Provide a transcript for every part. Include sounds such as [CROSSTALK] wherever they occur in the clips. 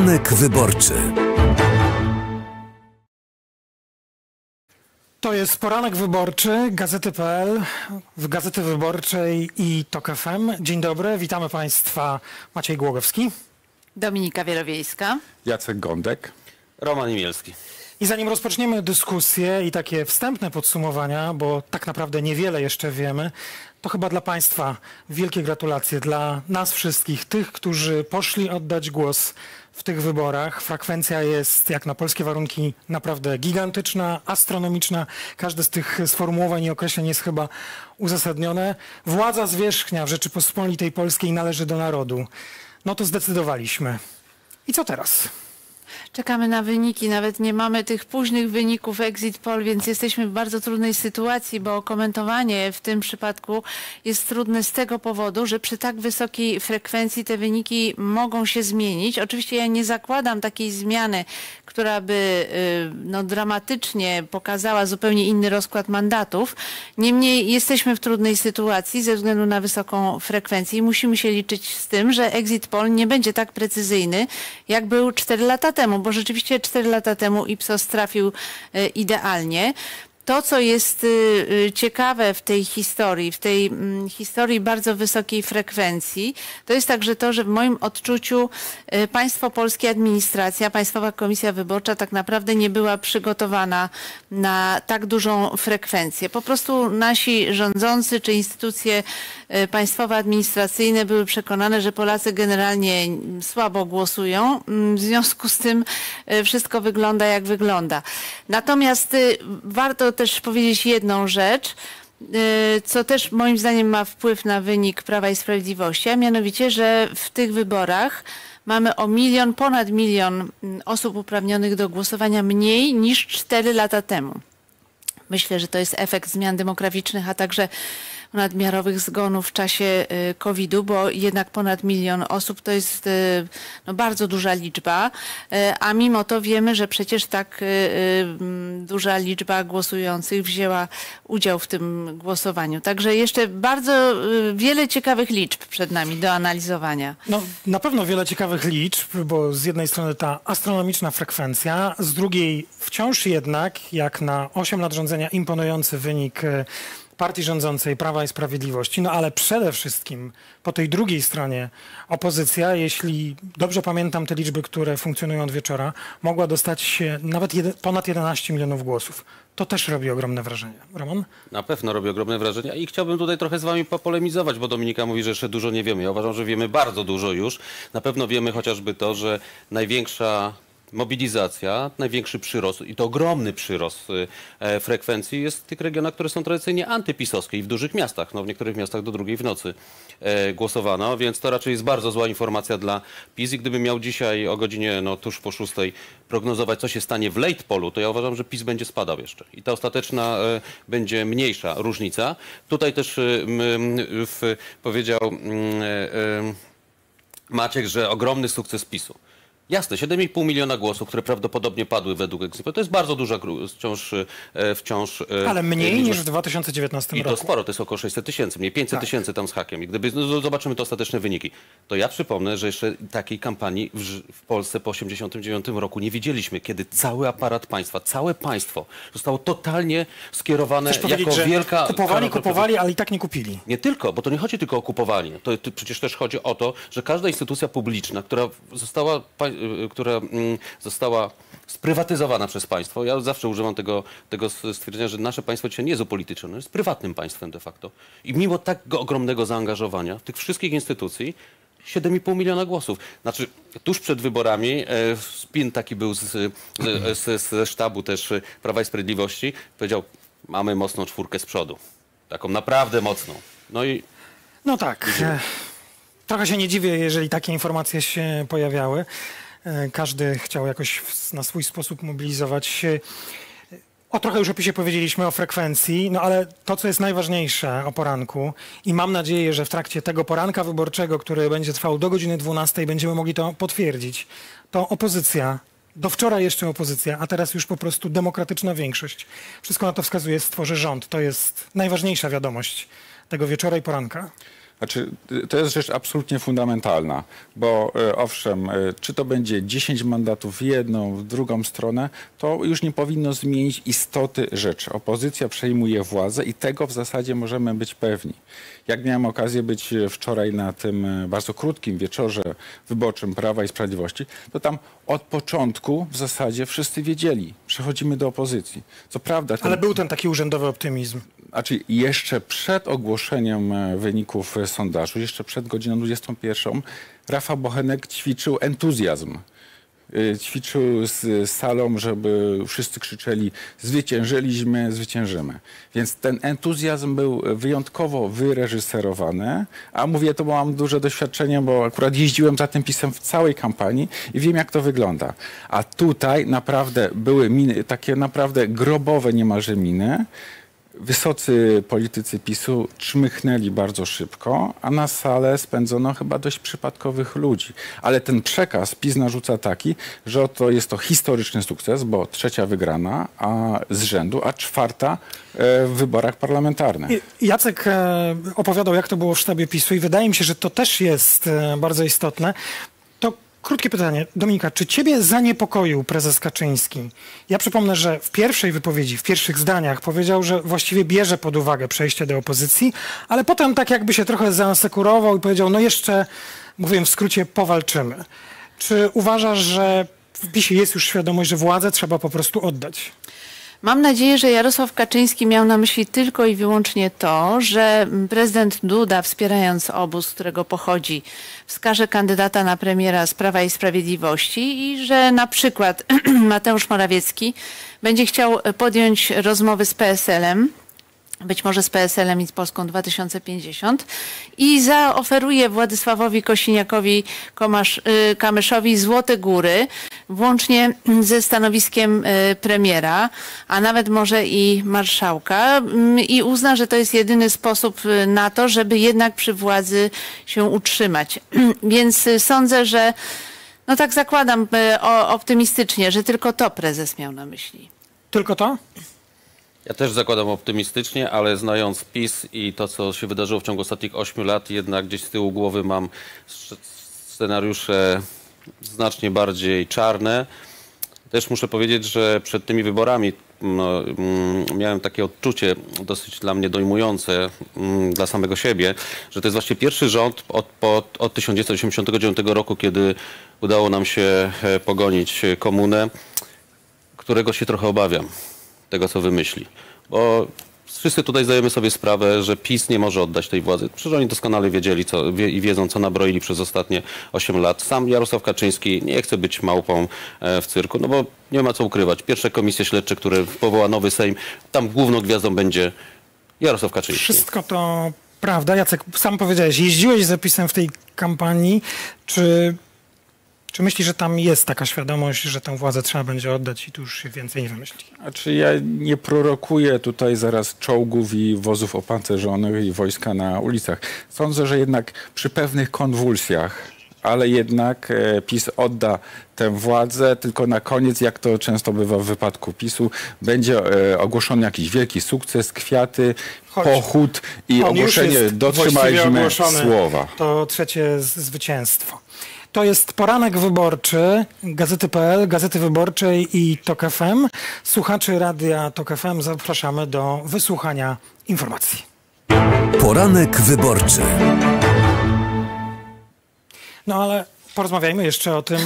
Poranek wyborczy. To jest poranek wyborczy Gazety.pl, w Gazety Wyborczej i TOK FM. Dzień dobry, witamy Państwa Maciej Głogowski. Dominika Wielowiejska. Jacek Gądek. Roman Imielski. I zanim rozpoczniemy dyskusję i takie wstępne podsumowania, bo tak naprawdę niewiele jeszcze wiemy, to chyba dla Państwa wielkie gratulacje, dla nas wszystkich, tych, którzy poszli oddać głos w tych wyborach. Frekwencja jest, jak na polskie warunki, naprawdę gigantyczna, astronomiczna. Każde z tych sformułowań i określeń jest chyba uzasadnione. Władza zwierzchnia w Rzeczypospolitej Polskiej należy do narodu. No to zdecydowaliśmy. I co teraz? Czekamy na wyniki, nawet nie mamy tych późnych wyników exit poll, więc jesteśmy w bardzo trudnej sytuacji, bo komentowanie w tym przypadku jest trudne z tego powodu, że przy tak wysokiej frekwencji te wyniki mogą się zmienić. Oczywiście ja nie zakładam takiej zmiany, która by y, no, dramatycznie pokazała zupełnie inny rozkład mandatów. Niemniej jesteśmy w trudnej sytuacji ze względu na wysoką frekwencję i musimy się liczyć z tym, że exit poll nie będzie tak precyzyjny, jak był 4 lata temu, bo rzeczywiście 4 lata temu Ipsos trafił y, idealnie. To, co jest y, ciekawe w tej historii, w tej mm, historii bardzo wysokiej frekwencji, to jest także to, że w moim odczuciu y, państwo polskie, administracja, Państwowa Komisja Wyborcza tak naprawdę nie była przygotowana na tak dużą frekwencję. Po prostu nasi rządzący czy instytucje y, państwowe, administracyjne były przekonane, że Polacy generalnie słabo głosują. Mm, w związku z tym wszystko wygląda jak wygląda. Natomiast warto też powiedzieć jedną rzecz, y, co też moim zdaniem ma wpływ na wynik Prawa i Sprawiedliwości, a mianowicie, że w tych wyborach mamy o milion, ponad milion mm, osób uprawnionych do głosowania mniej niż 4 lata temu. Myślę, że to jest efekt zmian demograficznych, a także nadmiarowych zgonów w czasie y, COVID-u, bo jednak ponad milion osób to jest y, no, bardzo duża liczba, y, a mimo to wiemy, że przecież tak duża liczba głosujących wzięła udział w tym głosowaniu. Także jeszcze bardzo wiele ciekawych liczb przed nami do analizowania. No, na pewno wiele ciekawych liczb, bo z jednej strony ta astronomiczna frekwencja, z drugiej wciąż jednak, jak na 8 lat rządzenia, imponujący wynik partii rządzącej Prawa i Sprawiedliwości, no ale przede wszystkim po tej drugiej stronie opozycja, jeśli dobrze pamiętam te liczby, które funkcjonują od wieczora, mogła dostać nawet ponad 11 milionów głosów. To też robi ogromne wrażenie. Roman? Na pewno robi ogromne wrażenie i chciałbym tutaj trochę z wami popolemizować, bo Dominika mówi, że jeszcze dużo nie wiemy. Ja uważam, że wiemy bardzo dużo już. Na pewno wiemy chociażby to, że największa mobilizacja, największy przyrost i to ogromny przyrost y, e, frekwencji jest w tych regionach, które są tradycyjnie antypisowskie i w dużych miastach. No, w niektórych miastach do drugiej w nocy e, głosowano, więc to raczej jest bardzo zła informacja dla PiS i gdybym miał dzisiaj o godzinie no, tuż po szóstej prognozować, co się stanie w late polu, to ja uważam, że PiS będzie spadał jeszcze i ta ostateczna e, będzie mniejsza różnica. Tutaj też w, powiedział Maciek, że ogromny sukces PiSu. Jasne, 7,5 miliona głosów, które prawdopodobnie padły według Exipo. To jest bardzo duża wciąż, e, wciąż... E, Ale mniej niż w 2019 roku. I to sporo, to jest około 600 tysięcy, mniej 500 tak. tysięcy tam z hakiem. I gdyby no, zobaczymy te ostateczne wyniki, to ja przypomnę, że jeszcze takiej kampanii w, w Polsce po 89 roku nie widzieliśmy, kiedy cały aparat państwa, całe państwo zostało totalnie skierowane jako wielka... Kupowali, kupowali, ale i tak nie kupili. Nie tylko, bo to nie chodzi tylko o kupowanie. To, to przecież też chodzi o to, że każda instytucja publiczna, która została która mm, została sprywatyzowana przez państwo. Ja zawsze używam tego, tego stwierdzenia, że nasze państwo dzisiaj nie jest upolityczne, jest prywatnym państwem de facto. I mimo tak ogromnego zaangażowania tych wszystkich instytucji, 7,5 miliona głosów. Znaczy, tuż przed wyborami e, spin taki był z, z, ze sztabu też Prawa i Sprawiedliwości. Powiedział, mamy mocną czwórkę z przodu. Taką naprawdę mocną. No i... No tak. Trochę się nie dziwię, jeżeli takie informacje się pojawiały. E, każdy chciał jakoś na swój sposób mobilizować o trochę już opisie powiedzieliśmy o frekwencji, no ale to, co jest najważniejsze o poranku i mam nadzieję, że w trakcie tego poranka wyborczego, który będzie trwał do godziny 12, będziemy mogli to potwierdzić, to opozycja, do wczoraj jeszcze opozycja, a teraz już po prostu demokratyczna większość. Wszystko na to wskazuje, stworzy rząd. To jest najważniejsza wiadomość tego wieczora i poranka. Znaczy, to jest rzecz absolutnie fundamentalna, bo y, owszem, y, czy to będzie 10 mandatów w jedną, w drugą stronę, to już nie powinno zmienić istoty rzeczy. Opozycja przejmuje władzę i tego w zasadzie możemy być pewni. Jak miałem okazję być wczoraj na tym bardzo krótkim wieczorze wyborczym Prawa i Sprawiedliwości, to tam od początku w zasadzie wszyscy wiedzieli, przechodzimy do opozycji. Co prawda... Ten... Ale był ten taki urzędowy optymizm. Znaczy jeszcze przed ogłoszeniem e, wyników e, sondażu, jeszcze przed godziną 21, Rafał Bochenek ćwiczył entuzjazm. E, ćwiczył z salą, żeby wszyscy krzyczeli zwyciężyliśmy, zwyciężymy. Więc ten entuzjazm był wyjątkowo wyreżyserowany, a mówię to, bo mam duże doświadczenie, bo akurat jeździłem za tym pisem w całej kampanii i wiem, jak to wygląda. A tutaj naprawdę były miny, takie naprawdę grobowe niemalże miny, Wysocy politycy PiSu czmychnęli bardzo szybko, a na salę spędzono chyba dość przypadkowych ludzi. Ale ten przekaz PiS narzuca taki, że oto jest to historyczny sukces, bo trzecia wygrana a z rzędu, a czwarta e, w wyborach parlamentarnych. Jacek e, opowiadał, jak to było w sztabie PiSu i wydaje mi się, że to też jest e, bardzo istotne. Krótkie pytanie. Dominika, czy ciebie zaniepokoił prezes Kaczyński? Ja przypomnę, że w pierwszej wypowiedzi, w pierwszych zdaniach powiedział, że właściwie bierze pod uwagę przejście do opozycji, ale potem tak jakby się trochę zaasekurował i powiedział, no jeszcze, mówię w skrócie, powalczymy. Czy uważasz, że w PiSie jest już świadomość, że władzę trzeba po prostu oddać? Mam nadzieję, że Jarosław Kaczyński miał na myśli tylko i wyłącznie to, że prezydent Duda, wspierając obóz, z którego pochodzi, wskaże kandydata na premiera z Prawa i Sprawiedliwości i że na przykład [CLEARS THROAT] Mateusz Morawiecki będzie chciał podjąć rozmowy z PSL-em być może z PSL-em i z Polską 2050 i zaoferuje Władysławowi Kosiniakowi y, Kamyszowi Złote Góry, włącznie ze stanowiskiem y, premiera, a nawet może i marszałka mm, i uzna, że to jest jedyny sposób y, na to, żeby jednak przy władzy się utrzymać. [CLEARS THROAT] Więc sądzę, że no tak zakładam optymistycznie, że tylko to prezes miał na myśli. Tylko to? Ja też zakładam optymistycznie, ale znając PiS i to, co się wydarzyło w ciągu ostatnich 8 lat, jednak gdzieś z tyłu głowy mam scenariusze znacznie bardziej czarne. Też muszę powiedzieć, że przed tymi wyborami no, miałem takie odczucie dosyć dla mnie dojmujące mm, dla samego siebie, że to jest właśnie pierwszy rząd od, od, od 1989 roku, kiedy udało nam się e, pogonić komunę, którego się trochę obawiam tego, co wymyśli. Bo wszyscy tutaj zdajemy sobie sprawę, że PiS nie może oddać tej władzy. Przecież oni doskonale wiedzieli co, wie, i wiedzą, co nabroili przez ostatnie 8 lat. Sam Jarosław Kaczyński nie chce być małpą e, w cyrku, no bo nie ma co ukrywać. Pierwsze komisje śledcze, które powoła nowy Sejm, tam główną gwiazdą będzie Jarosław Kaczyński. Wszystko to prawda. Jacek, sam powiedziałeś, jeździłeś z zapisem w tej kampanii. Czy czy myślisz, że tam jest taka świadomość, że tę władzę trzeba będzie oddać i tu już się więcej nie wymyśli? Znaczy ja nie prorokuję tutaj zaraz czołgów i wozów opancerzonych i wojska na ulicach. Sądzę, że jednak przy pewnych konwulsjach, ale jednak e, PiS odda tę władzę, tylko na koniec, jak to często bywa w wypadku PiSu, będzie e, ogłoszony jakiś wielki sukces, kwiaty, Chodź. pochód i ogłoszenie dotrzymaliśmy słowa. To trzecie zwycięstwo. To jest poranek wyborczy Gazety.pl, Gazety Wyborczej i TOK FM. Słuchaczy Radia TOK FM zapraszamy do wysłuchania informacji. Poranek wyborczy. No ale porozmawiajmy jeszcze o tym,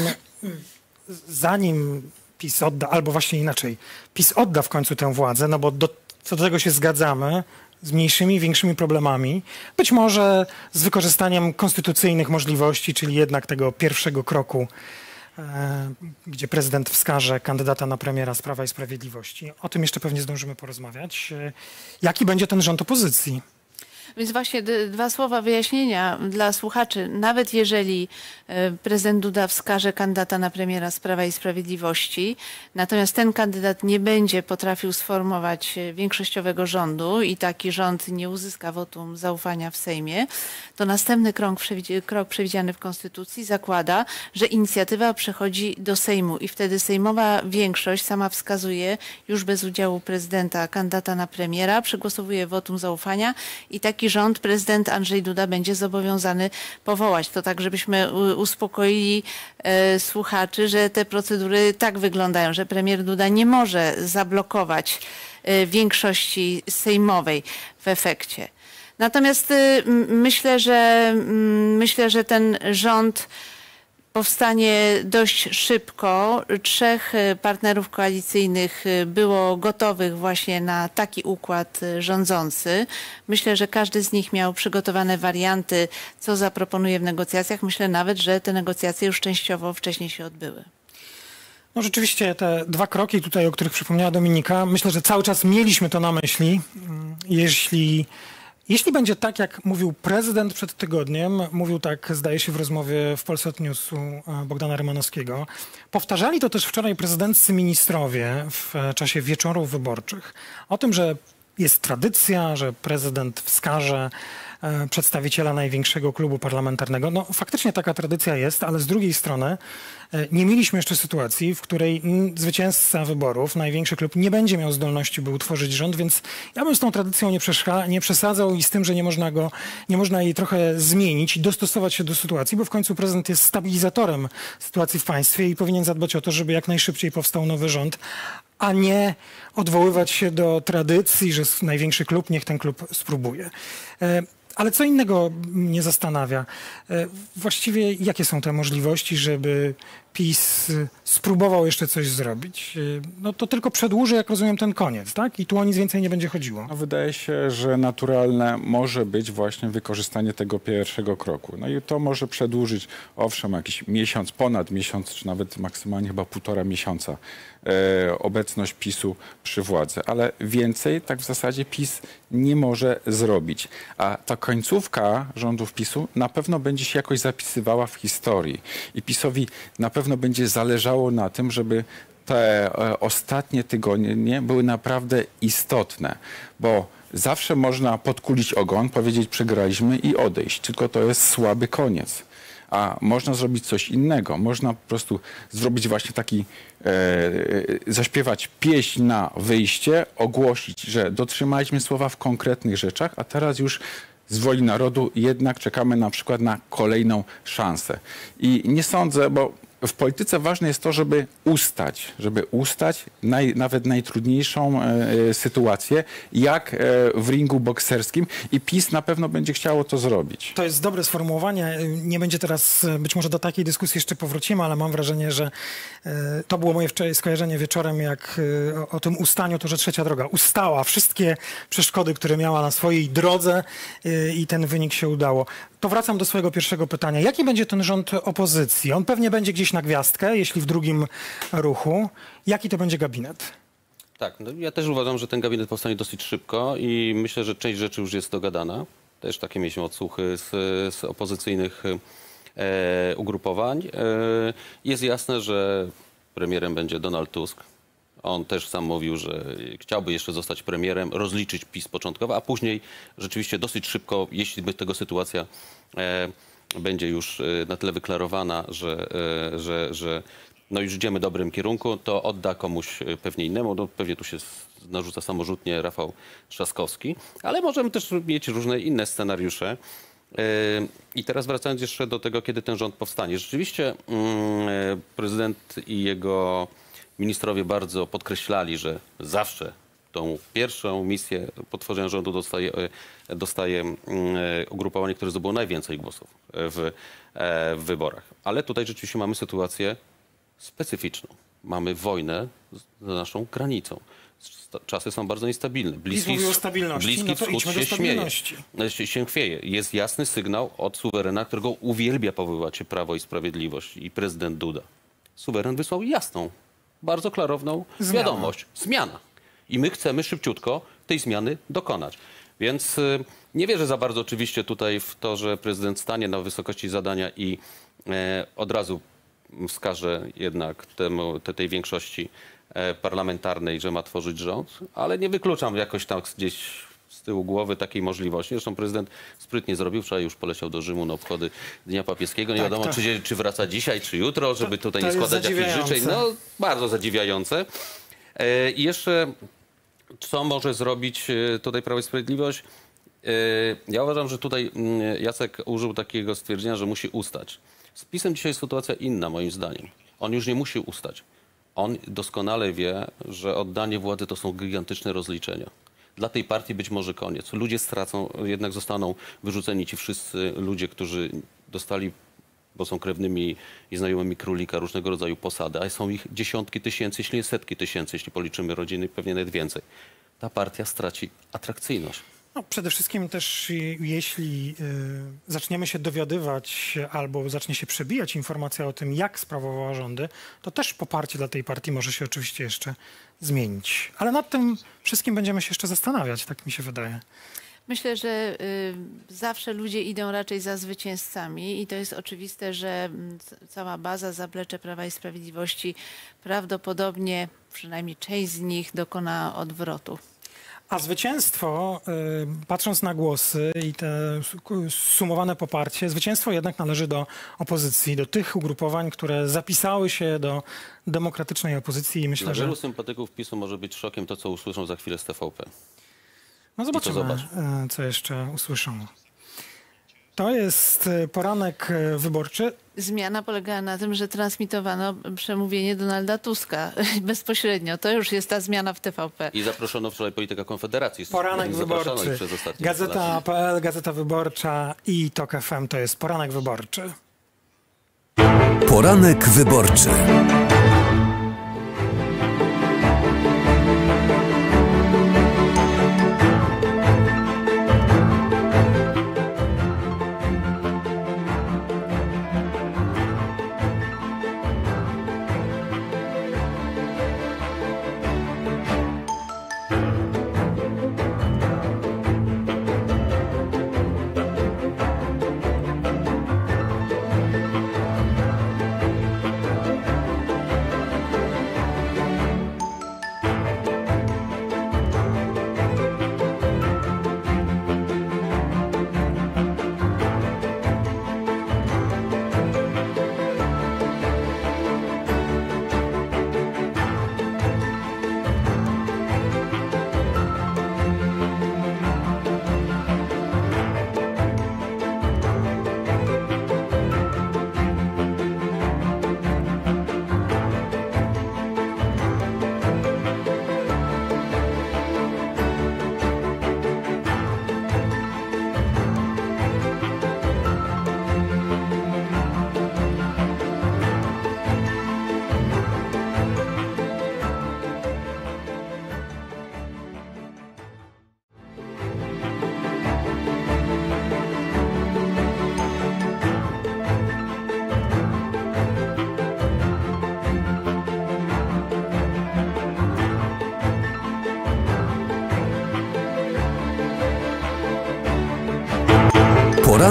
zanim PiS odda, albo właśnie inaczej, PiS odda w końcu tę władzę, no bo do, co do tego się zgadzamy, z mniejszymi, większymi problemami, być może z wykorzystaniem konstytucyjnych możliwości, czyli jednak tego pierwszego kroku, e, gdzie prezydent wskaże kandydata na premiera z Prawa i Sprawiedliwości. O tym jeszcze pewnie zdążymy porozmawiać. E, jaki będzie ten rząd opozycji? Więc właśnie dwa słowa wyjaśnienia dla słuchaczy. Nawet jeżeli prezydent Duda wskaże kandydata na premiera z Prawa i Sprawiedliwości, natomiast ten kandydat nie będzie potrafił sformować e, większościowego rządu i taki rząd nie uzyska wotum zaufania w Sejmie, to następny krok, krok przewidziany w Konstytucji zakłada, że inicjatywa przechodzi do Sejmu i wtedy sejmowa większość sama wskazuje już bez udziału prezydenta kandydata na premiera, przegłosowuje wotum zaufania i taki rząd prezydent Andrzej Duda będzie zobowiązany powołać. To tak, żebyśmy uspokoili e, słuchaczy, że te procedury tak wyglądają, że premier Duda nie może zablokować e, większości sejmowej w efekcie. Natomiast y, myślę, że myślę, że ten rząd powstanie dość szybko. Trzech y, partnerów koalicyjnych y, było gotowych właśnie na taki układ y, rządzący. Myślę, że każdy z nich miał przygotowane warianty, co zaproponuje w negocjacjach. Myślę nawet, że te negocjacje już częściowo wcześniej się odbyły. No rzeczywiście te dwa kroki tutaj, o których przypomniała Dominika, myślę, że cały czas mieliśmy to na myśli. Mm, Jeśli, jeśli będzie tak, jak mówił prezydent przed tygodniem, mówił tak, zdaje się, w rozmowie w Polsat Newsu e, Bogdana Rymanowskiego, powtarzali to też wczoraj prezydenccy ministrowie w e, czasie wieczorów wyborczych, o tym, że jest tradycja, że prezydent wskaże przedstawiciela największego klubu parlamentarnego. No faktycznie taka tradycja jest, ale z drugiej strony e, nie mieliśmy jeszcze sytuacji, w której zwycięzca wyborów, największy klub, nie będzie miał zdolności, by utworzyć rząd, więc ja bym z tą tradycją nie, nie przesadzał i z tym, że nie można go, nie można jej trochę zmienić i dostosować się do sytuacji, bo w końcu prezydent jest stabilizatorem sytuacji w państwie i powinien zadbać o to, żeby jak najszybciej powstał nowy rząd, a nie odwoływać się do tradycji, że największy klub, niech ten klub spróbuje. Ale co innego mnie zastanawia. E, Właściwie jakie są te możliwości, żeby PiS spróbował jeszcze coś zrobić? E, No to tylko przedłuży, jak rozumiem, ten koniec, tak? I tu o nic więcej nie będzie chodziło. No, wydaje się, że naturalne może być właśnie wykorzystanie tego pierwszego kroku. No i to może przedłużyć, owszem, jakiś miesiąc, ponad miesiąc, czy nawet maksymalnie chyba półtora miesiąca obecność PiSu przy władzy. Ale więcej tak w zasadzie PiS nie może zrobić. A ta końcówka rządów PiSu na pewno będzie się jakoś zapisywała w historii. I PiSowi na pewno będzie zależało na tym, żeby te e, ostatnie tygodnie były naprawdę istotne, bo zawsze można podkulić ogon, powiedzieć przegraliśmy i odejść, tylko to jest słaby koniec. A można zrobić coś innego. Można po prostu zrobić właśnie taki, e, e, zaśpiewać pieśń na wyjście, ogłosić, że dotrzymaliśmy słowa w konkretnych rzeczach, a teraz już z woli narodu jednak czekamy na przykład na kolejną szansę. I nie sądzę, bo w polityce ważne jest to, żeby ustać, żeby ustać naj, nawet najtrudniejszą e, e, sytuację, jak e, w ringu bokserskim i PiS na pewno będzie chciało to zrobić. To jest dobre sformułowanie. Nie będzie teraz, e, być może do takiej dyskusji jeszcze powrócimy, ale mam wrażenie, że e, to było moje wczoraj skojarzenie wieczorem, jak e, o, o tym ustaniu, to że trzecia droga ustała wszystkie przeszkody, które miała na swojej drodze i ten wynik się udało. To wracam do swojego pierwszego pytania. Jaki będzie ten rząd opozycji? On pewnie będzie gdzieś na gwiazdkę, jeśli w drugim ruchu. Jaki to będzie gabinet? Tak, no ja też uważam, że ten gabinet powstanie dosyć szybko i myślę, że część rzeczy już jest dogadana. Też takie mieliśmy odsłuchy z, z opozycyjnych e, ugrupowań. E, jest jasne, że premierem będzie Donald Tusk. On też sam mówił, że chciałby jeszcze zostać premierem, rozliczyć PiS początkowo, a później rzeczywiście dosyć szybko, jeśli by tego sytuacja e, będzie już e, na tyle wyklarowana, że, e, że, że no już idziemy w dobrym kierunku, to odda komuś e, pewnie innemu. No, pewnie tu się narzuca samorzutnie Rafał Trzaskowski, ale możemy też mieć różne inne scenariusze. E, I teraz wracając jeszcze do tego, kiedy ten rząd powstanie. Rzeczywiście mm, prezydent i jego ministrowie bardzo podkreślali, że zawsze tą pierwszą misję potworzenia rządu dostaje, e, dostaje mm, e, ugrupowanie, które zdobyło najwięcej głosów w, e, w wyborach. Ale tutaj rzeczywiście mamy sytuację specyficzną. Mamy wojnę z- za naszą granicą. Czasy są bardzo niestabilne. Bliski, Bliski no Wschód się śmieje. się chwieje. Jest jasny sygnał od suwerena, którego uwielbia powoływać się Prawo i Sprawiedliwość i prezydent Duda. Suweren wysłał jasną, bardzo klarowną Zmiana. wiadomość. Zmiana. I my chcemy szybciutko tej zmiany dokonać. Więc y, nie wierzę za bardzo oczywiście tutaj w to, że prezydent stanie na wysokości zadania i e, od razu wskaże jednak temu, te, tej większości e, parlamentarnej, że ma tworzyć rząd, ale nie wykluczam jakoś tam gdzieś z tyłu głowy takiej możliwości. Zresztą prezydent sprytnie zrobił, wczoraj już poleciał do Rzymu na obchody Dnia Papieskiego. Nie Tak, wiadomo, tak. czy, czy wraca dzisiaj, czy jutro, żeby tutaj to nie składać jakichś życzeń. No, bardzo zadziwiające. E, I jeszcze co może zrobić e, tutaj Prawo i Sprawiedliwość? Yy, Ja uważam, że tutaj mm, Jacek użył takiego stwierdzenia, że musi ustać. Z PiSem dzisiaj sytuacja inna, moim zdaniem. On już nie musi ustać. On doskonale wie, że oddanie władzy to są gigantyczne rozliczenia. Dla tej partii być może koniec. Ludzie stracą, jednak zostaną wyrzuceni ci wszyscy ludzie, którzy dostali, bo są krewnymi i znajomymi królika, różnego rodzaju posady, a są ich dziesiątki tysięcy, jeśli nie setki tysięcy, jeśli policzymy rodziny, pewnie nawet więcej. Ta partia straci atrakcyjność. No, przede wszystkim też i- jeśli y, zaczniemy się dowiadywać albo zacznie się przebijać informacja o tym, jak sprawowała rządy, to też poparcie dla tej partii może się oczywiście jeszcze zmienić. Ale nad tym wszystkim będziemy się jeszcze zastanawiać, tak mi się wydaje. Myślę, że y, zawsze ludzie idą raczej za zwycięzcami i to jest oczywiste, że mm, cała baza, zaplecze Prawa i Sprawiedliwości prawdopodobnie, przynajmniej część z nich dokona odwrotu. A zwycięstwo, y, patrząc na głosy i te sumowane poparcie, zwycięstwo jednak należy do opozycji, do tych ugrupowań, które zapisały się do demokratycznej opozycji i Dla myślę, że... wielu sympatyków PiSu może być szokiem to, co usłyszą za chwilę z TVP. No zobaczymy, zobacz. e, co jeszcze usłyszą. To jest e, poranek wyborczy. Zmiana polegała na tym, że transmitowano przemówienie Donalda Tuska [LAUGHS] bezpośrednio. To już jest ta zmiana w TVP. I zaproszono wczoraj polityka Konfederacji. Poranek wyborczy. Gazeta.pl, Gazeta Wyborcza i TOK FM to jest poranek wyborczy. Poranek wyborczy.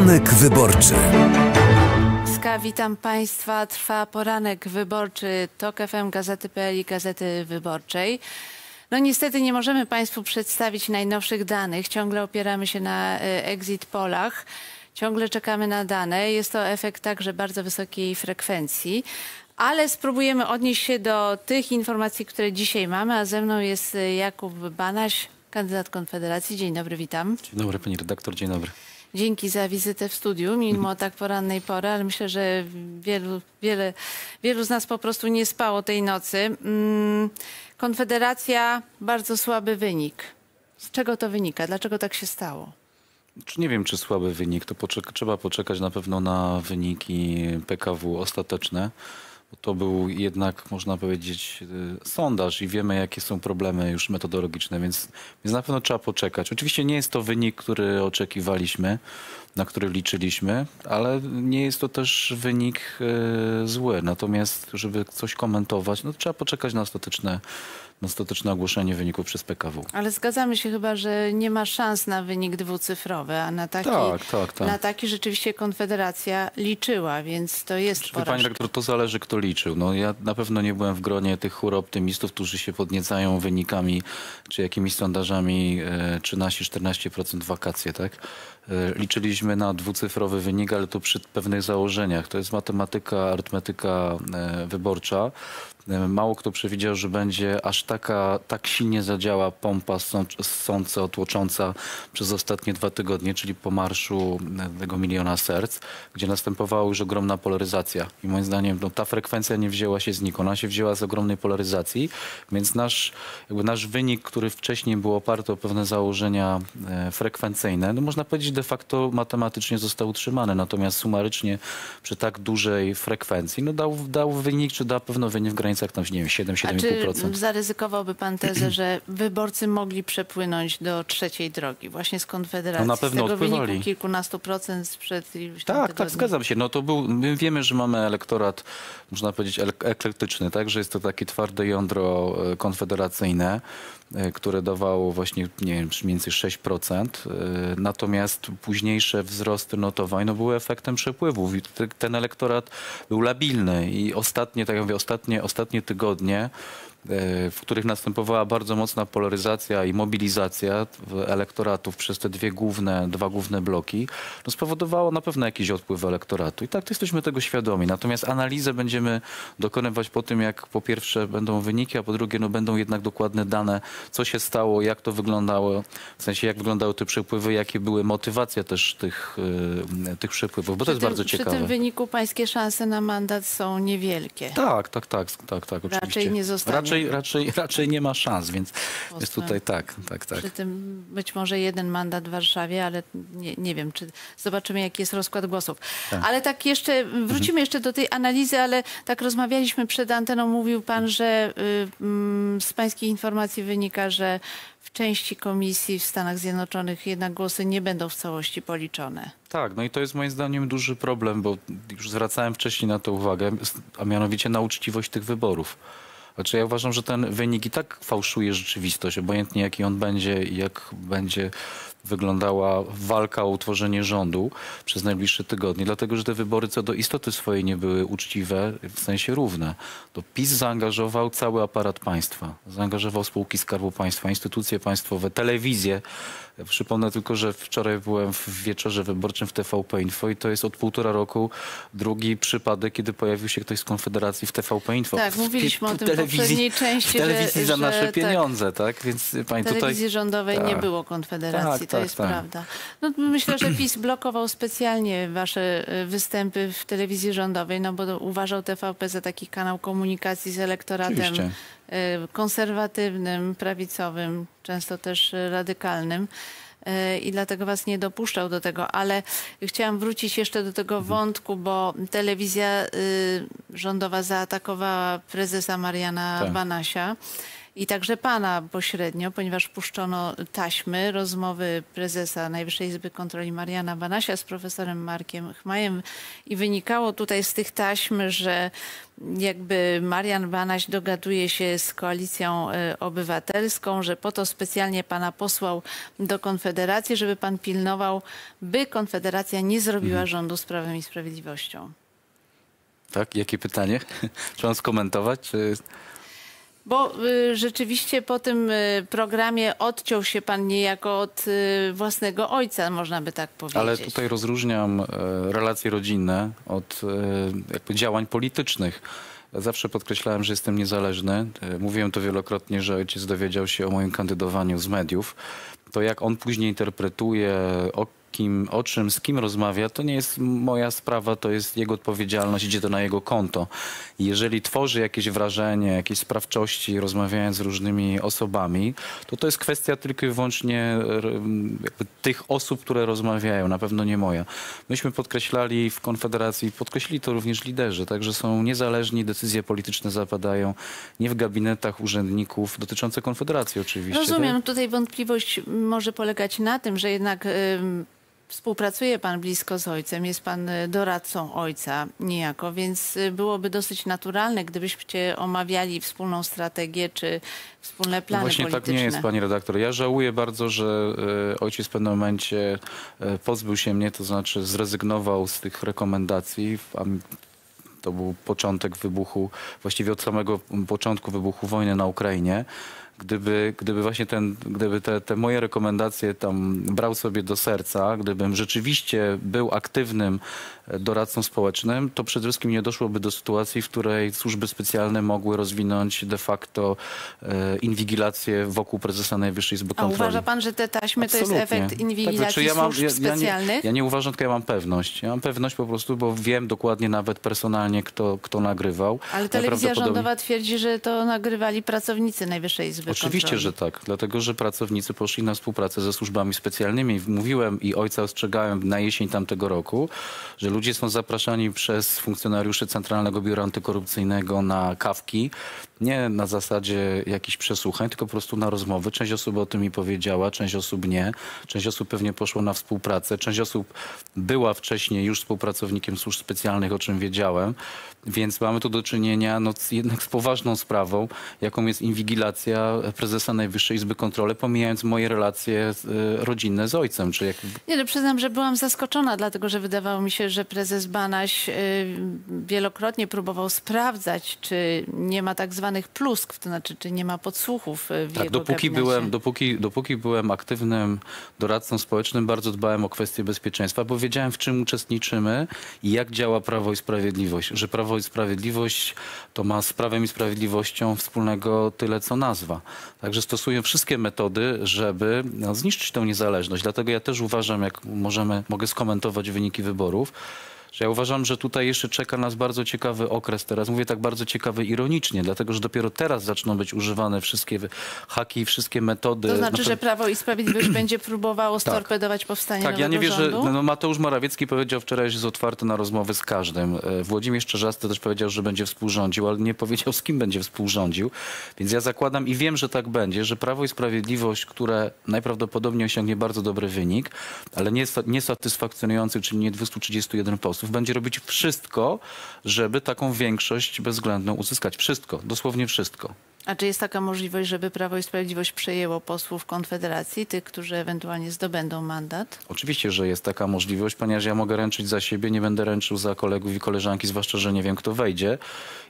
Poranek wyborczy. Ska, witam Państwa. Trwa poranek wyborczy TOK FM, Gazety.pl i Gazety Wyborczej. No niestety nie możemy Państwu przedstawić najnowszych danych. Ciągle opieramy się na e, exit polach. Ciągle czekamy na dane. Jest to efekt także bardzo wysokiej frekwencji. Ale spróbujemy odnieść się do tych informacji, które dzisiaj mamy, a ze mną jest e, Jakub Banaś, kandydat Konfederacji. Dzień dobry, witam. Dzień dobry pani redaktor, dzień dobry. Dzięki za wizytę w studiu, mimo [LAUGHS] tak porannej pory, ale myślę, że wielu, wiele, wielu z nas po prostu nie spało tej nocy. Mm, Konfederacja, bardzo słaby wynik. Z czego to wynika? Dlaczego tak się stało? Nie wiem, czy słaby wynik, to poczek- trzeba poczekać na pewno na wyniki PKW ostateczne. To był jednak, można powiedzieć, y, sondaż i wiemy, jakie są problemy już metodologiczne, więc, więc na pewno trzeba poczekać. Oczywiście nie jest to wynik, który oczekiwaliśmy, na który liczyliśmy, ale nie jest to też wynik y, zły. Natomiast, żeby coś komentować, no trzeba poczekać na ostateczne, na ostateczne ogłoszenie wyników przez PKW. Ale zgadzamy się chyba, że nie ma szans na wynik dwucyfrowy, a na taki, Tak, tak, tak. na taki rzeczywiście Konfederacja liczyła, więc to jest Wie Pani rektor, to zależy kto liczył. No, ja na pewno nie byłem w gronie tych hura-optymistów, którzy się podniecają wynikami czy jakimiś sondażami e, 13-14% wakacje, tak? E, Liczyliśmy na dwucyfrowy wynik, ale to przy pewnych założeniach. To jest matematyka, arytmetyka e, wyborcza. Mało kto przewidział, że będzie aż taka, tak silnie zadziała pompa sąc- sąca, tłocząca przez ostatnie dwa tygodnie, czyli po marszu tego miliona serc, gdzie następowała już ogromna polaryzacja. I moim zdaniem no, ta frekwencja nie wzięła się znikąd, ona się wzięła z ogromnej polaryzacji, więc nasz, jakby nasz wynik, który wcześniej był oparty o pewne założenia e, frekwencyjne, no można powiedzieć de facto matematycznie został utrzymany, natomiast sumarycznie przy tak dużej frekwencji no dał, dał wynik, czy da pewno wynik w granicach tam, nie wiem, A czy 7-7,5%. zaryzykowałby pan tezę, że wyborcy mogli przepłynąć do trzeciej drogi, właśnie z Konfederacji? No na pewno z tego odpływali. wyniku kilkunastu procent sprzed Tak, tygodni. tak, zgadzam się. No to był, my wiemy, że mamy elektorat, można powiedzieć, ele- eklektyczny, tak, że jest to takie twarde jądro e, konfederacyjne, które dawało właśnie, nie wiem, mniej więcej 6%. e, Natomiast późniejsze wzrosty notowań no, były efektem przepływów ten elektorat był labilny i ostatnie, tak jak mówię, ostatnie, ostatnie tygodnie e, w których następowała bardzo mocna polaryzacja i mobilizacja elektoratów przez te dwie główne, dwa główne bloki, no spowodowało na pewno jakiś odpływ elektoratu. I tak, to jesteśmy tego świadomi. Natomiast analizę będziemy dokonywać po tym, jak po pierwsze będą wyniki, a po drugie no, będą jednak dokładne dane, co się stało, jak to wyglądało, w sensie jak wyglądały te przepływy, jakie były motywacje też tych, y, tych przepływów, bo to Przy jest tym, bardzo Przy ciekawe. tym wyniku pańskie szanse na mandat są niewielkie. Tak, tak, tak, tak, tak, oczywiście. nie zostanie. Raczej, raczej, raczej nie ma szans, więc jest tutaj tak, tak, tak. Przy tym być może jeden mandat w Warszawie, ale nie, nie wiem, czy zobaczymy, jaki jest rozkład głosów. Ale tak jeszcze, wrócimy jeszcze do tej analizy, ale tak rozmawialiśmy przed anteną, mówił pan, że y, mm, z pańskich informacji wynika, że w części komisji w Stanach Zjednoczonych jednak głosy nie będą w całości policzone. Tak, no i to jest moim zdaniem duży problem, bo już zwracałem wcześniej na to uwagę, a mianowicie na uczciwość tych wyborów. Znaczy ja uważam, że ten wynik i tak fałszuje rzeczywistość, obojętnie jaki on będzie i jak będzie wyglądała walka o utworzenie rządu przez najbliższe tygodnie, dlatego że te wybory co do istoty swojej nie były uczciwe, w sensie równe. To PiS zaangażował cały aparat państwa, zaangażował spółki Skarbu Państwa, instytucje państwowe, telewizję. Przypomnę tylko, że wczoraj byłem w wieczorze wyborczym w TVP Info i to jest od półtora roku drugi przypadek, kiedy pojawił się ktoś z Konfederacji w TVP Info. Tak, W mówiliśmy o w tym w poprzedniej części, W telewizji że- za że nasze tak. pieniądze, tak? Więc pani W telewizji tutaj... rządowej nie tak. było Konfederacji, Tak, to tak, jest tak. prawda. No, myślę, że PiS blokował specjalnie wasze y, występy w telewizji rządowej, no bo uważał TVP za taki kanał komunikacji z elektoratem Oczywiście. y, konserwatywnym, prawicowym, często też radykalnym. Y, I dlatego was nie dopuszczał do tego, ale chciałam wrócić jeszcze do tego wątku, bo telewizja y, rządowa zaatakowała prezesa Mariana Tak. Banasia. I także pana pośrednio, ponieważ puszczono taśmy rozmowy prezesa Najwyższej Izby Kontroli Mariana Banasia z profesorem Markiem Chmajem i wynikało tutaj z tych taśm, że jakby Marian Banaś dogaduje się z koalicją e, obywatelską, że po to specjalnie pana posłał do Konfederacji, żeby pan pilnował, by Konfederacja nie zrobiła rządu z Prawem i Sprawiedliwością. Tak? Jakie pytanie? [LAUGHS] Czy mam skomentować? Czy... Bo y, rzeczywiście po tym y, programie odciął się pan niejako od y, własnego ojca, można by tak powiedzieć. Ale tutaj rozróżniam e, relacje rodzinne od e, jakby działań politycznych. Zawsze podkreślałem, że jestem niezależny. E, Mówiłem to wielokrotnie, że ojciec dowiedział się o moim kandydowaniu z mediów. To jak on później interpretuje, kim, o czym, z kim rozmawia, to nie jest moja sprawa, to jest jego odpowiedzialność, idzie to na jego konto. Jeżeli tworzy jakieś wrażenie, jakieś sprawczości, rozmawiając z różnymi osobami, to to jest kwestia tylko i wyłącznie tych osób, które rozmawiają, na pewno nie moja. Myśmy podkreślali w Konfederacji, podkreślili to również liderzy, także są niezależni, decyzje polityczne zapadają nie w gabinetach urzędników dotyczące Konfederacji oczywiście. Rozumiem, tak? tutaj wątpliwość może polegać na tym, że jednak ym, współpracuje pan blisko z ojcem, jest pan y, doradcą ojca niejako, więc y, byłoby dosyć naturalne, gdybyście omawiali wspólną strategię czy wspólne No plany właśnie polityczne. tak nie jest, pani redaktor. Ja żałuję bardzo, że e, ojciec w pewnym momencie e, pozbył się mnie, to znaczy zrezygnował z tych rekomendacji. To był początek wybuchu, właściwie od samego początku wybuchu wojny na Ukrainie, gdyby, gdyby właśnie ten, gdyby te, te moje rekomendacje tam brał sobie do serca, gdybym rzeczywiście był aktywnym e, doradcą społecznym, to przede wszystkim nie doszłoby do sytuacji, w której służby specjalne mogły rozwinąć de facto e, inwigilację wokół prezesa Najwyższej Izby A Kontroli. uważa pan, że te taśmy to jest Absolutnie. efekt inwigilacji Tak, znaczy ja mam- służb ja- ja nie- specjalnych? Ja nie uważam, tylko ja mam pewność. Ja mam pewność po prostu, bo wiem dokładnie nawet personalnie, kto, kto nagrywał. Ale telewizja rządowa twierdzi, że to nagrywali pracownicy Najwyższej Izby Oczywiście, że tak, dlatego że pracownicy poszli na współpracę ze służbami specjalnymi. Mówiłem i ojca ostrzegałem na jesień tamtego roku, że ludzie są zapraszani przez funkcjonariuszy Centralnego Biura Antykorupcyjnego na kawki, nie na zasadzie jakichś przesłuchań, tylko po prostu na rozmowy. Część osób o tym mi powiedziała, część osób nie. Część osób pewnie poszło na współpracę, część osób była wcześniej już współpracownikiem służb specjalnych, o czym wiedziałem. Więc mamy tu do czynienia no, jednak z poważną sprawą, jaką jest inwigilacja prezesa Najwyższej Izby Kontroli, pomijając moje relacje e, rodzinne z ojcem. Czy jak, Nie, no przyznam, że byłam zaskoczona, dlatego że wydawało mi się, że prezes Banaś y, wielokrotnie próbował sprawdzać, czy nie ma tak zwanych pluskw, to znaczy, czy nie ma podsłuchów y, w tak, jego dopóki gabinecie. byłem, dopóki, dopóki byłem aktywnym doradcą społecznym, bardzo dbałem o kwestie bezpieczeństwa, bo wiedziałem, w czym uczestniczymy i jak działa Prawo i Sprawiedliwość. Że Prawo i Sprawiedliwość to ma z Prawem i Sprawiedliwością wspólnego tyle, co nazwa. Także stosuję wszystkie metody, żeby no, zniszczyć tę niezależność. Dlatego ja też uważam, jak możemy, mogę skomentować wyniki wyborów, że ja uważam, że tutaj jeszcze czeka nas bardzo ciekawy okres teraz. Mówię tak bardzo ciekawy ironicznie, dlatego że dopiero teraz zaczną być używane wszystkie haki i wszystkie metody. To znaczy, No że Prawo i Sprawiedliwość [CLEARS THROAT] będzie próbowało storpedować powstanie tak, ja nie wierzę. rządu? No, Mateusz Morawiecki powiedział wczoraj, że jest otwarty na rozmowy z każdym. E, Włodzimierz Czerzasty też powiedział, że będzie współrządził, ale nie powiedział, z kim będzie współrządził. Więc ja zakładam i wiem, że tak będzie, że Prawo i Sprawiedliwość, które najprawdopodobniej osiągnie bardzo dobry wynik, ale nie- niesatysfakcjonujący, czyli nie 231 posłów, będzie robić wszystko, żeby taką większość bezwzględną uzyskać. Wszystko, dosłownie wszystko. A czy jest taka możliwość, żeby Prawo i Sprawiedliwość przejęło posłów Konfederacji, tych, którzy ewentualnie zdobędą mandat? Oczywiście, że jest taka możliwość, ponieważ ja mogę ręczyć za siebie, nie będę ręczył za kolegów i koleżanki, zwłaszcza, że nie wiem, kto wejdzie.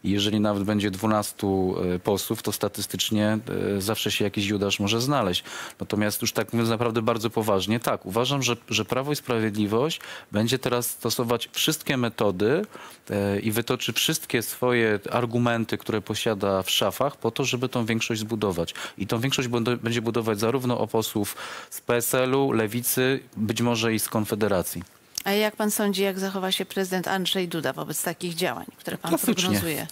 I jeżeli nawet będzie 12 e, posłów, to statystycznie e, zawsze się jakiś judasz może znaleźć. Natomiast już tak mówiąc naprawdę bardzo poważnie, tak, uważam, że, że Prawo i Sprawiedliwość będzie teraz stosować wszystkie metody e, i wytoczy wszystkie swoje argumenty, które posiada w szafach po to, żeby tą większość zbudować. I tą większość będzie budować zarówno o posłów z PSL-u, Lewicy, być może i z Konfederacji. A jak pan sądzi, jak zachowa się prezydent Andrzej Duda wobec takich działań, które pan Klasycznie. prognozuje?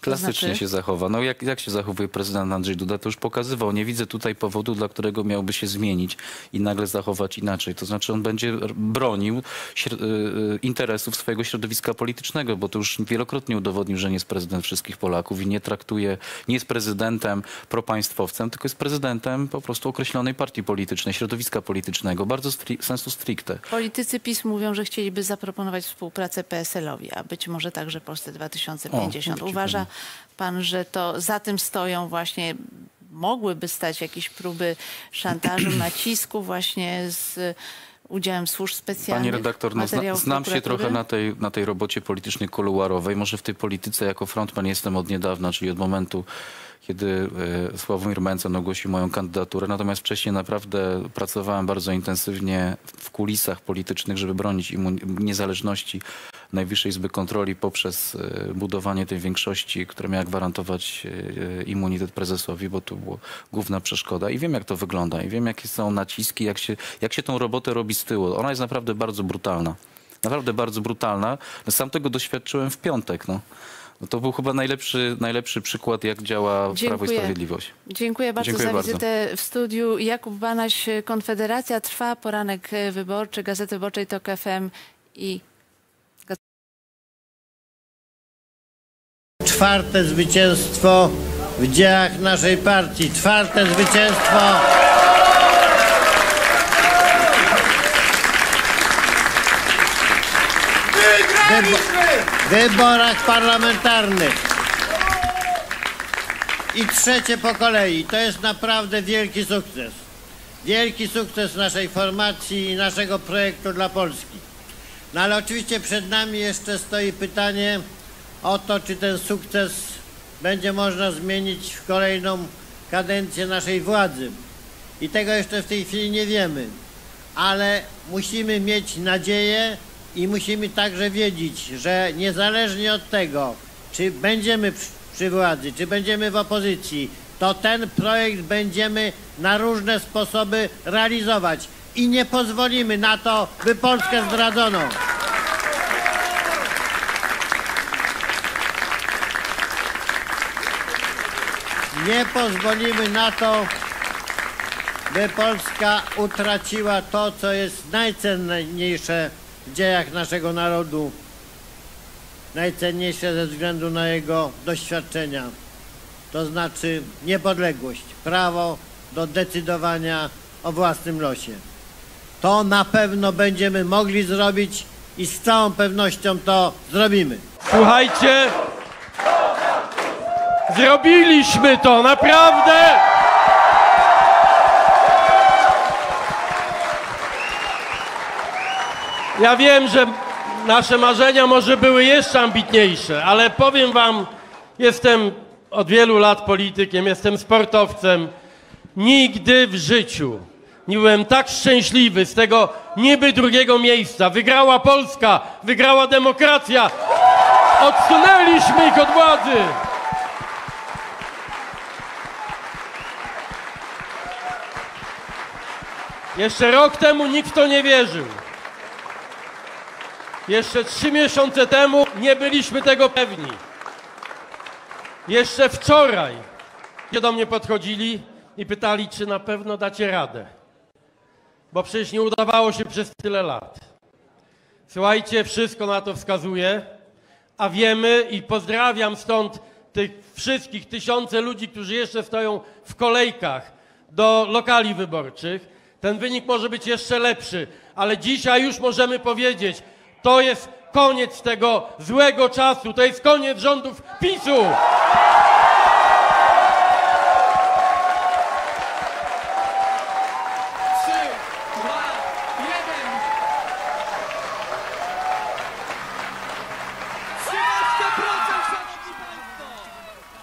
Klasycznie znaczy- się zachowa. No jak, jak się zachowuje prezydent Andrzej Duda, to już pokazywał. Nie widzę tutaj powodu, dla którego miałby się zmienić i nagle zachować inaczej. To znaczy on będzie bronił y, y, interesów swojego środowiska politycznego, bo to już wielokrotnie udowodnił, że nie jest prezydent wszystkich Polaków i nie traktuje, nie jest prezydentem propaństwowcem, tylko jest prezydentem po prostu określonej partii politycznej, środowiska politycznego, bardzo stri- sensu stricte. Politycy PiS mówią, że chcieliby zaproponować współpracę PSL-owi, a być może także Polsce 2050. O, Uważa pan, że to za tym stoją właśnie, mogłyby stać jakieś próby szantażu, [CLEARS THROAT] nacisku właśnie z udziałem służb specjalnych? Pani redaktor, no, zna, znam się trochę na tej, na tej robocie politycznej kuluarowej. Może w tej polityce jako frontman jestem od niedawna, czyli od momentu, kiedy e, Sławomir Mencen ogłosił moją kandydaturę. Natomiast wcześniej naprawdę pracowałem bardzo intensywnie w kulisach politycznych, żeby bronić niezależności Najwyższej Izby Kontroli poprzez e, budowanie tej większości, która miała gwarantować e, immunitet prezesowi, bo to była główna przeszkoda. I wiem, jak to wygląda. I wiem, jakie są naciski, jak się, jak się tą robotę robi z tyłu. Ona jest naprawdę bardzo brutalna. Naprawdę bardzo brutalna. Sam tego doświadczyłem w piątek. No. No to był chyba najlepszy, najlepszy przykład, jak działa Prawo i Dziękuję. Sprawiedliwość. Dziękuję bardzo Dziękuję za bardzo. wizytę w studiu. Jakub Banaś, Konfederacja. Trwa poranek wyborczy Gazety Wyborczej TOK FM i Czwarte zwycięstwo w dziejach naszej partii. Czwarte zwycięstwo. W wyborach parlamentarnych. I trzecie po kolei. To jest naprawdę wielki sukces. Wielki sukces naszej formacji i naszego projektu dla Polski. No ale oczywiście przed nami jeszcze stoi pytanie o to, czy ten sukces będzie można zmienić w kolejną kadencję naszej władzy. I tego jeszcze w tej chwili nie wiemy. Ale musimy mieć nadzieję i musimy także wiedzieć, że niezależnie od tego, czy będziemy przy, władzy, czy będziemy w opozycji, to ten projekt będziemy na różne sposoby realizować i nie pozwolimy na to, by Polskę zdradzono. Nie pozwolimy na to, by Polska utraciła to, co jest najcenniejsze w dziejach naszego narodu, najcenniejsze ze względu na jego doświadczenia, to znaczy niepodległość, prawo do decydowania o własnym losie. To na pewno będziemy mogli zrobić i z całą pewnością to zrobimy. Słuchajcie, zrobiliśmy to, naprawdę! Ja wiem, że nasze marzenia może były jeszcze ambitniejsze, ale powiem wam, jestem od wielu lat politykiem, jestem sportowcem. Nigdy w życiu nie byłem tak szczęśliwy z tego niby drugiego miejsca. Wygrała Polska, wygrała demokracja. Odsunęliśmy ich od władzy. Jeszcze rok temu nikt w to nie wierzył. Jeszcze trzy miesiące temu nie byliśmy tego pewni. Jeszcze wczoraj do mnie podchodzili i pytali, czy na pewno dacie radę. Bo przecież nie udawało się przez tyle lat. Słuchajcie, wszystko na to wskazuje, a wiemy i pozdrawiam stąd tych wszystkich tysiące ludzi, którzy jeszcze stoją w kolejkach do lokali wyborczych. Ten wynik może być jeszcze lepszy, ale dzisiaj już możemy powiedzieć, to jest koniec tego złego czasu, to jest koniec rządów PiSu.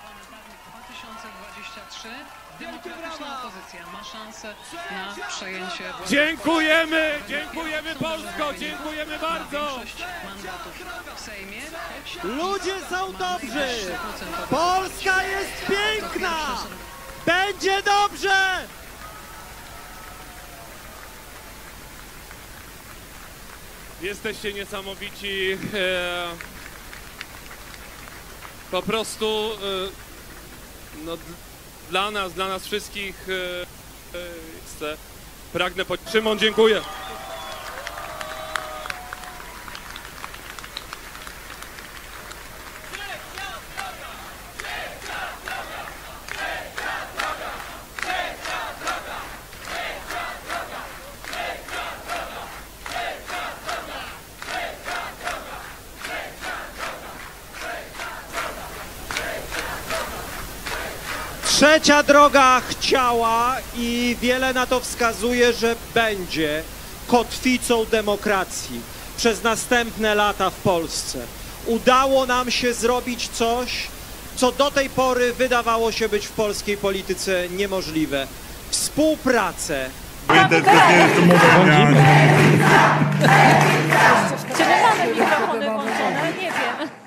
Parlament 2023 demokratyczna opozycja ma szansę na przejęcie władzy. Dziękujemy, dziękujemy Polsko, dziękujemy bardzo. Ludzie są dobrzy! 3% Polska jest piękna! Będzie dobrze! Jesteście niesamowici. E, po prostu e, no, dla nas, dla nas wszystkich e, pragnę po... Szymon, dziękuję. Trzecia droga chciała i wiele na to wskazuje, że będzie kotwicą demokracji przez następne lata w Polsce. Udało nam się zrobić coś, co do tej pory wydawało się być w polskiej polityce niemożliwe. Współpracę Czy my mamy mikrofony włączone? Nie wiem.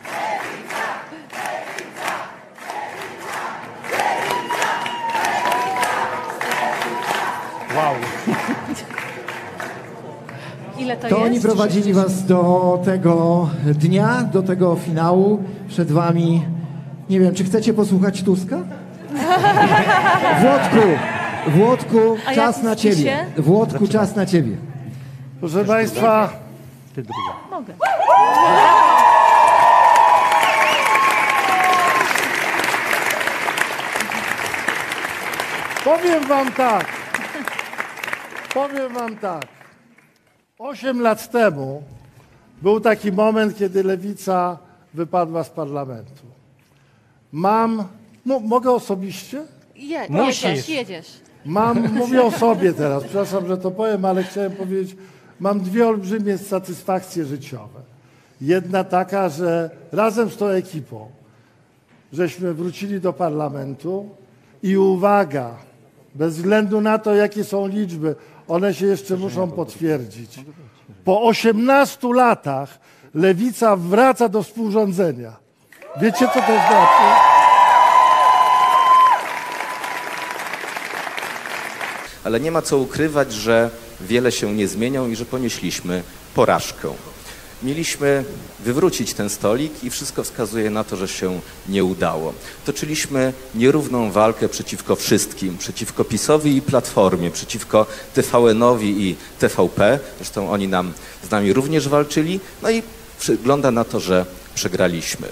[LAUGHS] Ile to, To jest? oni prowadzili was do tego dnia, do tego finału. Przed wami, nie wiem, czy chcecie posłuchać Tuska? [LAUGHS] Włodku, Włodku, A czas na ciebie. PiSie? Włodku, czas na ciebie. Proszę Państwa, Mogę. powiem Wam tak. Powiem Wam tak. Osiem lat temu był taki moment, kiedy lewica wypadła z parlamentu. Mam. Mo- mogę osobiście? Je, Musisz. jedziesz, jedziesz. Mam, mówię o sobie teraz, przepraszam, że to powiem, ale chciałem powiedzieć, mam dwie olbrzymie satysfakcje życiowe. Jedna taka, że razem z tą ekipą żeśmy wrócili do parlamentu I uwaga, bez względu na to, jakie są liczby, one się jeszcze muszą potwierdzić. Po 18 latach lewica wraca do współrządzenia. Wiecie, co to znaczy? ale nie ma co ukrywać, że wiele się nie zmienią i że ponieśliśmy porażkę. Mieliśmy wywrócić ten stolik i wszystko wskazuje na to, że się nie udało. Toczyliśmy nierówną walkę przeciwko wszystkim, przeciwko PiSowi i Platformie, przeciwko TVN-owi i TVP. Zresztą oni nam z nami również walczyli. No i wygląda na to, że przegraliśmy.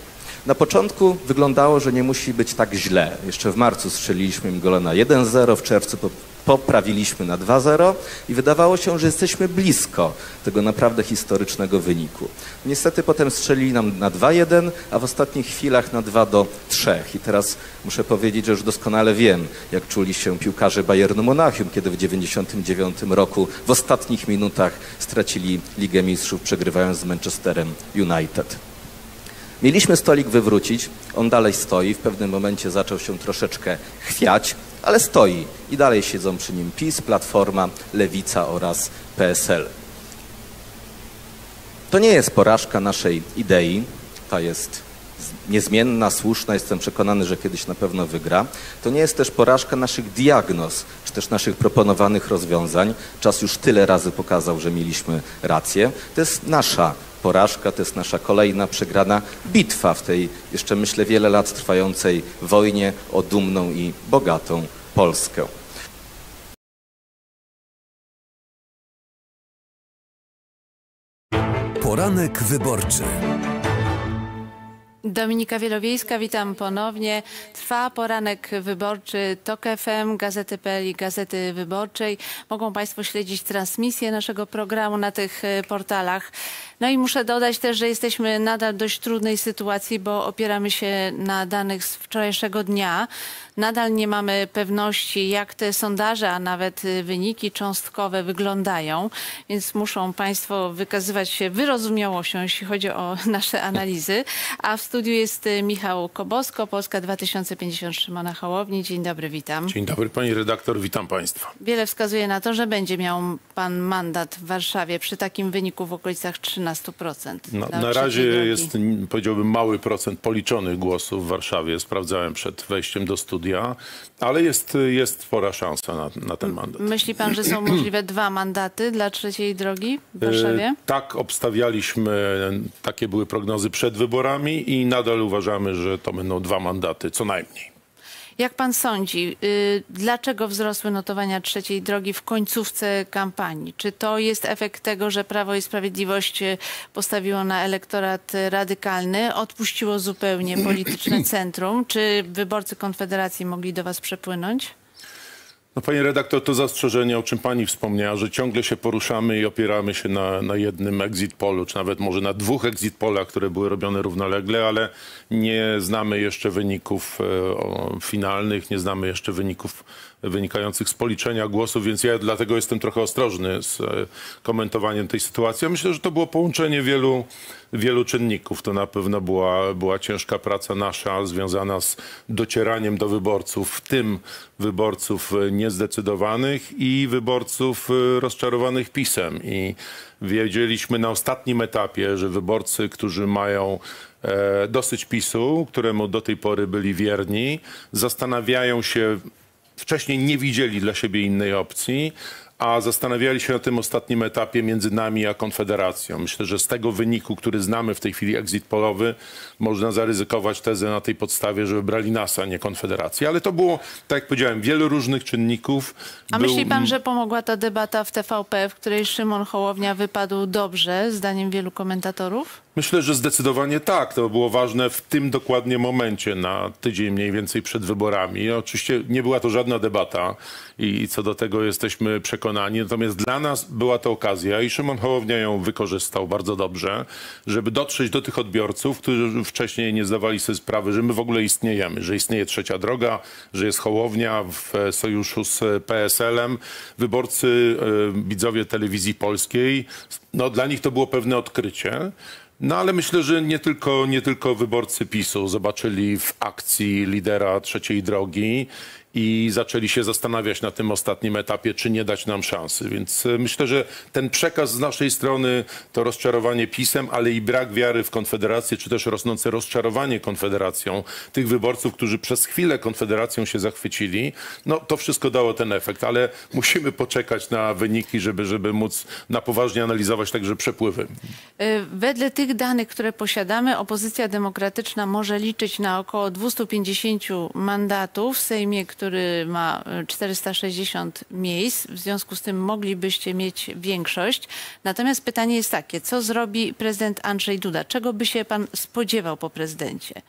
Na początku wyglądało, że nie musi być tak źle. Jeszcze w marcu strzeliliśmy im gola na 1-0, w czerwcu poprawiliśmy na 2-0 i wydawało się, że jesteśmy blisko tego naprawdę historycznego wyniku. Niestety potem strzelili nam na 2-1, a w ostatnich chwilach na 2 do 3. I teraz muszę powiedzieć, że już doskonale wiem, jak czuli się piłkarze Bayernu Monachium, kiedy w 1999 roku w ostatnich minutach stracili Ligę Mistrzów, przegrywając z Manchesterem United. Mieliśmy stolik wywrócić, on dalej stoi, w pewnym momencie zaczął się troszeczkę chwiać, ale stoi i dalej siedzą przy nim PiS, Platforma, Lewica oraz PSL. To nie jest porażka naszej idei, ta jest niezmienna, słuszna, jestem przekonany, że kiedyś na pewno wygra. To nie jest też porażka naszych diagnoz, czy też naszych proponowanych rozwiązań. Czas już tyle razy pokazał, że mieliśmy rację. To jest nasza porażka, to jest nasza kolejna przegrana bitwa w tej jeszcze myślę wiele lat trwającej wojnie o dumną i bogatą Polskę. Poranek wyborczy. Dominika Wielowiejska, witam ponownie. Trwa poranek wyborczy TOK FM, Gazety.pl i Gazety Wyborczej. Mogą Państwo śledzić transmisję naszego programu na tych e, portalach. No i muszę dodać też, że jesteśmy nadal w dość trudnej sytuacji, bo opieramy się na danych z wczorajszego dnia. Nadal nie mamy pewności, jak te sondaże, a nawet y, wyniki cząstkowe wyglądają, więc muszą Państwo wykazywać się wyrozumiałością, jeśli chodzi o nasze analizy. A w studiu jest y, Michał Kobosko, Polska 2050 Szymona Hołowni. Dzień dobry, witam. Dzień dobry pani redaktor, witam państwa. Wiele wskazuje na to, że będzie miał pan mandat w Warszawie przy takim wyniku w okolicach 13%. No, na razie jest, powiedziałbym, mały procent policzonych głosów w Warszawie. Sprawdzałem przed wejściem do studia studia, ale jest, jest spora szansa na, na ten mandat. Myśli pan, że są [CLEARS THROAT] możliwe dwa mandaty dla trzeciej drogi w Warszawie? E, tak, obstawialiśmy, takie były prognozy przed wyborami i nadal uważamy, że to będą dwa mandaty, co najmniej. Jak pan sądzi, y, dlaczego wzrosły notowania trzeciej drogi w końcówce kampanii? Czy to jest efekt tego, że Prawo i Sprawiedliwość y, postawiło na elektorat radykalny, odpuściło zupełnie polityczne [CLEARS THROAT] centrum? Czy wyborcy Konfederacji mogli do was przepłynąć? No, pani redaktor, to zastrzeżenie, o czym pani wspomniała, że ciągle się poruszamy i opieramy się na, na jednym exit polu, czy nawet może na dwóch exit polach, które były robione równolegle, ale nie znamy jeszcze wyników e, finalnych, nie znamy jeszcze wyników wynikających z policzenia głosów, więc ja dlatego jestem trochę ostrożny z e, komentowaniem tej sytuacji. Ja myślę, że to było połączenie wielu, wielu czynników. To na pewno była, była ciężka praca nasza związana z docieraniem do wyborców, w tym wyborców e, niezdecydowanych i wyborców e, rozczarowanych pisem. I wiedzieliśmy na ostatnim etapie, że wyborcy, którzy mają dosyć PiSu, któremu do tej pory byli wierni, zastanawiają się wcześniej nie widzieli dla siebie innej opcji, a zastanawiali się na tym ostatnim etapie między nami a Konfederacją. Myślę, że z tego wyniku, który znamy w tej chwili exit polowy, można zaryzykować tezę na tej podstawie, że wybrali nas, a nie Konfederację. Ale to było, tak jak powiedziałem, wielu różnych czynników. A Był... myśli pan, że pomogła ta debata w TVP, w której Szymon Hołownia wypadł dobrze, zdaniem wielu komentatorów? Myślę, że zdecydowanie tak. To było ważne w tym dokładnie momencie, na tydzień mniej więcej przed wyborami. Oczywiście nie była to żadna debata i co do tego jesteśmy przekonani. Natomiast dla nas była to okazja i Szymon Hołownia ją wykorzystał bardzo dobrze, żeby dotrzeć do tych odbiorców, którzy wcześniej nie zdawali sobie sprawy, że my w ogóle istniejemy, że istnieje trzecia droga, że jest Hołownia w sojuszu z PSL-em. Wyborcy, e, widzowie telewizji polskiej, no dla nich to było pewne odkrycie. No ale myślę, że nie tylko, nie tylko wyborcy PiSu zobaczyli w akcji lidera trzeciej drogi i zaczęli się zastanawiać na tym ostatnim etapie, czy nie dać nam szansy. Więc e, myślę, że ten przekaz z naszej strony to rozczarowanie pisem, ale i brak wiary w Konfederację, czy też rosnące rozczarowanie Konfederacją tych wyborców, którzy przez chwilę Konfederacją się zachwycili, no to wszystko dało ten efekt, ale musimy poczekać na wyniki, żeby, żeby móc na poważnie analizować także przepływy. Y, Wedle tych danych, które posiadamy, opozycja demokratyczna może liczyć na około 250 mandatów w Sejmie, który ma y, 460 miejsc. W związku z tym moglibyście mieć większość. Natomiast pytanie jest takie, co zrobi prezydent Andrzej Duda? Czego by się pan spodziewał po prezydencie?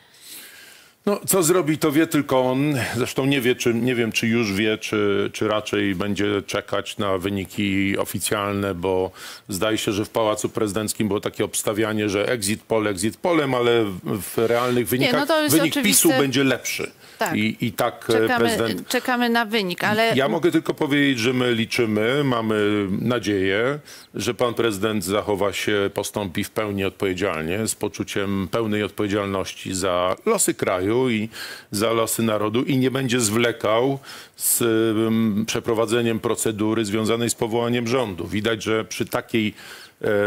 No, co zrobi, to wie tylko on. Zresztą nie wie, czy, nie wiem, czy już wie, czy, czy raczej będzie czekać na wyniki oficjalne, bo zdaje się, że w Pałacu Prezydenckim było takie obstawianie, że exit poll, exit polem, ale w- realnych wynikach no to jest wynik oczywiste. PiSu będzie lepszy. Tak. I, I tak e, Czekamy, prezydent czekamy na wynik, ale ja mogę tylko powiedzieć, że my liczymy, mamy nadzieję, że pan prezydent zachowa się, postąpi w pełni odpowiedzialnie, z poczuciem pełnej odpowiedzialności za losy kraju i za losy narodu i nie będzie zwlekał z um, przeprowadzeniem procedury związanej z powołaniem rządu. Widać, że przy takiej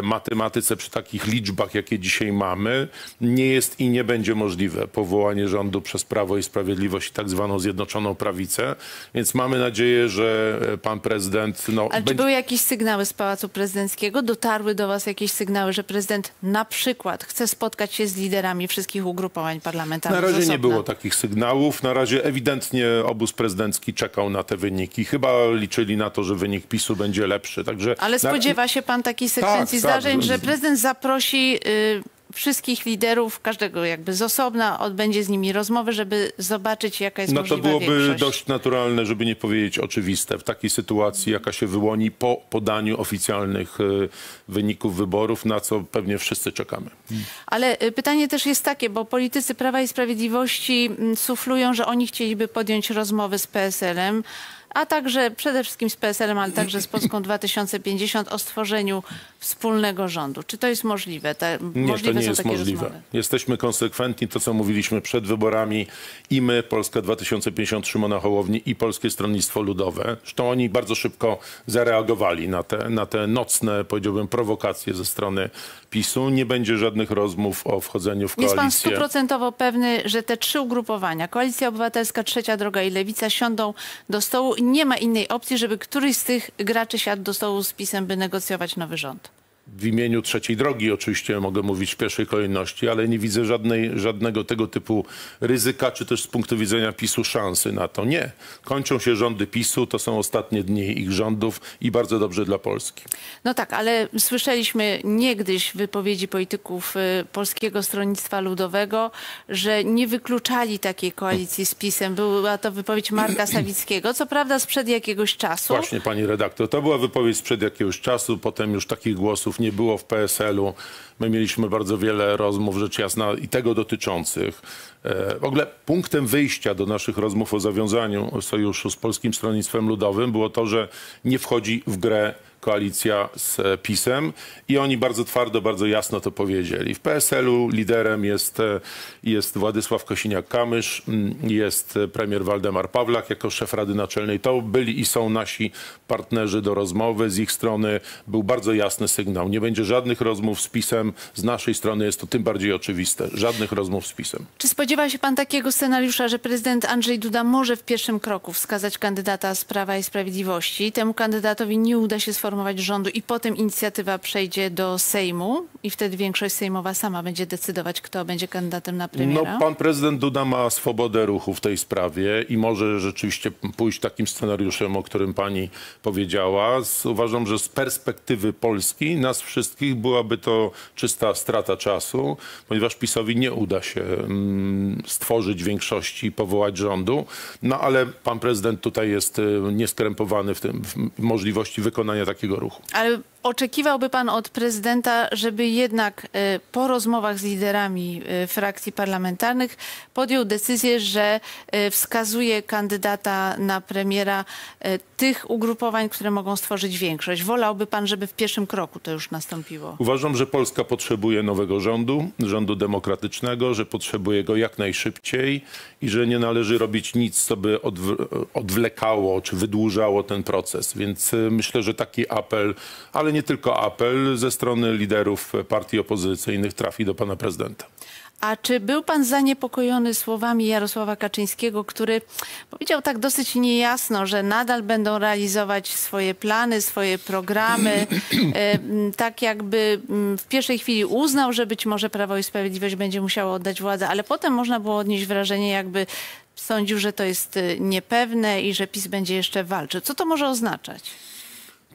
matematyce, przy takich liczbach, jakie dzisiaj mamy, nie jest i nie będzie możliwe powołanie rządu przez Prawo i Sprawiedliwość i tak zwaną Zjednoczoną Prawicę. Więc mamy nadzieję, że e, pan prezydent no, Ale czy były jakieś sygnały z Pałacu Prezydenckiego? Dotarły do Was jakieś sygnały, że prezydent na przykład chce spotkać się z liderami wszystkich ugrupowań Na parlamentarnych? z razie nie było takich sygnałów. Na razie ewidentnie obóz prezydencki czekał na te wyniki. Chyba liczyli na to, że wynik PiSu będzie lepszy. Także Ale na- spodziewa się pan takiej sekwencji tak. zdarzeń, że prezydent zaprosi y, wszystkich liderów, każdego jakby z osobna, odbędzie z nimi rozmowy, żeby zobaczyć, jaka jest No to możliwa byłoby większość. dość naturalne, żeby nie powiedzieć oczywiste. W takiej sytuacji, jaka się wyłoni po podaniu oficjalnych e, wyników wyborów, na co pewnie wszyscy czekamy. Ale y, pytanie też jest takie, bo politycy Prawa i Sprawiedliwości mm, suflują, że oni chcieliby podjąć rozmowy z PSL-em, a także przede wszystkim z PSL-em, ale także z Polską 2050 o stworzeniu wspólnego rządu. Czy to jest możliwe? Te, Nie, możliwe to nie jest możliwe. rozmowy? Jesteśmy konsekwentni, to co mówiliśmy przed wyborami i my, Polska 2050 Szymona Hołowni i Polskie Stronnictwo Ludowe. Zresztą oni bardzo szybko zareagowali na te, na te nocne, powiedziałbym, prowokacje ze strony PiSu. Nie będzie żadnych rozmów o wchodzeniu w Jest pan koalicję. stuprocentowo pewny, że te trzy ugrupowania, Koalicja Obywatelska, Trzecia Droga i Lewica siądą do stołu i nie ma innej opcji, żeby któryś z tych graczy siadł do stołu z PiSem, by negocjować nowy rząd? W imieniu trzeciej drogi oczywiście mogę mówić w pierwszej kolejności, ale nie widzę żadnej, żadnego tego typu ryzyka, czy też z punktu widzenia PiSu szansy na to. Nie. Kończą się rządy PiSu, to są ostatnie dni ich rządów i bardzo dobrze dla Polski. No tak, ale słyszeliśmy niegdyś wypowiedzi polityków y, Polskiego Stronnictwa Ludowego, że nie wykluczali takiej koalicji z PiSem. Była to wypowiedź Marka [CLEARS THROAT] Sawickiego, co prawda sprzed jakiegoś czasu. Właśnie, pani redaktor, to była wypowiedź sprzed jakiegoś czasu, potem już takich głosów nie było w PSL-u. My mieliśmy bardzo wiele rozmów, rzecz jasna, i tego dotyczących. E, W ogóle punktem wyjścia do naszych rozmów o zawiązaniu sojuszu z Polskim Stronnictwem Ludowym było to, że nie wchodzi w grę koalicja z PiSem i oni bardzo twardo, bardzo jasno to powiedzieli. W PSL-u liderem jest, e, jest Władysław Kosiniak-Kamysz, mm, jest premier Waldemar Pawlak jako szef Rady Naczelnej. To byli i są nasi partnerzy do rozmowy. Z ich strony był bardzo jasny sygnał. Nie będzie żadnych rozmów z PiSem. Z naszej strony jest to tym bardziej oczywiste. Żadnych rozmów z PiSem. Czy spodziewa się pan takiego scenariusza, że prezydent Andrzej Duda może w pierwszym kroku wskazać kandydata z Prawa i Sprawiedliwości? Temu kandydatowi nie uda się rządu i potem inicjatywa przejdzie do Sejmu i wtedy większość sejmowa sama będzie decydować, kto będzie kandydatem na premiera? No, pan prezydent Duda ma swobodę ruchu w tej sprawie i może rzeczywiście pójść takim scenariuszem, o którym pani powiedziała. Uważam, że z perspektywy Polski, nas wszystkich, byłaby to czysta strata czasu, ponieważ PiSowi nie uda się mm, stworzyć większości i powołać rządu. No ale pan prezydent tutaj jest y, nieskrępowany w tym w możliwości wykonania takiego ruchu. Ale oczekiwałby pan od prezydenta, żeby jednak e, po rozmowach z liderami e, frakcji parlamentarnych podjął decyzję, że e, wskazuje kandydata na premiera tych ugrupowań, które mogą stworzyć większość. Wolałby pan, żeby w pierwszym kroku to już nastąpiło? Uważam, że Polska potrzebuje nowego rządu, rządu demokratycznego, że potrzebuje go jak najszybciej i że nie należy robić nic, co by odw- odwlekało czy wydłużało ten proces. Więc y, myślę, że taki apel, ale nie tylko apel, ze strony liderów partii opozycyjnych trafi do pana prezydenta. A czy był pan zaniepokojony słowami Jarosława Kaczyńskiego, który powiedział tak dosyć niejasno, że nadal będą realizować swoje plany, swoje programy, [CLEARS THROAT] tak jakby m, w pierwszej chwili uznał, że być może Prawo i Sprawiedliwość będzie musiało oddać władzę, ale potem można było odnieść wrażenie, jakby sądził, że to jest e, niepewne i że PiS będzie jeszcze walczył. Co to może oznaczać?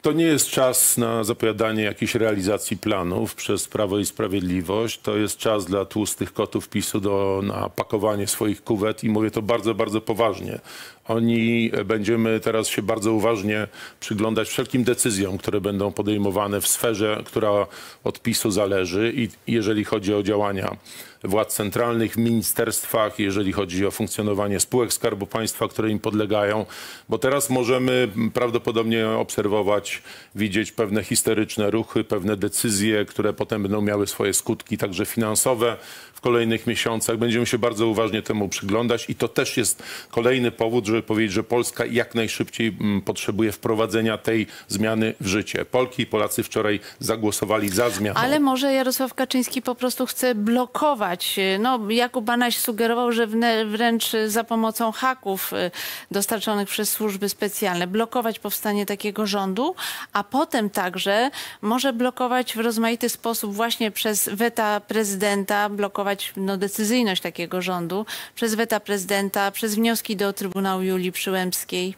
To nie jest czas na zapowiadanie jakiejś realizacji planów przez Prawo i Sprawiedliwość. To jest czas dla tłustych kotów PiSu do, na pakowanie swoich kuwet i mówię to bardzo, bardzo poważnie. Oni będziemy teraz się bardzo uważnie przyglądać wszelkim decyzjom, które będą podejmowane w sferze, która od PiSu zależy i jeżeli chodzi o działania władz centralnych, w ministerstwach, jeżeli chodzi o funkcjonowanie spółek Skarbu Państwa, które im podlegają, bo teraz możemy prawdopodobnie obserwować, widzieć pewne historyczne ruchy, pewne decyzje, które potem będą miały swoje skutki, także finansowe kolejnych miesiącach. Będziemy się bardzo uważnie temu przyglądać i to też jest kolejny powód, żeby powiedzieć, że Polska jak najszybciej mm, potrzebuje wprowadzenia tej zmiany w życie. Polki i Polacy wczoraj zagłosowali za zmianą. Ale może Jarosław Kaczyński po prostu chce blokować. No, Jakub Banaś sugerował, że wręcz za pomocą haków y, dostarczonych przez służby specjalne blokować powstanie takiego rządu, a potem także może blokować w rozmaity sposób właśnie przez weta prezydenta, blokować no, decyzyjność takiego rządu, przez weta prezydenta, przez wnioski do Trybunału Julii Przyłębskiej.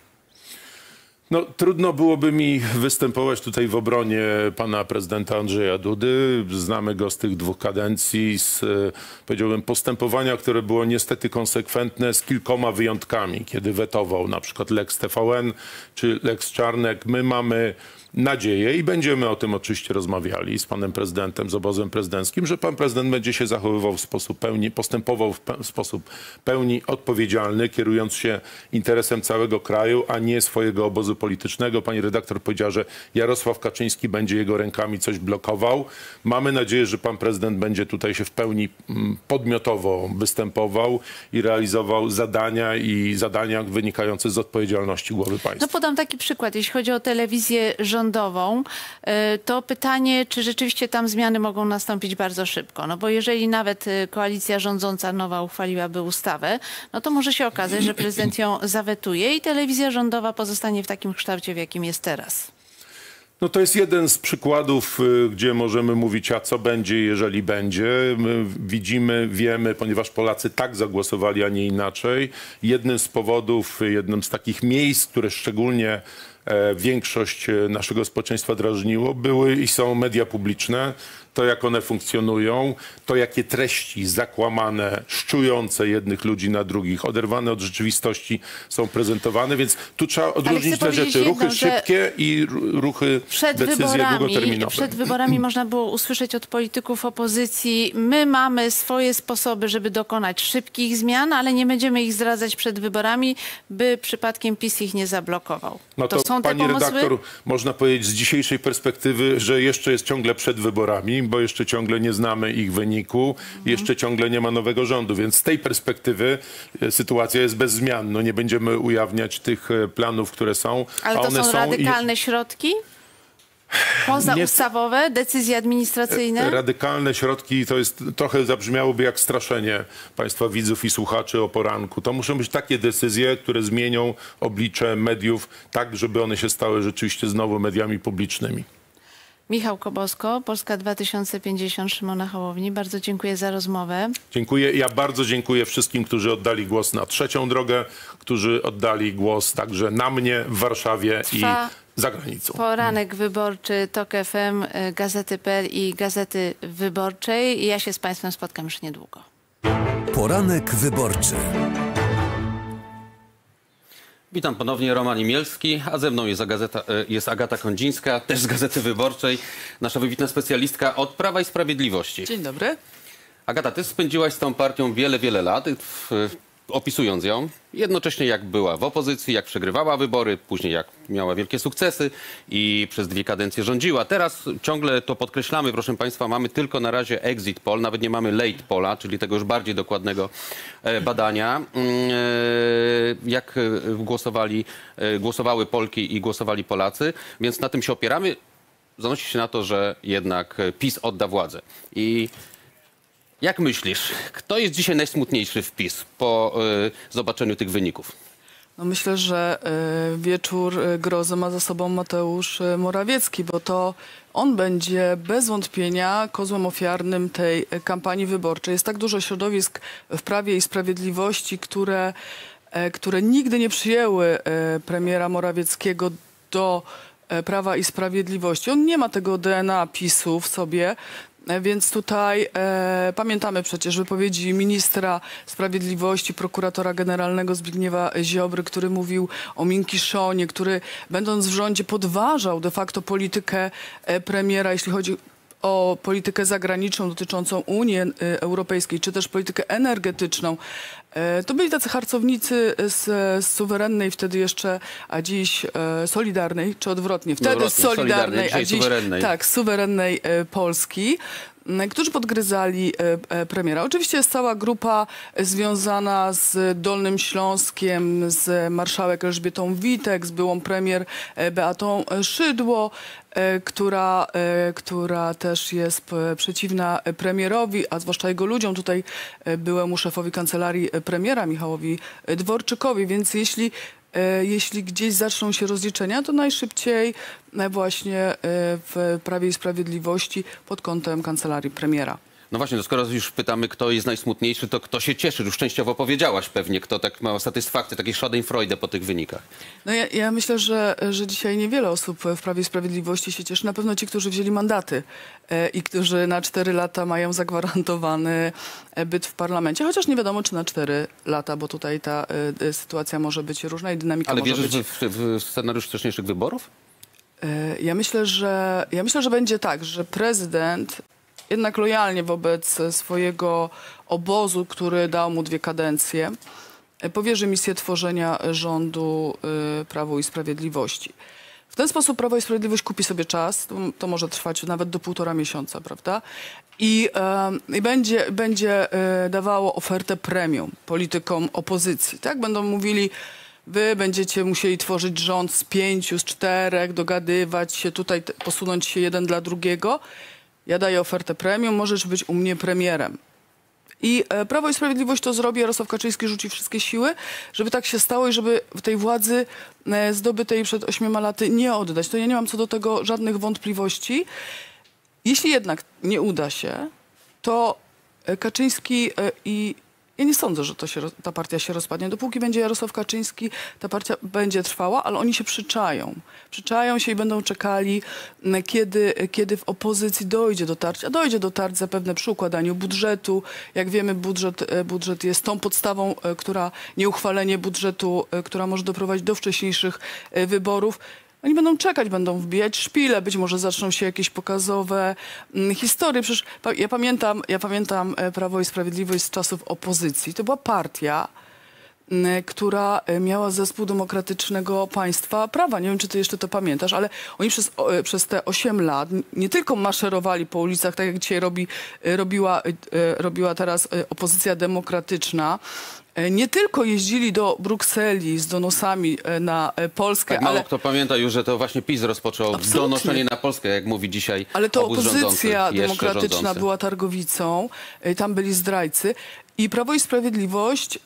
No, trudno byłoby mi występować tutaj w obronie pana prezydenta Andrzeja Dudy. Znamy go z tych dwóch kadencji, z e, powiedziałbym postępowania, które było niestety konsekwentne z kilkoma wyjątkami, kiedy wetował na przykład Lex TVN czy Lex Czarnek. My mamy nadzieję i będziemy o tym oczywiście rozmawiali z panem prezydentem, z obozem prezydenckim, że pan prezydent będzie się zachowywał w sposób pełni, postępował w pe- w sposób pełni odpowiedzialny, kierując się interesem całego kraju, a nie swojego obozu politycznego. Pani redaktor powiedziała, że Jarosław Kaczyński będzie jego rękami coś blokował. Mamy nadzieję, że pan prezydent będzie tutaj się w pełni mm, podmiotowo występował i realizował zadania i zadania wynikające z odpowiedzialności głowy państwa. No podam taki przykład. Jeśli chodzi o telewizję rządową, y, to pytanie, czy rzeczywiście tam zmiany mogą nastąpić bardzo szybko. No bo jeżeli nawet y, koalicja rządząca nowa uchwaliłaby ustawę, no to może się okazać, że prezydent ją zawetuje i telewizja rządowa pozostanie w takim kształcie, w jakim jest teraz. No to jest jeden z przykładów, y, gdzie możemy mówić, a co będzie, jeżeli będzie. My widzimy, wiemy, ponieważ Polacy tak zagłosowali, a nie inaczej. Jednym z powodów, jednym z takich miejsc, które szczególnie większość e, naszego społeczeństwa drażniło, były i są media publiczne. To, jak one funkcjonują, to, jakie treści zakłamane, szczujące jednych ludzi na drugich, oderwane od rzeczywistości są prezentowane, więc tu trzeba odróżnić te rzeczy. Ruchy jedno, szybkie i ru- ruchy, Przed decyzje wyborami, długoterminowe. przed wyborami można było usłyszeć od polityków opozycji, my mamy swoje sposoby, żeby dokonać szybkich zmian, ale nie będziemy ich zdradzać przed wyborami, by przypadkiem PiS ich nie zablokował. No to, są te pani pomysły? redaktor, można powiedzieć z dzisiejszej perspektywy, że jeszcze jest ciągle przed wyborami, bo jeszcze ciągle nie znamy ich wyniku, jeszcze ciągle nie ma nowego rządu, więc z tej perspektywy e, sytuacja jest bez zmian. No nie będziemy ujawniać tych e, planów, które są, Ale to one są są i- radykalne środki? Pozaustawowe, decyzje administracyjne? Radykalne środki to jest trochę zabrzmiałoby jak straszenie państwa widzów i słuchaczy o poranku. To muszą być takie decyzje, które zmienią oblicze mediów tak, żeby one się stały rzeczywiście znowu mediami publicznymi. Michał Kobosko, Polska 2050, Szymona Hołowni. Bardzo dziękuję za rozmowę. Dziękuję. Ja bardzo dziękuję wszystkim, którzy oddali głos na trzecią drogę, którzy oddali głos także na mnie w Warszawie Trwa i za granicą. Poranek wyborczy TOK FM, y, Gazety.pl i Gazety Wyborczej. Ja się z Państwem spotkam już niedługo. Poranek wyborczy. Witam ponownie, Roman Imielski, a ze mną jest, Agazeta, e, jest Agata Kondzińska, też z Gazety Wyborczej, nasza wybitna specjalistka od Prawa i Sprawiedliwości. Dzień dobry. Agata, ty spędziłaś z tą partią wiele, wiele lat, opisując ją, jednocześnie jak była w opozycji, jak przegrywała wybory, później jak miała wielkie sukcesy i przez dwie kadencje rządziła. Teraz ciągle to podkreślamy, proszę Państwa, mamy tylko na razie exit poll, nawet nie mamy late polla, czyli tego już bardziej dokładnego e, badania. Mm, e, Jak e, głosowali, głosowały Polki i głosowali Polacy, więc na tym się opieramy. Zanosi się na to, że jednak PiS odda władzę. I jak myślisz, kto jest dzisiaj najsmutniejszy w PiS po y, zobaczeniu tych wyników? No myślę, że y, wieczór y, grozy ma za sobą Mateusz y, Morawiecki, bo to on będzie bez wątpienia kozłem ofiarnym tej y, kampanii wyborczej. Jest tak dużo środowisk w Prawie i Sprawiedliwości, które, e, które nigdy nie przyjęły e, premiera Morawieckiego do e, Prawa i Sprawiedliwości. On nie ma tego DNA PiSu w sobie. E, Więc tutaj e, pamiętamy przecież wypowiedzi ministra sprawiedliwości, prokuratora generalnego Zbigniewa Ziobry, który mówił o Minkiszonie, który będąc w rządzie podważał de facto politykę e, premiera, jeśli chodzi o politykę zagraniczną dotyczącą Unii e, Europejskiej, czy też politykę energetyczną. E, To byli tacy harcownicy z, z suwerennej wtedy jeszcze, a dziś e, solidarnej, czy odwrotnie, wtedy odwrotnie, solidarnej, a dziś suwerennej. tak, suwerennej e, Polski którzy podgryzali e, e, premiera. Oczywiście jest cała grupa związana z Dolnym Śląskiem, z marszałek Elżbietą Witek, z byłą premier e, Beatą Szydło, e, która, e, która też jest przeciwna premierowi, a zwłaszcza jego ludziom, tutaj e, byłemu szefowi kancelarii e, premiera Michałowi e, Dworczykowi, więc jeśli E, Jeśli gdzieś zaczną się rozliczenia, to najszybciej e, właśnie e, w Prawie i Sprawiedliwości pod kątem kancelarii premiera. No właśnie, to skoro już pytamy, kto jest najsmutniejszy, to kto się cieszy? Już częściowo powiedziałaś pewnie, kto tak ma satysfakcję, taki Schadenfreude po tych wynikach. No ja, ja myślę, że, że dzisiaj niewiele osób w Prawie i Sprawiedliwości się cieszy. Na pewno ci, którzy wzięli mandaty e, i którzy na cztery lata mają zagwarantowany e, byt w parlamencie, chociaż nie wiadomo, czy na cztery lata, bo tutaj ta e, e, sytuacja może być różna i dynamika Ale może wierzysz być... w, w, w scenariusz wcześniejszych wyborów? E, Ja myślę, że ja myślę, że będzie tak, że prezydent jednak lojalnie wobec swojego obozu, który dał mu dwie kadencje, powierzy misję tworzenia rządu e, Prawu i Sprawiedliwości. W ten sposób Prawo i Sprawiedliwość kupi sobie czas, to, może trwać nawet do półtora miesiąca, prawda? I, e, i będzie, będzie e, dawało ofertę premium politykom opozycji. Tak? Będą mówili, wy będziecie musieli tworzyć rząd z pięciu, z czterech, dogadywać się, tutaj posunąć się jeden dla drugiego. Ja daję ofertę premium, możesz być u mnie premierem. I e, Prawo i Sprawiedliwość to zrobi, Jarosław Kaczyński rzuci wszystkie siły, żeby tak się stało i żeby tej władzy e, zdobytej przed ośmioma laty nie oddać. To ja nie mam co do tego żadnych wątpliwości. Jeśli jednak nie uda się, to e, Kaczyński i ja nie sądzę, że się, ta partia się rozpadnie. Dopóki będzie Jarosław Kaczyński, ta partia będzie trwała, ale oni się przyczają. Przyczają się i będą czekali, kiedy, kiedy w opozycji dojdzie do tarć. A dojdzie do tarć zapewne przy układaniu budżetu. Jak wiemy, budżet, e, budżet jest tą podstawą, e, która nieuchwalenie budżetu, e, która może doprowadzić do wcześniejszych wyborów. Oni będą czekać, będą wbijać szpile, być może zaczną się jakieś pokazowe mm, historie. Przecież pa- ja pamiętam, ja pamiętam e, Prawo i Sprawiedliwość z czasów opozycji. To była partia, mm, która e, miała zespół demokratycznego państwa prawa. Nie wiem, czy ty jeszcze to pamiętasz, ale oni przez, e, przez te 8 lat nie tylko maszerowali po ulicach, tak jak dzisiaj robi, robiła, robiła teraz opozycja demokratyczna, nie tylko jeździli do Brukseli z donosami e, na e, Polskę, Tak mało ale kto pamięta już, że to właśnie PiS rozpoczął Absolutnie. donoszenie na Polskę, jak mówi dzisiaj Ale to opozycja demokratyczna była targowicą, tam byli zdrajcy i Prawo i Sprawiedliwość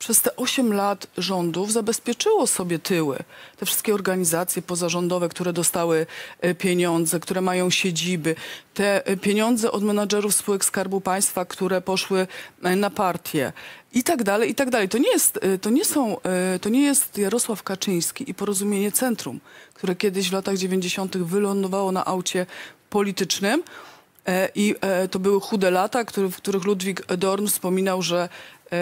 przez te 8 lat rządów zabezpieczyło sobie tyły. Te wszystkie organizacje pozarządowe, które dostały e, pieniądze, które mają siedziby, te e, pieniądze od menadżerów spółek Skarbu Państwa, które poszły e, na partię i tak dalej, i tak dalej. To nie jest, to nie są, to nie jest Jarosław Kaczyński i Porozumienie Centrum, które kiedyś w latach 90. wylądowało na aucie politycznym. I to były chude lata, w których Ludwik Dorn wspominał, że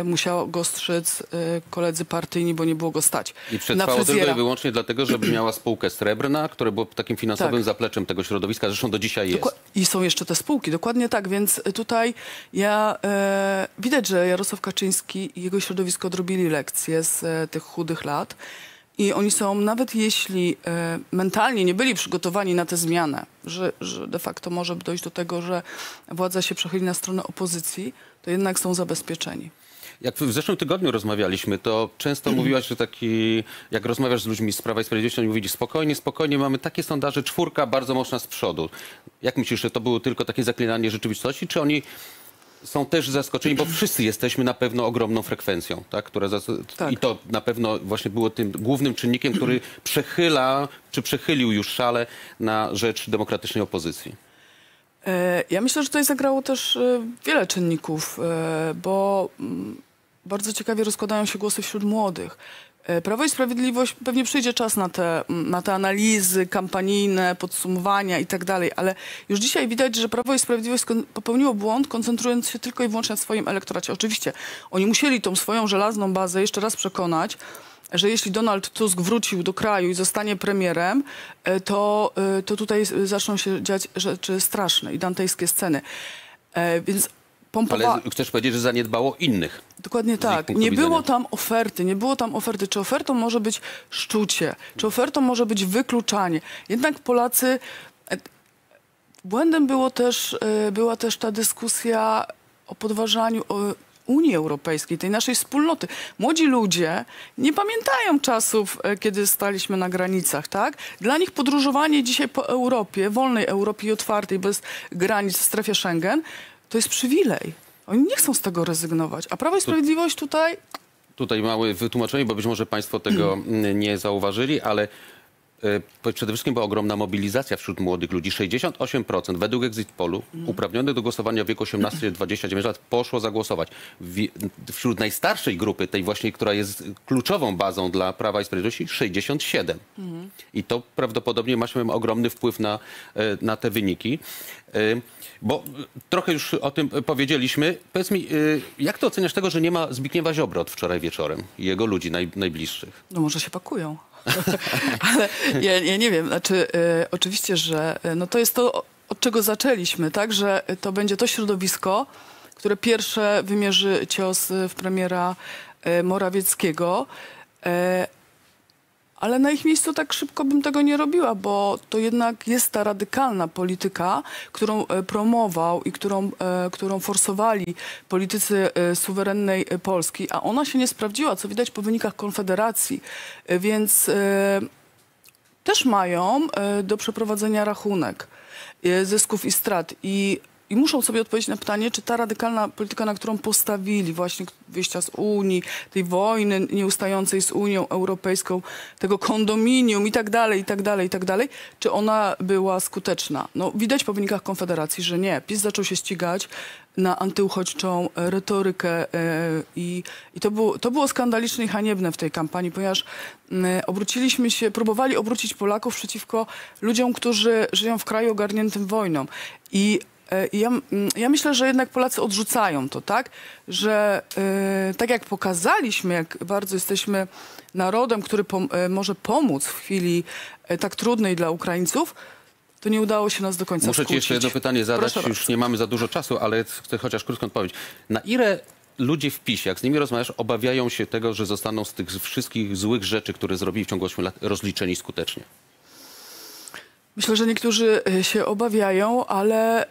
musiał go strzec e, koledzy partyjni, bo nie było go stać. I przetrwało tylko i wyłącznie dlatego, żeby [CLEARS THROAT] miała spółkę Srebrna, które było takim finansowym Tak. zapleczem tego środowiska, zresztą do dzisiaj jest. I są jeszcze te spółki, dokładnie tak, więc tutaj ja e, widać, że Jarosław Kaczyński i jego środowisko odrobili lekcje z e, tych chudych lat i oni są, nawet jeśli e, mentalnie nie byli przygotowani na tę zmianę, że, że de facto może dojść do tego, że władza się przechyli na stronę opozycji, to jednak są zabezpieczeni. Jak w zeszłym tygodniu rozmawialiśmy, to często mówiłaś, że taki, jak rozmawiasz z ludźmi z Prawa i Sprawiedliwości, oni mówili spokojnie, spokojnie, mamy takie sondaże, czwórka bardzo mocna z przodu. Jak myślisz, że to było tylko takie zaklinanie rzeczywistości, czy oni są też zaskoczeni, bo wszyscy jesteśmy na pewno ogromną frekwencją, tak? Która zas- I to na pewno właśnie było tym głównym czynnikiem, który [CLEARS THROAT] przechyla, czy przechylił już szale na rzecz demokratycznej opozycji. E, Ja myślę, że tutaj zagrało też e, wiele czynników, e, bo mm, bardzo ciekawie rozkładają się głosy wśród młodych. E, Prawo i Sprawiedliwość, pewnie przyjdzie czas na te, na te analizy kampanijne, podsumowania i tak dalej, ale już dzisiaj widać, że Prawo i Sprawiedliwość popełniło błąd, koncentrując się tylko i wyłącznie na swoim elektoracie. Oczywiście oni musieli tą swoją żelazną bazę jeszcze raz przekonać, że jeśli Donald Tusk wrócił do kraju i zostanie premierem, e, to, e, to tutaj zaczną się dziać rzeczy straszne i dantejskie sceny. Więc pompowa... Ale chcesz powiedzieć, że zaniedbało innych. Dokładnie tak. Nie widzenia. było tam oferty, nie było tam oferty. Czy ofertą może być szczucie, czy ofertą może być wykluczanie. Jednak Polacy... e, Błędem było też, e, była też ta dyskusja o podważaniu o Unii Europejskiej, tej naszej wspólnoty. Młodzi ludzie nie pamiętają czasów, e, kiedy staliśmy na granicach, tak? Dla nich podróżowanie dzisiaj po Europie, wolnej Europie i otwartej, bez granic w strefie Schengen, to jest przywilej. Oni nie chcą z tego rezygnować. A Prawo i Sprawiedliwość tutaj Tutaj małe wytłumaczenie, bo być może Państwo tego [CLEARS THROAT] nie zauważyli, ale przede wszystkim była ogromna mobilizacja wśród młodych ludzi. 68% według Exit Polu uprawnionych do głosowania w wieku 18-29 lat poszło zagłosować. Wśród najstarszej grupy, tej właśnie, która jest kluczową bazą dla Prawa i Sprawiedliwości, 67. I to prawdopodobnie ma się ogromny wpływ na, e, na te wyniki. E, Bo e, trochę już o tym powiedzieliśmy. Powiedz mi, e, jak to oceniasz tego, że nie ma Zbigniewa Ziobro od wczoraj wieczorem i jego ludzi naj, najbliższych? No może się pakują. [LAUGHS] Ale ja, ja nie wiem, znaczy e, oczywiście, że e, no to jest to, od czego zaczęliśmy, tak, że to będzie to środowisko, które pierwsze wymierzy cios e, w premiera Morawieckiego. Ale na ich miejscu tak szybko bym tego nie robiła, bo to jednak jest ta radykalna polityka, którą e, promował i którą, e, którą forsowali politycy e, suwerennej Polski, a ona się nie sprawdziła, co widać po wynikach Konfederacji. Więc też mają do przeprowadzenia rachunek zysków i strat. I, I muszą sobie odpowiedzieć na pytanie, czy ta radykalna polityka, na którą postawili, właśnie wyjścia z Unii, tej wojny nieustającej z Unią Europejską, tego kondominium i tak dalej, i tak dalej, i tak dalej, czy ona była skuteczna? No, widać po wynikach Konfederacji, że nie. PiS zaczął się ścigać na antyuchodźczą retorykę e, i, i to, było, to było skandaliczne i haniebne w tej kampanii, ponieważ obróciliśmy się, próbowali obrócić Polaków przeciwko ludziom, którzy żyją w kraju ogarniętym wojną. I ja, mm, ja myślę, że jednak Polacy odrzucają to, tak? Że e, tak jak pokazaliśmy, jak bardzo jesteśmy narodem, który pom- e, może pomóc w chwili e, tak trudnej dla Ukraińców, to nie udało się nas do końca Muszę ci jeszcze skłócić. jedno pytanie zadać, Proszę już nie mamy za dużo czasu, ale chcę chociaż krótką odpowiedź. Na ile ludzie w PiSie, jak z nimi rozmawiasz, obawiają się tego, że zostaną z tych wszystkich złych rzeczy, które zrobili w ciągu 8 lat, rozliczeni skutecznie? Myślę, że niektórzy się obawiają, ale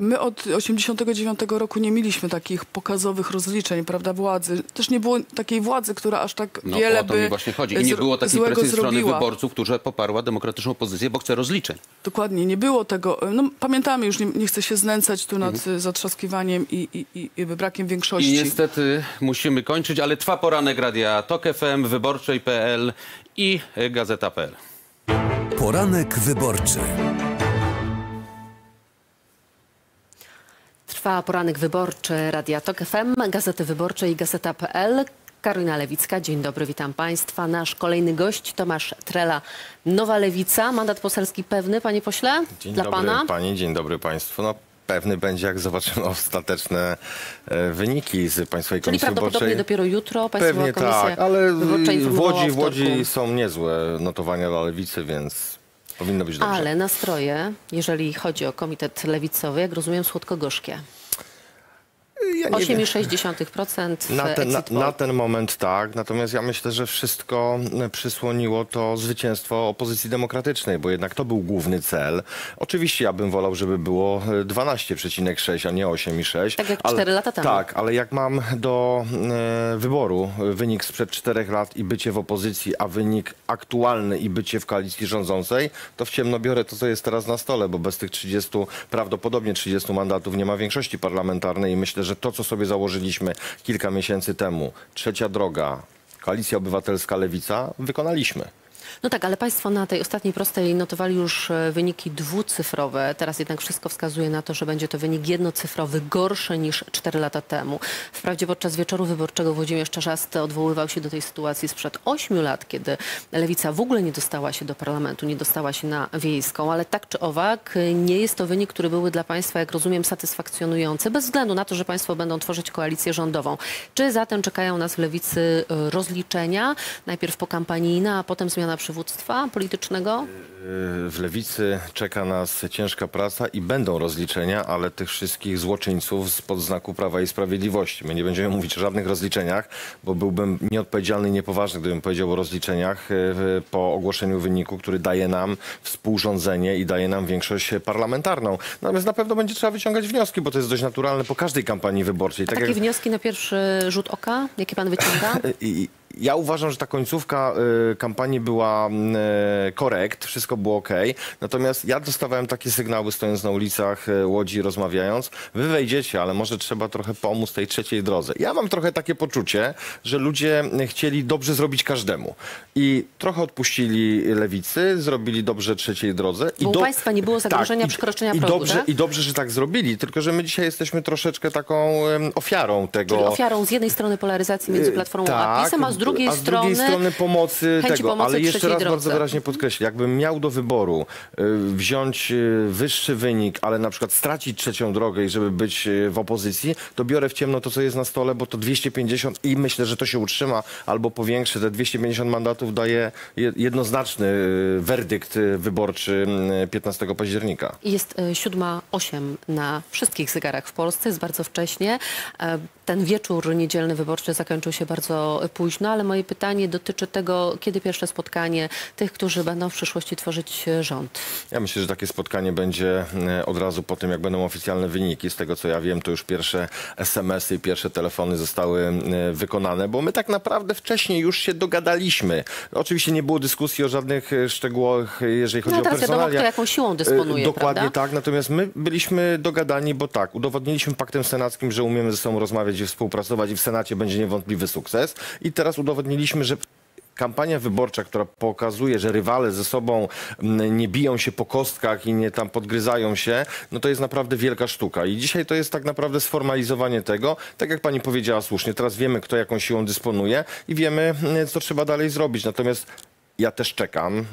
my od 89 roku nie mieliśmy takich pokazowych rozliczeń, prawda, władzy. Też nie było takiej władzy, która aż tak No wiele o to by mi właśnie chodzi. I nie było takiej presji ze strony zrobiła. wyborców, która poparła demokratyczną opozycję, bo chce rozliczeń. Dokładnie, nie było tego. No, pamiętamy już, nie, nie chcę się znęcać tu nad Mhm. y, zatrzaskiwaniem i, i, i, i brakiem I większości. niestety musimy kończyć, ale trwa poranek Radia TOK FM, Wyborczej.pl i Gazeta.pl. Poranek wyborczy. Trwa poranek wyborczy Radia Tok FM, Gazety Wyborczej i Gazeta.pl. Karolina Lewicka, dzień dobry, witam Państwa. Nasz kolejny gość Tomasz Trela, Nowa Lewica. Mandat poselski pewny, panie pośle? Dzień Dla dobry pana? pani, dzień dobry państwu. No, pewny będzie, jak zobaczymy [LAUGHS] ostateczne e, wyniki z Państwowej Czyli Komisji prawdopodobnie Wyborczej. dopiero jutro Państwowa Pewnie Komisja tak, ale w Łodzi, w Łodzi są niezłe notowania dla lewicy, więc powinno być dobrze. Ale nastroje, jeżeli chodzi o Komitet Lewicowy, jak rozumiem, słodko-gorzkie. Ja nie wiem. 8,6% Na ten, na, exit poll. na ten moment tak, natomiast ja myślę, że wszystko e, przysłoniło to zwycięstwo opozycji demokratycznej, bo jednak to był główny cel. Oczywiście ja bym wolał, żeby było e, 12,6, a nie 8,6. Tak jak ale- cztery lata temu. Tak, ale jak mam do e, wyboru e, wynik sprzed czterech lat i bycie w opozycji, a wynik aktualny i bycie w koalicji rządzącej, to w ciemno biorę to, co jest teraz na stole, bo bez tych 30, prawdopodobnie 30 mandatów nie ma większości parlamentarnej i myślę, że to, co sobie założyliśmy kilka miesięcy temu, trzecia droga, Koalicja Obywatelska Lewica, wykonaliśmy. No tak, ale Państwo na tej ostatniej prostej notowali już e, wyniki dwucyfrowe. Teraz jednak wszystko wskazuje na to, że będzie to wynik jednocyfrowy, gorszy niż 4 lata temu. Wprawdzie podczas wieczoru wyborczego Włodzimierz Czarzasty odwoływał się do tej sytuacji sprzed 8 lat, kiedy Lewica w ogóle nie dostała się do parlamentu, nie dostała się na wiejską, ale tak czy owak e, nie jest to wynik, który byłby dla Państwa, jak rozumiem, satysfakcjonujący, bez względu na to, że Państwo będą tworzyć koalicję rządową. Czy zatem czekają nas w Lewicy e, rozliczenia, najpierw pokampanijne, a potem zmiana przywództwa politycznego? W Lewicy czeka nas ciężka praca i będą rozliczenia, ale tych wszystkich złoczyńców spod znaku Prawa i Sprawiedliwości. My nie będziemy mówić o żadnych rozliczeniach, bo byłbym nieodpowiedzialny i niepoważny, gdybym powiedział o rozliczeniach e, po ogłoszeniu wyniku, który daje nam współrządzenie i daje nam większość parlamentarną. Natomiast na pewno będzie trzeba wyciągać wnioski, bo to jest dość naturalne po każdej kampanii wyborczej. Tak takie jak- wnioski na pierwszy rzut oka, jakie pan wyciąga? I ja uważam, że ta końcówka y, kampanii była y, korekt, wszystko było ok. Natomiast ja dostawałem takie sygnały stojąc na ulicach y, Łodzi, rozmawiając. Wy wejdziecie, ale może trzeba trochę pomóc tej trzeciej drodze. Ja mam trochę takie poczucie, że ludzie chcieli dobrze zrobić każdemu. I trochę odpuścili lewicy, zrobili dobrze trzeciej drodze. Bo u do- państwa nie było zagrożenia tak, i- przekroczenia i progu, dobrze, tak? I dobrze, że tak zrobili, tylko że my dzisiaj jesteśmy troszeczkę taką ofiarą tego. Czyli ofiarą z jednej strony polaryzacji między Platformą a PiSem, a z drugiej a z strony, drugiej strony pomocy chęci tego. pomocy Ale jeszcze raz drodze. bardzo wyraźnie podkreślę, jakbym miał do wyboru y, wziąć y, wyższy wynik, ale na przykład stracić trzecią drogę i żeby być y, w opozycji, to biorę w ciemno to, co jest na stole, bo to 250 i myślę, że to się utrzyma albo powiększy. Te 250 mandatów daje je- jednoznaczny werdykt wyborczy y, 15 października. Jest e, siódma osiem na wszystkich zegarach w Polsce, jest bardzo wcześnie. E, Ten wieczór niedzielny wyborczy zakończył się bardzo późno, ale moje pytanie dotyczy tego, kiedy pierwsze spotkanie tych, którzy będą w przyszłości tworzyć e, rząd. Ja myślę, że takie spotkanie będzie e, od razu po tym, jak będą oficjalne wyniki. Z tego, co ja wiem, to już pierwsze SMS-y i pierwsze telefony zostały e, wykonane, bo my tak naprawdę wcześniej już się dogadaliśmy. Oczywiście nie było dyskusji o żadnych szczegółach, jeżeli chodzi No o teraz wiadomo, personalia. kto jaką siłą dysponuje, Dokładnie prawda? tak, natomiast my byliśmy dogadani, bo tak, udowodniliśmy paktem senackim, że umiemy ze sobą rozmawiać i współpracować i w Senacie będzie niewątpliwy sukces. I teraz udowodniliśmy, że kampania wyborcza, która pokazuje, że rywale ze sobą mm, nie biją się po kostkach i nie tam podgryzają się, no to jest naprawdę wielka sztuka. I dzisiaj to jest tak naprawdę sformalizowanie tego, tak jak pani powiedziała słusznie, teraz wiemy, kto jaką siłą dysponuje i wiemy, mm, co trzeba dalej zrobić. Natomiast ja też czekam, y,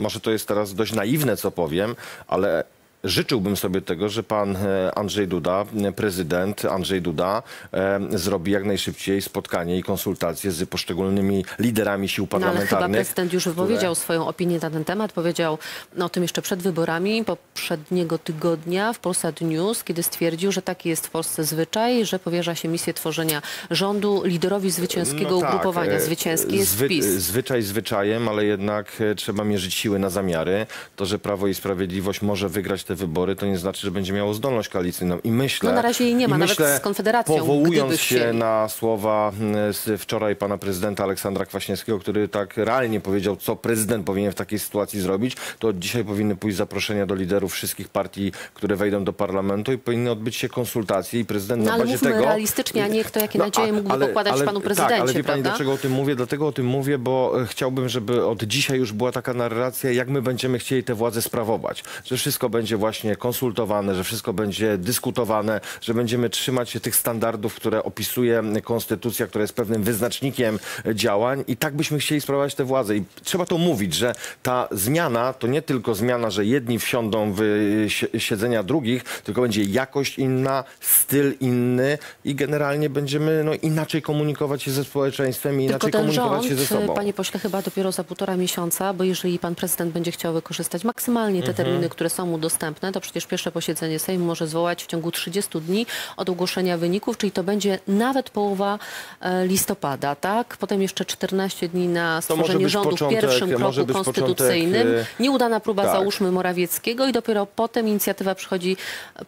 może to jest teraz dość naiwne, co powiem, ale Życzyłbym sobie tego, że pan e, Andrzej Duda, e, prezydent Andrzej Duda, e, zrobi jak najszybciej spotkanie i konsultacje z poszczególnymi liderami sił No ale chyba parlamentarnych. prezydent już wypowiedział swoją opinię na ten temat. Powiedział o tym jeszcze przed wyborami poprzedniego tygodnia w Polsat News, kiedy stwierdził, że taki jest w Polsce zwyczaj, że powierza się misję tworzenia rządu liderowi zwycięskiego No tak, ugrupowania. Zwycięski jest zwy- PiS. Zwyczaj zwyczajem, ale jednak trzeba mierzyć siły na zamiary. To, że Prawo i Sprawiedliwość może wygrać te wybory, to nie znaczy, że będzie miało zdolność koalicyjną. I myślę... No na razie jej nie ma, i nawet myślę, z Konfederacją, Powołując się chcieli. na słowa mm, wczoraj pana prezydenta Aleksandra Kwaśniewskiego, który tak realnie powiedział, co prezydent powinien w takiej sytuacji zrobić, to od dzisiaj powinny pójść zaproszenia do liderów wszystkich partii, które wejdą do parlamentu i powinny odbyć się konsultacje i prezydent No na ale bazie tego... realistycznie, a nie kto jakie No, nadzieje mógłby ale- pokładać ale- panu Tak, prezydencie, ale wie pani, prawda? dlaczego o tym mówię? Dlatego o tym mówię, bo e, chciałbym, żeby od dzisiaj już była taka narracja, jak my będziemy chcieli tę władzę sprawować. Że wszystko będzie będzie właśnie konsultowane, że wszystko będzie dyskutowane, że będziemy trzymać się tych standardów, które opisuje konstytucja, która jest pewnym wyznacznikiem działań i tak byśmy chcieli sprawować tę władzę. I trzeba to mówić, że ta zmiana to nie tylko zmiana, że jedni wsiądą w si- siedzenia drugich, tylko będzie jakość inna, styl inny i generalnie będziemy no, inaczej komunikować się ze społeczeństwem i inaczej komunikować rząd, się ze sobą. panie pośle, chyba dopiero za półtora miesiąca, bo jeżeli pan prezydent będzie chciał wykorzystać maksymalnie te Mhm. terminy, które są mu dostępne, to przecież pierwsze posiedzenie Sejmu może zwołać w ciągu 30 dni od ogłoszenia wyników, czyli to będzie nawet połowa e, listopada, tak? Potem jeszcze 14 dni na stworzenie rządu w początek, pierwszym może kroku początek, konstytucyjnym. e, Nieudana próba, tak. załóżmy, Morawieckiego i dopiero potem inicjatywa przychodzi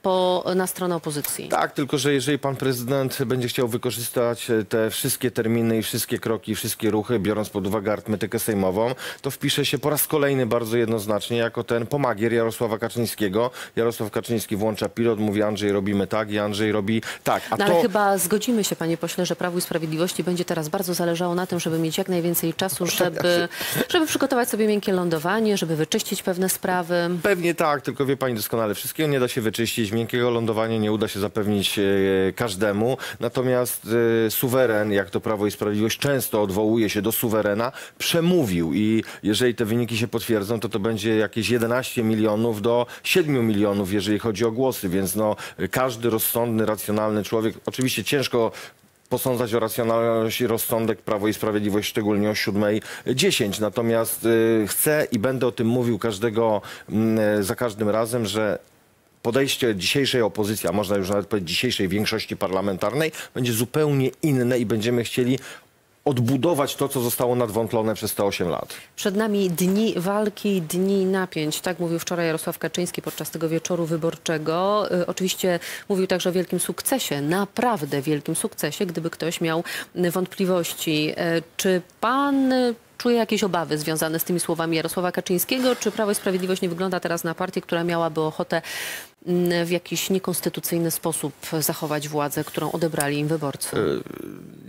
po, na stronę opozycji. Tak, tylko że jeżeli pan prezydent będzie chciał wykorzystać e, te wszystkie terminy i wszystkie kroki, wszystkie ruchy, biorąc pod uwagę arytmetykę sejmową, to wpisze się po raz kolejny bardzo jednoznacznie jako ten pomagier Jarosława Kaczyńskiego. Jarosław Kaczyński włącza pilot, mówi Andrzej robimy tak i Andrzej robi tak. A No to... ale chyba zgodzimy się, panie pośle, że Prawu i Sprawiedliwości będzie teraz bardzo zależało na tym, żeby mieć jak najwięcej czasu, [LAUGHS] żeby, żeby przygotować sobie miękkie lądowanie, żeby wyczyścić pewne sprawy. Pewnie tak, tylko wie pani doskonale, wszystkiego nie da się wyczyścić, miękkiego lądowania nie uda się zapewnić e, każdemu, natomiast e, suweren, jak to Prawo i Sprawiedliwość często odwołuje się do suwerena, przemówił i jeżeli te wyniki się potwierdzą, to to będzie jakieś 11 milionów do 7 milionów, jeżeli chodzi o głosy, więc no, każdy rozsądny, racjonalny człowiek, oczywiście ciężko posądzać o racjonalność i rozsądek Prawo i Sprawiedliwość, szczególnie o 7.10. Natomiast y, chcę i będę o tym mówił każdego, mm, za każdym razem, że podejście dzisiejszej opozycji, a można już nawet powiedzieć dzisiejszej większości parlamentarnej, będzie zupełnie inne i będziemy chcieli odbudować to, co zostało nadwątlone przez te 8 lat. Przed nami dni walki, dni napięć. Tak mówił wczoraj Jarosław Kaczyński podczas tego wieczoru wyborczego. Y, Oczywiście mówił także o wielkim sukcesie, naprawdę wielkim sukcesie, gdyby ktoś miał wątpliwości. Y, Czy pan y, czuje jakieś obawy związane z tymi słowami Jarosława Kaczyńskiego? Czy Prawo i Sprawiedliwość nie wygląda teraz na partię, która miałaby ochotę w jakiś niekonstytucyjny sposób zachować władzę, którą odebrali im wyborcy?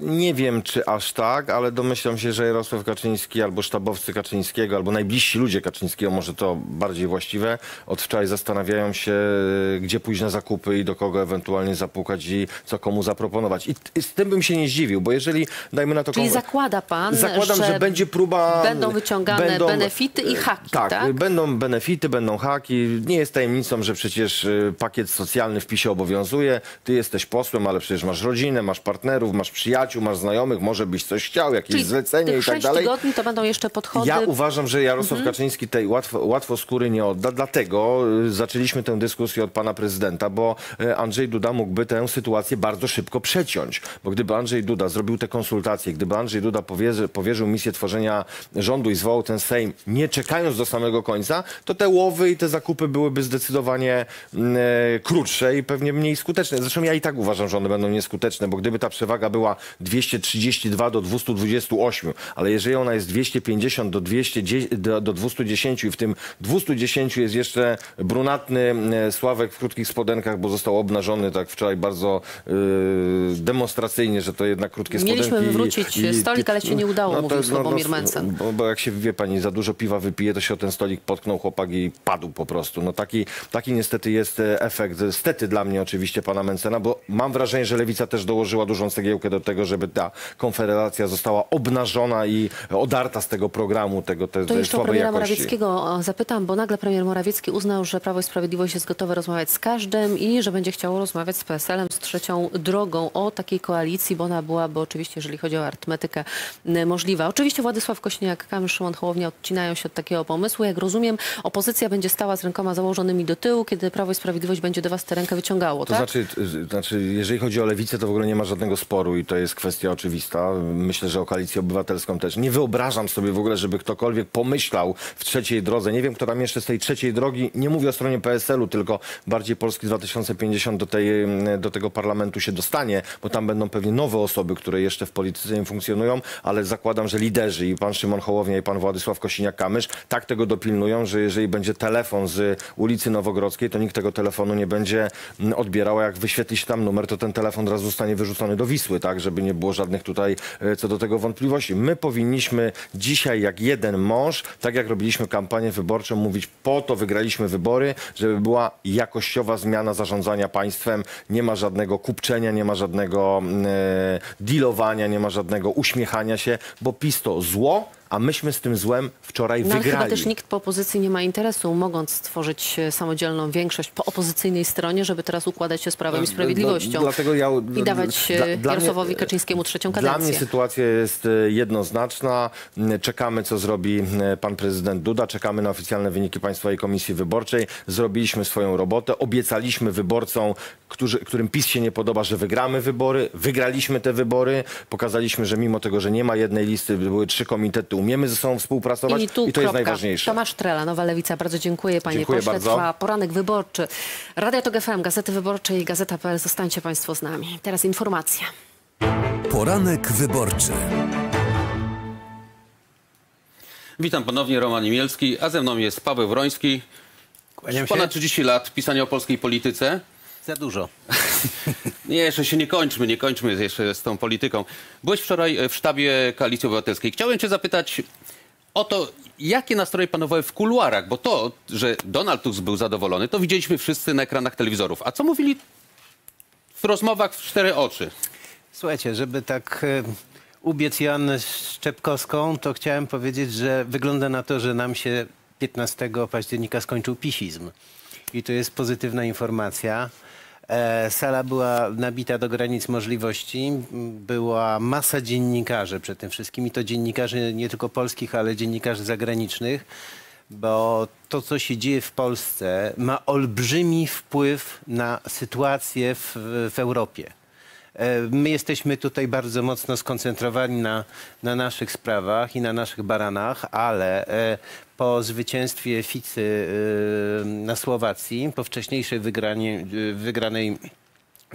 Nie wiem, czy aż tak, ale domyślam się, że Jarosław Kaczyński albo sztabowcy Kaczyńskiego, albo najbliżsi ludzie Kaczyńskiego, może to bardziej właściwe, od wczoraj zastanawiają się, e, gdzie pójść na zakupy i do kogo ewentualnie zapukać i co komu zaproponować. I, i z tym bym się nie zdziwił, bo jeżeli, dajmy na to... Czyli zakłada pan, Zakładam, że, że będzie próba... będą wyciągane będą- benefity i haki, tak, tak? będą benefity, będą haki. Nie jest tajemnicą, że przecież y, pakiet socjalny w PiSie obowiązuje. Ty jesteś posłem, ale przecież masz rodzinę, masz partnerów, masz przyjaciół, masz znajomych, może byś coś chciał, jakieś Czyli zlecenie i tak dalej. tygodni to będą jeszcze podchody. Ja uważam, że Jarosław Mhm. Kaczyński tej łatwo, łatwo skóry nie odda, dlatego y, zaczęliśmy tę dyskusję od pana prezydenta, bo y, Andrzej Duda mógłby tę sytuację bardzo szybko przeciąć. Bo gdyby Andrzej Duda zrobił te konsultacje, gdyby Andrzej Duda powierzy, powierzył misję tworzenia rządu i zwołał ten Sejm, nie czekając do samego końca, to te łowy i te zakupy byłyby zdecydowanie krótsze i pewnie mniej skuteczne. Zresztą ja i tak uważam, że one będą nieskuteczne, bo gdyby ta przewaga była 232 do 228, ale jeżeli ona jest 250 do, 200, do, do 210 i w tym 210 jest jeszcze brunatny e, Sławek w krótkich spodenkach, bo został obnażony tak wczoraj bardzo e, demonstracyjnie, że to jednak krótkie Mieliśmy spodenki. wywrócić stolik, ale się nie udało, mówił Sławomir Mencen. Bo, bo jak się wie pani, za dużo piwa wypije, to się o ten stolik potknął chłopak i padł po prostu. No taki, taki niestety jest e, efekt, stety dla mnie oczywiście pana Mencena, bo mam wrażenie, że Lewica też dołożyła dużą cegiełkę do tego, żeby ta konfederacja została obnażona i odarta z tego programu, tego te, To jeszcze o premiera jakości. Morawieckiego zapytam, bo nagle premier Morawiecki uznał, że Prawo i Sprawiedliwość jest gotowe rozmawiać z każdym i że będzie chciało rozmawiać z PSL-em, z trzecią drogą o takiej koalicji, bo ona byłaby oczywiście, jeżeli chodzi o arytmetykę, możliwa. Oczywiście Władysław Kośniak, Kamil Szymon Hołownia odcinają się od takiego pomysłu. Jak rozumiem, opozycja będzie stała z rękoma założonymi do tyłu, kiedy Prawo i Sprawiedliwość będzie do was tę rękę wyciągało, To tak? znaczy, y, znaczy, jeżeli chodzi o lewicę, to w ogóle nie ma żadnego sporu i to jest kwestia oczywista. Myślę, że o koalicję obywatelską też. Nie wyobrażam sobie w ogóle, żeby ktokolwiek pomyślał w trzeciej drodze. Nie wiem, kto tam jeszcze z tej trzeciej drogi, nie mówię o stronie PSL-u, tylko bardziej Polski 2050 do, tej, mm, do tego parlamentu się dostanie, bo tam będą pewnie nowe osoby, które jeszcze w polityce nie funkcjonują, ale zakładam, że liderzy i pan Szymon Hołownia i pan Władysław Kosiniak-Kamysz tak tego dopilnują, że jeżeli będzie telefon z ulicy Nowogrodzkiej, to nikt tego telefonu nie będzie odbierała. Jak wyświetli się tam numer, to ten telefon od razu zostanie wyrzucony do Wisły, tak, żeby nie było żadnych tutaj e, co do tego wątpliwości. My powinniśmy dzisiaj jak jeden mąż, tak jak robiliśmy kampanię wyborczą, mówić po to wygraliśmy wybory, żeby była jakościowa zmiana zarządzania państwem. Nie ma żadnego kupczenia, nie ma żadnego mm, e, dealowania, nie ma żadnego uśmiechania się, bo PiS to zło, a myśmy z tym złem wczoraj No ale chyba wygrali. też nikt po opozycji nie ma interesu, mogąc stworzyć e, samodzielną większość po opozycyjnej stronie, żeby teraz układać się z Prawem i Sprawiedliwością Dla- Dlatego ja, i dawać dla- e, mnie- Jarosławowi Kaczyńskiemu trzecią Dla mnie kadencję. sytuacja jest e, jednoznaczna. M, Czekamy, co zrobi e, pan prezydent Duda. Czekamy na oficjalne wyniki Państwowej Komisji Wyborczej. Zrobiliśmy swoją robotę. Obiecaliśmy wyborcom, którzy, którym PiS się nie podoba, że wygramy wybory. Wygraliśmy te wybory. Pokazaliśmy, że mimo tego, że nie ma jednej listy, były trzy komitety, umiemy ze sobą współpracować I tu i to jest kropka. najważniejsze. Tomasz Trela, Nowa Lewica. Bardzo dziękuję panie Dziękuję pośle. bardzo. Trwa poranek wyborczy. Radio TOG FM, Gazety Wyborcze i Gazeta.pl. Zostańcie państwo z nami. Teraz informacja. Poranek wyborczy. Witam ponownie, Roman Imielski, a ze mną jest Paweł Wroński. Kłaniam. Ponad 30 lat pisania o polskiej polityce. Za dużo. [LAUGHS] Nie, jeszcze się nie kończmy, nie kończmy jeszcze z tą polityką. Byłeś wczoraj e, w sztabie Koalicji Obywatelskiej. Chciałem cię zapytać o to, jakie nastroje panowały w kuluarach, bo to, że Donald Tusk był zadowolony, to widzieliśmy wszyscy na ekranach telewizorów. A co mówili w rozmowach w cztery oczy? Słuchajcie, żeby tak e, ubiec Joannę Szczepkowską, to chciałem powiedzieć, że wygląda na to, że nam się 15 października skończył pisizm. I to jest pozytywna informacja. E, Sala była nabita do granic możliwości. Była masa dziennikarzy przede tym wszystkim i to dziennikarzy nie tylko polskich, ale dziennikarzy zagranicznych, bo to, co się dzieje w Polsce, ma olbrzymi wpływ na sytuację w, w Europie. E, My jesteśmy tutaj bardzo mocno skoncentrowani na, na naszych sprawach i na naszych baranach, ale e, po zwycięstwie Ficy e, na Słowacji, po wcześniejszej wygranie, e, wygranej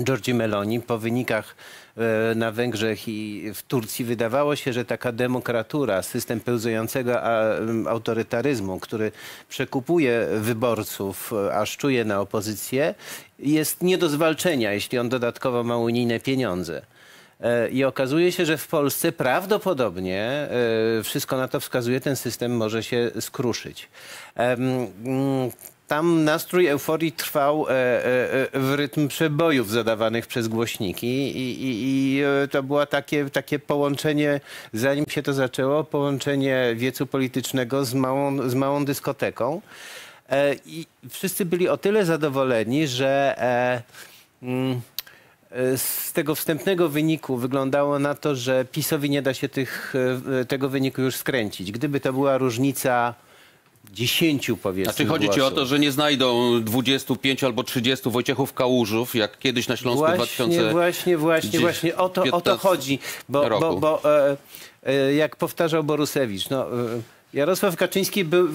Giorgi Meloni, po wynikach e, na Węgrzech i w Turcji wydawało się, że taka demokratura, system em, autorytaryzmu, który przekupuje wyborców, e, a szczuje na opozycję, jest nie do zwalczenia, jeśli on dodatkowo ma unijne pieniądze. E, I okazuje się, że w Polsce prawdopodobnie e, wszystko na to wskazuje, ten system może się skruszyć. Mm, Tam nastrój euforii trwał e, w rytm przebojów zadawanych przez głośniki i, i, i to było takie, takie połączenie, zanim się to zaczęło, połączenie wiecu politycznego z małą, z małą dyskoteką. I wszyscy byli o tyle zadowoleni, że mm, z tego wstępnego wyniku wyglądało na to, że PiSowi nie da się tych, e, tego wyniku już skręcić. Gdyby to była różnica 10 powiedzmy Znaczy chodzi ci o to, że nie znajdą 25 albo 30 Wojciechów Kałużów, jak kiedyś na Śląsku Właśnie, 2000... właśnie, właśnie, właśnie o to, o to 15 chodzi. Bo, bo, roku. bo e, e, jak powtarzał Borusewicz, no, e, Jarosław Kaczyński był,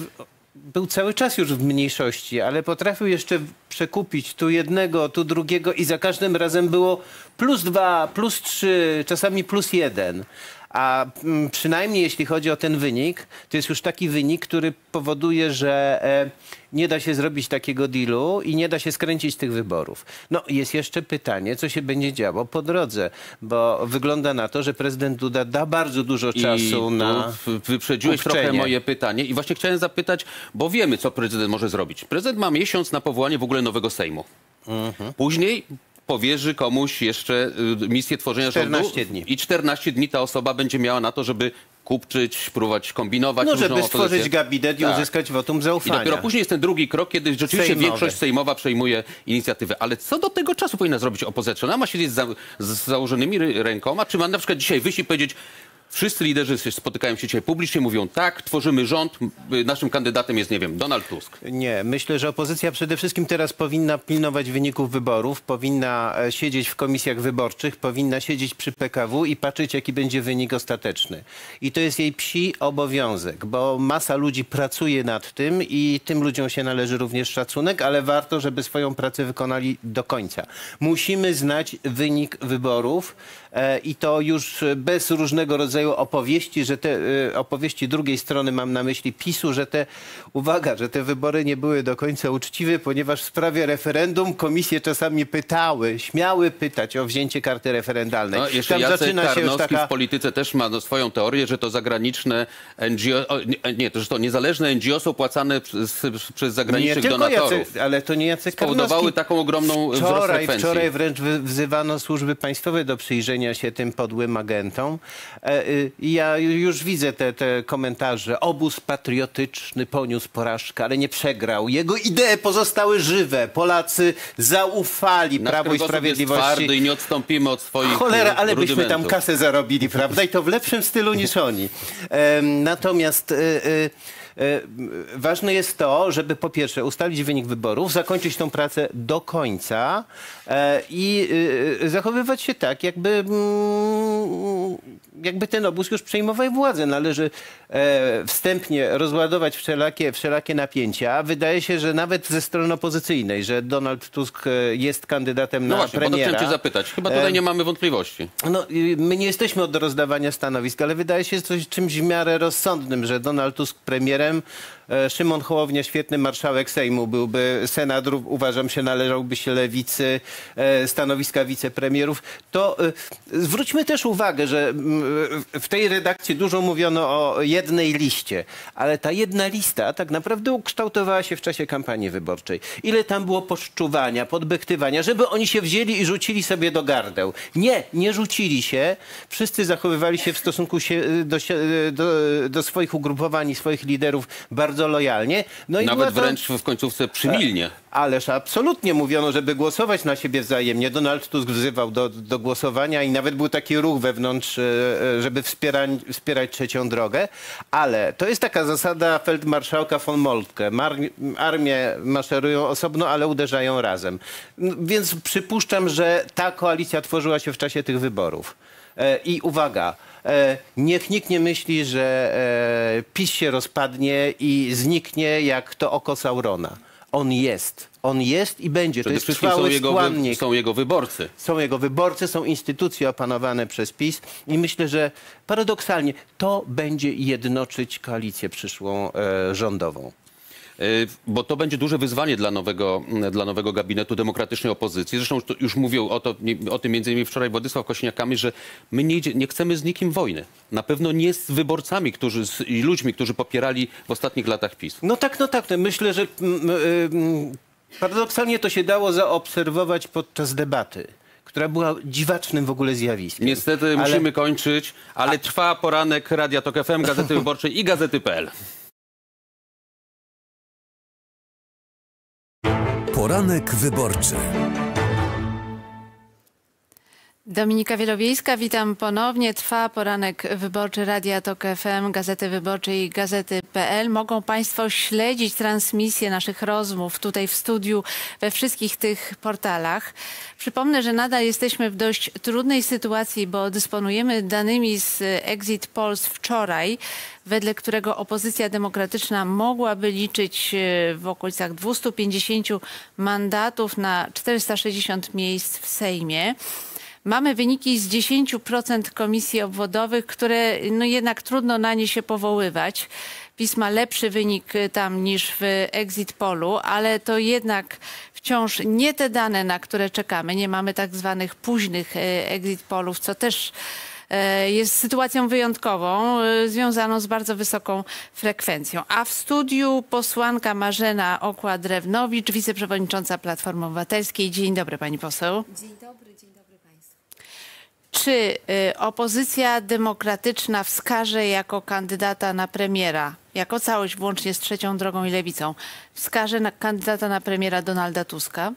był cały czas już w mniejszości, ale potrafił jeszcze przekupić tu jednego, tu drugiego i za każdym razem było plus dwa, plus trzy, czasami plus jeden. A mm, przynajmniej jeśli chodzi o ten wynik, to jest już taki wynik, który powoduje, że e, nie da się zrobić takiego dealu i nie da się skręcić tych wyborów. No jest jeszcze pytanie, co się będzie działo po drodze, bo wygląda na to, że prezydent Duda da bardzo dużo I czasu tu na wyprzedziłeś trochę kupczenie. moje pytanie i właśnie chciałem zapytać, bo wiemy, co prezydent może zrobić. Prezydent ma miesiąc na powołanie w ogóle nowego Sejmu. Mhm. Później powierzy komuś jeszcze y, misję tworzenia 14 rządu dni. i 14 dni ta osoba będzie miała na to, żeby kupczyć, próbować kombinować. No, żeby opozycję. stworzyć gabinet i Tak. uzyskać wotum I zaufania. dopiero później jest ten drugi krok, kiedy rzeczywiście Sejmowy. większość sejmowa przejmuje inicjatywę. Ale co do tego czasu powinna zrobić opozycja? Ona ma siedzieć za, z założonymi rękoma, czy ma na przykład dzisiaj wyjść i powiedzieć Wszyscy liderzy spotykają się dzisiaj publicznie, mówią tak, tworzymy rząd, y, naszym kandydatem jest, nie wiem, Donald Tusk. Nie, myślę, że opozycja przede wszystkim teraz powinna pilnować wyników wyborów, powinna e, siedzieć w komisjach wyborczych, powinna siedzieć przy PKW i patrzeć, jaki będzie wynik ostateczny. I to jest jej psi obowiązek, bo masa ludzi pracuje nad tym i tym ludziom się należy również szacunek, ale warto, żeby swoją pracę wykonali do końca. Musimy znać wynik wyborów e, i to już bez różnego rodzaju rodzaju opowieści, że te y, opowieści drugiej strony, mam na myśli PiSu, że te, uwaga, że te wybory nie były do końca uczciwe, ponieważ w sprawie referendum komisje czasami pytały, śmiały pytać o wzięcie karty referendalnej. No, jeszcze Tam Jacek zaczyna się już Karnowski taka... w polityce też ma no, swoją teorię, że to zagraniczne NGO, nie, to, że to niezależne NGO są płacane przez, przez zagranicznych nie donatorów. Jacek, ale to nie Jacek Spowodowały Karnowski. taką ogromną wzrost Wczoraj, frekwencji. wczoraj wręcz wzywano służby państwowe do przyjrzenia się tym podłym agentom. Y, ja już widzę te, te komentarze. Obóz patriotyczny poniósł porażkę, ale nie przegrał. Jego idee pozostały żywe. Polacy zaufali Nasz Prawu i kręgosłup jest Sprawiedliwości. twardy i nie odstąpimy od swoich Cholera, e, ale byśmy tam kasę zarobili, prawda? I to w lepszym stylu niż oni. [LAUGHS] Natomiast y, y, y, ważne jest to, żeby po pierwsze ustalić wynik wyborów, zakończyć tą pracę do końca e, i y, zachowywać się tak, jakby, jakby ten obóz już przejmował władzę. Należy e, wstępnie rozładować wszelakie, wszelakie napięcia. Wydaje się, że nawet ze strony opozycyjnej, że Donald Tusk e, jest kandydatem No na właśnie, premiera. chciałem cię zapytać. Chyba tutaj nie mamy wątpliwości. no, my nie jesteśmy od rozdawania stanowisk, ale wydaje się coś czymś w miarę rozsądnym, że Donald Tusk premierem, e, Szymon Hołownia świetny marszałek Sejmu byłby, Senat uważam się należałby się lewicy, e, stanowiska wicepremierów. To e, zwróćmy też uwagę, że w tej redakcji dużo mówiono o jednej liście, ale ta jedna lista tak naprawdę ukształtowała się w czasie kampanii wyborczej. Ile tam było poszczuwania, podbektywania, żeby oni się wzięli i rzucili sobie do gardeł. Nie, nie rzucili się. Wszyscy zachowywali się w stosunku się, do, do, do swoich ugrupowań i swoich liderów bardzo lojalnie. No i Nawet to- wręcz w końcówce przymilnie. Ależ absolutnie mówiono, żeby głosować na siebie wzajemnie. Donald Tusk wzywał do, do głosowania i nawet był taki ruch wewnątrz, e, e, żeby wspierać, wspierać trzecią drogę. Ale to jest taka zasada feldmarszałka von Moltke. Mar, armie maszerują osobno, ale uderzają razem. Więc przypuszczam, że ta koalicja tworzyła się w czasie tych wyborów. E, I uwaga, e, niech nikt nie myśli, że e, PiS się rozpadnie i zniknie jak to oko Saurona. On jest. On jest i będzie. To Przede jest wszystkim są jego, wy, są jego wyborcy. Są jego wyborcy, są instytucje opanowane przez PiS i myślę, że paradoksalnie to będzie jednoczyć koalicję przyszłą e, rządową. Y, Bo to będzie duże wyzwanie dla nowego, mm, dla nowego gabinetu demokratycznej opozycji. Zresztą już mówił o, to, o tym między innymi wczoraj Władysław Kośniak-Kamysz, że my nie, nie chcemy z nikim wojny. Na pewno nie z wyborcami którzy, z, i ludźmi, którzy popierali w ostatnich latach PiS. No tak, no tak. No myślę, że mm, mm, paradoksalnie to się dało zaobserwować podczas debaty, która była dziwacznym w ogóle zjawiskiem. Niestety Ale- musimy kończyć, ale trwa poranek Radia Tok FM, Gazety Wyborczej i Gazety.pl. Poranek wyborczy. Dominika Wielowiejska, witam ponownie. Trwa poranek wyborczy Radia Tok FM, Gazety Wyborczej i Gazety.pl. Mogą Państwo śledzić transmisję naszych rozmów tutaj w studiu, we wszystkich tych portalach. Przypomnę, że nadal jesteśmy w dość trudnej sytuacji, bo dysponujemy danymi z Exit Polls wczoraj, wedle którego opozycja demokratyczna mogłaby liczyć e, w okolicach 250 mandatów na 460 miejsc w Sejmie. Mamy wyniki z 10% komisji obwodowych, które no jednak trudno na nie się powoływać. PiS ma lepszy wynik y, tam niż w exit polu, ale to jednak wciąż nie te dane, na które czekamy. Nie mamy tak zwanych późnych y, exit polów, co też y, jest sytuacją wyjątkową, związaną z bardzo wysoką frekwencją. A w studiu posłanka Marzena Okła-Drewnowicz, wiceprzewodnicząca Platformy Obywatelskiej. Dzień dobry pani poseł. Dzień dobry, dzień. Czy y, opozycja demokratyczna wskaże jako kandydata na premiera, jako całość włącznie z trzecią drogą i lewicą, wskaże na kandydata na premiera Donalda Tuska?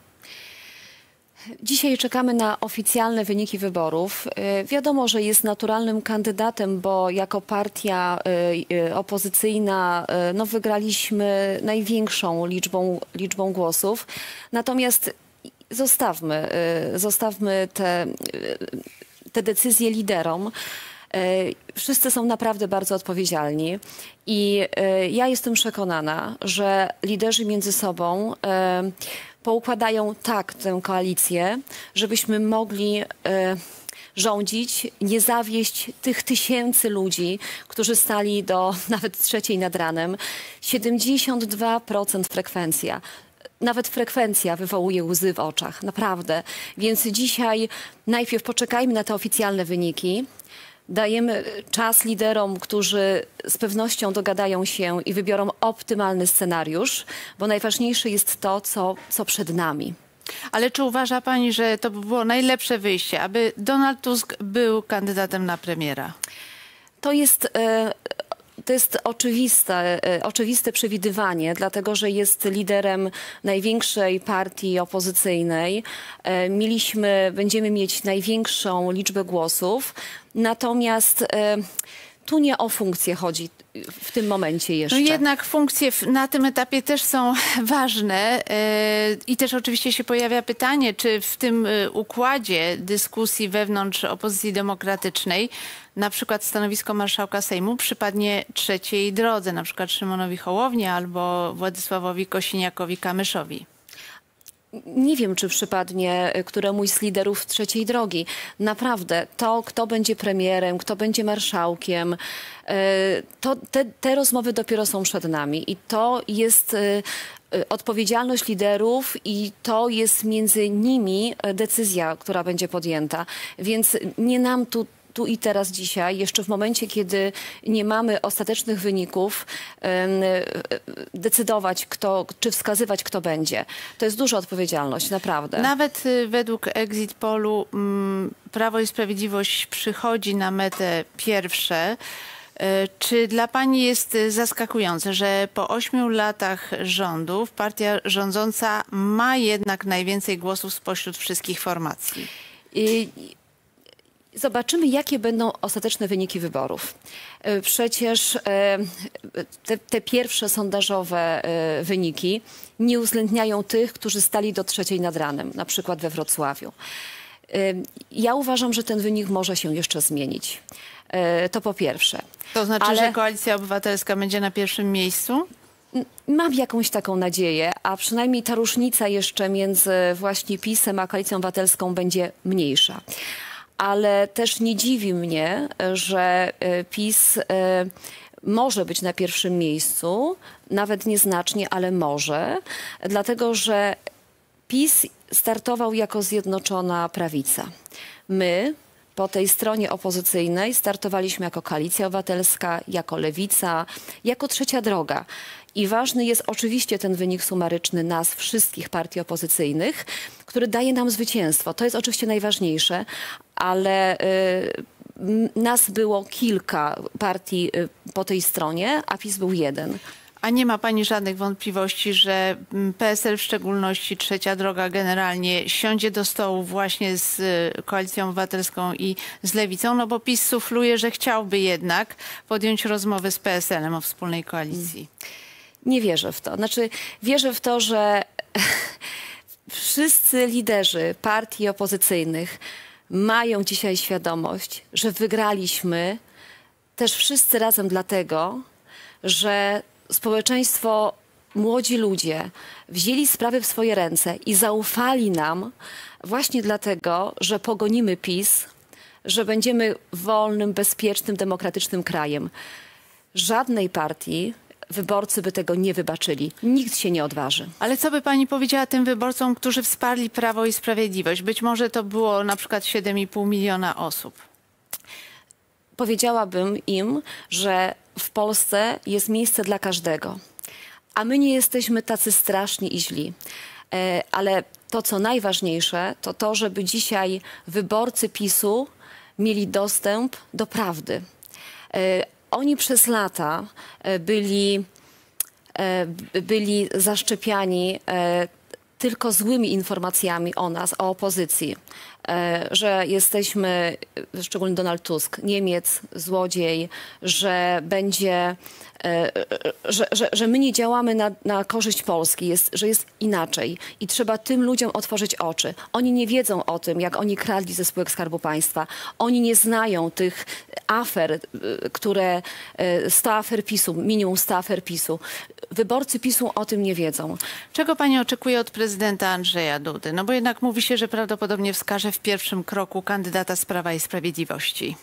Dzisiaj czekamy na oficjalne wyniki wyborów. Y, Wiadomo, że jest naturalnym kandydatem, bo jako partia y, opozycyjna no, wygraliśmy największą liczbą, liczbą głosów. Natomiast zostawmy, zostawmy te, te decyzje liderom. Y, Wszyscy są naprawdę bardzo odpowiedzialni i y, ja jestem przekonana, że liderzy między sobą y, poukładają tak tę koalicję, żebyśmy mogli rządzić, nie zawieść tych tysięcy ludzi, którzy stali do [LAUGHS] nawet trzeciej nad ranem. 72% frekwencja nawet frekwencja wywołuje łzy w oczach, naprawdę. Więc dzisiaj najpierw poczekajmy na te oficjalne wyniki. Dajemy czas liderom, którzy z pewnością dogadają się i wybiorą optymalny scenariusz, bo najważniejsze jest to, co, co przed nami. Ale czy uważa pani, że to by było najlepsze wyjście, aby Donald Tusk był kandydatem na premiera? To jest, e, to jest oczywiste, e, oczywiste przewidywanie, dlatego że jest liderem największej partii opozycyjnej. E, Mieliśmy, będziemy mieć największą liczbę głosów, natomiast e, tu nie o funkcję chodzi w tym momencie jeszcze. No jednak funkcje na tym etapie też są [LAUGHS] ważne e, i też oczywiście się pojawia pytanie, czy w tym e, układzie dyskusji wewnątrz opozycji demokratycznej na przykład stanowisko marszałka Sejmu przypadnie trzeciej drodze, na przykład Szymonowi Hołowni albo Władysławowi Kosiniakowi-Kamyszowi. Nie wiem, czy przypadnie y, któremuś z liderów trzeciej drogi. Naprawdę, to, kto będzie premierem, kto będzie marszałkiem, y, to te, te rozmowy dopiero są przed nami. I to jest y, odpowiedzialność liderów i to jest między nimi decyzja, która będzie podjęta. Więc nie nam tu tu i teraz dzisiaj, jeszcze w momencie, kiedy nie mamy ostatecznych wyników, e, decydować, kto, czy wskazywać, kto będzie. To jest duża odpowiedzialność, naprawdę. Nawet y, według Exit Polu mm, Prawo i Sprawiedliwość przychodzi na metę pierwsze. Y, Czy dla Pani jest zaskakujące, że po ośmiu latach rządów partia rządząca ma jednak najwięcej głosów spośród wszystkich formacji? I Zobaczymy, jakie będą ostateczne wyniki wyborów. E, Przecież e, te, te pierwsze sondażowe e, wyniki nie uwzględniają tych, którzy stali do trzeciej nad ranem, na przykład we Wrocławiu. Ja uważam, że ten wynik może się jeszcze zmienić. To po pierwsze. To znaczy, Ale- że Koalicja Obywatelska będzie na pierwszym miejscu? Mam jakąś taką nadzieję, a przynajmniej ta różnica jeszcze między właśnie PiSem a Koalicją Obywatelską będzie mniejsza. Ale też nie dziwi mnie, że e, PiS e, może być na pierwszym miejscu, nawet nieznacznie, ale może, dlatego że PiS startował jako zjednoczona prawica. My po tej stronie opozycyjnej startowaliśmy jako Koalicja Obywatelska, jako Lewica, jako Trzecia Droga. I ważny jest oczywiście ten wynik sumaryczny nas, wszystkich partii opozycyjnych, który daje nam zwycięstwo. To jest oczywiście najważniejsze, ale y, nas było kilka partii y, po tej stronie, a PiS był jeden. A nie ma Pani żadnych wątpliwości, że mm, PSL w szczególności Trzecia Droga generalnie siądzie do stołu właśnie z y, Koalicją Obywatelską i z Lewicą, no bo PiS sufluje, że chciałby jednak podjąć rozmowy z PSL-em o wspólnej koalicji. Nie wierzę w to. Znaczy, wierzę w to, że [LAUGHS] wszyscy liderzy partii opozycyjnych mają dzisiaj świadomość, że wygraliśmy też wszyscy razem dlatego, że społeczeństwo, młodzi ludzie wzięli sprawy w swoje ręce i zaufali nam właśnie dlatego, że pogonimy PiS, że będziemy wolnym, bezpiecznym, demokratycznym krajem. Żadnej partii wyborcy by tego nie wybaczyli. Nikt się nie odważy. Ale co by Pani powiedziała tym wyborcom, którzy wsparli Prawo i Sprawiedliwość? Być może to było na przykład 7,5 miliona osób. Powiedziałabym im, że w Polsce jest miejsce dla każdego. A my nie jesteśmy tacy straszni i źli. E, Ale to, co najważniejsze, to to, żeby dzisiaj wyborcy PiSu mieli dostęp do prawdy. Oni przez lata e, byli, e, byli zaszczepiani e, tylko złymi informacjami o nas, o opozycji, że jesteśmy, e, szczególnie Donald Tusk, Niemiec, złodziej, że będzie, e, że, że, że my nie działamy na, na korzyść Polski, jest, że jest inaczej i trzeba tym ludziom otworzyć oczy. Oni nie wiedzą o tym, jak oni kradli ze spółek Skarbu Państwa. Oni nie znają tych afer, e, które, e, 100 afer PiSu, minimum 100 afer PiSu. Wyborcy PiSu o tym nie wiedzą. Czego Pani oczekuje od prezydenta Andrzeja Dudy? No bo jednak mówi się, że prawdopodobnie wskaże w pierwszym kroku kandydata z Prawa i Sprawiedliwości?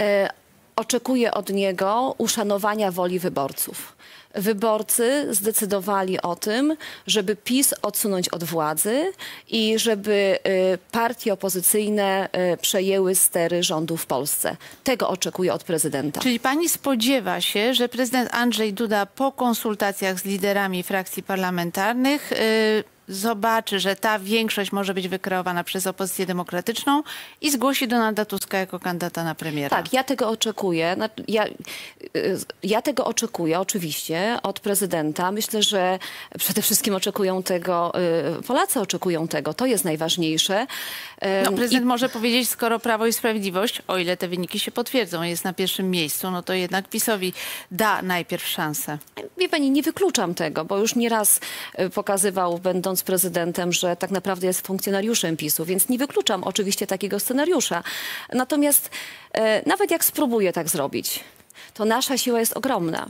E, oczekuję od niego uszanowania woli wyborców. Wyborcy zdecydowali o tym, żeby PiS odsunąć od władzy i żeby e, partie opozycyjne e, przejęły stery rządu w Polsce. Tego oczekuję od prezydenta. Czyli pani spodziewa się, że prezydent Andrzej Duda po konsultacjach z liderami frakcji parlamentarnych y, zobaczy, że ta większość może być wykreowana przez opozycję demokratyczną i zgłosi Donalda Tuska jako kandydata na premiera. Tak, ja tego oczekuję. Ja, y, ja tego oczekuję oczywiście od prezydenta. Myślę, że przede wszystkim oczekują tego, y, Polacy oczekują tego. To jest najważniejsze. No, prezydent może powiedzieć, skoro Prawo i Sprawiedliwość, o ile te wyniki się potwierdzą, jest na pierwszym miejscu, no to jednak PiSowi da najpierw szansę. Wie pani, nie wykluczam tego, bo już nieraz y, pokazywał, będąc prezydentem, że tak naprawdę jest funkcjonariuszem PiSu, więc nie wykluczam oczywiście takiego scenariusza. Natomiast e, nawet jak spróbuję tak zrobić, to nasza siła jest ogromna.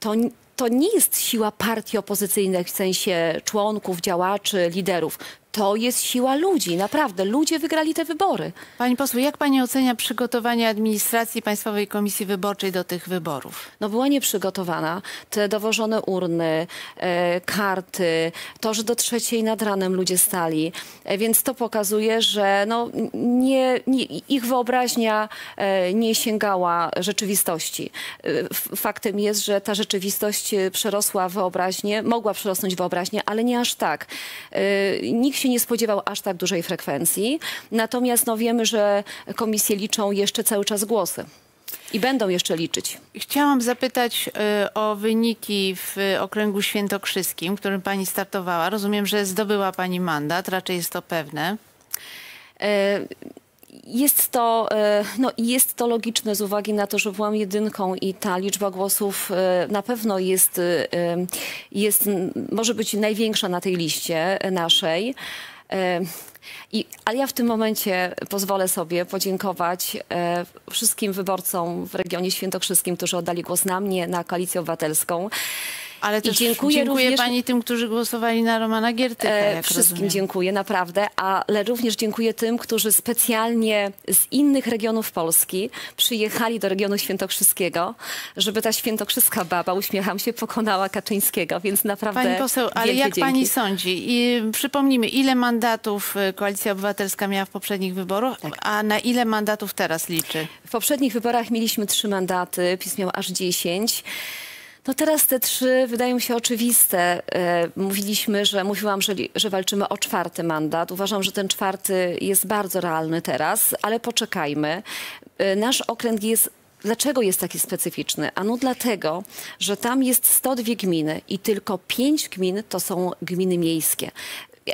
To, to nie jest siła partii opozycyjnych w sensie członków, działaczy, liderów. To jest siła ludzi, naprawdę. Ludzie wygrali te wybory. Pani poseł, jak pani ocenia przygotowanie administracji Państwowej Komisji Wyborczej do tych wyborów? No była nieprzygotowana. Te dowożone urny, e, karty, to, że do trzeciej nad ranem ludzie stali. E, więc to pokazuje, że no, nie, nie, ich wyobraźnia e, nie sięgała rzeczywistości. E, faktem jest, że ta rzeczywistość przerosła wyobraźnię, mogła przerosnąć wyobraźnię, ale nie aż tak. E, nikt się nie spodziewał aż tak dużej frekwencji. Natomiast no, wiemy, że komisje liczą jeszcze cały czas głosy. I będą jeszcze liczyć. Chciałam zapytać y, o wyniki w okręgu świętokrzyskim, w którym pani startowała. Rozumiem, że zdobyła pani mandat, raczej jest to pewne. Jest to, e, no, jest to logiczne z uwagi na to, że byłam jedynką i ta liczba głosów e, na pewno jest, e, jest, może być największa na tej liście naszej. I, ale ja w tym momencie pozwolę sobie podziękować e, wszystkim wyborcom w regionie świętokrzyskim, którzy oddali głos na mnie, na Koalicję Obywatelską. Ale też I dziękuję, dziękuję również pani tym, którzy głosowali na Romana Giertycha, E, Wszystkim rozumiem. dziękuję, naprawdę, ale również dziękuję tym, którzy specjalnie z innych regionów Polski przyjechali do regionu świętokrzyskiego, żeby ta świętokrzyska baba, uśmiecham się, pokonała Kaczyńskiego, więc naprawdę Pani poseł, ale jak dzięki. pani sądzi? I przypomnijmy, ile mandatów y, Koalicja Obywatelska miała w poprzednich wyborach, Tak. a na ile mandatów teraz liczy? W poprzednich wyborach mieliśmy trzy mandaty, PiS miał aż dziesięć. No teraz te trzy wydają się oczywiste. E, Mówiliśmy, że mówiłam, że, że walczymy o czwarty mandat. Uważam, że ten czwarty jest bardzo realny teraz, ale poczekajmy. E, Nasz okręg jest Dlaczego jest taki specyficzny? Ano dlatego, że tam jest 102 gminy i tylko 5 gmin to są gminy miejskie.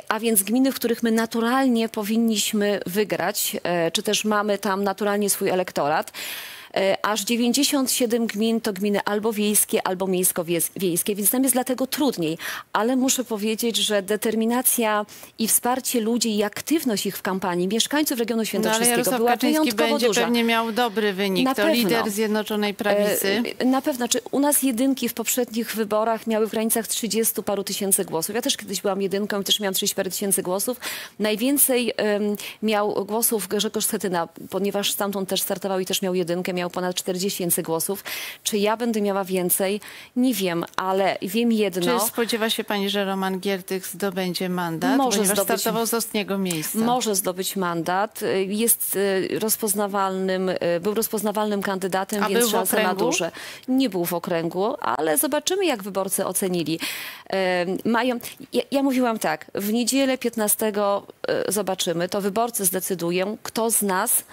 A więc gminy, w których my naturalnie powinniśmy wygrać, e, czy też mamy tam naturalnie swój elektorat. E, Aż 97 gmin to gminy albo wiejskie, albo miejsko-wiejskie, więc nam jest dlatego trudniej. Ale muszę powiedzieć, że determinacja i wsparcie ludzi i aktywność ich w kampanii, mieszkańców regionu No, ale świętokrzyskiego Jarosław była Kaczyński wyjątkowo będzie duża. pewnie miał dobry wynik. Na to pewno. lider Zjednoczonej Prawicy. E, Na pewno. Czy u nas jedynki w poprzednich wyborach miały w granicach 30 paru tysięcy głosów. Ja też kiedyś byłam jedynką i też miałam 30 parę tysięcy głosów. Najwięcej em, miał głosów Grzegorz Schetyna, ponieważ stamtąd też startował i też miał jedynkę, miał ponad 40 tysięcy głosów. Czy ja będę miała więcej? Nie wiem, ale wiem jedno. Czy spodziewa się pani, że Roman Giertych zdobędzie mandat? Może ponieważ zdobyć- startował z ostatniego miejsca. Może zdobyć mandat. Jest y, rozpoznawalnym, y, był rozpoznawalnym kandydatem, A więc szanse okręgu? duże. Nie był w okręgu, ale zobaczymy, jak wyborcy ocenili. Y, Mają, ja, ja mówiłam tak, w niedzielę 15 y, zobaczymy, to wyborcy zdecydują, kto z nas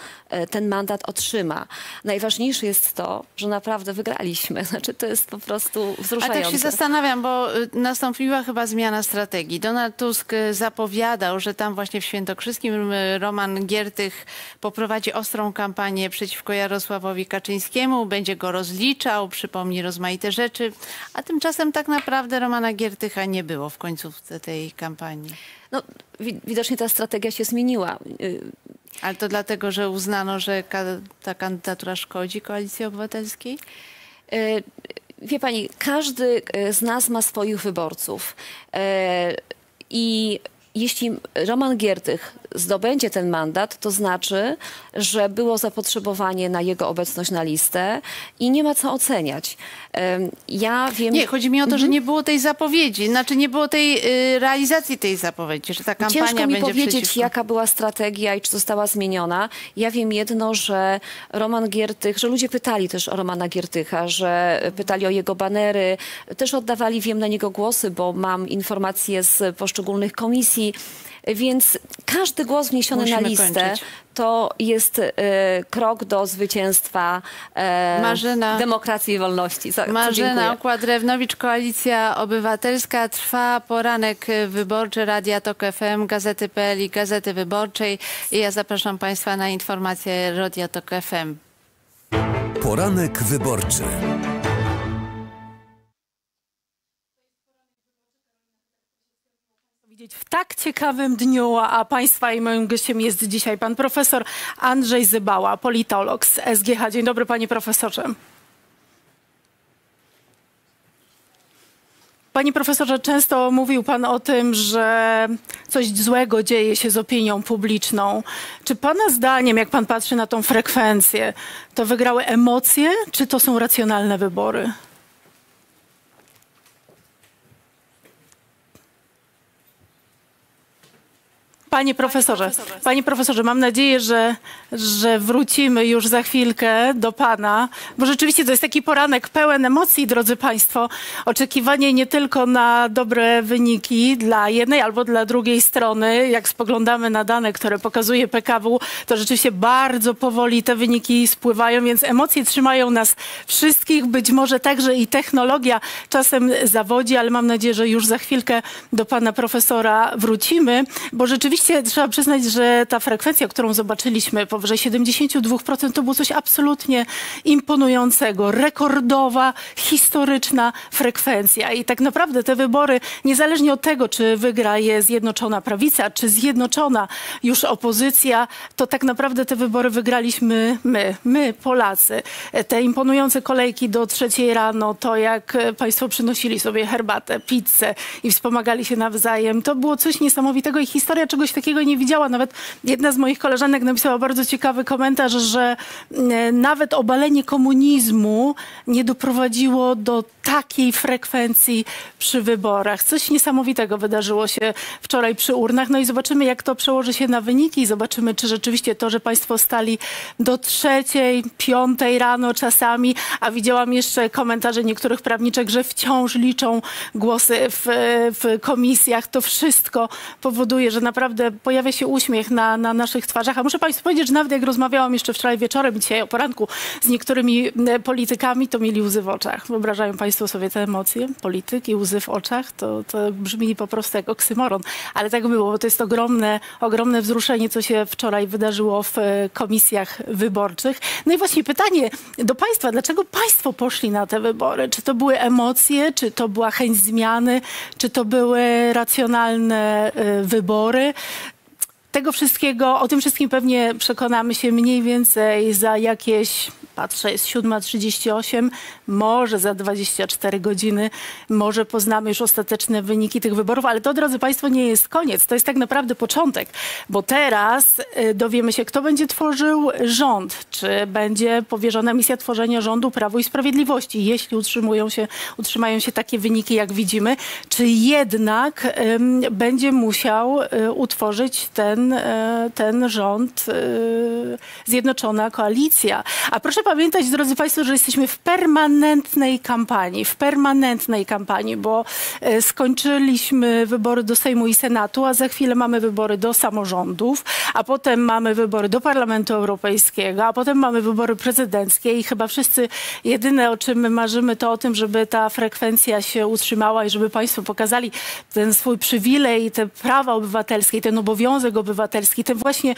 ten mandat otrzyma. Najważniejsze jest to, że naprawdę wygraliśmy. [LAUGHS] Znaczy, to jest po prostu A wzruszające. tak się zastanawiam, bo y, nastąpiła chyba zmiana strategii. Donald Tusk y, zapowiadał, że tam właśnie w Świętokrzyskim y, Roman Giertych poprowadzi ostrą kampanię przeciwko Jarosławowi Kaczyńskiemu, będzie go rozliczał, przypomni rozmaite rzeczy, a tymczasem tak naprawdę Romana Giertycha nie było w końcówce tej kampanii. No, wi- widocznie ta strategia się zmieniła. Ale to dlatego, że uznano, że ta kandydatura szkodzi Koalicji Obywatelskiej? E, Wie pani, każdy e, z nas ma swoich wyborców. E, I jeśli Roman Giertych zdobędzie ten mandat, to znaczy, że było zapotrzebowanie na jego obecność na listę i nie ma co oceniać. Ja wiem... Nie, chodzi mi o to, że Mhm. nie było tej zapowiedzi, znaczy nie było tej y, realizacji tej zapowiedzi, że ta kampania Ciężko mi powiedzieć, przeciwko. jaka była strategia i czy została zmieniona. Ja wiem jedno, że Roman Giertych, że ludzie pytali też o Romana Giertycha, że pytali o jego banery, też oddawali, wiem, na niego głosy, bo mam informacje z poszczególnych komisji. Więc każdy głos wniesiony na Musimy listę kończyć. to jest e, krok do zwycięstwa e, Marzena- demokracji i wolności. Co Marzena dziękuję. Okład-Drewnowicz, Koalicja Obywatelska. Trwa poranek wyborczy Radia Tok FM, Gazety.pl i Gazety Wyborczej. I ja zapraszam Państwa na informacje Radia Tok FM. Poranek wyborczy. W tak ciekawym dniu, a Państwa i moim gościem jest dzisiaj pan profesor Andrzej Zybała, politolog z SGH. Dzień dobry panie profesorze. Panie profesorze, często mówił pan o tym, że coś złego dzieje się z opinią publiczną. Czy pana zdaniem, jak pan patrzy na tą frekwencję, to wygrały emocje, czy to są racjonalne wybory? Panie profesorze, panie profesorze, mam nadzieję, że, że wrócimy już za chwilkę do pana, bo rzeczywiście to jest taki poranek pełen emocji, drodzy państwo. Oczekiwanie nie tylko na dobre wyniki dla jednej albo dla drugiej strony. Jak spoglądamy na dane, które pokazuje PKW, to rzeczywiście bardzo powoli te wyniki spływają, więc emocje trzymają nas wszystkich. Być może także i technologia czasem zawodzi, ale mam nadzieję, że już za chwilkę do pana profesora wrócimy, bo rzeczywiście trzeba przyznać, że ta frekwencja, którą zobaczyliśmy, powyżej 72%, to było coś absolutnie imponującego, rekordowa, historyczna frekwencja. I tak naprawdę te wybory, niezależnie od tego, czy wygra je Zjednoczona Prawica, czy Zjednoczona już opozycja, to tak naprawdę te wybory wygraliśmy my, my Polacy. Te imponujące kolejki do trzeciej rano, to jak państwo przynosili sobie herbatę, pizzę i wspomagali się nawzajem, to było coś niesamowitego i historia czegoś takiego nie widziała. Nawet jedna z moich koleżanek napisała bardzo ciekawy komentarz, że e, nawet obalenie komunizmu nie doprowadziło do takiej frekwencji przy wyborach. Coś niesamowitego wydarzyło się wczoraj przy urnach. No i zobaczymy, jak to przełoży się na wyniki. Zobaczymy, czy rzeczywiście to, że państwo stali do trzeciej, piątej rano czasami, a widziałam jeszcze komentarze niektórych prawniczek, że wciąż liczą głosy w, w komisjach. To wszystko powoduje, że naprawdę pojawia się uśmiech na, na naszych twarzach. A muszę Państwu powiedzieć, że nawet jak rozmawiałam jeszcze wczoraj wieczorem, dzisiaj o poranku z niektórymi e, politykami, to mieli łzy w oczach. Wyobrażają Państwo sobie te emocje? Polityk i łzy w oczach? To, to brzmi po prostu jak oksymoron. Ale tak było, bo to jest ogromne, ogromne wzruszenie, co się wczoraj wydarzyło w e, komisjach wyborczych. No i właśnie pytanie do Państwa, dlaczego Państwo poszli na te wybory? Czy to były emocje, czy to była chęć zmiany, czy to były racjonalne e, wybory? Tego wszystkiego, o tym wszystkim pewnie przekonamy się mniej więcej za jakieś, patrzę, jest 7.38, może za 24 godziny, może poznamy już ostateczne wyniki tych wyborów, ale to, drodzy Państwo, nie jest koniec. To jest tak naprawdę początek, bo teraz y, dowiemy się, kto będzie tworzył rząd, czy będzie powierzona misja tworzenia rządu Prawu i Sprawiedliwości, jeśli utrzymują się, utrzymają się takie wyniki, jak widzimy, czy jednak ym, będzie musiał y, utworzyć ten e, ten rząd, e, Zjednoczona Koalicja. A proszę pamiętać, drodzy Państwo, że jesteśmy w permanentnej kampanii, w permanentnej kampanii, bo e, skończyliśmy wybory do Sejmu i Senatu, a za chwilę mamy wybory do samorządów, a potem mamy wybory do Parlamentu Europejskiego, a potem mamy wybory prezydenckie i chyba wszyscy jedyne, o czym my marzymy, to o tym, żeby ta frekwencja się utrzymała i żeby Państwo pokazali ten swój przywilej, te prawa obywatelskie, ten obowiązek obywatelski, ten właśnie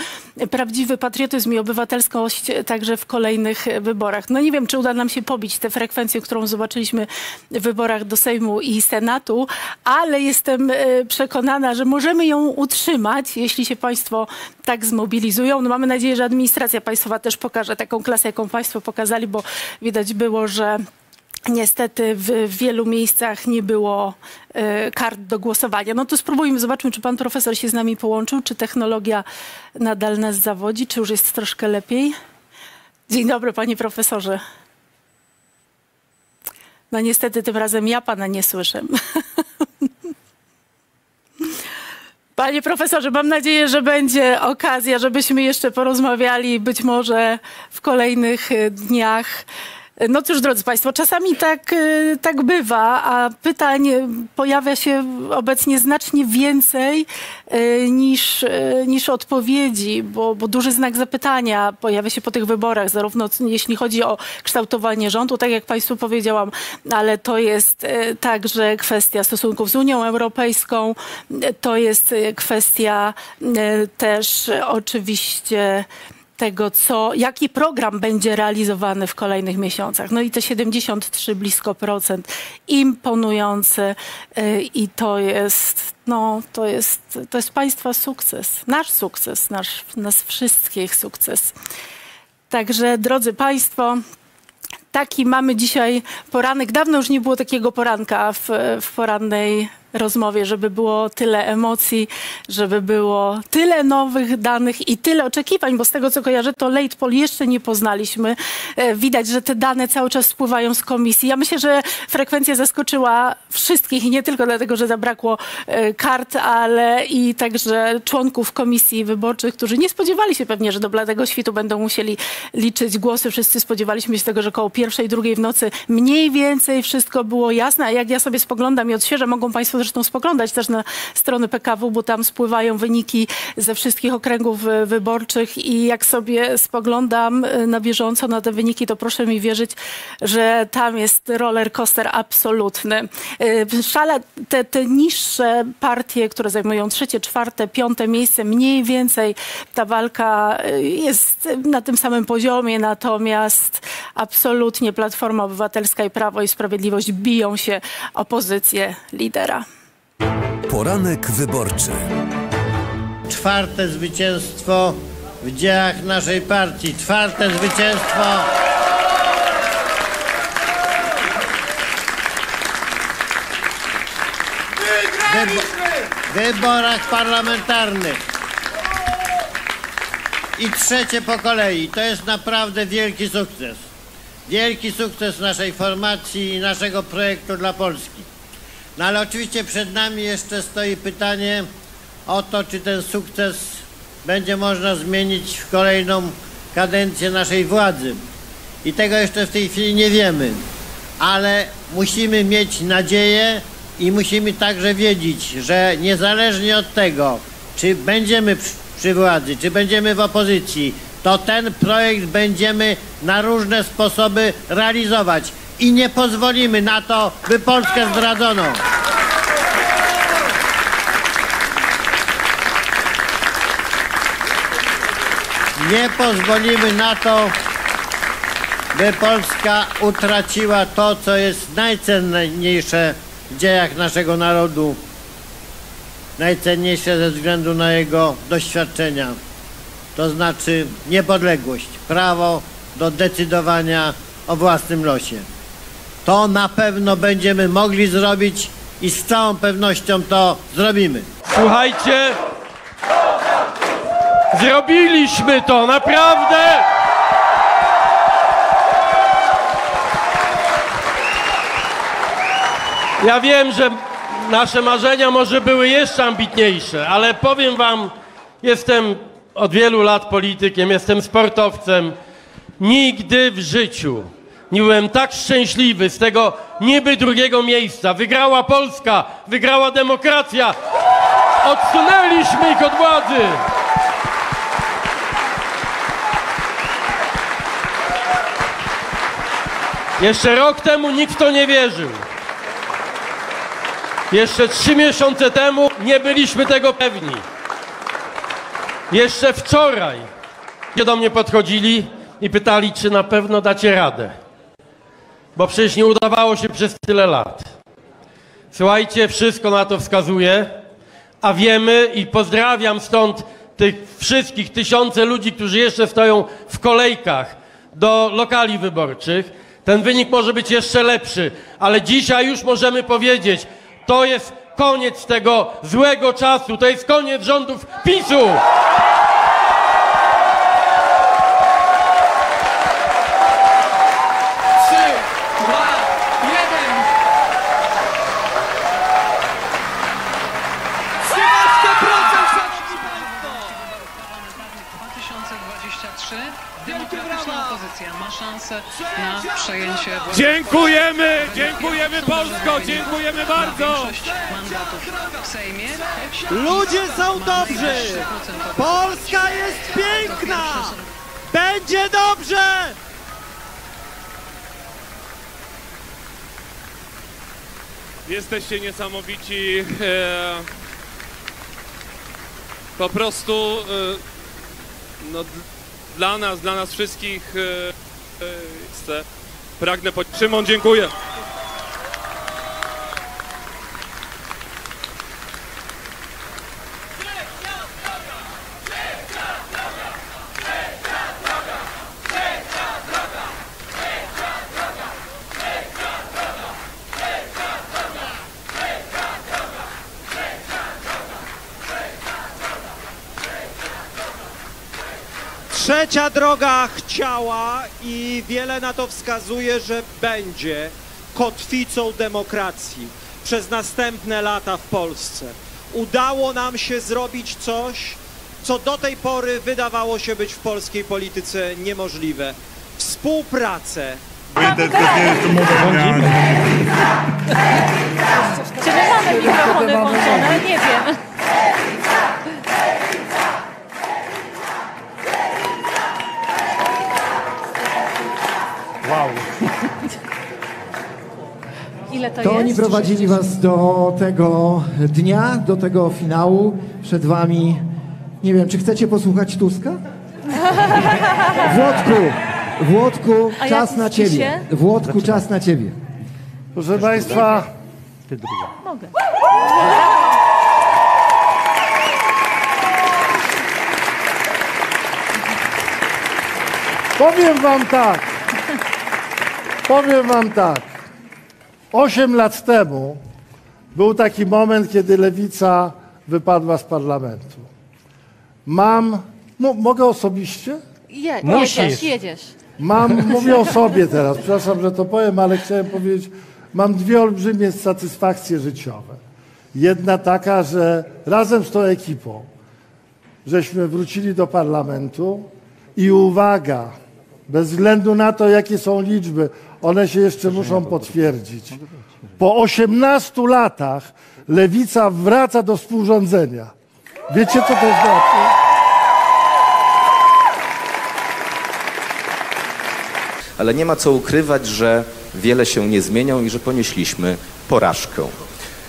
prawdziwy patriotyzm i obywatelskość także w kolejnych wyborach. No nie wiem, czy uda nam się pobić tę frekwencję, którą zobaczyliśmy w wyborach do Sejmu i Senatu, ale jestem e, przekonana, że możemy ją utrzymać, jeśli się Państwo tak zmobilizują. No mamy nadzieję, że administracja państwowa też pokaże taką klasę, jaką Państwo pokazali, bo widać było, że Niestety w wielu miejscach nie było e, kart do głosowania. No to spróbujmy, zobaczmy, czy pan profesor się z nami połączył, czy technologia nadal nas zawodzi, czy już jest troszkę lepiej. Dzień dobry, panie profesorze. No niestety tym razem ja pana nie słyszę. [LAUGHS] Panie profesorze, mam nadzieję, że będzie okazja, żebyśmy jeszcze porozmawiali być może w kolejnych e, dniach. No cóż, drodzy Państwo, czasami tak, e, tak bywa, a pytań pojawia się obecnie znacznie więcej e, niż, e, niż odpowiedzi, bo, bo duży znak zapytania pojawia się po tych wyborach, zarówno jeśli chodzi o kształtowanie rządu, tak jak Państwu powiedziałam, ale to jest także kwestia stosunków z Unią Europejską, to jest kwestia też oczywiście tego, co, jaki program będzie realizowany w kolejnych miesiącach. No i te 73 blisko procent imponujące y, i to jest, no, to jest, to jest państwa sukces, nasz sukces, nasz, nas wszystkich sukces. Także drodzy Państwo, taki mamy dzisiaj poranek. Dawno już nie było takiego poranka w, w porannej rozmowie, żeby było tyle emocji, żeby było tyle nowych danych i tyle oczekiwań, bo z tego co kojarzę, to late poll jeszcze nie poznaliśmy. E, widać, że te dane cały czas spływają z komisji. Ja myślę, że frekwencja zaskoczyła wszystkich i nie tylko dlatego, że zabrakło e, kart, ale i także członków komisji wyborczych, którzy nie spodziewali się pewnie, że do bladego świtu będą musieli liczyć głosy. Wszyscy spodziewaliśmy się tego, że koło pierwszej, drugiej w nocy mniej więcej wszystko było jasne, a jak ja sobie spoglądam i odświeżę, mogą Państwo zresztą spoglądać też na strony PKW, bo tam spływają wyniki ze wszystkich okręgów e, wyborczych i jak sobie spoglądam e, na bieżąco na te wyniki, to proszę mi wierzyć, że tam jest roller coaster absolutny. E, szale, te, te niższe partie, które zajmują trzecie, czwarte, piąte miejsce, mniej więcej ta walka jest na tym samym poziomie, natomiast absolutnie Platforma Obywatelska i Prawo i Sprawiedliwość biją się o pozycję lidera. Poranek wyborczy. Czwarte zwycięstwo w dziejach naszej partii. Czwarte zwycięstwo. W wyborach parlamentarnych. I trzecie po kolei. To jest naprawdę wielki sukces. Wielki sukces naszej formacji i naszego projektu dla Polski. No ale oczywiście przed nami jeszcze stoi pytanie o to, czy ten sukces będzie można zmienić w kolejną kadencję naszej władzy. I tego jeszcze w tej chwili nie wiemy. Ale musimy mieć nadzieję i musimy także wiedzieć, że niezależnie od tego, czy będziemy przy władzy, czy będziemy w opozycji, to ten projekt będziemy na różne sposoby realizować i nie pozwolimy na to, by Polskę zdradzono. Nie pozwolimy na to, by Polska utraciła to, co jest najcenniejsze w dziejach naszego narodu, najcenniejsze ze względu na jego doświadczenia, to znaczy niepodległość, prawo do decydowania o własnym losie. To na pewno będziemy mogli zrobić i z całą pewnością to zrobimy. Słuchajcie, zrobiliśmy to, naprawdę! Ja wiem, że nasze marzenia może były jeszcze ambitniejsze, ale powiem wam, jestem od wielu lat politykiem, jestem sportowcem. Nigdy w życiu nie byłem tak szczęśliwy z tego niby drugiego miejsca. Wygrała Polska, wygrała demokracja. Odsunęliśmy ich od władzy. Jeszcze rok temu nikt w to nie wierzył. Jeszcze trzy miesiące temu nie byliśmy tego pewni. Jeszcze wczoraj do mnie podchodzili i pytali, czy na pewno dacie radę. Bo przecież nie udawało się przez tyle lat. Słuchajcie, wszystko na to wskazuje, a wiemy i pozdrawiam stąd tych wszystkich tysiące ludzi, którzy jeszcze stoją w kolejkach do lokali wyborczych. Ten wynik może być jeszcze lepszy, ale dzisiaj już możemy powiedzieć, to jest koniec tego złego czasu, to jest koniec rządów PiSu. Szansę na przejęcie władzy. Dziękujemy, dziękujemy Polsko, dziękujemy bardzo. Ludzie są dobrzy! Polska jest piękna! Będzie dobrze! Jesteście niesamowici. E, po prostu e, no, dla nas, dla nas wszystkich e, e, chcę, pragnę po... Szymon, dziękuję. Trzecia droga chciała i wiele na to wskazuje, że będzie kotwicą demokracji przez następne lata w Polsce. Udało nam się zrobić coś, co do tej pory wydawało się być w polskiej polityce niemożliwe. Współpracę. Czy my mamy mikrofony włączone? Nie wiem. Ile to, To jest? oni prowadzili was do tego dnia, do tego finału. Przed wami, nie wiem, czy chcecie posłuchać Tuska? [LAUGHS] Włodku, Włodku, A czas na ciebie. spisie? Włodku, czas na ciebie. Proszę Państwa, Mogę. powiem Wam tak. Powiem Wam tak. Osiem lat temu był taki moment, kiedy lewica wypadła z parlamentu. Mam, no mogę osobiście? Je, Musisz. jedziesz, jedziesz. Mam, [LAUGHS] mówię o sobie teraz, przepraszam, że to powiem, ale chciałem powiedzieć, mam dwie olbrzymie satysfakcje życiowe. Jedna taka, że razem z tą ekipą żeśmy wrócili do parlamentu i uwaga, bez względu na to, jakie są liczby, one się jeszcze muszą potwierdzić. Po 18 latach lewica wraca do współrządzenia. Wiecie, co to znaczy? ale nie ma co ukrywać, że wiele się nie zmienią i że ponieśliśmy porażkę.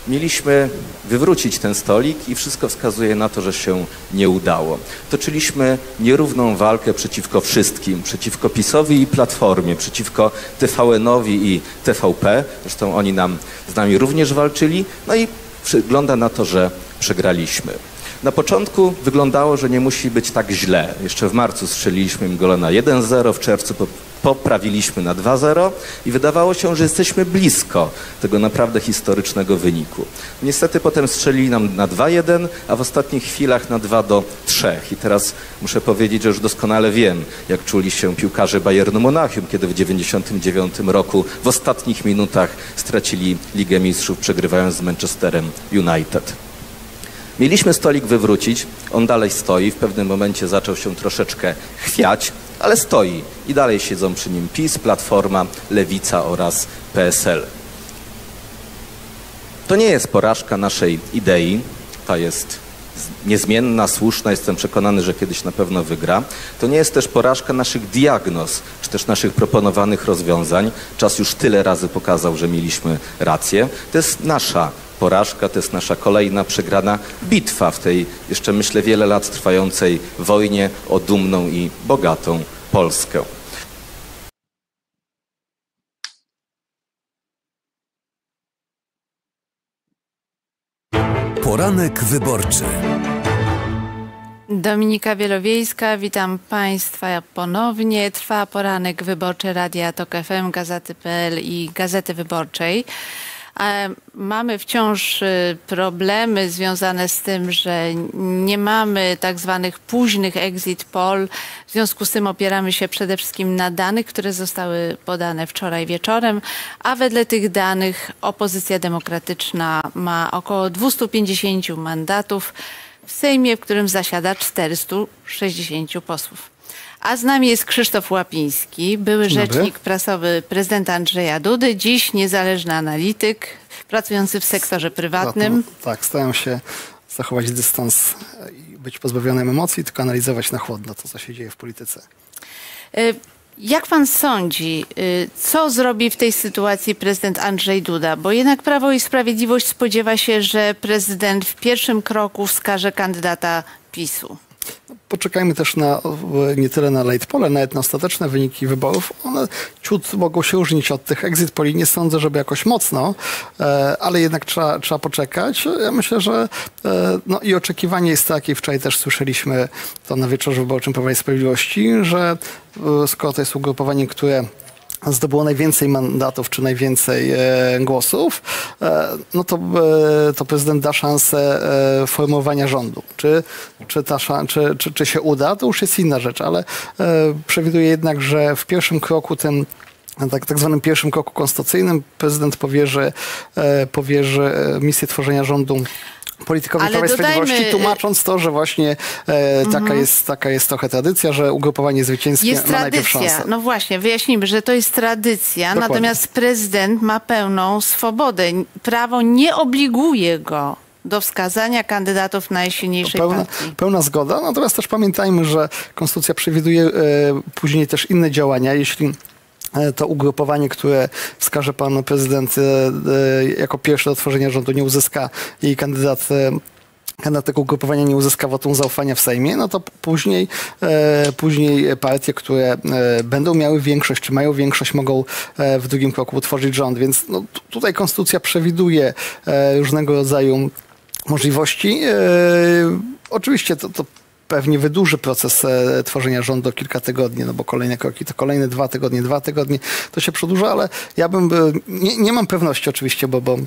Mieliśmy wywrócić ten stolik i wszystko wskazuje na to, że się nie udało. Toczyliśmy nierówną walkę przeciwko wszystkim, przeciwko PiSowi i Platformie, przeciwko TVN-owi i TVP. Zresztą oni nam z nami również walczyli. No i wygląda na to, że przegraliśmy. Na początku wyglądało, że nie musi być tak źle. Jeszcze w marcu strzeliliśmy im gola na 1-0, w czerwcu poprawiliśmy na 2-0 i wydawało się, że jesteśmy blisko tego naprawdę historycznego wyniku. Niestety potem strzelili nam na 2-1, a w ostatnich chwilach na 2 do 3. I teraz muszę powiedzieć, że już doskonale wiem, jak czuli się piłkarze Bayernu Monachium, kiedy w 1999 roku w ostatnich minutach stracili Ligę Mistrzów, przegrywając z Manchesterem United. Mieliśmy stolik wywrócić, on dalej stoi, w pewnym momencie zaczął się troszeczkę chwiać, ale stoi i dalej siedzą przy nim PiS, Platforma, Lewica oraz PSL. To nie jest porażka naszej idei, ta jest niezmienna, słuszna, jestem przekonany, że kiedyś na pewno wygra. To nie jest też porażka naszych diagnoz, czy też naszych proponowanych rozwiązań. Czas już tyle razy pokazał, że mieliśmy rację. To jest nasza porażka, to jest nasza kolejna przegrana bitwa w tej jeszcze myślę wiele lat trwającej wojnie o dumną i bogatą Polskę. Poranek wyborczy. Dominika Wielowiejska, witam Państwa ponownie. Trwa poranek wyborczy Radia Tok FM, Gazety.pl i Gazety Wyborczej. Mamy wciąż y, problemy związane z tym, że nie mamy tak zwanych późnych exit poll. W związku z tym opieramy się przede wszystkim na danych, które zostały podane wczoraj wieczorem, a wedle tych danych opozycja demokratyczna ma około 250 mandatów w Sejmie, w którym zasiada 460 posłów. A z nami jest Krzysztof Łapiński, były rzecznik prasowy prezydenta Andrzeja Dudy, dziś niezależny analityk, pracujący w sektorze prywatnym. Tak, staram się zachować dystans i być pozbawionym emocji, tylko analizować na chłodno to, co się dzieje w polityce. Y, Jak pan sądzi, y, co zrobi w tej sytuacji prezydent Andrzej Duda? Bo jednak Prawo i Sprawiedliwość spodziewa się, że prezydent w pierwszym kroku wskaże kandydata PiSu. Poczekajmy też na, nie tyle na late pole, nawet na ostateczne wyniki wyborów. One ciut mogą się różnić od tych exit poli. Nie sądzę, żeby jakoś mocno, e, ale jednak trzeba, trzeba poczekać. Ja myślę, że e, no i oczekiwanie jest takie, wczoraj też słyszeliśmy to na wieczorze wyborczym Prawa i Sprawiedliwości, że e, skoro to jest ugrupowanie, które zdobyło najwięcej mandatów czy najwięcej e, głosów, e, no to, e, to prezydent da szansę e, formowania rządu. Czy, czy, ta, czy, czy, czy się uda, to już jest inna rzecz, ale e, przewiduję jednak, że w pierwszym kroku tym tak, tak zwanym pierwszym kroku konstytucyjnym prezydent powierzy, e, powierzy misję tworzenia rządu politykowi Prawa i Sprawiedliwości, y- tłumacząc to, że właśnie e, taka, Mhm. jest, taka jest trochę tradycja, że ugrupowanie zwycięskie Jest ma najpierw tradycja. szansę. No właśnie, wyjaśnijmy, że to jest tradycja, Dokładnie. natomiast prezydent ma pełną swobodę. Prawo nie obliguje go do wskazania kandydatów najsilniejszej Pełna, partii. pełna zgoda, natomiast też pamiętajmy, że konstytucja przewiduje e, później też inne działania, jeśli e, to ugrupowanie, które wskaże pan prezydent e, e, jako pierwsze do tworzenia rządu nie uzyska jej kandydat e, kandydat tego ugrupowania nie uzyska wotum zaufania w Sejmie, no to później, e, później partie, które e, będą miały większość, czy mają większość, mogą e, w drugim kroku utworzyć rząd. Więc no, tu- tutaj konstytucja przewiduje e, różnego rodzaju możliwości. E, oczywiście to, to pewnie wydłuży proces e, tworzenia rządu o kilka tygodni, no bo kolejne kroki to kolejne dwa tygodnie, dwa tygodnie, to się przedłuża, ale ja bym, e, nie, nie mam pewności oczywiście, bo, bo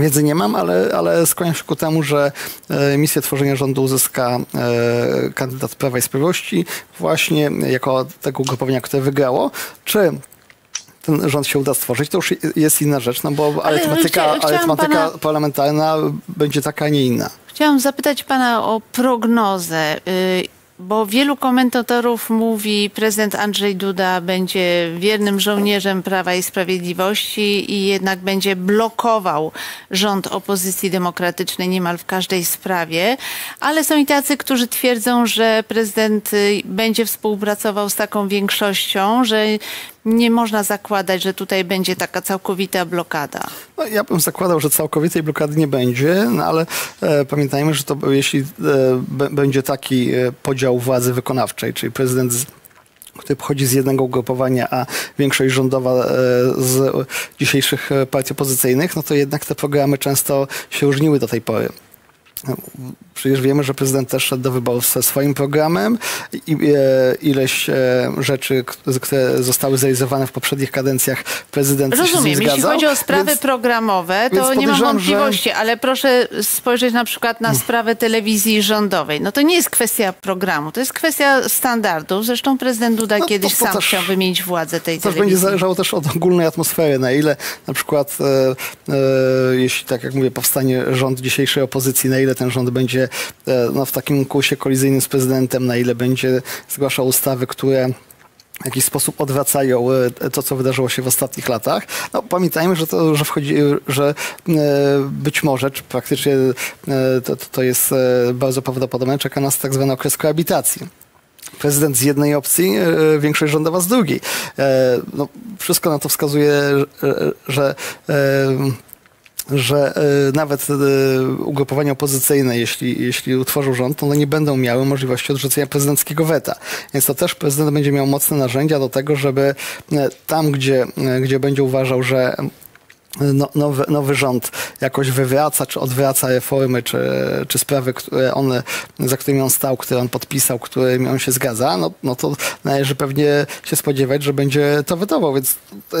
Wiedzy nie mam, ale, ale skłaniam się ku temu, że e, misję tworzenia rządu uzyska e, kandydat Prawa i Sprawiedliwości właśnie jako tego ugrupowania, które wygrało. Czy ten rząd się uda stworzyć, to już jest inna rzecz, no bo arytmetyka, chcia- arytmetyka pana- parlamentarna będzie taka, a nie inna. Chciałam zapytać pana o prognozę, y, bo wielu komentatorów mówi, prezydent Andrzej Duda będzie wiernym żołnierzem Prawa i Sprawiedliwości i jednak będzie blokował rząd opozycji demokratycznej niemal w każdej sprawie, ale są i tacy, którzy twierdzą, że prezydent y, będzie współpracował z taką większością, że nie można zakładać, że tutaj będzie taka całkowita blokada. No, ja bym zakładał, że całkowitej blokady nie będzie, no ale e, pamiętajmy, że to jeśli e, będzie taki e, podział władzy wykonawczej, czyli prezydent z, który pochodzi z jednego ugrupowania, a większość rządowa e, z dzisiejszych e, partii opozycyjnych, no to jednak te programy często się różniły do tej pory. Przecież wiemy, że prezydent też szedł do wyborów ze swoim programem i e, ileś e, rzeczy, które zostały zrealizowane w poprzednich kadencjach, prezydent się Rozumiem, jeśli zgadzał. chodzi o sprawy więc- programowe, to nie mam wątpliwości, ale proszę spojrzeć na przykład na sprawę telewizji rządowej. No to nie jest kwestia programu, to jest kwestia standardów. Zresztą prezydent Duda kiedyś No to sam też- chciał wymienić władzę tej To też będzie telewizji. zależało też od ogólnej atmosfery, na ile na przykład, e, e, jeśli tak jak mówię, powstanie rząd dzisiejszej opozycji, na ile ten rząd będzie e, no, w takim kursie kolizyjnym z prezydentem, na ile będzie zgłaszał ustawy, które w jakiś sposób odwracają e, to, co wydarzyło się w ostatnich latach. No, pamiętajmy, że to, że wchodzi, że e, być może, czy praktycznie to, to jest bardzo prawdopodobne, czeka nas tak zwany okres koabitacji prezydent z jednej opcji, większość rządowa z drugiej. No, wszystko na to wskazuje, że, że e, nawet e, ugrupowania opozycyjne, jeśli, jeśli utworzą rząd, to one nie będą miały możliwości odrzucenia prezydenckiego weta. Więc to też prezydent będzie miał mocne narzędzia do tego, żeby e, tam, gdzie, gdzie będzie uważał, że no, nowy, nowy rząd jakoś wywraca, czy odwraca reformy, czy, czy sprawy, które on, za którymi on stał, które on podpisał, którymi on się zgadza, no, no to należy pewnie się spodziewać, że będzie to wetował, więc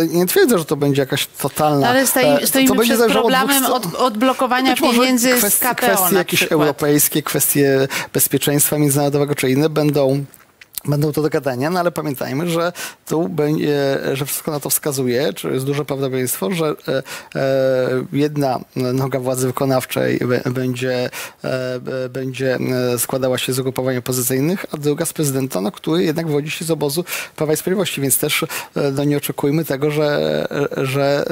nie twierdzę, że to będzie jakaś totalna... Ale stoi, e, stoimy to będzie przed zależało od problemem dwóch od, odblokowania pieniędzy z kwestie, KPO kwestie jakieś przykład. europejskie, kwestie bezpieczeństwa międzynarodowego czy inne będą Będą to do gadania, no ale pamiętajmy, że tu będzie, że wszystko na to wskazuje, czy jest duże prawdopodobieństwo, że e, e, jedna noga władzy wykonawczej będzie, e, będzie składała się z ugrupowań opozycyjnych, a druga z prezydenta, no, który jednak wodzi się z obozu Prawa i Sprawiedliwości, więc też no, nie oczekujmy tego, że, że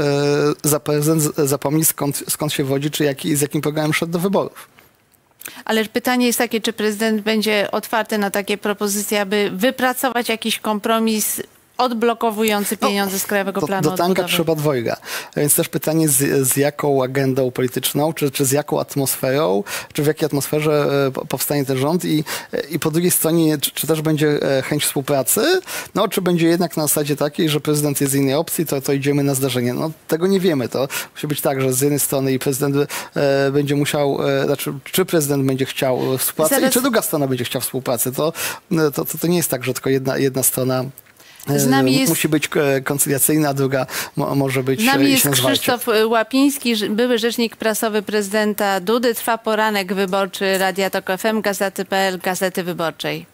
za prezydent zapomni skąd, skąd się wodzi, czy jaki, z jakim programem szedł do wyborów. Ale pytanie jest takie, czy prezydent będzie otwarty na takie propozycje, aby wypracować jakiś kompromis odblokowujący pieniądze z Krajowego Do, Planu do tanka Odbudowy? trzeba dwojga. Więc też pytanie z, z jaką agendą polityczną, czy, czy z jaką atmosferą, czy w jakiej atmosferze e, po- powstanie ten rząd i, i po drugiej stronie, czy, czy też będzie e, chęć współpracy, no czy będzie jednak na zasadzie takiej, że prezydent jest z innej opcji, to, to idziemy na zdarzenie. No tego nie wiemy. To musi być tak, że z jednej strony i prezydent e, będzie musiał, e, znaczy czy prezydent będzie chciał współpracy Zaraz- i czy druga strona będzie chciała współpracy. To, e, to, to, to nie jest tak, że tylko jedna, jedna strona Z nami jest- musi być e, koncyliacyjna, druga mo, może być Z nami e, jest. Krzysztof Łapiński, były rzecznik prasowy prezydenta Dudy. Trwa poranek wyborczy Radia Tok FM, Gazety.pl, Gazety Wyborczej.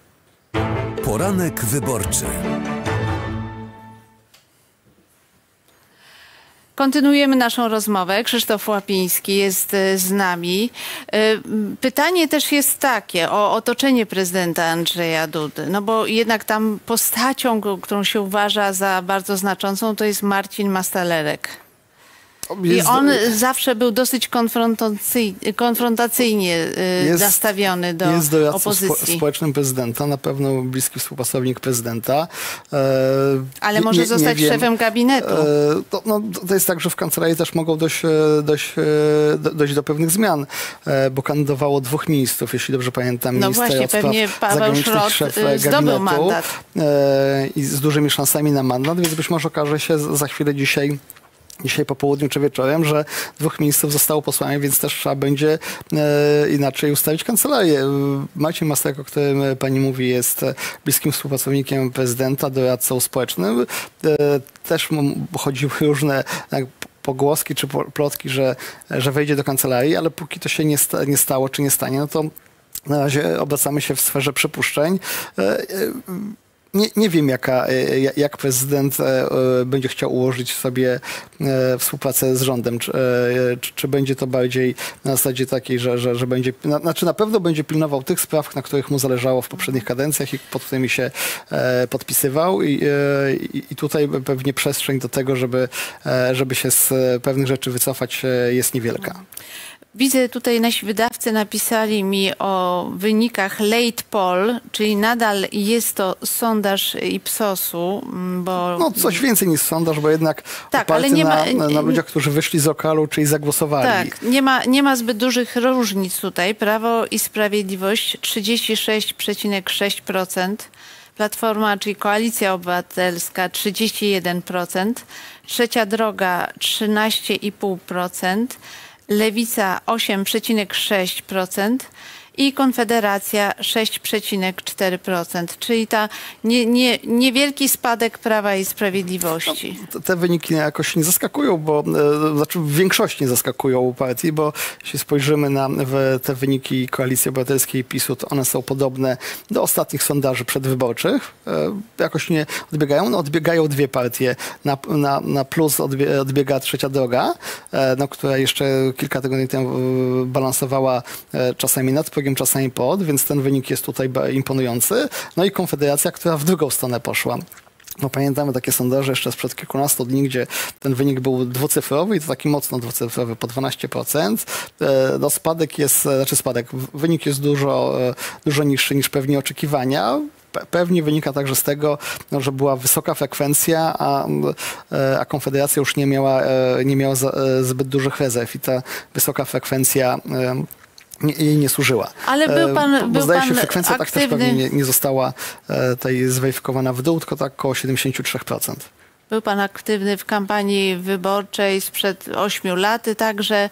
Poranek wyborczy. Kontynuujemy naszą rozmowę. Krzysztof Łapiński jest e, z nami. E, Pytanie też jest takie o otoczenie prezydenta Andrzeja Dudy. No bo jednak tam postacią, którą się uważa za bardzo znaczącą, to jest Marcin Mastalerek. I on zawsze był dosyć konfrontacyj- konfrontacyjnie e, Jest- nastawiony do jest doradcą spo, opozycji. społecznym prezydenta, na pewno bliski współpracownik prezydenta. E, Ale nie- może nie- nie zostać wiem. szefem gabinetu. E, to, no, to jest tak, że w kancelarii też mogą dojść, e, dojść, e, do- dojść do pewnych zmian, e, bo kandydowało dwóch ministrów, jeśli dobrze pamiętam. No właśnie, pewnie Paweł zagranicznych, Szrot, y, e, zdobył gabinetu, mandat. I z dużymi szansami na mandat, więc być może okaże się za chwilę dzisiaj dzisiaj po południu czy wieczorem, że dwóch ministrów zostało posłami, więc też trzeba będzie e, inaczej ustawić kancelarię. E, Maciej Mastek, o którym e, pani mówi, jest e, bliskim współpracownikiem prezydenta, doradcą społecznym. E, też chodziły różne tak, pogłoski czy plotki, że, że wejdzie do kancelarii, ale póki to się nie, sta, nie stało czy nie stanie, no to na razie obracamy się w sferze przypuszczeń. Nie, nie wiem, jaka, e, ja- jak prezydent e, e, będzie chciał ułożyć sobie współpracę z rządem. Czy, czy, będzie to bardziej na zasadzie takiej, że, że, że będzie, na, znaczy na pewno będzie pilnował tych spraw, na których mu zależało w poprzednich kadencjach i pod którymi się podpisywał i, i, i tutaj pewnie przestrzeń do tego, żeby, żeby się z pewnych rzeczy wycofać jest niewielka. Widzę tutaj nasi wydawcy napisali mi o wynikach late poll, czyli nadal jest to sondaż Ipsosu, m, bo No coś więcej niż sondaż, bo jednak Tak, ale nie ma- na, na, ludziach, którzy wyszli z lokalu, czyli zagłosowali. tak, nie ma, nie ma zbyt dużych różnic tutaj. Prawo i Sprawiedliwość 36,6%, Platforma, czyli Koalicja Obywatelska 31%, Trzecia Droga 13,5%, Lewica 8,6% i Konfederacja 6,4%, czyli ta nie, nie, niewielki spadek Prawa i Sprawiedliwości. Te- Te wyniki jakoś nie zaskakują, bo e, znaczy w większości nie zaskakują partii, bo jeśli spojrzymy na te wyniki Koalicji Obywatelskiej i PiSu, to one są podobne do ostatnich sondaży przedwyborczych. E, jakoś nie odbiegają. No, odbiegają dwie partie. Na, na, na plus odbie, odbiega trzecia droga, e, no, która jeszcze kilka tygodni temu balansowała czasami nad progiem, czasami pod, więc ten wynik jest tutaj imponujący. No i Konfederacja, która w drugą stronę poszła. No, pamiętamy takie sondaże jeszcze sprzed kilkunastu dni, gdzie ten wynik był dwucyfrowy i to taki mocno dwucyfrowy, po 12%. E, No spadek jest, e, znaczy spadek, wynik jest dużo, e, dużo niższy niż pewnie oczekiwania. Pe- Pewnie wynika także z tego, no, że była wysoka frekwencja, a, a Konfederacja już nie miała, nie miała zbyt dużych rezerw i ta wysoka frekwencja nie, jej nie służyła. Ale był pan- E, bo był zdaje się, frekwencja tak aktywny- też pewnie nie, nie została e, tej zweryfikowana w dół, tylko tak około 73%. Był pan aktywny w kampanii wyborczej sprzed ośmiu lat także.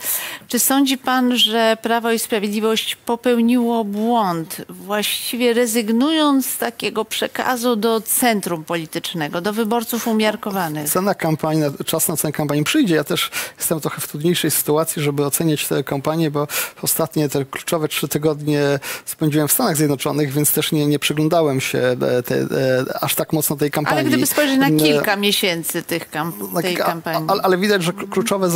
Czy sądzi pan, że Prawo i Sprawiedliwość popełniło błąd, właściwie rezygnując z takiego przekazu do centrum politycznego, do wyborców umiarkowanych? Cena kampanii, czas na cenę kampanii przyjdzie. Ja też jestem trochę w trudniejszej sytuacji, żeby oceniać tę kampanię, bo ostatnie te kluczowe trzy tygodnie spędziłem w Stanach Zjednoczonych, więc też nie, nie przyglądałem się e, te, e, aż tak mocno tej kampanii. Ale gdyby spojrzeć na Mm, kilka miesięcy tych kamp tej tak, a- kampanii. Ale, ale widać, że kluczowe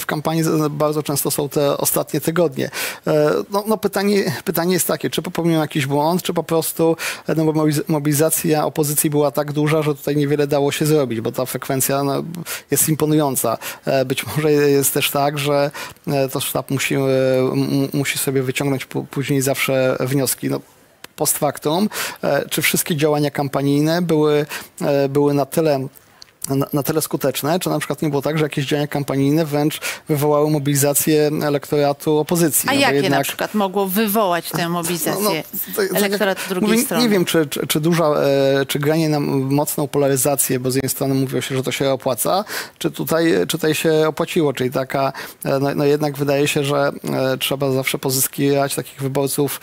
w kampanii bardzo często są te ostatnie tygodnie. E, No, no pytanie, pytanie jest takie, czy popełniłem jakiś błąd, czy po prostu e, no, bo mobilizacja opozycji była tak duża, że tutaj niewiele dało się zrobić, bo ta frekwencja no, jest imponująca. E, Być może jest też tak, że to sztab musi, musi sobie wyciągnąć później zawsze wnioski. No, post factum, czy wszystkie działania kampanijne były, były na tyle na, na tyle skuteczne, czy na przykład nie było tak, że jakieś działania kampanijne wręcz wywołały mobilizację elektoratu opozycji. A No jakie na jednak- przykład mogło wywołać tę [LAUGHS] mobilizację no, tak- tak elektoratu drugiej mówię, strony? Nie wiem, czy, czy, czy duża, e, czy granie na mocną polaryzację, bo z jednej strony mówiło się, że to się opłaca, czy tutaj, czy tutaj się opłaciło, czyli taka, e, no, no jednak wydaje się, że e, trzeba zawsze pozyskiwać takich wyborców,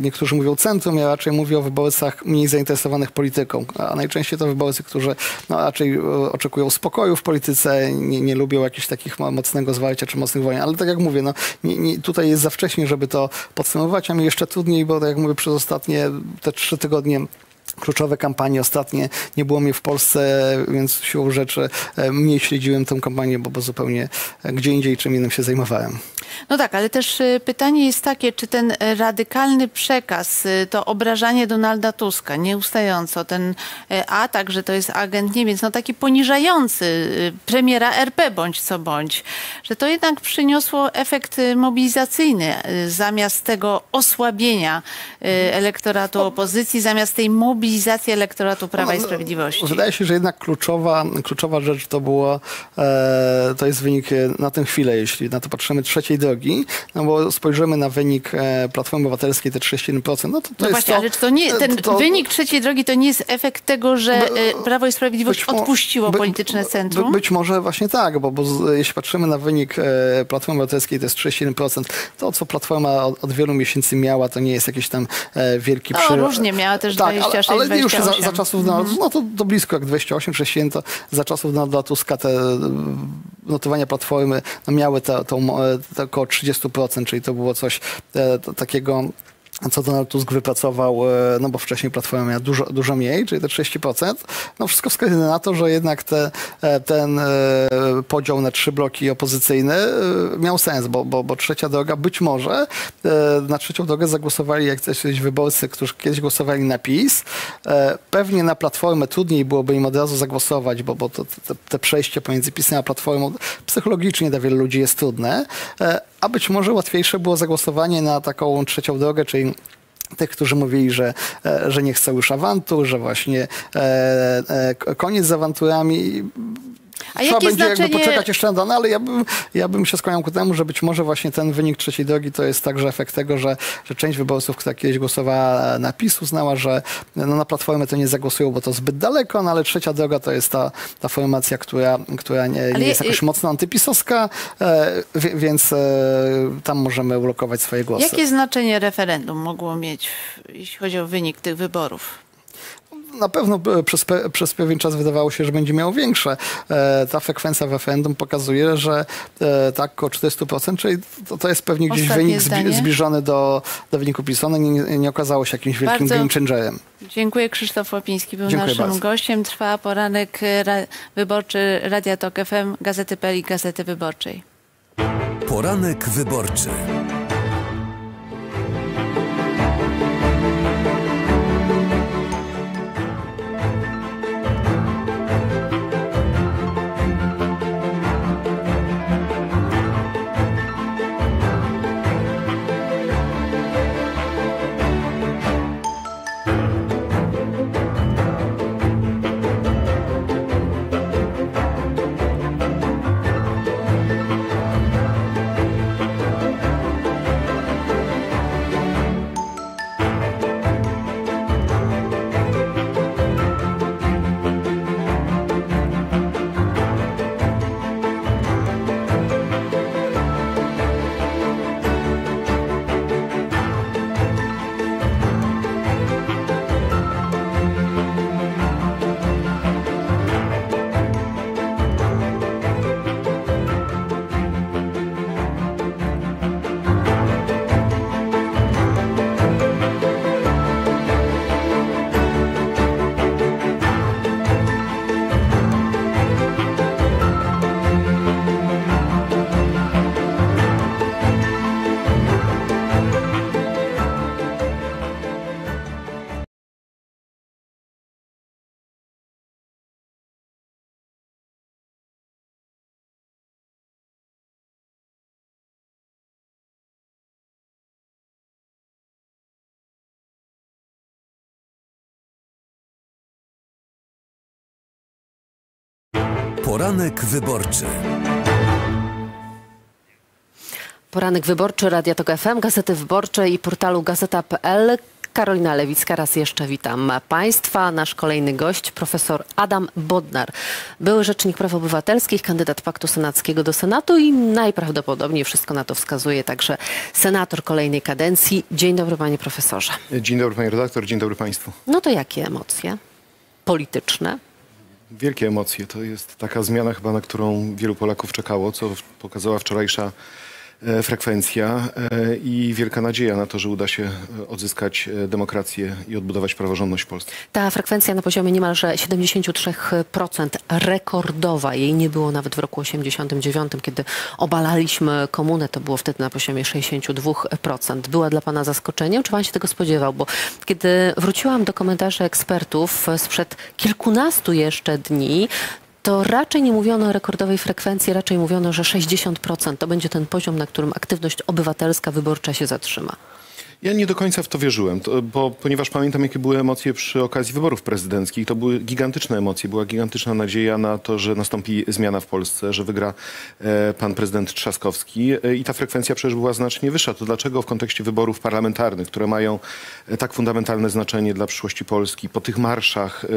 niektórzy mówią centrum, ja raczej mówię o wyborcach mniej zainteresowanych polityką, a najczęściej to wyborcy, którzy no, raczej e, oczekują spokoju w polityce, nie, nie lubią jakichś takich mo- mocnego zwarcia czy mocnych wojen, ale tak jak mówię, no, nie, nie, tutaj jest za wcześnie, żeby to podsumować, a mi jeszcze trudniej, bo tak jak mówię, przez ostatnie te trzy tygodnie kluczowe kampanie ostatnie. Nie było mnie w Polsce, więc siłą rzeczy e, mniej śledziłem tę kampanię, bo, bo zupełnie e, gdzie indziej czym innym się zajmowałem. No tak, ale też y, pytanie jest takie, czy ten y, radykalny przekaz, y, to obrażanie Donalda Tuska nieustająco, ten y, atak, że to jest agent Niemiec, no taki poniżający y, premiera RP bądź co bądź, że to jednak przyniosło efekt mobilizacyjny zamiast tego osłabienia y, elektoratu opozycji, zamiast tej mobilizacji elektoratu Prawa i No, no, Sprawiedliwości. Wydaje się, że jednak kluczowa, kluczowa rzecz to było, e, to jest wynik e, na tę chwilę, jeśli na to patrzymy trzeciej drogi, no bo spojrzymy na wynik e, Platformy Obywatelskiej, te 31%, no to, to No jest właśnie, to, ale czy to nie, ten to- wynik trzeciej drogi to nie jest efekt tego, że y, Prawo i Sprawiedliwość odpuściło by- polityczne centrum? By, być może właśnie tak, bo, bo z, jeśli patrzymy na wynik e, Platformy Obywatelskiej, to jest 31%. To, co Platforma od, od wielu miesięcy miała, to nie jest jakiś tam e, wielki No, różnie miała też tak, 26, ale, ale już za, 28. za czasów, Mhm. no, no to, to blisko jak 28, 61, to za czasów Donalda Tuska te e, notowania Platformy no, miały to około 30%, czyli to było coś e, takiego co Donald Tusk wypracował, e, no bo wcześniej Platforma miała dużo, dużo mniej, czyli te 30%. No wszystko wskazuje na to, że jednak te, e, ten e, podział na trzy bloki opozycyjne miał sens, bo, bo, bo trzecia droga być może na trzecią drogę zagłosowali jak coś wyborcy, którzy kiedyś głosowali na PiS. Pewnie na Platformę trudniej byłoby im od razu zagłosować, bo, bo to, te, te przejście pomiędzy PiSem a Platformą psychologicznie dla wielu ludzi jest trudne. A być może łatwiejsze było zagłosowanie na taką trzecią drogę, czyli tych, którzy mówili, że, e, że nie chcą już awantur, że właśnie e, e, koniec z awanturami. A Trzeba będzie jakby znaczenie- poczekać jeszcze na dane, ale ja bym, ja bym się skłaniał ku temu, że być może właśnie ten wynik trzeciej drogi to jest także efekt tego, że, że część wyborców, która kiedyś głosowała na PiS, uznała, że no, na Platformę to nie zagłosują, bo to zbyt daleko, no ale trzecia droga to jest ta, ta formacja, która, która nie, nie jest je- jakoś mocno antypisowska, e, więc e, tam możemy ulokować swoje głosy. Jakie znaczenie referendum mogło mieć, jeśli chodzi o wynik tych wyborów? Na pewno przez, pe- przez pewien czas wydawało się, że będzie miało większe. E, Ta frekwencja w referendum pokazuje, że e, tak około 40%, czyli to, to jest pewnie gdzieś Ostatnie wynik zdanie. zbliżony do, do wyniku PiSu. Nie, nie, okazało się jakimś wielkim Bardzo- game changerem. Dziękuję. Krzysztof Łapiński był Dziękuję naszym bardzo. gościem. Trwa poranek e, ra, wyborczy Radia Tok FM, Gazety.pl i Gazety Wyborczej. Poranek wyborczy. Poranek wyborczy. Poranek wyborczy Radia Tok FM, Gazety Wyborcze i portalu gazeta.pl. Karolina Lewicka, raz jeszcze witam Państwa. Nasz kolejny gość, profesor Adam Bodnar, były rzecznik praw obywatelskich, kandydat Paktu Senackiego do Senatu i najprawdopodobniej wszystko na to wskazuje także senator kolejnej kadencji. Dzień dobry panie profesorze. Dzień dobry pani redaktor, dzień dobry państwu. No to jakie emocje polityczne? Wielkie emocje. To jest taka zmiana chyba, na którą wielu Polaków czekało, co pokazała wczorajsza frekwencja e, i wielka nadzieja na to, że uda się e, odzyskać e, demokrację i odbudować praworządność w Polsce. Ta frekwencja na poziomie niemalże 73%, rekordowa. Jej nie było nawet w roku 89, kiedy obalaliśmy komunę, to było wtedy na poziomie 62%. Była dla Pana zaskoczeniem, czy Pan się tego spodziewał? Bo kiedy wróciłam do komentarzy ekspertów sprzed kilkunastu jeszcze dni, to raczej nie mówiono o rekordowej frekwencji, raczej mówiono, że 60% to będzie ten poziom, na którym aktywność obywatelska wyborcza się zatrzyma. Ja nie do końca w to wierzyłem, to, bo ponieważ pamiętam, jakie były emocje przy okazji wyborów prezydenckich, to były gigantyczne emocje, była gigantyczna nadzieja na to, że nastąpi zmiana w Polsce, że wygra e, pan prezydent Trzaskowski e, i ta frekwencja przecież była znacznie wyższa. To dlaczego w kontekście wyborów parlamentarnych, które mają e, tak fundamentalne znaczenie dla przyszłości Polski, po tych marszach e,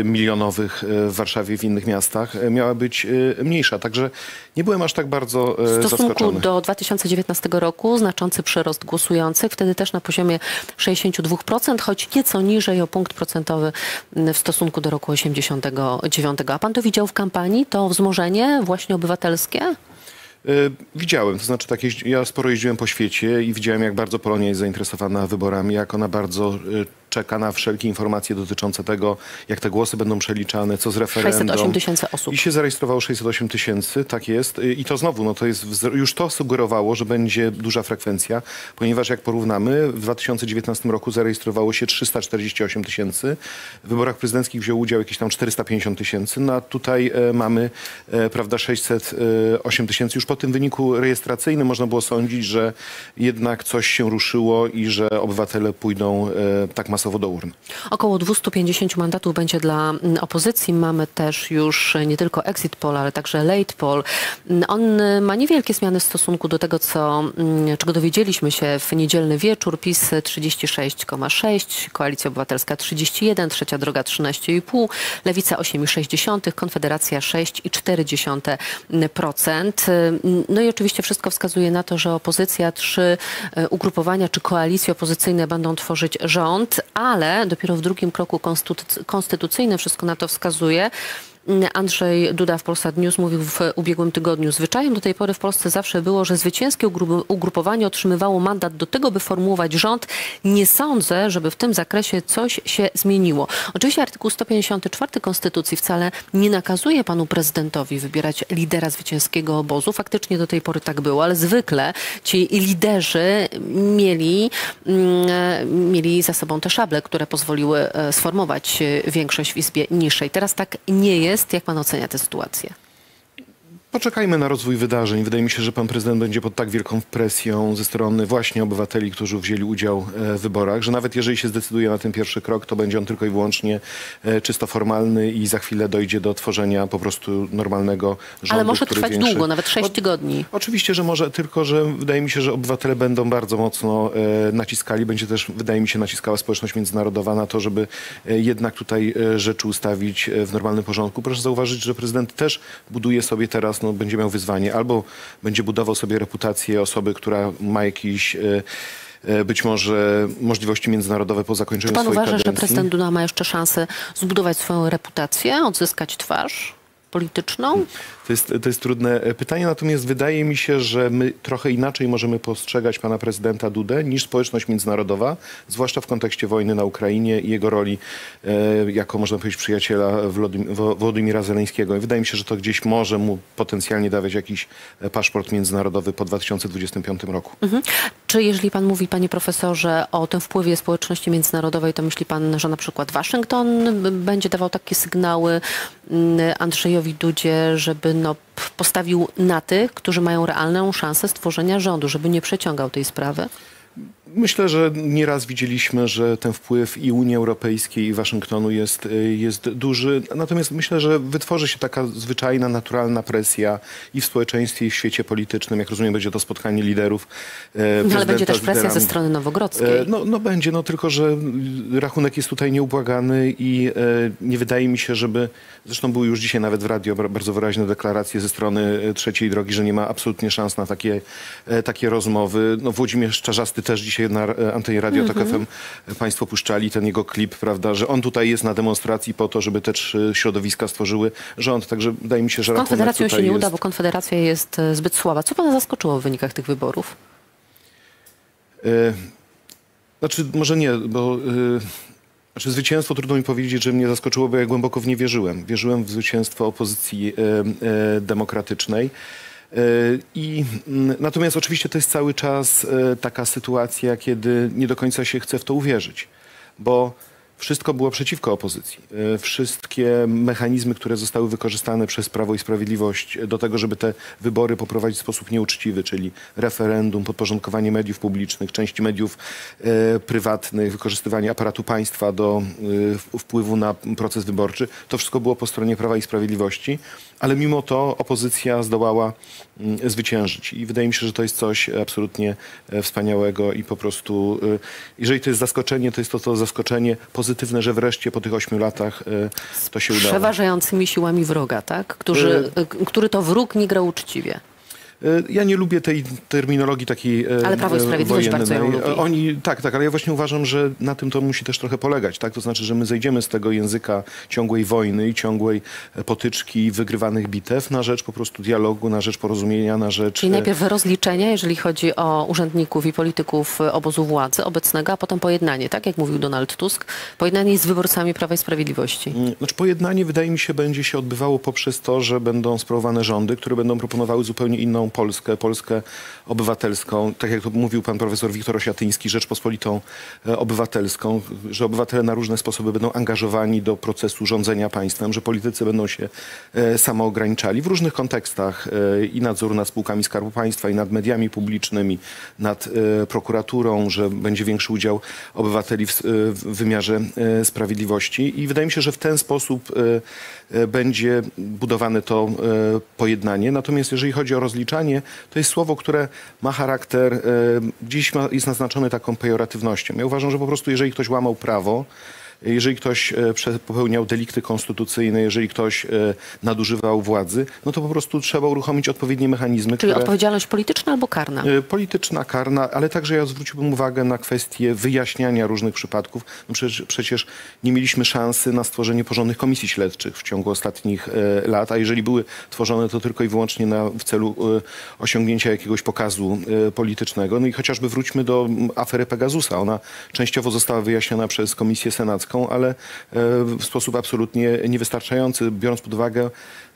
e, milionowych e, w Warszawie i w innych miastach, miała być mniejsza. Także nie byłem aż tak bardzo W e, stosunku zaskoczony. do 2019 roku znaczący przyrost wtedy też na poziomie 62%, choć nieco niżej o punkt procentowy w stosunku do roku 89. A pan to widział w kampanii, to wzmożenie właśnie obywatelskie? E, Widziałem, to znaczy tak, ja sporo jeździłem po świecie i widziałem, jak bardzo Polonia jest zainteresowana wyborami, jak ona bardzo e, czeka na wszelkie informacje dotyczące tego, jak te głosy będą przeliczane, co z referendum. 608 tysięcy osób. I się zarejestrowało 608 tysięcy, tak jest. I to znowu, no to jest, już to sugerowało, że będzie duża frekwencja, ponieważ jak porównamy, w 2019 roku zarejestrowało się 348 tysięcy, w wyborach prezydenckich wziął udział jakieś tam 450 tysięcy, no a tutaj e, mamy, e, prawda, 608 tysięcy. Już po tym wyniku rejestracyjnym można było sądzić, że jednak coś się ruszyło i że obywatele pójdą e, tak masowo do urn. Około 250 mandatów będzie dla mm, opozycji. Mamy też już nie tylko exit poll, ale także late poll. Mm, On y, ma niewielkie zmiany w stosunku do tego, co, mm, czego dowiedzieliśmy się w niedzielny wieczór. PiS 36,6, Koalicja Obywatelska 31, Trzecia Droga 13,5, Lewica 8,6, Konfederacja 6,4%. Y, No i oczywiście wszystko wskazuje na to, że opozycja, trzy ugrupowania czy koalicje opozycyjne będą tworzyć rząd, ale dopiero w drugim kroku konstytuc- konstytucyjnym wszystko na to wskazuje. Andrzej Duda w Polsat News mówił w ubiegłym tygodniu. Zwyczajem do tej pory w Polsce zawsze było, że zwycięskie ugru- ugrupowanie otrzymywało mandat do tego, by formułować rząd. Nie sądzę, żeby w tym zakresie coś się zmieniło. Oczywiście artykuł 154 Konstytucji wcale nie nakazuje panu prezydentowi wybierać lidera zwycięskiego obozu. Faktycznie do tej pory tak było, ale zwykle ci liderzy mieli, mm, mieli za sobą te szable, które pozwoliły e, sformować e, większość w Izbie niższej. Teraz tak nie jest. Jak pan ocenia tę sytuację? Poczekajmy na rozwój wydarzeń. Wydaje mi się, że pan prezydent będzie pod tak wielką presją ze strony właśnie obywateli, którzy wzięli udział e, w wyborach, że nawet jeżeli się zdecyduje na ten pierwszy krok, to będzie on tylko i wyłącznie e, czysto formalny i za chwilę dojdzie do tworzenia po prostu normalnego rządu. ale może trwać większy- długo, nawet 6 tygodni. Oczywiście, że może, tylko że wydaje mi się, że obywatele będą bardzo mocno e, naciskali. Będzie też, wydaje mi się, naciskała społeczność międzynarodowa na to, żeby e, jednak tutaj rzeczy ustawić w normalnym porządku. Proszę zauważyć, że prezydent też buduje sobie teraz, no, będzie miał wyzwanie, albo będzie budował sobie reputację osoby, która ma jakiś e, e, być może możliwości międzynarodowe po Czy zakończeniu pan swojej uważa, że kadencji. prezydent Duda ma jeszcze szansę zbudować swoją reputację, odzyskać twarz polityczną? To jest, to jest trudne e, pytanie, natomiast wydaje mi się, że my trochę inaczej możemy postrzegać pana prezydenta Dudę niż społeczność międzynarodowa, zwłaszcza w kontekście wojny na Ukrainie i jego roli e, jako, można powiedzieć, przyjaciela Wołodymira Zeleńskiego. I wydaje mi się, że to gdzieś może mu potencjalnie dawać jakiś e, paszport międzynarodowy po 2025 roku. Mhm. Czy jeżeli pan mówi, panie profesorze, o tym wpływie społeczności międzynarodowej, to myśli pan, że na przykład Waszyngton b- będzie dawał takie sygnały mm, Andrzejowi Dudzie, żeby no, postawił na tych, którzy mają realną szansę stworzenia rządu, żeby nie przeciągał tej sprawy? Myślę, że nieraz widzieliśmy, że ten wpływ i Unii Europejskiej, i Waszyngtonu jest, y, jest duży. Natomiast myślę, że wytworzy się taka zwyczajna, naturalna presja i w społeczeństwie, i w świecie politycznym. Jak rozumiem, będzie to spotkanie liderów. e, No, ale będzie też presja ze strony nowogrodzkiej. E, No, no będzie, no tylko, że rachunek jest tutaj nieubłagany i e, nie wydaje mi się, żeby... Zresztą były już dzisiaj nawet w radio bar- bardzo wyraźne deklaracje ze strony e, trzeciej drogi, że nie ma absolutnie szans na takie, takie rozmowy. No Włodzimierz Czarzasty też dzisiaj na e, antenie Radio Tok Mhm. FM Państwo puszczali ten jego klip, prawda, że on tutaj jest na demonstracji po to, żeby te trzy środowiska stworzyły rząd. Także wydaje mi się, że Z Konfederacją się nie jest... uda, bo Konfederacja jest e, zbyt słaba. Co pana zaskoczyło w wynikach tych wyborów? E, Znaczy, może nie, bo e, znaczy zwycięstwo trudno mi powiedzieć, że mnie zaskoczyło, bo ja głęboko w nie wierzyłem. Wierzyłem w zwycięstwo opozycji demokratycznej. E, I, mm, natomiast oczywiście to jest cały czas e, taka sytuacja, kiedy nie do końca się chce w to uwierzyć, bo wszystko było przeciwko opozycji. E, Wszystkie mechanizmy, które zostały wykorzystane przez Prawo i Sprawiedliwość do tego, żeby te wybory poprowadzić w sposób nieuczciwy, czyli referendum, podporządkowanie mediów publicznych, części mediów e, prywatnych, wykorzystywanie aparatu państwa do e, wpływu na proces wyborczy, to wszystko było po stronie Prawa i Sprawiedliwości, ale mimo to opozycja zdołała mm, zwyciężyć. I wydaje mi się, że to jest coś absolutnie e, wspaniałego i po prostu, e, jeżeli to jest zaskoczenie, to jest to, to zaskoczenie pozytywne, że wreszcie po tych ośmiu latach e, to się udało. Przeważającymi siłami wroga, tak? Którzy, który to wróg nie gra uczciwie. E, Ja nie lubię tej terminologii takiej e, Ale Prawo i e, Sprawiedliwość bardzo ją wojennej. lubi. Oni, tak, tak, ale ja właśnie uważam, że na tym to musi też trochę polegać, tak? To znaczy, że my zejdziemy z tego języka ciągłej wojny i ciągłej potyczki, wygrywanych bitew na rzecz po prostu dialogu, na rzecz porozumienia, na rzecz... Czyli najpierw rozliczenia, jeżeli chodzi o urzędników i polityków obozu władzy obecnego, a potem pojednanie, tak jak mówił Donald Tusk, pojednanie z wyborcami Prawa i Sprawiedliwości. Mm, Znaczy pojednanie wydaje mi się będzie się odbywało poprzez to, że będą sprawowane rządy, które będą proponowały zupełnie inną Polskę, Polskę obywatelską, tak jak to mówił pan profesor Wiktor Osiatyński, Rzeczpospolitą e, obywatelską, że obywatele na różne sposoby będą angażowani do procesu rządzenia państwem, że politycy będą się e, samoograniczali w różnych kontekstach e, i nadzoru nad spółkami Skarbu Państwa i nad mediami publicznymi, nad prokuraturą, że będzie większy udział obywateli w, wymiarze sprawiedliwości i wydaje mi się, że w ten sposób będzie budowane to pojednanie. Natomiast jeżeli chodzi o rozliczanie, to jest słowo, które ma charakter, e, dziś ma, jest naznaczone taką pejoratywnością. Ja uważam, że po prostu jeżeli ktoś łamał prawo, jeżeli ktoś e, popełniał delikty konstytucyjne, jeżeli ktoś e, nadużywał władzy, no to po prostu trzeba uruchomić odpowiednie mechanizmy, Czyli które... odpowiedzialność polityczna albo karna? E, Polityczna, karna, ale także ja zwróciłbym uwagę na kwestię wyjaśniania różnych przypadków. No przecież, przecież nie mieliśmy szansy na stworzenie porządnych komisji śledczych w ciągu ostatnich lat, a jeżeli były tworzone, to tylko i wyłącznie na, w celu osiągnięcia jakiegoś pokazu politycznego. No i chociażby wróćmy do afery Pegasusa. Ona częściowo została wyjaśniona przez Komisję Senacką, ale e, w sposób absolutnie niewystarczający, biorąc pod uwagę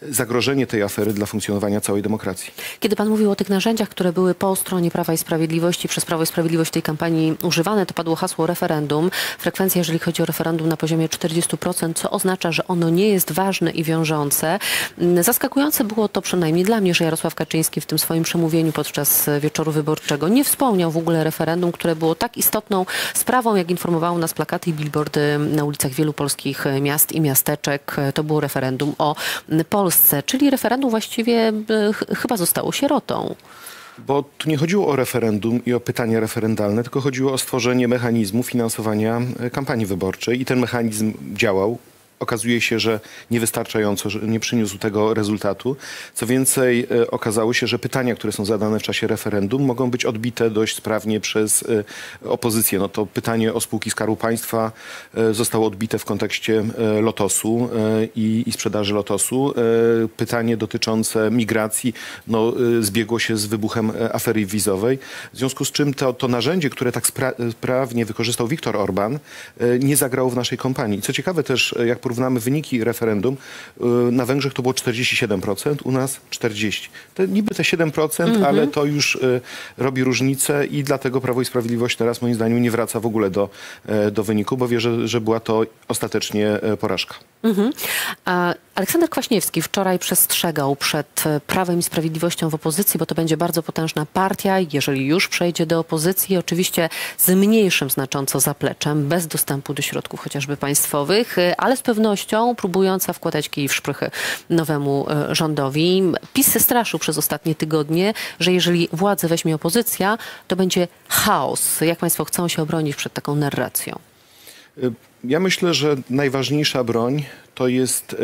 zagrożenie tej afery dla funkcjonowania całej demokracji. Kiedy pan mówił o tych narzędziach, które były po stronie Prawa i Sprawiedliwości, przez Prawo i Sprawiedliwość w tej kampanii używane, to padło hasło referendum. Frekwencja, jeżeli chodzi o referendum na poziomie 40%, co oznacza, że ono nie jest ważne i wiążące. Mm, Zaskakujące było to przynajmniej dla mnie, że Jarosław Kaczyński w tym swoim przemówieniu podczas e, wieczoru wyborczego nie wspomniał w ogóle referendum, które było tak istotną sprawą, jak informowały nas plakaty i billboardy na ulicach wielu polskich e, miast i miasteczek. E, To było referendum o m, Polsce, czyli referendum właściwie e, ch- chyba zostało sierotą. Bo tu nie chodziło o referendum i o pytania referendalne, tylko chodziło o stworzenie mechanizmu finansowania e, kampanii wyborczej i ten mechanizm działał. Okazuje się, że niewystarczająco, że nie przyniósł tego rezultatu. Co więcej, e, okazało się, że pytania, które są zadane w czasie referendum, mogą być odbite dość sprawnie przez e, opozycję. No to pytanie o spółki Skarbu Państwa e, zostało odbite w kontekście Lotosu i, i sprzedaży Lotosu. Pytanie dotyczące migracji no, zbiegło się z wybuchem afery wizowej. W związku z czym to, to narzędzie, które tak spra- sprawnie wykorzystał Viktor Orban, nie zagrało w naszej kompanii. Co ciekawe też, jak porównamy wyniki referendum, y, na Węgrzech to było 47%, u nas 40%. To niby te 7%, Mhm. ale to już y, robi różnicę i dlatego Prawo i Sprawiedliwość teraz moim zdaniem nie wraca w ogóle do, e, do wyniku, bo wie, że, że była to ostatecznie e, porażka. A Aleksander Kwaśniewski wczoraj przestrzegał przed e, Prawem i Sprawiedliwością w opozycji, bo to będzie bardzo potężna partia, jeżeli już przejdzie do opozycji, oczywiście z mniejszym znacząco zapleczem, bez dostępu do środków chociażby państwowych, ale z pewnością próbująca wkładać kij w szprychy nowemu e, rządowi. PiS straszył przez ostatnie tygodnie, że jeżeli władzę weźmie opozycja, to będzie chaos. Jak państwo chcą się obronić przed taką narracją? Y, Ja myślę, że najważniejsza broń to jest e,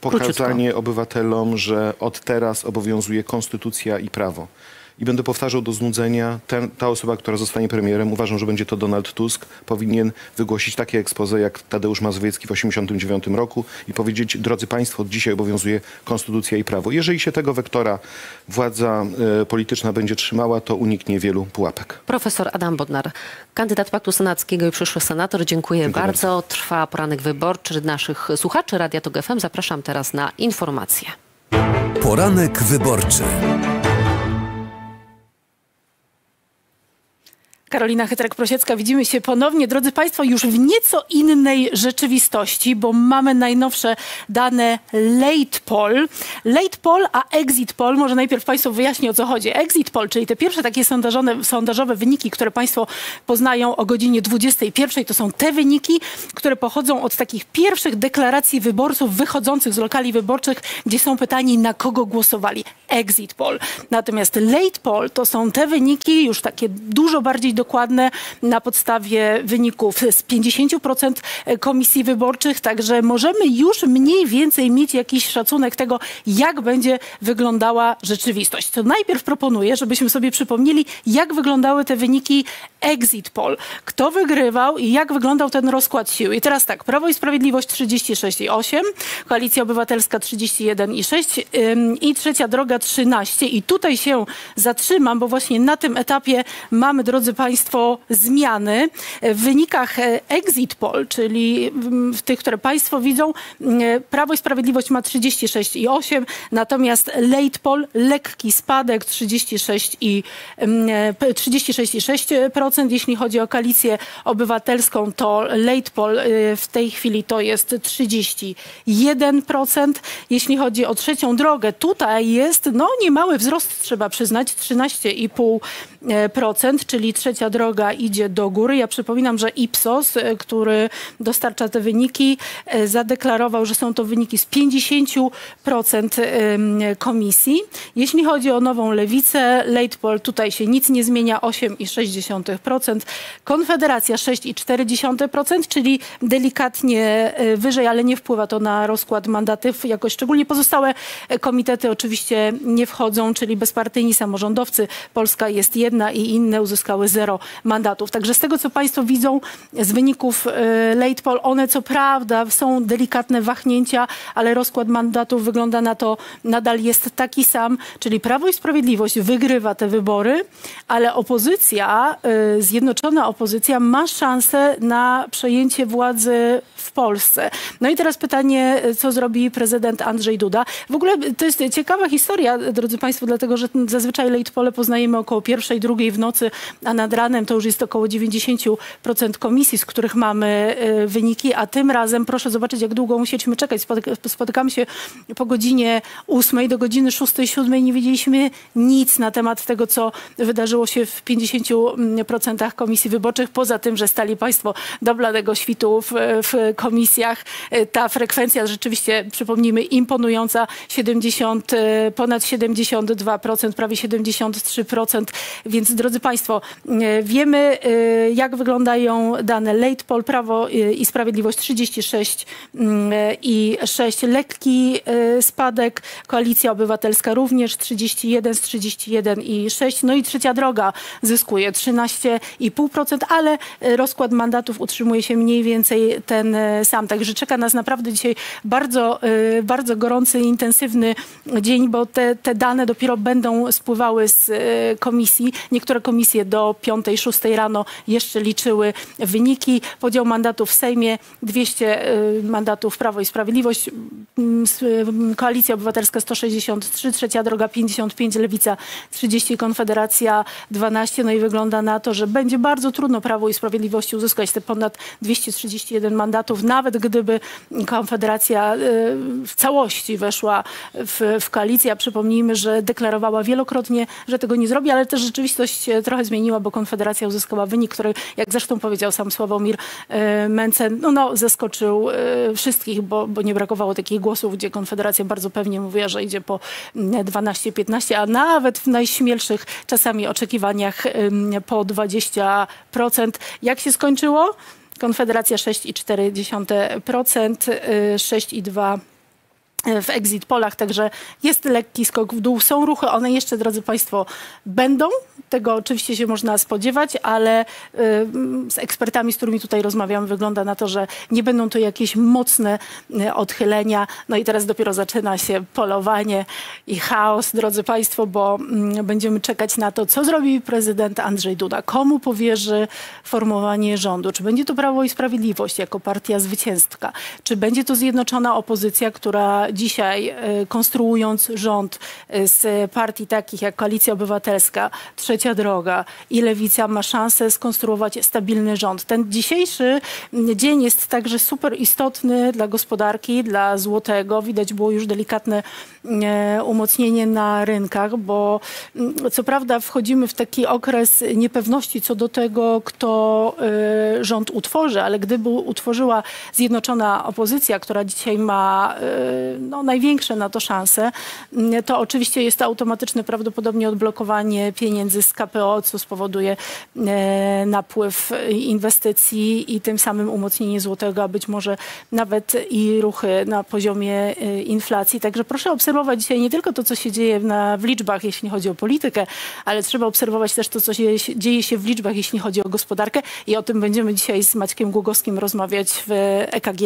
pokazanie obywatelom, że od teraz obowiązuje konstytucja i prawo. I będę powtarzał do znudzenia, ten, ta osoba, która zostanie premierem, uważam, że będzie to Donald Tusk, powinien wygłosić takie expose jak Tadeusz Mazowiecki w 1989 roku i powiedzieć, drodzy Państwo, od dzisiaj obowiązuje konstytucja i prawo. Jeżeli się tego wektora władza e, polityczna będzie trzymała, to uniknie wielu pułapek. Profesor Adam Bodnar, kandydat Paktu Senackiego i przyszły senator. Dziękuję, Dziękuję bardzo. Trwa poranek wyborczy naszych słuchaczy Radia Tok FM. Zapraszam teraz na informacje. Poranek wyborczy. Karolina Chytrek-Prosiecka, widzimy się ponownie. Drodzy Państwo, już w nieco innej rzeczywistości, bo mamy najnowsze dane late poll. Late poll, a exit poll, może najpierw Państwu wyjaśnię o co chodzi. Exit poll, czyli te pierwsze takie sondażowe, wyniki, które Państwo poznają o godzinie 21, to są te wyniki, które pochodzą od takich pierwszych deklaracji wyborców wychodzących z lokali wyborczych, gdzie są pytani, na kogo głosowali. Exit poll. Natomiast late poll to są te wyniki już takie dużo bardziej dokładne na podstawie wyników z 50% komisji wyborczych, także możemy już mniej więcej mieć jakiś szacunek tego, jak będzie wyglądała rzeczywistość. To najpierw proponuję, żebyśmy sobie przypomnieli, jak wyglądały te wyniki exit poll. Kto wygrywał i jak wyglądał ten rozkład sił. I teraz tak, Prawo i Sprawiedliwość 36,8, Koalicja Obywatelska 31,6 ym, i Trzecia Droga 13. I tutaj się zatrzymam, bo właśnie na tym etapie mamy, drodzy Państwo, zmiany. W wynikach e, exit poll, czyli mm, w tych, które Państwo widzą, mm, Prawo i Sprawiedliwość ma 36,8, natomiast late poll lekki spadek 36 i, mm, e, 36,6%. Jeśli chodzi o koalicję obywatelską, to late poll w tej chwili to jest 31%. Jeśli chodzi o trzecią drogę, tutaj jest no niemały wzrost, trzeba przyznać, 13,5%, czyli trzecia droga idzie do góry. Ja przypominam, że Ipsos, y, który dostarcza te wyniki, y, zadeklarował, że są to wyniki z 50% ym, komisji. Jeśli chodzi o nową lewicę, late poll tutaj się nic nie zmienia, 8,6%. Konfederacja 6,4%, czyli delikatnie y, wyżej, ale nie wpływa to na rozkład mandatów jakoś szczególnie. Pozostałe komitety oczywiście nie wchodzą, czyli bezpartyjni samorządowcy. Polska jest jedna i inne uzyskały zero mandatów. Także z tego, co Państwo widzą z wyników y, late poll, one co prawda są delikatne wahnięcia, ale rozkład mandatów wygląda na to, nadal jest taki sam, czyli Prawo i Sprawiedliwość wygrywa te wybory, ale opozycja, y, zjednoczona opozycja ma szansę na przejęcie władzy w Polsce. No i teraz pytanie, y, co zrobi prezydent Andrzej Duda. W ogóle to jest ciekawa historia, drodzy Państwo, dlatego że zazwyczaj late pole poznajemy około pierwszej, drugiej w nocy, a nad ranem to już jest około 90% komisji, z których mamy y, wyniki, a tym razem proszę zobaczyć, jak długo musieliśmy czekać. Spotyka- Spotykamy się po godzinie 8 do godziny 6-7 nie wiedzieliśmy nic na temat tego, co wydarzyło się w 50% komisji wyborczych, poza tym, że stali Państwo do bladego świtu w, w komisjach. Y, Ta frekwencja rzeczywiście, przypomnijmy, imponująca, 70, y, ponad 72%, prawie 73%. Więc drodzy Państwo, wiemy, y, jak wyglądają dane late Prawo y, i Sprawiedliwość 36 mm, i 6, lekki spadek, Koalicja Obywatelska również 31 z 31 i 6, no i Trzecia Droga zyskuje 13,5%, ale rozkład mandatów utrzymuje się mniej więcej ten sam. Także czeka nas naprawdę dzisiaj bardzo, bardzo gorący intensywny dzień, bo te, te dane dopiero będą spływały z komisji. Niektóre komisje do 5 piątej, szóstej rano jeszcze liczyły wyniki. Podział mandatów w Sejmie, 200 y, mandatów Prawo i Sprawiedliwość, mm, y, Koalicja Obywatelska 163, Trzecia Droga 55, Lewica 30, Konfederacja 12. No i wygląda na to, że będzie bardzo trudno Prawo i Sprawiedliwości uzyskać te ponad 231 mandatów, nawet gdyby Konfederacja y, w całości weszła w, w koalicję. A przypomnijmy, że deklarowała wielokrotnie, że tego nie zrobi, ale też rzeczywistość się trochę zmieniła, bo Konfederacja uzyskała wynik, który, jak zresztą powiedział sam Sławomir y, Mencen, no, no, zaskoczył y, wszystkich, bo, bo nie brakowało takich głosów, gdzie Konfederacja bardzo pewnie mówiła, że idzie po mm, 12-15, a nawet w najśmielszych czasami oczekiwaniach ym, po 20%. Jak się skończyło? Konfederacja 6,4%, y, 6,2% w exit polach, także jest lekki skok w dół. Są ruchy, one jeszcze, drodzy Państwo, będą. Tego oczywiście się można spodziewać, ale y, z ekspertami, z którymi tutaj rozmawiam, wygląda na to, że nie będą to jakieś mocne y, odchylenia. No i teraz dopiero zaczyna się polowanie i chaos, drodzy Państwo, bo mm, będziemy czekać na to, co zrobi prezydent Andrzej Duda. Komu powierzy formowanie rządu? Czy będzie to Prawo i Sprawiedliwość jako partia zwycięska? Czy będzie to zjednoczona opozycja, która dzisiaj e, konstruując rząd e, z partii takich jak Koalicja Obywatelska, Trzecia Droga i Lewica ma szansę skonstruować stabilny rząd. Ten dzisiejszy dzień jest także super istotny dla gospodarki, dla złotego. Widać było już delikatne umocnienie na rynkach, bo mm, co prawda wchodzimy w taki okres niepewności co do tego, kto e, rząd utworzy, ale gdyby utworzyła zjednoczona opozycja, która dzisiaj ma e, no, największe na to szanse, mm, to oczywiście jest to automatyczne prawdopodobnie odblokowanie pieniędzy z KPO, co spowoduje e, napływ inwestycji i tym samym umocnienie złotego, a być może nawet i ruchy na poziomie e, inflacji. Także proszę obserwować dzisiaj nie tylko to, co się dzieje na, w liczbach, jeśli chodzi o politykę, ale trzeba obserwować też to, co się, dzieje się w liczbach, jeśli chodzi o gospodarkę. I o tym będziemy dzisiaj z Maćkiem Głogowskim rozmawiać w EKG,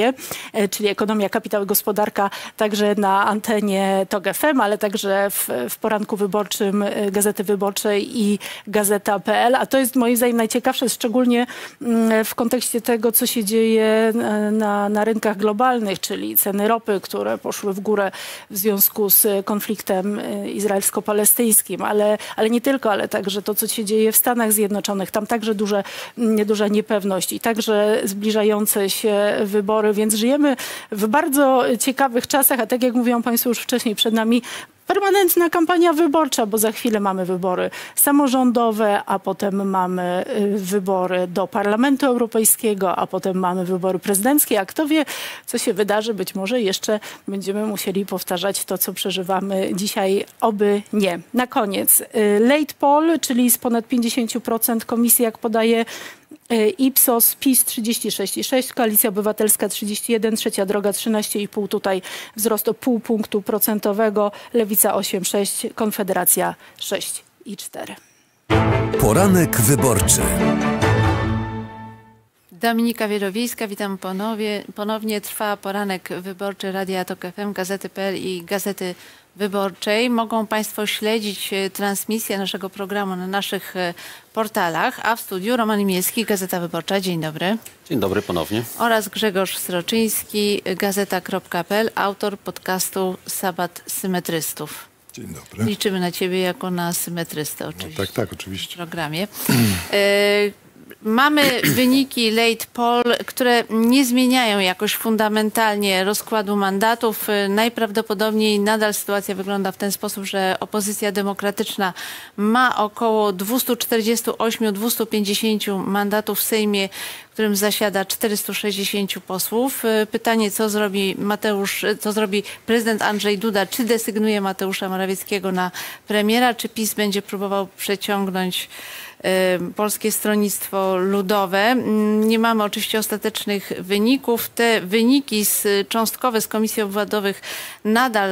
e, czyli Ekonomia, Kapitał i Gospodarka, także na antenie TOG FM, ale także w, w poranku wyborczym e, Gazety Wyborczej i Gazeta.pl, a to jest moim zdaniem najciekawsze, szczególnie mm, w kontekście tego, co się dzieje e, na, na rynkach globalnych, czyli ceny ropy, które poszły w górę w związku z konfliktem e, izraelsko-palestyńskim, ale, ale nie tylko, ale także to, co się dzieje w Stanach Zjednoczonych. Tam także duże, duża niepewność i także zbliżające się wybory, więc żyjemy w bardzo ciekawych czasach, a tak jak mówiłam Państwu już wcześniej, przed nami permanentna kampania wyborcza, bo za chwilę mamy wybory samorządowe, a potem mamy y, wybory do Parlamentu Europejskiego, a potem mamy wybory prezydenckie. A kto wie, co się wydarzy, być może jeszcze będziemy musieli powtarzać to, co przeżywamy dzisiaj, oby nie. Na koniec, y, late poll, czyli z ponad 50% komisji, jak podaje Ipsos, PiS 36,6, Koalicja Obywatelska 31, Trzecia Droga 13,5, tutaj wzrost o pół punktu procentowego, Lewica 8,6, Konfederacja 6,4. Poranek wyborczy. Dominika Wielowiejska, witam ponownie. Ponownie trwa poranek wyborczy Radia Tok FM, Gazety.pl i Gazety Wyborczej. Mogą Państwo śledzić e, transmisję naszego programu na naszych e, portalach, a w studiu Roman Imielski, Gazeta Wyborcza. Dzień dobry. Dzień dobry ponownie. Oraz Grzegorz Sroczyński, Gazeta.pl, autor podcastu Sabat Symetrystów. Dzień dobry. Liczymy na Ciebie jako na symetrystę oczywiście Tak, tak, w oczywiście. programie. [CLEARS THROAT] Mamy [CLEARS THROAT] wyniki late poll, które nie zmieniają jakoś fundamentalnie rozkładu mandatów. Najprawdopodobniej nadal sytuacja wygląda w ten sposób, że opozycja demokratyczna ma około 248-250 mandatów w Sejmie, w którym zasiada 460 posłów. E, Pytanie, co zrobi Mateusz, co zrobi prezydent Andrzej Duda? Czy desygnuje Mateusza Morawieckiego na premiera, czy PiS będzie próbował przeciągnąć Polskie Stronnictwo Ludowe. Mm, Nie mamy oczywiście ostatecznych wyników. Te wyniki z, cząstkowe z komisji obwodowych nadal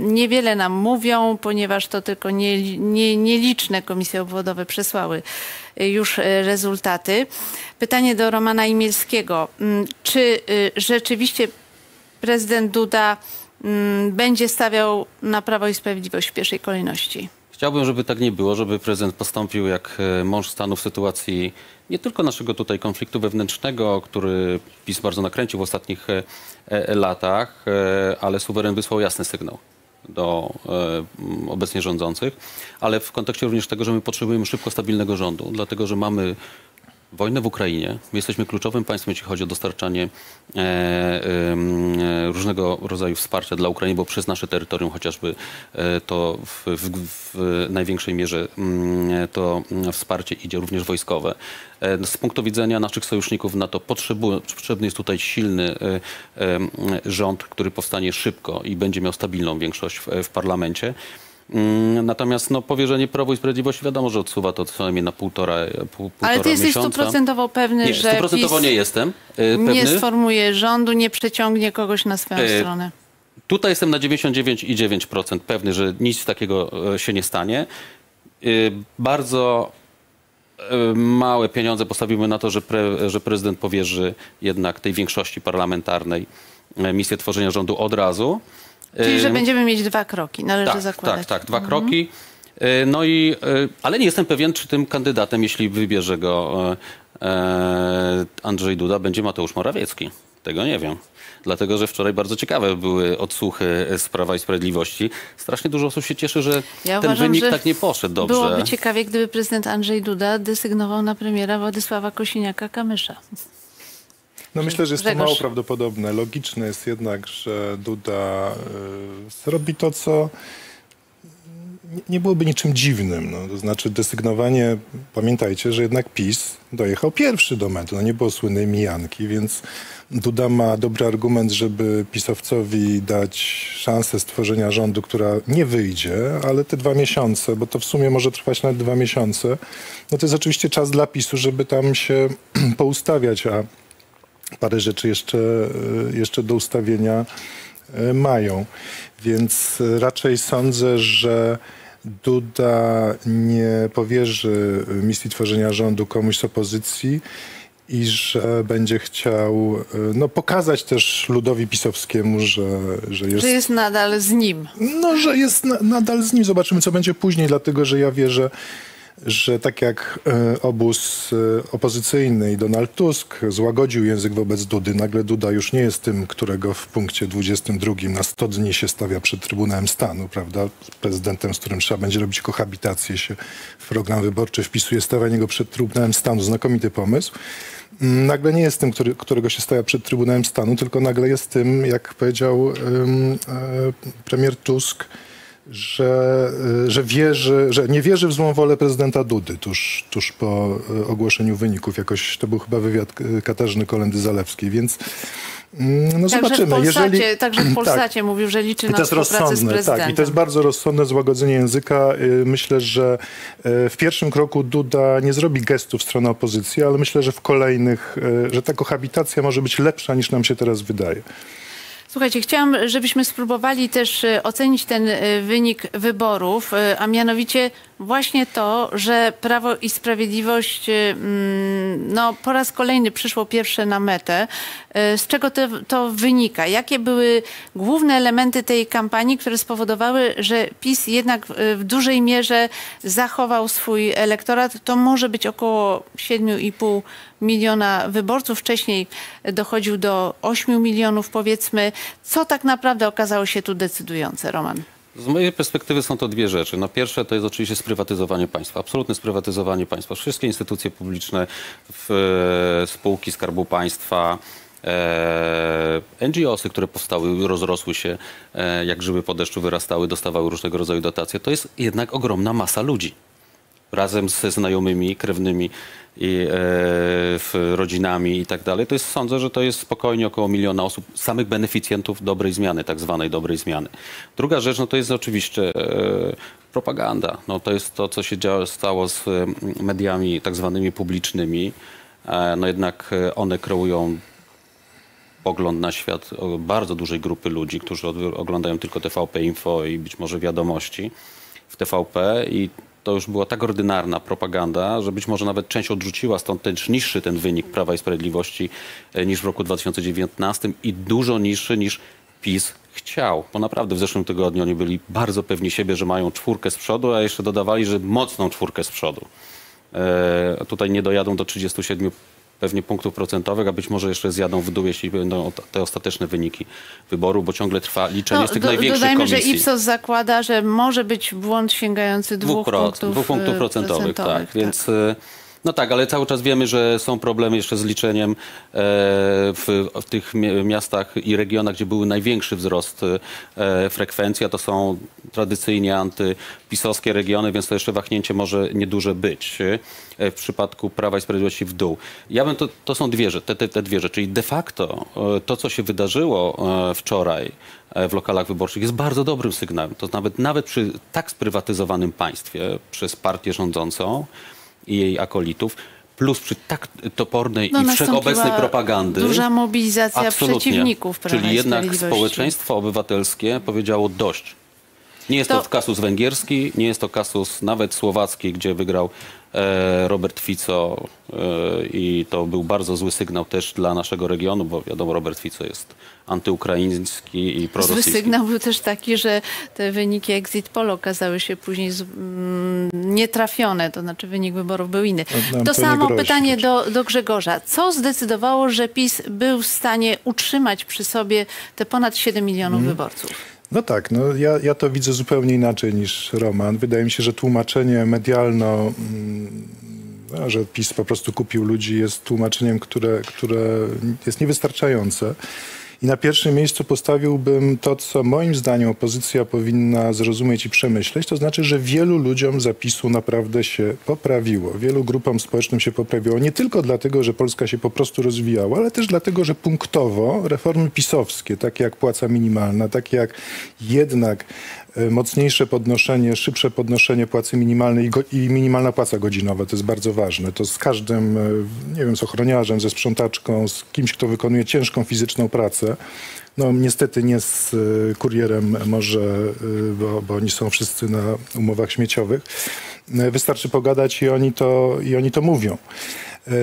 niewiele nam mówią, ponieważ to tylko nie, nie, nieliczne komisje obwodowe przesłały y, już y, rezultaty. Pytanie do Romana Imielskiego. Mm, Czy y, rzeczywiście prezydent Duda mm, będzie stawiał na Prawo i Sprawiedliwość w pierwszej kolejności? Chciałbym, żeby tak nie było, żeby prezydent postąpił jak e, mąż stanu w sytuacji nie tylko naszego tutaj konfliktu wewnętrznego, który PiS bardzo nakręcił w ostatnich e, e, latach, ale suweren wysłał jasny sygnał do obecnie rządzących, ale w kontekście również tego, że my potrzebujemy szybko stabilnego rządu, dlatego że mamy wojnę w Ukrainie. My jesteśmy kluczowym państwem, jeśli chodzi o dostarczanie e, e, różnego rodzaju wsparcia dla Ukrainy, bo przez nasze terytorium chociażby e, to w, w, w największej mierze mm, to mm, wsparcie idzie również wojskowe. E, Z punktu widzenia naszych sojuszników NATO potrzebu- potrzebny jest tutaj silny e, rząd, który powstanie szybko i będzie miał stabilną większość w, w parlamencie. Mm, Natomiast no, powierzenie Prawu i Sprawiedliwości wiadomo, że odsuwa to co najmniej na półtora, pół, półtora Ale ty jesteś miesiąca. stuprocentowo pewny, Nie, że stuprocentowo nie jestem e, nie pewny. sformuje rządu, nie przeciągnie kogoś na swoją E, stronę. Tutaj jestem na 99,9% pewny, że nic takiego e, się nie stanie. E, Bardzo małe pieniądze postawimy na to, że, pre, że prezydent powierzy jednak tej większości parlamentarnej misję tworzenia rządu od razu. Czyli, że E, będziemy mieć dwa kroki, należy tak, zakładać. Tak, tak, dwa Mhm. kroki. E, No i, e, ale nie jestem pewien, czy tym kandydatem, jeśli wybierze go Andrzej Duda, będzie Mateusz Morawiecki. Tego nie wiem. Dlatego, że wczoraj bardzo ciekawe były odsłuchy z Prawa i Sprawiedliwości. Strasznie dużo osób się cieszy, że Ja ten uważam, wynik że tak nie poszedł dobrze. Byłoby ciekawie, gdyby prezydent Andrzej Duda desygnował na premiera Władysława Kosiniaka-Kamysza. No myślę, że jest to Grzegorz. mało prawdopodobne. Logiczne jest jednak, że Duda y, zrobi to, co nie- byłoby niczym dziwnym. No, to znaczy desygnowanie, pamiętajcie, że jednak PiS dojechał pierwszy do metu. No, nie było słynnej mijanki, więc Duda ma dobry argument, żeby pisowcowi dać szansę stworzenia rządu, która nie wyjdzie, ale te dwa miesiące, bo to w sumie może trwać nawet dwa miesiące, no to jest oczywiście czas dla PiSu, żeby tam się [CLEARS THROAT] poustawiać, a parę rzeczy jeszcze, e, jeszcze do ustawienia e, mają. Więc e, raczej sądzę, że Duda nie powierzy misji tworzenia rządu komuś z opozycji i że będzie chciał no, pokazać też ludowi pisowskiemu, że, że jest Że jest nadal z nim. no, że jest na, nadal z nim. Zobaczymy, co będzie później, dlatego że ja wierzę, że tak jak e, obóz e, opozycyjny i Donald Tusk złagodził język wobec Dudy, nagle Duda już nie jest tym, którego w punkcie 22 na 100 dni się stawia przed Trybunałem Stanu, prawda? Prezydentem, z którym trzeba będzie robić kohabitację się w program wyborczy, wpisuje stawianie go przed Trybunałem Stanu. Znakomity pomysł. Mm, Nagle nie jest tym, który, którego się stawia przed Trybunałem Stanu, tylko nagle jest tym, jak powiedział e, premier Tusk, że, y, że wierzy, że nie wierzy w złą wolę prezydenta Dudy tuż, tuż po y, ogłoszeniu wyników. Jakoś to był chyba wywiad y, Katarzyny Kolendy-Zalewskiej, więc mm, no Także zobaczymy. w Polsacie, Jeżeli... także w [CLEARS THROAT] Tak. Polsacie mówił, że liczy na to jest współpracę z rozsądne, prezydentem. tak. I to jest bardzo rozsądne złagodzenie języka. Myślę, że w pierwszym kroku Duda nie zrobi gestu w stronę opozycji, ale myślę, że w kolejnych, że ta kohabitacja może być lepsza niż nam się teraz wydaje. Słuchajcie, chciałam, żebyśmy spróbowali też e, ocenić ten e, wynik wyborów, e, a mianowicie właśnie to, że Prawo i Sprawiedliwość e, mm, no, po raz kolejny przyszło pierwsze na metę. E, Z czego to, to wynika? Jakie były główne elementy tej kampanii, które spowodowały, że PiS jednak e, w dużej mierze zachował swój elektorat? To może być około 7,5 miliona wyborców. Wcześniej dochodził do 8 milionów, powiedzmy. Co tak naprawdę okazało się tu decydujące, Roman? Z mojej perspektywy są to dwie rzeczy. No pierwsze to jest oczywiście sprywatyzowanie państwa, absolutne sprywatyzowanie państwa. Wszystkie instytucje publiczne, e, spółki Skarbu Państwa, e, NGOsy, które powstały, rozrosły się, e, jak grzyby po deszczu wyrastały, dostawały różnego rodzaju dotacje. To jest jednak ogromna masa ludzi. Razem ze znajomymi, krewnymi, i, w rodzinami i tak dalej. To jest, sądzę, że to jest spokojnie około miliona osób, samych beneficjentów dobrej zmiany, tak zwanej dobrej zmiany. Druga rzecz, no to jest oczywiście e, propaganda. No to jest to, co się działo, stało z e, mediami tak zwanymi publicznymi. E, no jednak e, one kreują pogląd na świat bardzo dużej grupy ludzi, którzy oglądają tylko TVP Info i być może wiadomości w TVP i to już była tak ordynarna propaganda, że być może nawet część odrzuciła, stąd też niższy ten wynik Prawa i Sprawiedliwości e, niż w roku 2019 i dużo niższy niż PiS chciał, bo naprawdę w zeszłym tygodniu oni byli bardzo pewni siebie, że mają czwórkę z przodu, a jeszcze dodawali, że mocną czwórkę z przodu. E, tutaj nie dojadą do 37 pewnie punktów procentowych, a być może jeszcze zjadą w dół, jeśli będą te ostateczne wyniki wyboru, bo ciągle trwa liczenie z tych No, do- największych dodajmy, komisji. że Ipsos zakłada, że może być błąd sięgający dwóch, pro- punktów, dwóch punktów e, procentowych, tak. Więc e, no tak, ale cały czas wiemy, że są problemy jeszcze z liczeniem e, w, tych mi- miastach i regionach, gdzie był największy wzrost e, frekwencji, a to są tradycyjnie antypisowskie regiony, więc to jeszcze wahnięcie może nieduże być e, w przypadku Prawa i Sprawiedliwości w dół. Ja bym to, to są dwie rzeczy, te, te, te dwie rzeczy. Czyli de facto to, co się wydarzyło wczoraj w lokalach wyborczych jest bardzo dobrym sygnałem. To nawet, nawet przy tak sprywatyzowanym państwie przez partię rządzącą i jej akolitów, plus przy tak topornej No, i wszechobecnej propagandy. Duża mobilizacja Absolutnie. przeciwników Prawa Czyli jednak społeczeństwo obywatelskie powiedziało dość. Nie jest to, To- kasus węgierski, nie jest to kasus nawet słowacki, gdzie wygrał e, Robert Fico e, i to był bardzo zły sygnał też dla naszego regionu, bo wiadomo, Robert Fico jest antyukraiński i Zły prorosyjski. sygnał był też taki, że te wyniki exit poll okazały się później z, mm, nietrafione, to znaczy wynik wyborów był inny. nam To samo grozi. pytanie do, do Grzegorza. Co zdecydowało, że PiS był w stanie utrzymać przy sobie te ponad 7 milionów Mhm. wyborców? No tak, no ja, ja to widzę zupełnie inaczej niż Roman. Wydaje mi się, że tłumaczenie medialno, mm, no, że PiS po prostu kupił ludzi, jest tłumaczeniem, które, które jest niewystarczające. I na pierwszym miejscu postawiłbym to, co moim zdaniem opozycja powinna zrozumieć i przemyśleć, to znaczy, że wielu ludziom zapisu naprawdę się poprawiło. Wielu grupom społecznym się poprawiło. Nie tylko dlatego, że Polska się po prostu rozwijała, ale też dlatego, że punktowo reformy pisowskie, takie jak płaca minimalna, takie jak jednak mocniejsze podnoszenie, szybsze podnoszenie płacy minimalnej i, minimalna płaca godzinowa, to jest bardzo ważne. To z każdym, e, nie wiem, z ochroniarzem, ze sprzątaczką, z kimś, kto wykonuje ciężką fizyczną pracę, no niestety nie z e, kurierem może, bo, bo oni są wszyscy na umowach śmieciowych. Wystarczy pogadać i oni to, i oni to mówią.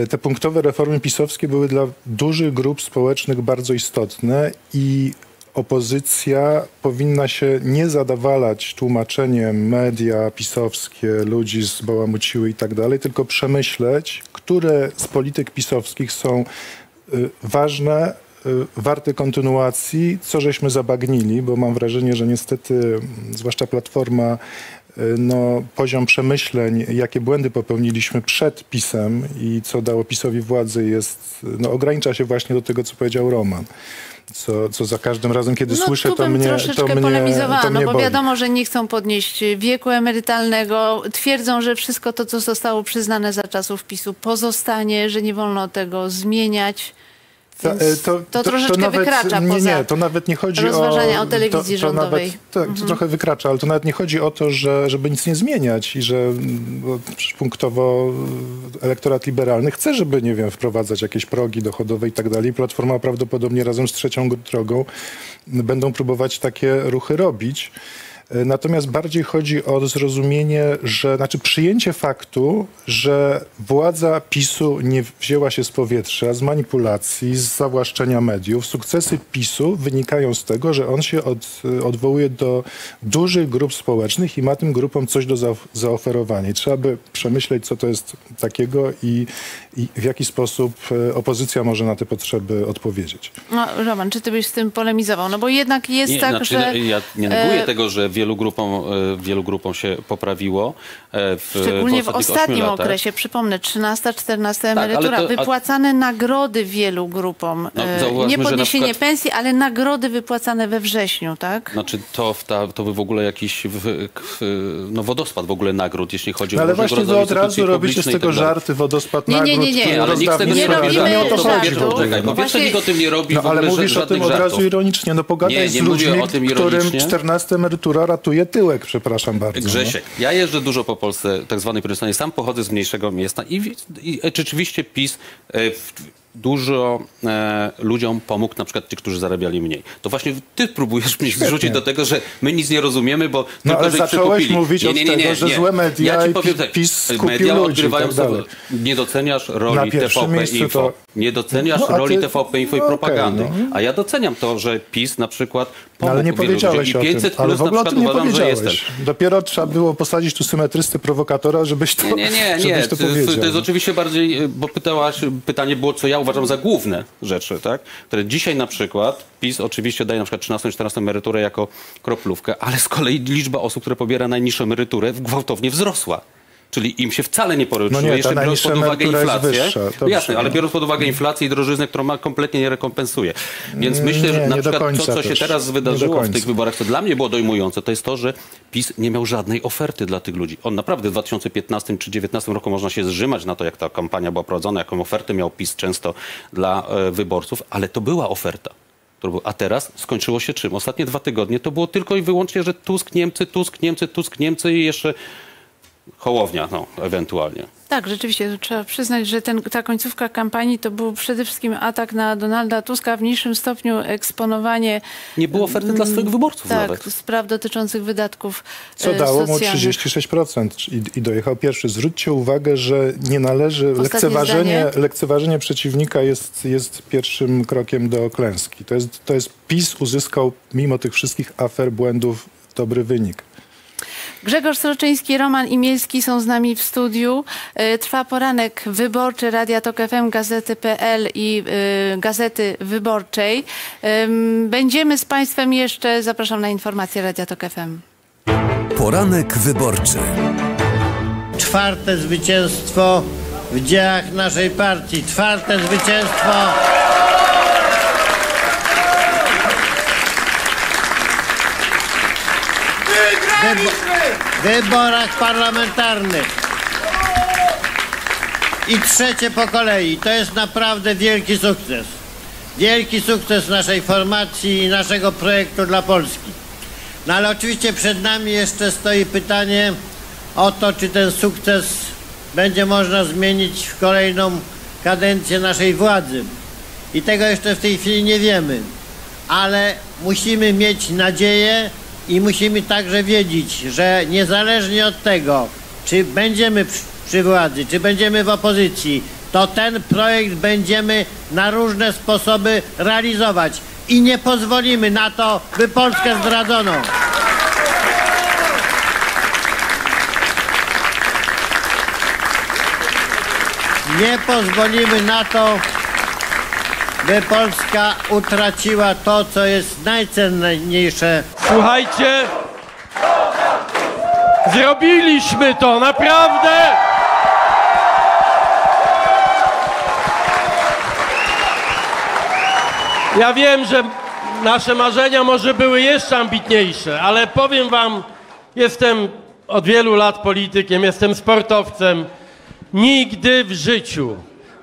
Te punktowe reformy pisowskie były dla dużych grup społecznych bardzo istotne i opozycja powinna się nie zadawalać tłumaczeniem media pisowskie, ludzi zbałamuciły i tak dalej, tylko przemyśleć, które z polityk pisowskich są y, ważne, y, warte kontynuacji, co żeśmy zabagnili, bo mam wrażenie, że niestety, mm, zwłaszcza Platforma, y, no, poziom przemyśleń, jakie błędy popełniliśmy przed PiSem i co dało PiSowi władzę jest, no, ogranicza się właśnie do tego, co powiedział Roman. Co, co za każdym razem, kiedy no, słyszę, to mnie, troszeczkę to mnie, polemizowała, to mnie no bo boli. wiadomo, że nie chcą podnieść wieku emerytalnego. Twierdzą, że wszystko to, co zostało przyznane za czasów PiSu pozostanie, że nie wolno tego zmieniać. Ta- e, to, troszeczkę nawet, wykracza nie, poza nie, to nawet nie chodzi rozważania o... o telewizji to, to rządowej. Nawet, tak, to Mhm. trochę wykracza, ale to nawet nie chodzi o to, że, żeby nic nie zmieniać i że punktowo elektorat liberalny chce, żeby, nie wiem, wprowadzać jakieś progi dochodowe i tak dalej. Platforma prawdopodobnie razem z trzecią drogą będą próbować takie ruchy robić. E, Natomiast bardziej chodzi o zrozumienie, że, znaczy przyjęcie faktu, że władza PiSu nie wzięła się z powietrza, z manipulacji, z zawłaszczenia mediów. Sukcesy PiSu wynikają z tego, że on się od, odwołuje do dużych grup społecznych i ma tym grupom coś do za, zaoferowania. I trzeba by przemyśleć, co to jest takiego i, i w jaki sposób e, opozycja może na te potrzeby odpowiedzieć. No, Roman, czy ty byś z tym polemizował? No bo jednak jest Nie, tak, znaczy, że... Ja nie neguję e, tego, że wielu grupom, e, wielu grupom się poprawiło. e, W, Szczególnie w ostatnim okresie, przypomnę, 13, 14 Tak, emerytura, to- a- wypłacane nagrody wielu grupom. No, E, nie podniesienie przykład- pensji, ale nagrody wypłacane we wrześniu, tak? Znaczy to, w ta, to by w ogóle jakiś w, no, wodospad w ogóle nagród, jeśli chodzi No o ale właśnie wy od razu robicie z tego tak żarty, wodospad Nie, nie, nagród. nie, nie. który Nie, ale nikt z tego nie robi Nie o to chodzi. Po pierwsze nikt o tym nie robi No ale mówisz o tym od razu ironicznie. No pogadaj Nie, z nie ludźmi, o tym którym ironicznie. 14 emerytura ratuje tyłek, przepraszam bardzo. Grzesiek, ja jeżdżę dużo po Polsce, tak zwanej prowincjonalnej. Sam pochodzę z mniejszego miasta i, i rzeczywiście PiS e, w, dużo e, ludziom pomógł, na przykład ci, którzy zarabiali mniej. To właśnie ty próbujesz mnie zrzucić do tego, że my nic nie rozumiemy, bo No, tylko ale że ich zacząłeś przekupili. mówić od tego, że złe media ja ci i powiem PiS- tak, PiS media ludzi i odgrywają tak sobie-. Nie doceniasz roli TVP Info. to- Nie doceniasz No, a roli ty- TVP Info i no, okej, propagandy. no. A ja doceniam to, że PiS na przykład No, pomógł ale nie powiedziałeś ludziom. I 500 tym. Ale plus w ogóle na przykład nie uważam, że jestem. Dopiero trzeba było posadzić tu symetrysty prowokatora, żebyś to, Nie, nie, nie, nie. to To, jest oczywiście bardziej, bo pytałaś, pytanie było, co ja uważam za główne rzeczy, tak? Które dzisiaj na przykład PiS oczywiście daje na przykład 13-14 emeryturę jako kroplówkę, ale z kolei liczba osób, które pobiera najniższą emeryturę gwałtownie wzrosła. Czyli im się wcale nie poruszyło. No nie, Jeszcze biorąc pod uwagę inflację. no jasne, ale biorąc pod uwagę inflację i drożyznę, którą ma, kompletnie nie rekompensuje. Więc myślę, Nie, że na nie przykład to, co się teraz wydarzyło w tych wyborach, co dla mnie było dojmujące, to jest to, że PiS nie miał żadnej oferty dla tych ludzi. On naprawdę w 2015 czy 2019 roku można się zrzymać na to, jak ta kampania była prowadzona, jaką ofertę miał PiS często dla e, wyborców, ale to była oferta. A teraz skończyło się czym? Ostatnie dwa tygodnie to było tylko i wyłącznie, że Tusk, Niemcy, Tusk, Niemcy, Tusk, Niemcy i jeszcze Hołownia, no, ewentualnie. Tak, rzeczywiście, to trzeba przyznać, że ten, ta końcówka kampanii to był przede wszystkim atak na Donalda Tuska, w mniejszym stopniu eksponowanie... Nie było oferty dla swoich wyborców tak, nawet. spraw dotyczących wydatków Co e, dało mu socjalnych. 36% i, i dojechał pierwszy. Zwróćcie uwagę, że nie należy, Ostatnie lekceważenie, zdanie. lekceważenie przeciwnika jest, jest pierwszym krokiem do klęski. To jest, to jest PiS uzyskał mimo tych wszystkich afer, błędów dobry wynik. Grzegorz Sroczyński, Roman Imielski są z nami w studiu. E, Trwa poranek wyborczy Radia Tok FM, Gazety.pl i e, Gazety Wyborczej. Em, Będziemy z Państwem jeszcze, zapraszam na informacje Radia Tok FM. Poranek wyborczy. Czwarte zwycięstwo w dziejach naszej partii. Czwarte zwycięstwo. Wyborach parlamentarnych. I trzecie po kolei. To jest naprawdę wielki sukces. Wielki sukces naszej formacji i naszego projektu dla Polski. No ale oczywiście przed nami jeszcze stoi pytanie o to, czy ten sukces będzie można zmienić w kolejną kadencję naszej władzy. I tego jeszcze w tej chwili nie wiemy. Ale musimy mieć nadzieję i musimy także wiedzieć, że niezależnie od tego, czy będziemy przy, władzy, czy będziemy w opozycji, to ten projekt będziemy na różne sposoby realizować i nie pozwolimy na to, by Polskę zdradzono. Nie pozwolimy na to, by Polska utraciła to, co jest najcenniejsze. Słuchajcie, zrobiliśmy to, naprawdę! Ja wiem, że nasze marzenia może były jeszcze ambitniejsze, ale powiem wam, jestem od wielu lat politykiem, jestem sportowcem. Nigdy w życiu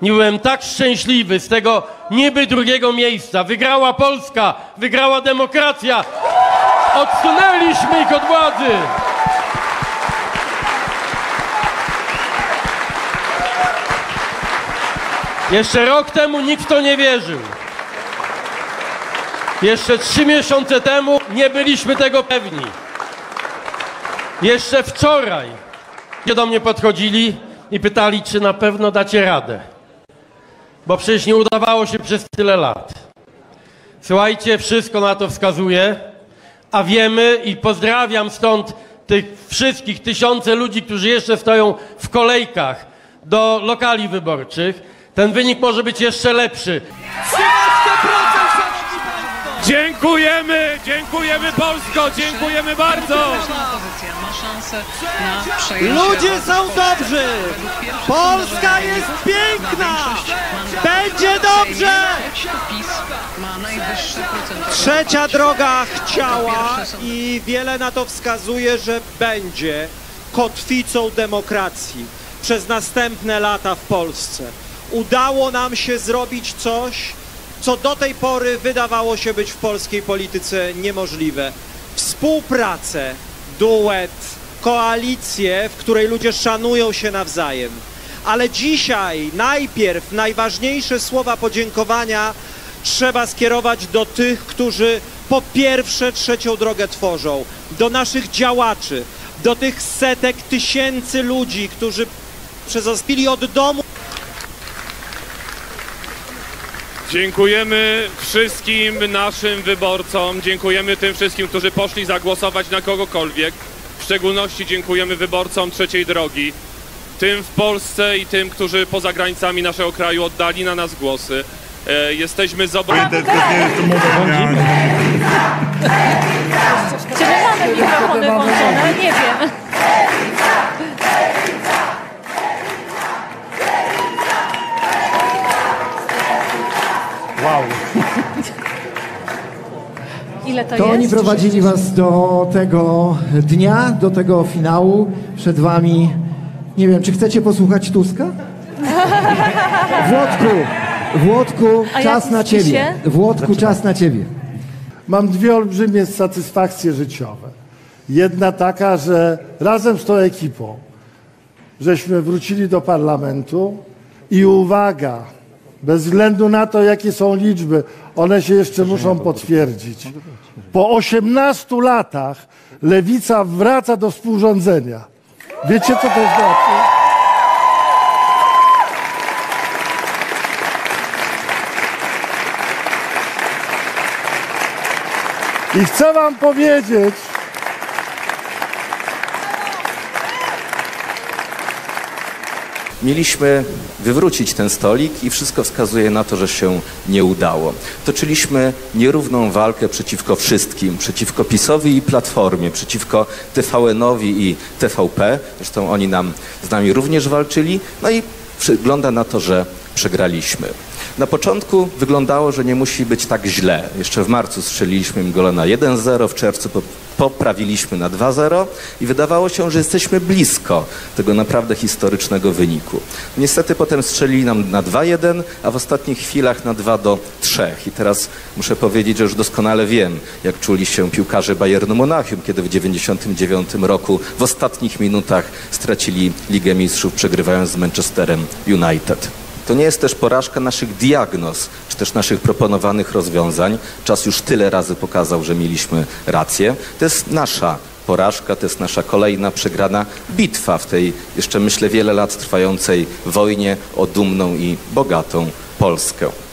nie byłem tak szczęśliwy z tego niby drugiego miejsca. Wygrała Polska, wygrała demokracja. Odsunęliśmy ich od władzy. Jeszcze rok temu nikt w to nie wierzył. Jeszcze trzy miesiące temu nie byliśmy tego pewni. Jeszcze wczoraj do mnie podchodzili i pytali, czy na pewno dacie radę. Bo przecież nie udawało się przez tyle lat. Słuchajcie, wszystko na to wskazuje, a wiemy i pozdrawiam stąd tych wszystkich tysiące ludzi, którzy jeszcze stoją w kolejkach do lokali wyborczych. Ten wynik może być jeszcze lepszy. Dziękujemy, dziękujemy Polsko, dziękujemy bardzo. Ludzie są dobrzy! Polska jest piękna! Będzie dobrze! Trzecia droga chciała i wiele na to wskazuje, że będzie kotwicą demokracji przez następne lata w Polsce. Udało nam się zrobić coś, co do tej pory wydawało się być w polskiej polityce niemożliwe. Współpracę, duet, koalicję, w której ludzie szanują się nawzajem. Ale dzisiaj najpierw najważniejsze słowa podziękowania trzeba skierować do tych, którzy po pierwsze trzecią drogę tworzą, do naszych działaczy, do tych setek tysięcy ludzi, którzy przezaspili od domu. Dziękujemy wszystkim naszym wyborcom, dziękujemy tym wszystkim, którzy poszli zagłosować na kogokolwiek. W szczególności dziękujemy wyborcom trzeciej drogi, tym w Polsce i tym, którzy poza granicami naszego kraju oddali na nas głosy. E, jesteśmy zobowiązani. Czy my mamy mikrofony włączone? Nie wiem. Ile to, To jest? oni prowadzili was do tego dnia, do tego finału. Przed wami, nie wiem, czy chcecie posłuchać Tuska? [LAUGHS] Włodku, Włodku, A czas na ciebie. Włodku, czas na ciebie. Mam dwie olbrzymie satysfakcje życiowe. Jedna taka, że razem z tą ekipą żeśmy wrócili do parlamentu i uwaga, bez względu na to, jakie są liczby, one się jeszcze muszą potwierdzić. Po 18 latach lewica wraca do współrządzenia. Wiecie, co to znaczy? I chcę wam powiedzieć, Mieliśmy wywrócić ten stolik i wszystko wskazuje na to, że się nie udało. Toczyliśmy nierówną walkę przeciwko wszystkim, przeciwko PiSowi i Platformie, przeciwko TVN-owi i TVP. Zresztą oni nam z nami również walczyli. No i wygląda na to, że przegraliśmy. Na początku wyglądało, że nie musi być tak źle. Jeszcze w marcu strzeliliśmy im gola na 1-0, w czerwcu poprawiliśmy na 2-0 i wydawało się, że jesteśmy blisko tego naprawdę historycznego wyniku. Niestety potem strzelili nam na 2-1, a w ostatnich chwilach na 2-3. I teraz muszę powiedzieć, że już doskonale wiem, jak czuli się piłkarze Bayernu Monachium, kiedy w 1999 roku w ostatnich minutach stracili Ligę Mistrzów, przegrywając z Manchesterem United. To nie jest też porażka naszych diagnoz, czy też naszych proponowanych rozwiązań. Czas już tyle razy pokazał, że mieliśmy rację. To jest nasza porażka, to jest nasza kolejna przegrana bitwa w tej jeszcze myślę wiele lat trwającej wojnie o dumną i bogatą Polskę.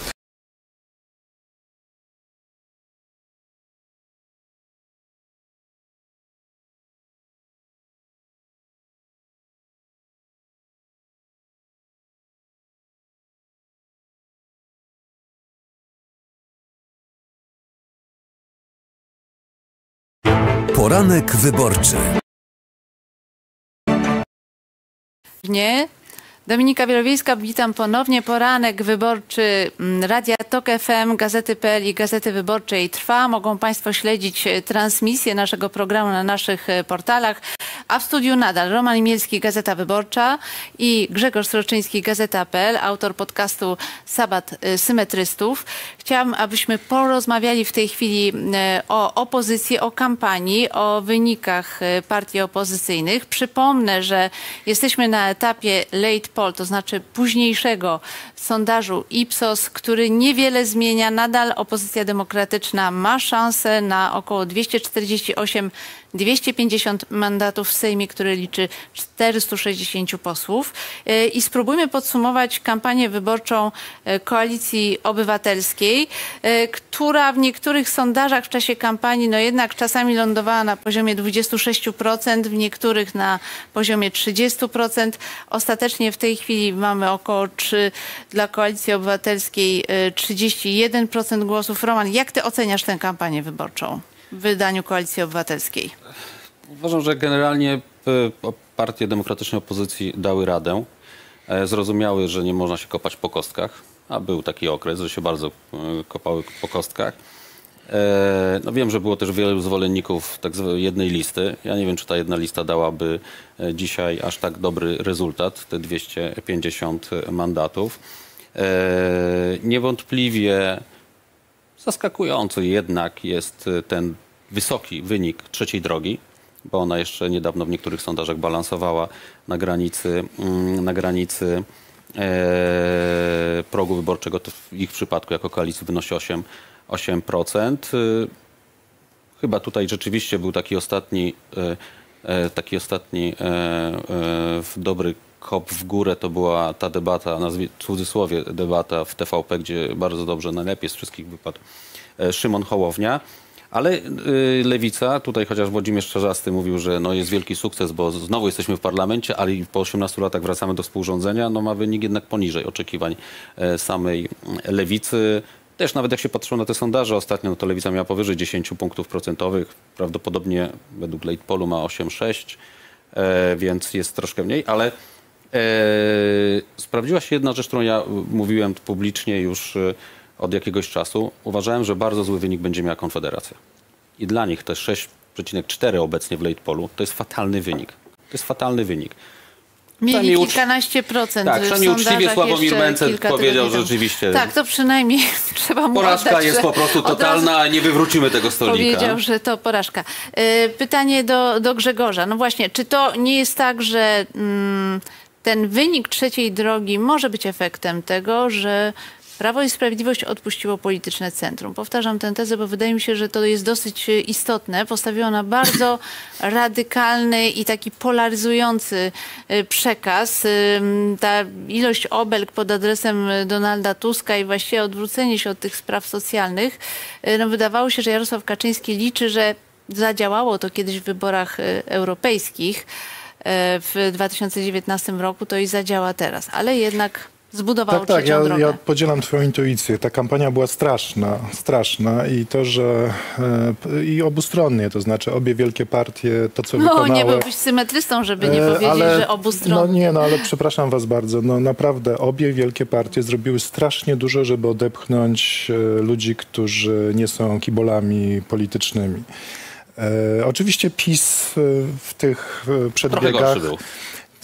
Poranek wyborczy. Nie. Dominika Wielowiejska, witam ponownie. Poranek wyborczy mm, Radia Tok FM, Gazety.pl i Gazety Wyborczej trwa. Mogą Państwo śledzić e, transmisję naszego programu na naszych e, portalach. A w studiu nadal Roman Mielski, Gazeta Wyborcza i Grzegorz Sroczyński, Gazeta.pl, autor podcastu Sabat e, Symetrystów. Chciałam, abyśmy porozmawiali w tej chwili o opozycji, o kampanii, o wynikach partii opozycyjnych. Przypomnę, że jesteśmy na etapie late poll, to znaczy późniejszego sondażu Ipsos, który niewiele zmienia. Nadal opozycja demokratyczna ma szansę na około 248 250 mandatów w Sejmie, który liczy 460 posłów. E, I spróbujmy podsumować kampanię wyborczą e, Koalicji Obywatelskiej, e, która w niektórych sondażach w czasie kampanii no jednak czasami lądowała na poziomie 26%, w niektórych na poziomie 30%. Ostatecznie w tej chwili mamy około 3 dla Koalicji Obywatelskiej e, 31% głosów. Roman, jak ty oceniasz tę kampanię wyborczą w wydaniu Koalicji Obywatelskiej? Uważam, że generalnie e, partie demokratycznej opozycji dały radę. E, Zrozumiały, że nie można się kopać po kostkach, a był taki okres, że się bardzo e, kopały po kostkach. No wiem, że było też wielu zwolenników tak jednej listy. Ja nie wiem, czy ta jedna lista dałaby dzisiaj aż tak dobry rezultat, te 250 mandatów. Niewątpliwie Zaskakujący jednak jest y, ten wysoki wynik trzeciej drogi, bo ona jeszcze niedawno w niektórych sondażach balansowała na granicy, mm, na granicy e, progu wyborczego. To w ich przypadku jako koalicji wynosi 8, 8%. Y, Chyba tutaj rzeczywiście był taki ostatni, e, e, taki ostatni e, dobry kop w górę to była ta debata, w cudzysłowie debata w TVP, gdzie bardzo dobrze, najlepiej z wszystkich wypadł e, Szymon Hołownia. Ale y, Lewica, tutaj chociaż Włodzimierz Czarzasty mówił, że no jest wielki sukces, bo znowu jesteśmy w parlamencie, ale po 18 latach wracamy do współrządzenia, no ma wynik jednak poniżej oczekiwań e, samej Lewicy. Też nawet jak się patrzyło na te sondaże ostatnio, no to Lewica miała powyżej 10 punktów procentowych. Prawdopodobnie według Late Polu ma 8,6, e, więc jest troszkę mniej, ale sprawdziła się jedna rzecz, którą ja mówiłem publicznie już e, od jakiegoś czasu. Uważałem, że bardzo zły wynik będzie miała Konfederacja. I dla nich te 6,4 obecnie w Late Polu to jest fatalny wynik. To jest fatalny wynik. Mieli kilkanaście procent Tak, przynajmniej uczciwie Sławomir kilka powiedział, że rzeczywiście Tak, to przynajmniej [LAUGHS] trzeba mu porażka oddać, jest po prostu totalna, a nie wywrócimy tego stolika. Powiedział, że to porażka. E, Pytanie do, do Grzegorza. No właśnie, czy to nie jest tak, że mm, ten wynik trzeciej drogi może być efektem tego, że Prawo i Sprawiedliwość odpuściło polityczne centrum. Powtarzam tę tezę, bo wydaje mi się, że to jest dosyć e, istotne. Postawiło na bardzo [LAUGHS] radykalny i taki polaryzujący e, przekaz. Ym, Ta ilość obelg pod adresem Donalda Tuska i właściwie odwrócenie się od tych spraw socjalnych, e, no wydawało się, że Jarosław Kaczyński liczy, że zadziałało to kiedyś w wyborach e, europejskich e, w 2019 roku, to i zadziała teraz. Ale jednak zbudowało Tak, tak, ja, drogę. ja podzielam twoją intuicję. Ta kampania była straszna, straszna i to, że e, i obustronnie, to znaczy obie wielkie partie, to co No, wykonały... nie byłbyś symetrystą, żeby nie E, powiedzieć, ale- że obustronnie. No nie, no ale przepraszam was bardzo. No naprawdę obie wielkie partie zrobiły strasznie dużo, żeby odepchnąć e, ludzi, którzy nie są kibolami politycznymi. E, oczywiście PiS e, w tych e, przedbiegach... był.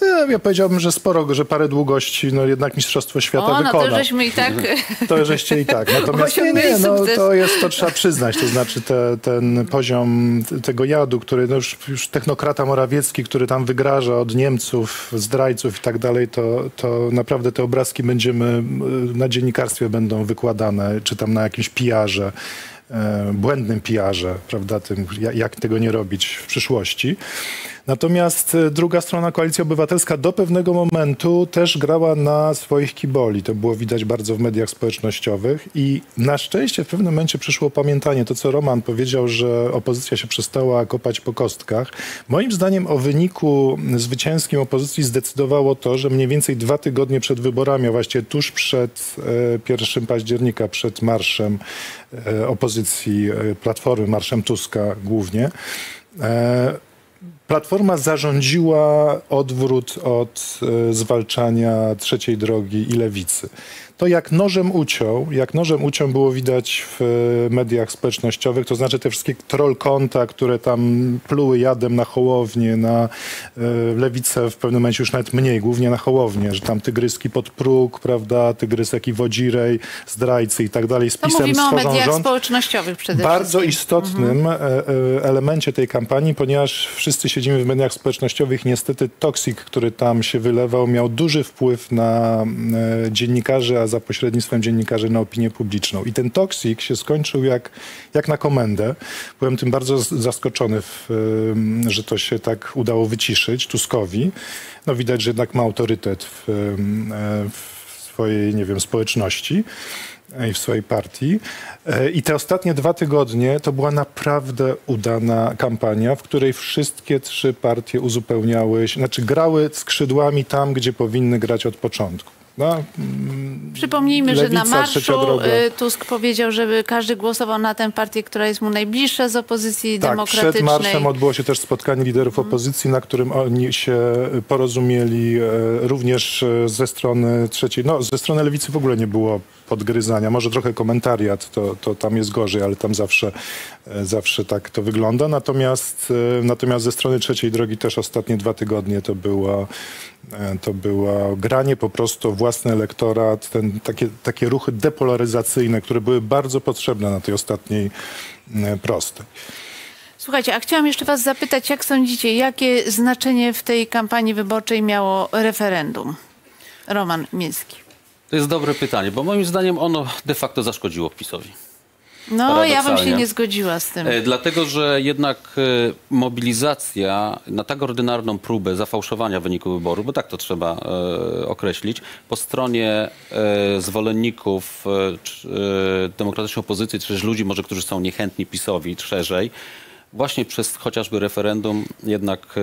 Ja, ja powiedziałbym, że sporo, że parę długości, no jednak Mistrzostwo Świata o, no wykonał. to żeśmy i tak... To żeście i tak. [LAUGHS] Natomiast nie, nie, no, to jest, to trzeba przyznać, to znaczy te, ten poziom tego jadu, który no już, już technokrata Morawiecki, który tam wygraża od Niemców, zdrajców i tak dalej, to, to naprawdę te obrazki będziemy, y, na dziennikarstwie będą wykładane, czy tam na jakimś pijarze, błędnym pijarze, prawda, tym, ja- jak tego nie robić w przyszłości. Natomiast e, druga strona, Koalicja Obywatelska, do pewnego momentu też grała na swoich kiboli. To było widać bardzo w mediach społecznościowych i na szczęście w pewnym momencie przyszło pamiętanie. To, co Roman powiedział, że opozycja się przestała kopać po kostkach. Moim zdaniem o wyniku zwycięskim opozycji zdecydowało to, że mniej więcej dwa tygodnie przed wyborami, a właściwie tuż przed e, 1 października, przed marszem e, opozycji e, Platformy, marszem Tuska głównie, e, Platforma zarządziła odwrót od e, zwalczania trzeciej drogi i lewicy. To jak nożem uciął, jak nożem uciął było widać w e, mediach społecznościowych, to znaczy te wszystkie troll konta, które tam pluły jadem na Hołownię, na e, lewicę w pewnym momencie już nawet mniej, głównie na Hołownię, że tam tygryski pod próg, prawda, tygrysek i wodzirej, zdrajcy i tak dalej, z To pisem mówimy o mediach rząd społecznościowych przede bardzo wszystkim. istotnym e, e, elemencie tej kampanii, ponieważ wszyscy siedzimy w mediach społecznościowych. Niestety toksik, który tam się wylewał, miał duży wpływ na e, dziennikarzy, a za pośrednictwem dziennikarzy na opinię publiczną. I ten toksik się skończył jak, jak na komendę. Byłem tym bardzo zaskoczony, w, e, że to się tak udało wyciszyć Tuskowi. No widać, że jednak ma autorytet w, e, w swojej, nie wiem, społeczności i w swojej partii. E, I te ostatnie dwa tygodnie to była naprawdę udana kampania, w której wszystkie trzy partie uzupełniały, się- znaczy grały skrzydłami tam, gdzie powinny grać od początku. No, Przypomnijmy, że na marszu y, Tusk powiedział, żeby każdy głosował na tę partię, która jest mu najbliższa z opozycji tak, demokratycznej. przed marszem odbyło się też spotkanie liderów opozycji, na którym oni się porozumieli e, również e, ze strony trzeciej. No, ze strony lewicy w ogóle nie było podgryzania. Może trochę komentariat, to, to tam jest gorzej, ale tam zawsze, e, zawsze tak to wygląda. Natomiast, natomiast ze strony trzeciej drogi też ostatnie dwa tygodnie to była, to była granie po prostu własny elektorat, ten, takie, takie ruchy depolaryzacyjne, które były bardzo potrzebne na tej ostatniej e, prostej. Słuchajcie, a chciałam jeszcze was zapytać, jak sądzicie, jakie znaczenie w tej kampanii wyborczej miało referendum? Roman Miński. To jest dobre pytanie, bo moim zdaniem ono de facto zaszkodziło PiSowi. No, ja bym się nie zgodziła z tym. E, Dlatego, że jednak e, mobilizacja na tak ordynarną próbę zafałszowania wyniku wyboru, bo tak to trzeba e, określić, po stronie zwolenników demokratycznej opozycji, czy też ludzi może, którzy są niechętni PiSowi szerzej, właśnie przez chociażby referendum jednak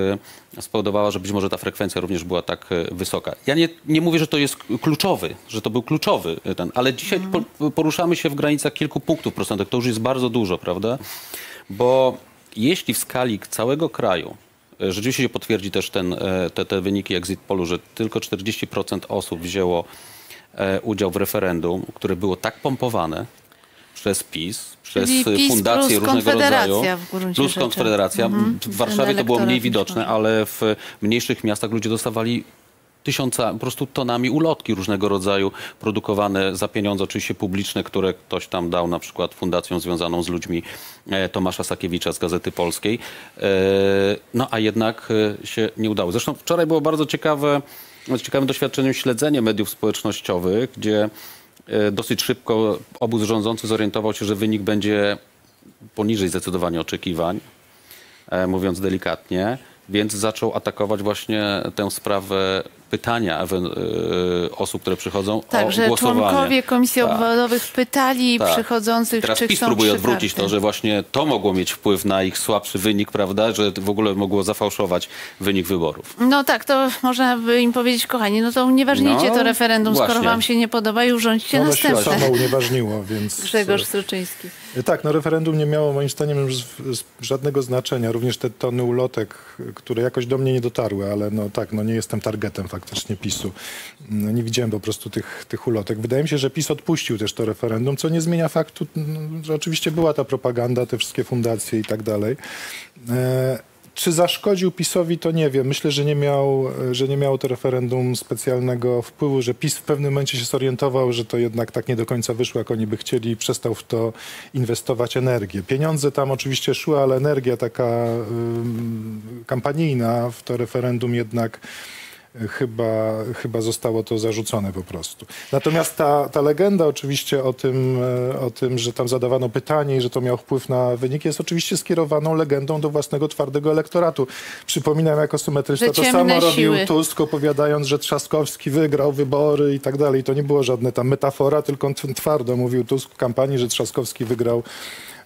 e, spowodowała, że być może ta frekwencja również była tak e, wysoka. Ja nie, nie mówię, że to jest kluczowy, że to był kluczowy e, ten, ale dzisiaj po, poruszamy się w granicach kilku punktów procentowych. To już jest bardzo dużo, prawda? Bo jeśli w skali całego kraju rzeczywiście się potwierdzi też ten, te, te wyniki exit polu, że tylko 40% osób wzięło udział w referendum, które było tak pompowane przez PiS, przez PiS fundacje plus różnego rodzaju, plus rzeczy. Konfederacja. Mhm. W Warszawie to było mniej widoczne, ale w mniejszych miastach ludzie dostawali tysiąca, po prostu tonami ulotki różnego rodzaju, produkowane za pieniądze oczywiście publiczne, które ktoś tam dał na przykład fundacją związaną z ludźmi e, Tomasza Sakiewicza z Gazety Polskiej. E, No a jednak e, się nie udało. Zresztą wczoraj było bardzo ciekawe, ciekawym doświadczeniem śledzenie mediów społecznościowych, gdzie dosyć szybko obóz rządzący zorientował się, że wynik będzie poniżej zdecydowanie oczekiwań e, mówiąc delikatnie, więc zaczął atakować właśnie tę sprawę pytania e, osób, które przychodzą Tak, o że głosowanie. członkowie komisji Tak. obwodowych pytali Tak. przychodzących, Teraz czy PiS chcą próbuje odwrócić karty. to, że właśnie to mogło mieć wpływ na ich słabszy wynik, prawda, że w ogóle mogło zafałszować wynik wyborów. No tak, to można by im powiedzieć, kochani, no to unieważnijcie No, to referendum, skoro właśnie. wam się nie podoba i urządźcie się następne. samo unieważniło, więc... Grzegorz Struczyński. Tak, no referendum nie miało moim zdaniem żadnego znaczenia. Również te tony ulotek, które jakoś do mnie nie dotarły, ale no tak, no nie jestem targetem faktycznie PiSu. No, nie widziałem po prostu tych, tych ulotek. Wydaje mi się, że PiS odpuścił też to referendum, co nie zmienia faktu, no, że oczywiście była ta propaganda, te wszystkie fundacje i tak dalej. E, czy zaszkodził PiSowi, to nie wiem. Myślę, że nie, miał, że nie miało to referendum specjalnego wpływu, że PiS w pewnym momencie się zorientował, że to jednak tak nie do końca wyszło, jak oni by chcieli i przestał w to inwestować energię. Pieniądze tam oczywiście szły, ale energia taka ym, kampanijna w to referendum jednak y, chyba, chyba zostało to zarzucone po prostu. Natomiast ta, ta legenda oczywiście o tym, e, o tym, że tam zadawano pytanie i że to miało wpływ na wynik, jest oczywiście skierowaną legendą do własnego twardego elektoratu. Przypominam jako symetryczna, to samo robił siły. Tusk, opowiadając, że Trzaskowski wygrał wybory i tak dalej. To nie było żadne tam metafora, tylko twardo mówił Tusk w kampanii, że Trzaskowski wygrał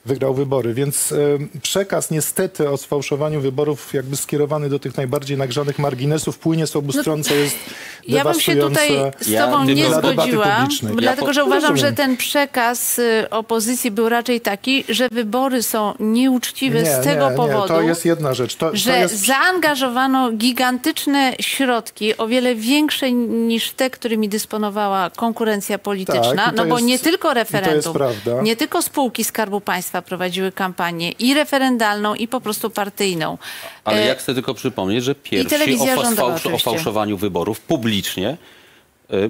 wygrał wybory, więc e, przekaz niestety o sfałszowaniu wyborów jakby skierowany do tych najbardziej nagrzanych marginesów płynie z obu stron, co jest No, [LAUGHS] Ja bym się tutaj z Tobą nie dla debaty zgodziła, dlatego że uważam, że ten przekaz y, opozycji był raczej taki, że wybory są nieuczciwe Nie, z tego nie, powodu, Nie, to jest jedna rzecz. To, że to jest... zaangażowano gigantyczne środki, o wiele większe niż te, którymi dysponowała konkurencja polityczna, Tak, no bo jest- nie tylko referendum, nie tylko spółki Skarbu Państwa prowadziły kampanię i referendalną, i po prostu partyjną. Ale E, ja chcę tylko przypomnieć, że pierwsi o, fałsz- o fałszowaniu wyborów publicznie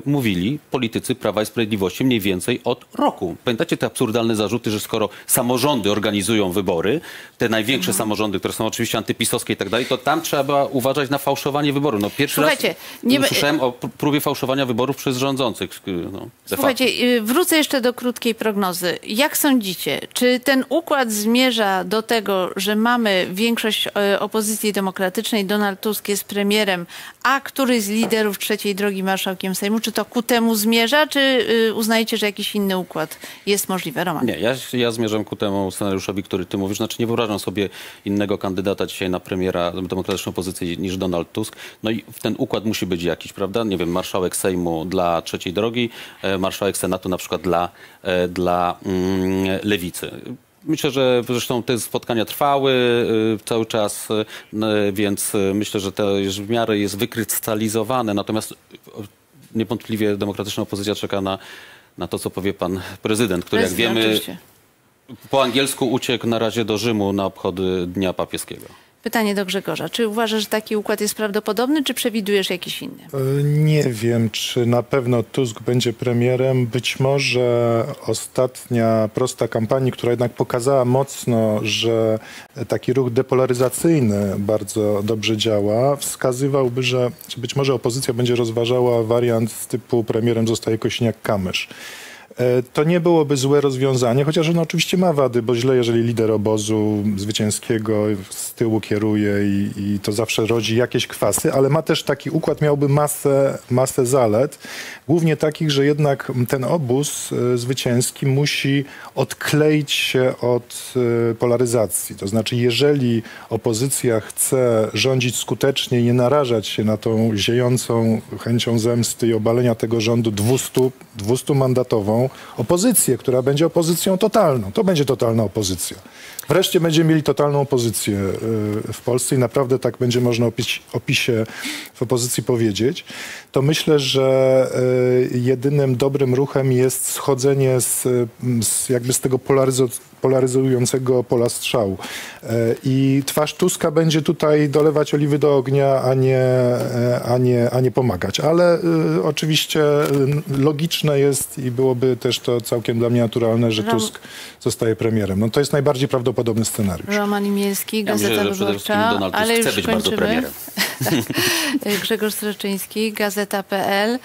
mówili politycy Prawa i Sprawiedliwości mniej więcej od roku. Pamiętacie te absurdalne zarzuty, że skoro samorządy organizują wybory, te największe Mhm. samorządy, które są oczywiście antypisowskie i tak dalej, to tam trzeba uważać na fałszowanie wyborów. No pierwszy Słuchajcie, raz nie be- słyszałem o pr- próbie fałszowania wyborów przez rządzących. No, de facto. Słuchajcie, y, wrócę jeszcze do krótkiej prognozy. Jak sądzicie, czy ten układ zmierza do tego, że mamy większość y, opozycji demokratycznej, Donald Tusk jest premierem, a któryś z liderów trzeciej drogi marszałkiem Sejmu, czy to ku temu zmierza, czy y, uznajecie, że jakiś inny układ jest możliwy? Roman. Nie, ja, ja zmierzam ku temu scenariuszowi, który ty mówisz. Znaczy nie wyobrażam sobie innego kandydata dzisiaj na premiera demokratycznej opozycji niż Donald Tusk. No i ten układ musi być jakiś, prawda? Nie wiem, marszałek Sejmu dla trzeciej drogi, e, marszałek Senatu na przykład dla, e, dla mm, lewicy. Myślę, że zresztą te spotkania trwały y, cały czas, y, n- więc myślę, że to już w miarę jest wykrystalizowane. Natomiast niewątpliwie demokratyczna opozycja czeka na, na to, co powie pan prezydent, który Prezydent, jak wiemy oczywiście. po angielsku uciekł na razie do Rzymu na obchody Dnia Papieskiego. Pytanie do Grzegorza. Czy uważasz, że taki układ jest prawdopodobny, czy przewidujesz jakiś inny? E, Nie wiem, czy na pewno Tusk będzie premierem. Być może ostatnia prosta kampanii, która jednak pokazała mocno, że taki ruch depolaryzacyjny bardzo dobrze działa, wskazywałby, że być może opozycja będzie rozważała wariant typu premierem zostaje Kośniak-Kamysz. E, To nie byłoby złe rozwiązanie, chociaż ono oczywiście ma wady, bo źle, jeżeli lider obozu zwycięskiego z tyłu kieruje i, i to zawsze rodzi jakieś kwasy, ale ma też taki układ, miałby masę, masę zalet, głównie takich, że jednak ten obóz e, zwycięski musi odkleić się od e, polaryzacji. To znaczy, jeżeli opozycja chce rządzić skutecznie nie narażać się na tą ziejącą chęcią zemsty i obalenia tego rządu 200, 200 mandatową opozycję, która będzie opozycją totalną. To będzie totalna opozycja. Wreszcie będziemy mieli totalną opozycję y, w Polsce i naprawdę tak będzie można o opis- opisie w opozycji powiedzieć. To myślę, że y, jedynym dobrym ruchem jest schodzenie z, y, z jakby z tego polaryzo- polaryzującego pola strzału. Y, I twarz Tuska będzie tutaj dolewać oliwy do ognia, a nie, a nie, a nie pomagać. Ale oczywiście logiczne jest i byłoby też to całkiem dla mnie naturalne, że Rom- Tusk zostaje premierem. No to jest najbardziej prawdopodobny scenariusz. Roman Imielski, Ja myślę, Gazeta przede wszystkim Wyborcza, ale już chce być bardzo kończymy. premierem. [LAUGHS] Grzegorz Straczyński, Gazeta.pl.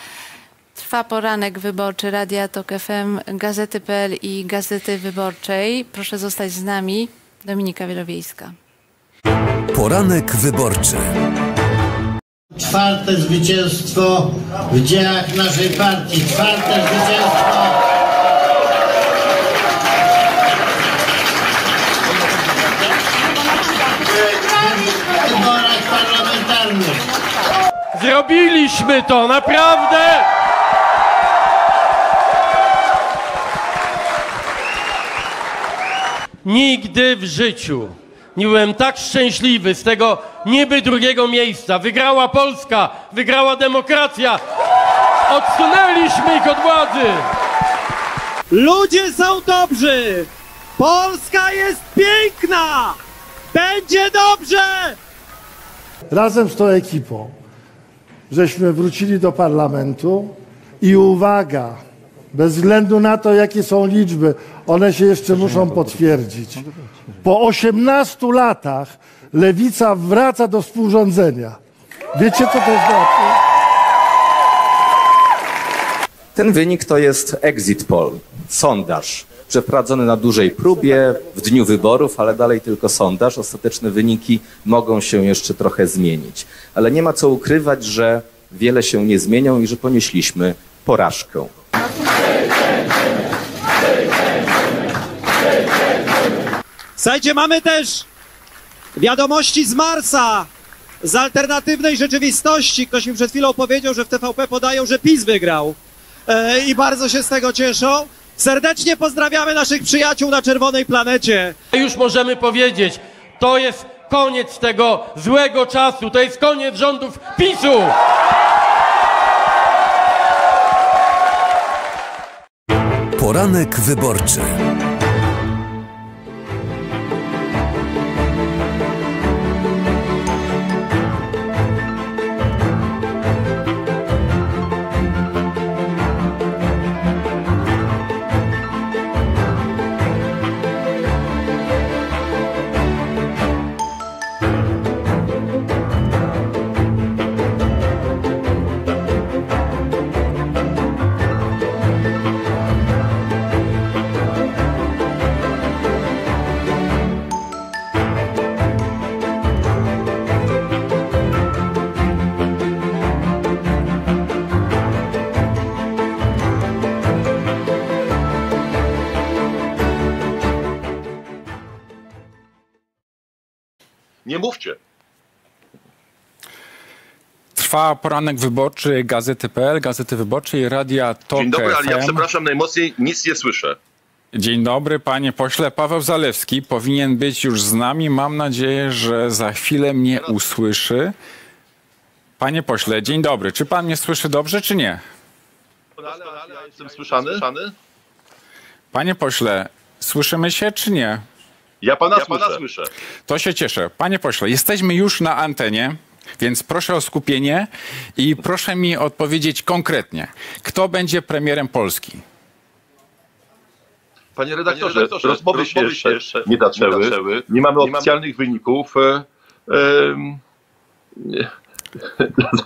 Trwa poranek wyborczy Radia Tok FM, Gazety.pl i Gazety Wyborczej. Proszę zostać z nami. Dominika Wielowiejska. Poranek wyborczy. Czwarte zwycięstwo w dziejach naszej partii. Czwarte zwycięstwo. Zrobiliśmy to, naprawdę! Nigdy w życiu nie byłem tak szczęśliwy z tego niby drugiego miejsca. Wygrała Polska, wygrała demokracja. Odsunęliśmy ich od władzy. Ludzie są dobrzy! Polska jest piękna! Będzie dobrze! razem z tą ekipą, żeśmy wrócili do parlamentu i uwaga, bez względu na to, jakie są liczby, one się jeszcze muszą potwierdzić. Po 18 latach lewica wraca do współrządzenia. Wiecie, co to znaczy? Ten wynik to jest exit poll, sondaż, przeprowadzony na dużej próbie w dniu wyborów, ale dalej tylko sondaż. Ostateczne wyniki mogą się jeszcze trochę zmienić. Ale nie ma co ukrywać, że wiele się nie zmienią i że ponieśliśmy porażkę. Słuchajcie, mamy też wiadomości z Marsa, z alternatywnej rzeczywistości. Ktoś mi przed chwilą powiedział, że w TVP podają, że PiS wygrał. E, I bardzo się z tego cieszą. Serdecznie pozdrawiamy naszych przyjaciół na Czerwonej Planecie. Już możemy powiedzieć, to jest koniec tego złego czasu, to jest koniec rządów PiSu. Poranek wyborczy. Trwa poranek wyborczy Gazety.pl, Gazety Wyborczej, Radia Tok Dzień dobry, ale ja przepraszam najmocniej, nic nie słyszę. Dzień dobry, panie pośle. Paweł Zalewski powinien być już z nami. Mam nadzieję, że za chwilę mnie usłyszy. Panie pośle, dzień dobry. Czy pan mnie słyszy dobrze, czy nie? Jestem słyszany? Panie pośle, słyszymy się, czy nie? Ja pana, Ja pana słyszę. To się cieszę. Panie pośle, jesteśmy już na antenie, więc proszę o skupienie i proszę mi odpowiedzieć konkretnie. Kto będzie premierem Polski? Panie redaktorze, Panie redaktorze, rozmowy, się rozmowy się jeszcze jeszcze nie zaczęły. nie zaczęły. Nie mamy Nie mamy- oficjalnych wyników. E, [LAUGHS] em, nie-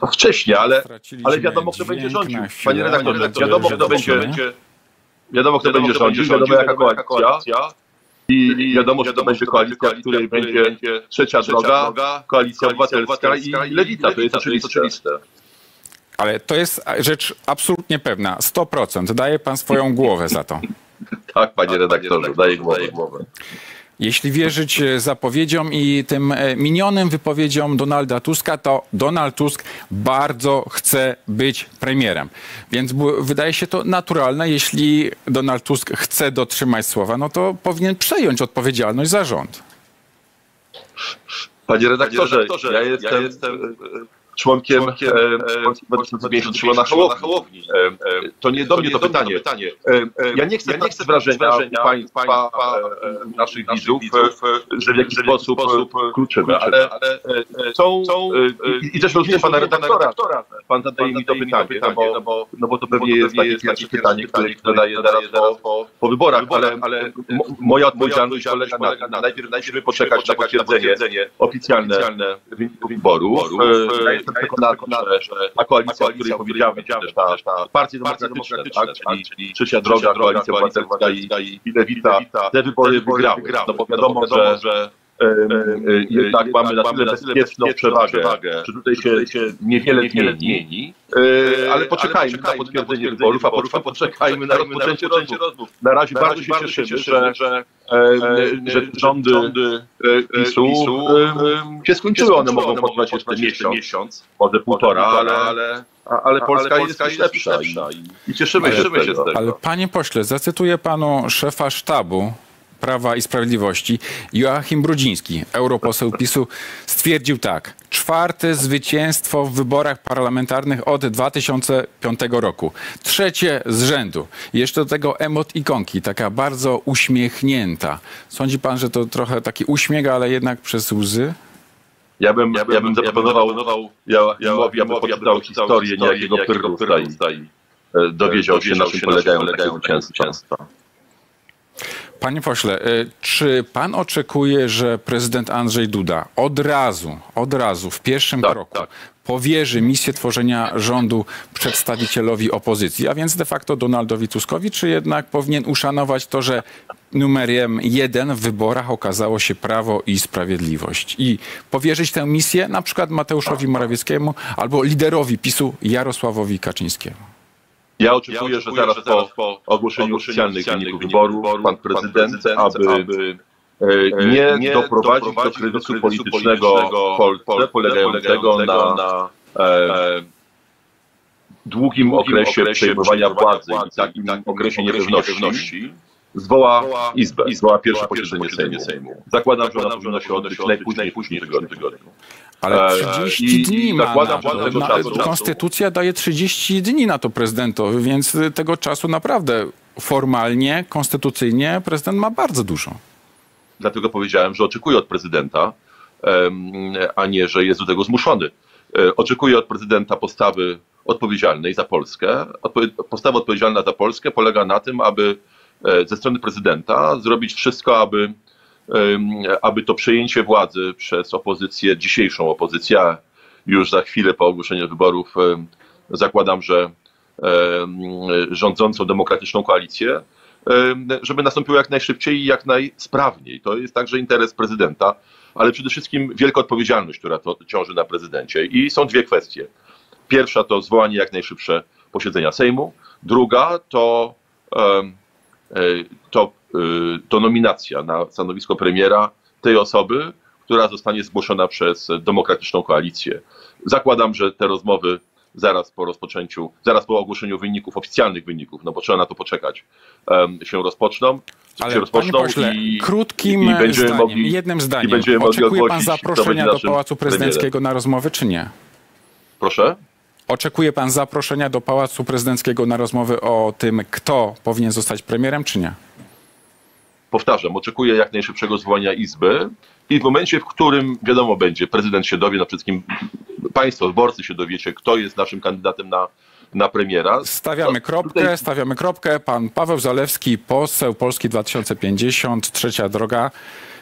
za wcześnie, ale, ale wiadomo, kto będzie rządził. Panie redaktorze, wiadomo, kto będzie, wiadomo, kto będzie rządził, wiadomo, jaka koalicja. I wiadomo, że to będzie koalicja, w której będzie trzecia droga, koalicja obywatelska i lewica. To jest oczywiste. Ale to jest rzecz absolutnie pewna. 100%. Daje pan swoją głowę za to. Tak, panie redaktorze, daję głowę. Jeśli wierzyć e, zapowiedziom i tym e, minionym wypowiedziom Donalda Tuska, to Donald Tusk bardzo chce być premierem. Więc wydaje się to naturalne, jeśli Donald Tusk chce dotrzymać słowa, no to powinien przejąć odpowiedzialność za rząd. Panie redaktorze, ja jestem, e, członkiem Polskiej 2053 na Hołowni. E, e, To nie do mnie to pytanie. E, e, Ja nie chcę, wrażenia państwa, e, naszych widzów, że w jakiś sposób kluczymy, ale są, i- też rozumiem pana redaktora, pan zadaje mi to pytanie, no bo, no bo, no bo to pewnie jest takie pytanie, które zadaję zaraz po, wyborach, ale, moja odpowiedzialność polega na najpierw poczekać na potwierdzenie oficjalne wyborów. Jestem przekonany, że, że ta koalicja, o której powiedziałem, też ta, ta partie demokratyczne, tak, czyli, czyli trzecia droga, koalicja obywatelska i, i lewica, te wybory wygrały. No bo wiadomo, że, jednak mamy na tyle bezpieczną przewagę, że tutaj się, się niewiele zmieni, E, ale poczekajmy na potwierdzenie wyborów, a potem poczekajmy na rozpoczęcie rozmów. Na razie bardzo się cieszymy, że, że, e, że rządy e, PiSu e, się skończyły. One mogą potrwać jeszcze miesiąc, może półtora, ale, ale, ale Polska jest już lepsza i, i cieszymy się z tego. Ale panie pośle, zacytuję panu szefa sztabu Prawa i Sprawiedliwości, Joachim Brudziński, europoseł PiSu, stwierdził tak. Czwarte zwycięstwo w wyborach parlamentarnych od 2005 roku. Trzecie z rzędu. Jeszcze do tego emot ikonki, taka bardzo uśmiechnięta. Sądzi pan, że to trochę taki uśmiech, ale jednak przez łzy? Ja bym, ja bym, ja bym zaproponował Joachimowi, aby poczytał historię niejakiego Pyrrusa i e, dowiedział się, na czym polegają takie zwycięstwa. Panie pośle, y, czy pan oczekuje, że prezydent Andrzej Duda od razu, od razu w pierwszym kroku powierzy misję tworzenia rządu przedstawicielowi opozycji, a więc de facto Donaldowi Tuskowi, czy jednak powinien uszanować to, że numerem jeden w wyborach okazało się Prawo i Sprawiedliwość? I powierzyć tę misję na przykład Mateuszowi Morawieckiemu albo liderowi PiSu Jarosławowi Kaczyńskiemu? Ja oczekuję, że zaraz po ogłoszeniu oficjalnych wyników wyborów pan prezydent, aby e, nie, nie doprowadzić do kryzysu politycznego w Polsce, polegającego na, na e, długim okresie przejmowania władzy i takim okresie niepewności, zwoła Izbę, zwoła pierwsze posiedzenie Sejmu. Zakładam, że ona powinna się odbyć najpóźniej w tygodniu. Ale E, 30 i- dni i ma zakładam, na to. Na, czasu- konstytucja daje 30 dni na to prezydentowi, więc tego czasu naprawdę formalnie, konstytucyjnie prezydent ma bardzo dużo. Dlatego powiedziałem, że oczekuję od prezydenta, a nie, że jest do tego zmuszony. E, Oczekuję od prezydenta postawy odpowiedzialnej za Polskę. Postawa odpowiedzialna za Polskę polega na tym, aby e, ze strony prezydenta zrobić wszystko, aby, aby to przejęcie władzy przez opozycję, dzisiejszą opozycję, a już za chwilę po ogłoszeniu wyborów zakładam, że rządzącą demokratyczną koalicję, żeby nastąpiło jak najszybciej i jak najsprawniej. To jest także interes prezydenta, ale przede wszystkim wielka odpowiedzialność, która to ciąży na prezydencie. I są dwie kwestie. Pierwsza to zwołanie jak najszybsze posiedzenia Sejmu. Druga to, e, to, to nominacja na stanowisko premiera tej osoby, która zostanie zgłoszona przez demokratyczną koalicję. Zakładam, że te rozmowy zaraz po rozpoczęciu, zaraz po ogłoszeniu wyników, oficjalnych wyników, no bo trzeba na to poczekać, się rozpoczną. Ale się rozpoczną pośle, i, krótkim i będziemy zdaniem, mogli, jednym i zdaniem, będziemy mogli oczekuje pan kto będzie zaproszenia do Pałacu premierem. Prezydenckiego na rozmowy, czy nie? Proszę? Oczekuje pan zaproszenia do Pałacu Prezydenckiego na rozmowy o tym, kto powinien zostać premierem, czy nie? Powtarzam, oczekuję jak najszybszego zwołania Izby i w momencie, w którym wiadomo będzie, prezydent się dowie, no przede wszystkim państwo, wyborcy się dowiecie, kto jest naszym kandydatem na, na premiera. Stawiamy kropkę, stawiamy kropkę. Pan Paweł Zalewski, poseł Polski 2050, Trzecia Droga.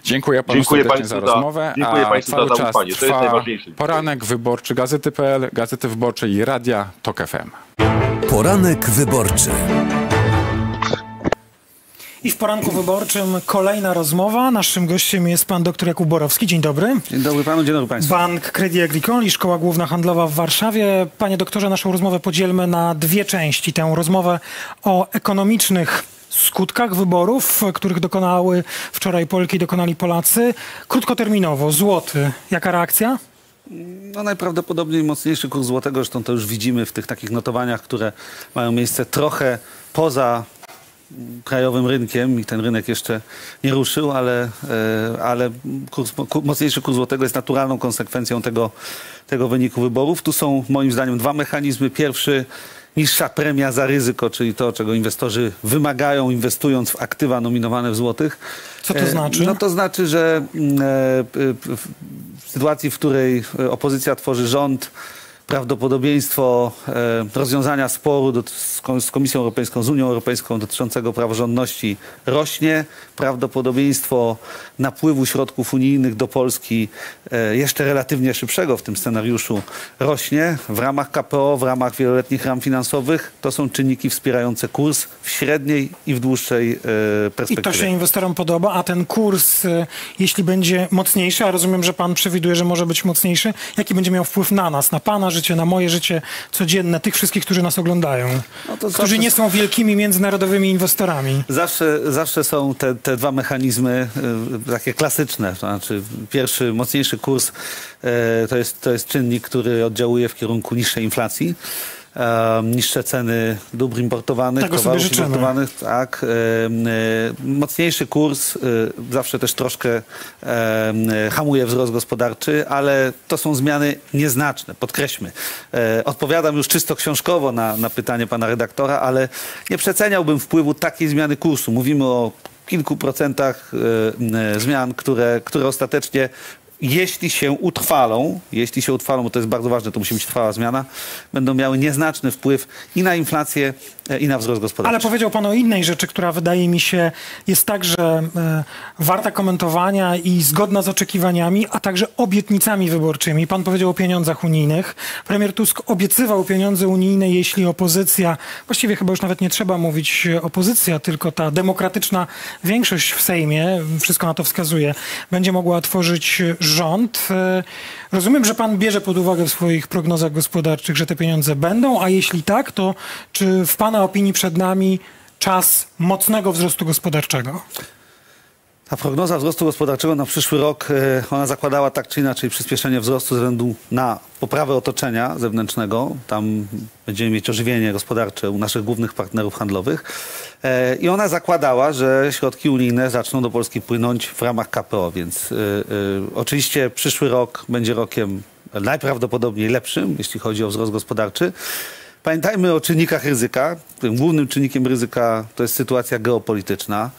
Dziękuję panu Dziękuję serdecznie państwu za za- rozmowę. dziękuję a państwu za czas zaufanie. To jest trwa najważniejsze. Poranek wyborczy Gazety.pl, Gazety Wyborczej i Radia TOK FM. Poranek wyborczy. I w poranku wyborczym kolejna rozmowa. Naszym gościem jest pan dr Jakub Borowski. Dzień dobry. Dzień dobry panu, dzień dobry państwu. Bank Credit Agricole i Szkoła Główna Handlowa w Warszawie. Panie doktorze, naszą rozmowę podzielmy na dwie części. Tę rozmowę o ekonomicznych skutkach wyborów, których dokonały wczoraj Polki, dokonali Polacy. Krótkoterminowo, złoty. Jaka reakcja? No najprawdopodobniej mocniejszy kurs złotego, zresztą to już widzimy w tych takich notowaniach, które mają miejsce trochę poza krajowym rynkiem i ten rynek jeszcze nie ruszył, ale, e, ale kurs, ku- mocniejszy kurs złotego jest naturalną konsekwencją tego, tego wyniku wyborów. Tu są moim zdaniem dwa mechanizmy. Pierwszy niższa premia za ryzyko, czyli to, czego inwestorzy wymagają, inwestując w aktywa nominowane w złotych. Co to E, znaczy? No to znaczy, że mm, e, w sytuacji, w której opozycja tworzy rząd, prawdopodobieństwo e, rozwiązania sporu z, Kom- z Komisją Europejską, z Unią Europejską dotyczącego praworządności rośnie. Prawdopodobieństwo napływu środków unijnych do Polski e, jeszcze relatywnie szybszego w tym scenariuszu rośnie. W ramach KPO, w ramach wieloletnich ram finansowych to są czynniki wspierające kurs w średniej i w dłuższej e, I perspektywie. to się inwestorom podoba, a ten kurs, jeśli będzie mocniejszy, a rozumiem, że pan przewiduje, że może być mocniejszy, jaki będzie miał wpływ na nas, na pana życie, na moje życie codzienne, tych wszystkich, którzy nas oglądają, No którzy zawsze- nie są wielkimi międzynarodowymi inwestorami. Zawsze, zawsze są te, te dwa mechanizmy y, takie klasyczne. To znaczy pierwszy, mocniejszy kurs y, to, jest, to jest czynnik, który oddziałuje w kierunku niższej inflacji. Niższe ceny dóbr importowanych, Tego towarów importowanych, tak. Mocniejszy kurs e, zawsze też troszkę hamuje wzrost gospodarczy, ale to są zmiany nieznaczne, podkreślmy. E, odpowiadam już czysto książkowo na, na pytanie pana redaktora, ale nie przeceniałbym wpływu takiej zmiany kursu. Mówimy o kilku procentach e, e, zmian, które, które ostatecznie jeśli się utrwalą, jeśli się utrwalą, bo to jest bardzo ważne, to musi być trwała zmiana, będą miały nieznaczny wpływ i na inflację, e, i na wzrost gospodarczy. Ale powiedział pan o innej rzeczy, która wydaje mi się jest także e, warta komentowania i zgodna z oczekiwaniami, a także obietnicami wyborczymi. Pan powiedział o pieniądzach unijnych. Premier Tusk obiecywał pieniądze unijne, jeśli opozycja, właściwie chyba już nawet nie trzeba mówić e, opozycja, tylko ta demokratyczna większość w Sejmie, wszystko na to wskazuje, będzie mogła tworzyć rząd. E, Rozumiem, że pan bierze pod uwagę w swoich prognozach gospodarczych, że te pieniądze będą, a jeśli tak, to czy w pana opinii przed nami czas mocnego wzrostu gospodarczego? Ta prognoza wzrostu gospodarczego na przyszły rok, e, ona zakładała tak czy inaczej przyspieszenie wzrostu ze względu na poprawę otoczenia zewnętrznego. Tam będziemy mieć ożywienie gospodarcze u naszych głównych partnerów handlowych. E, I ona zakładała, że środki unijne zaczną do Polski płynąć w ramach KPO, więc e, oczywiście przyszły rok będzie rokiem najprawdopodobniej lepszym, jeśli chodzi o wzrost gospodarczy. Pamiętajmy o czynnikach ryzyka. Głównym czynnikiem ryzyka to jest sytuacja geopolityczna.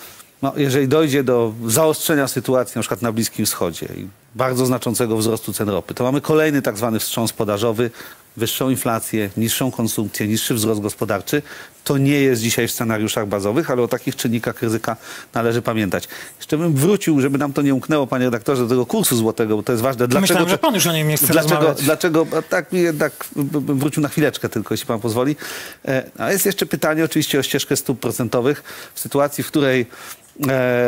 No, jeżeli dojdzie do zaostrzenia sytuacji na przykład na Bliskim Wschodzie i bardzo znaczącego wzrostu cen ropy, to mamy kolejny tak zwany wstrząs podażowy, wyższą inflację, niższą konsumpcję, niższy wzrost gospodarczy. To nie jest dzisiaj w scenariuszach bazowych, ale o takich czynnikach ryzyka należy pamiętać. Jeszcze bym wrócił, żeby nam to nie umknęło, panie redaktorze, do tego kursu złotego, bo to jest ważne. Myślałem, to- że pan już o nim nie chce dlaczego, rozmawiać. dlaczego tak jednak bym wrócił na chwileczkę tylko, jeśli pan pozwoli. E, A jest jeszcze pytanie oczywiście o ścieżkę stóp procentowych. W sytuacji, w której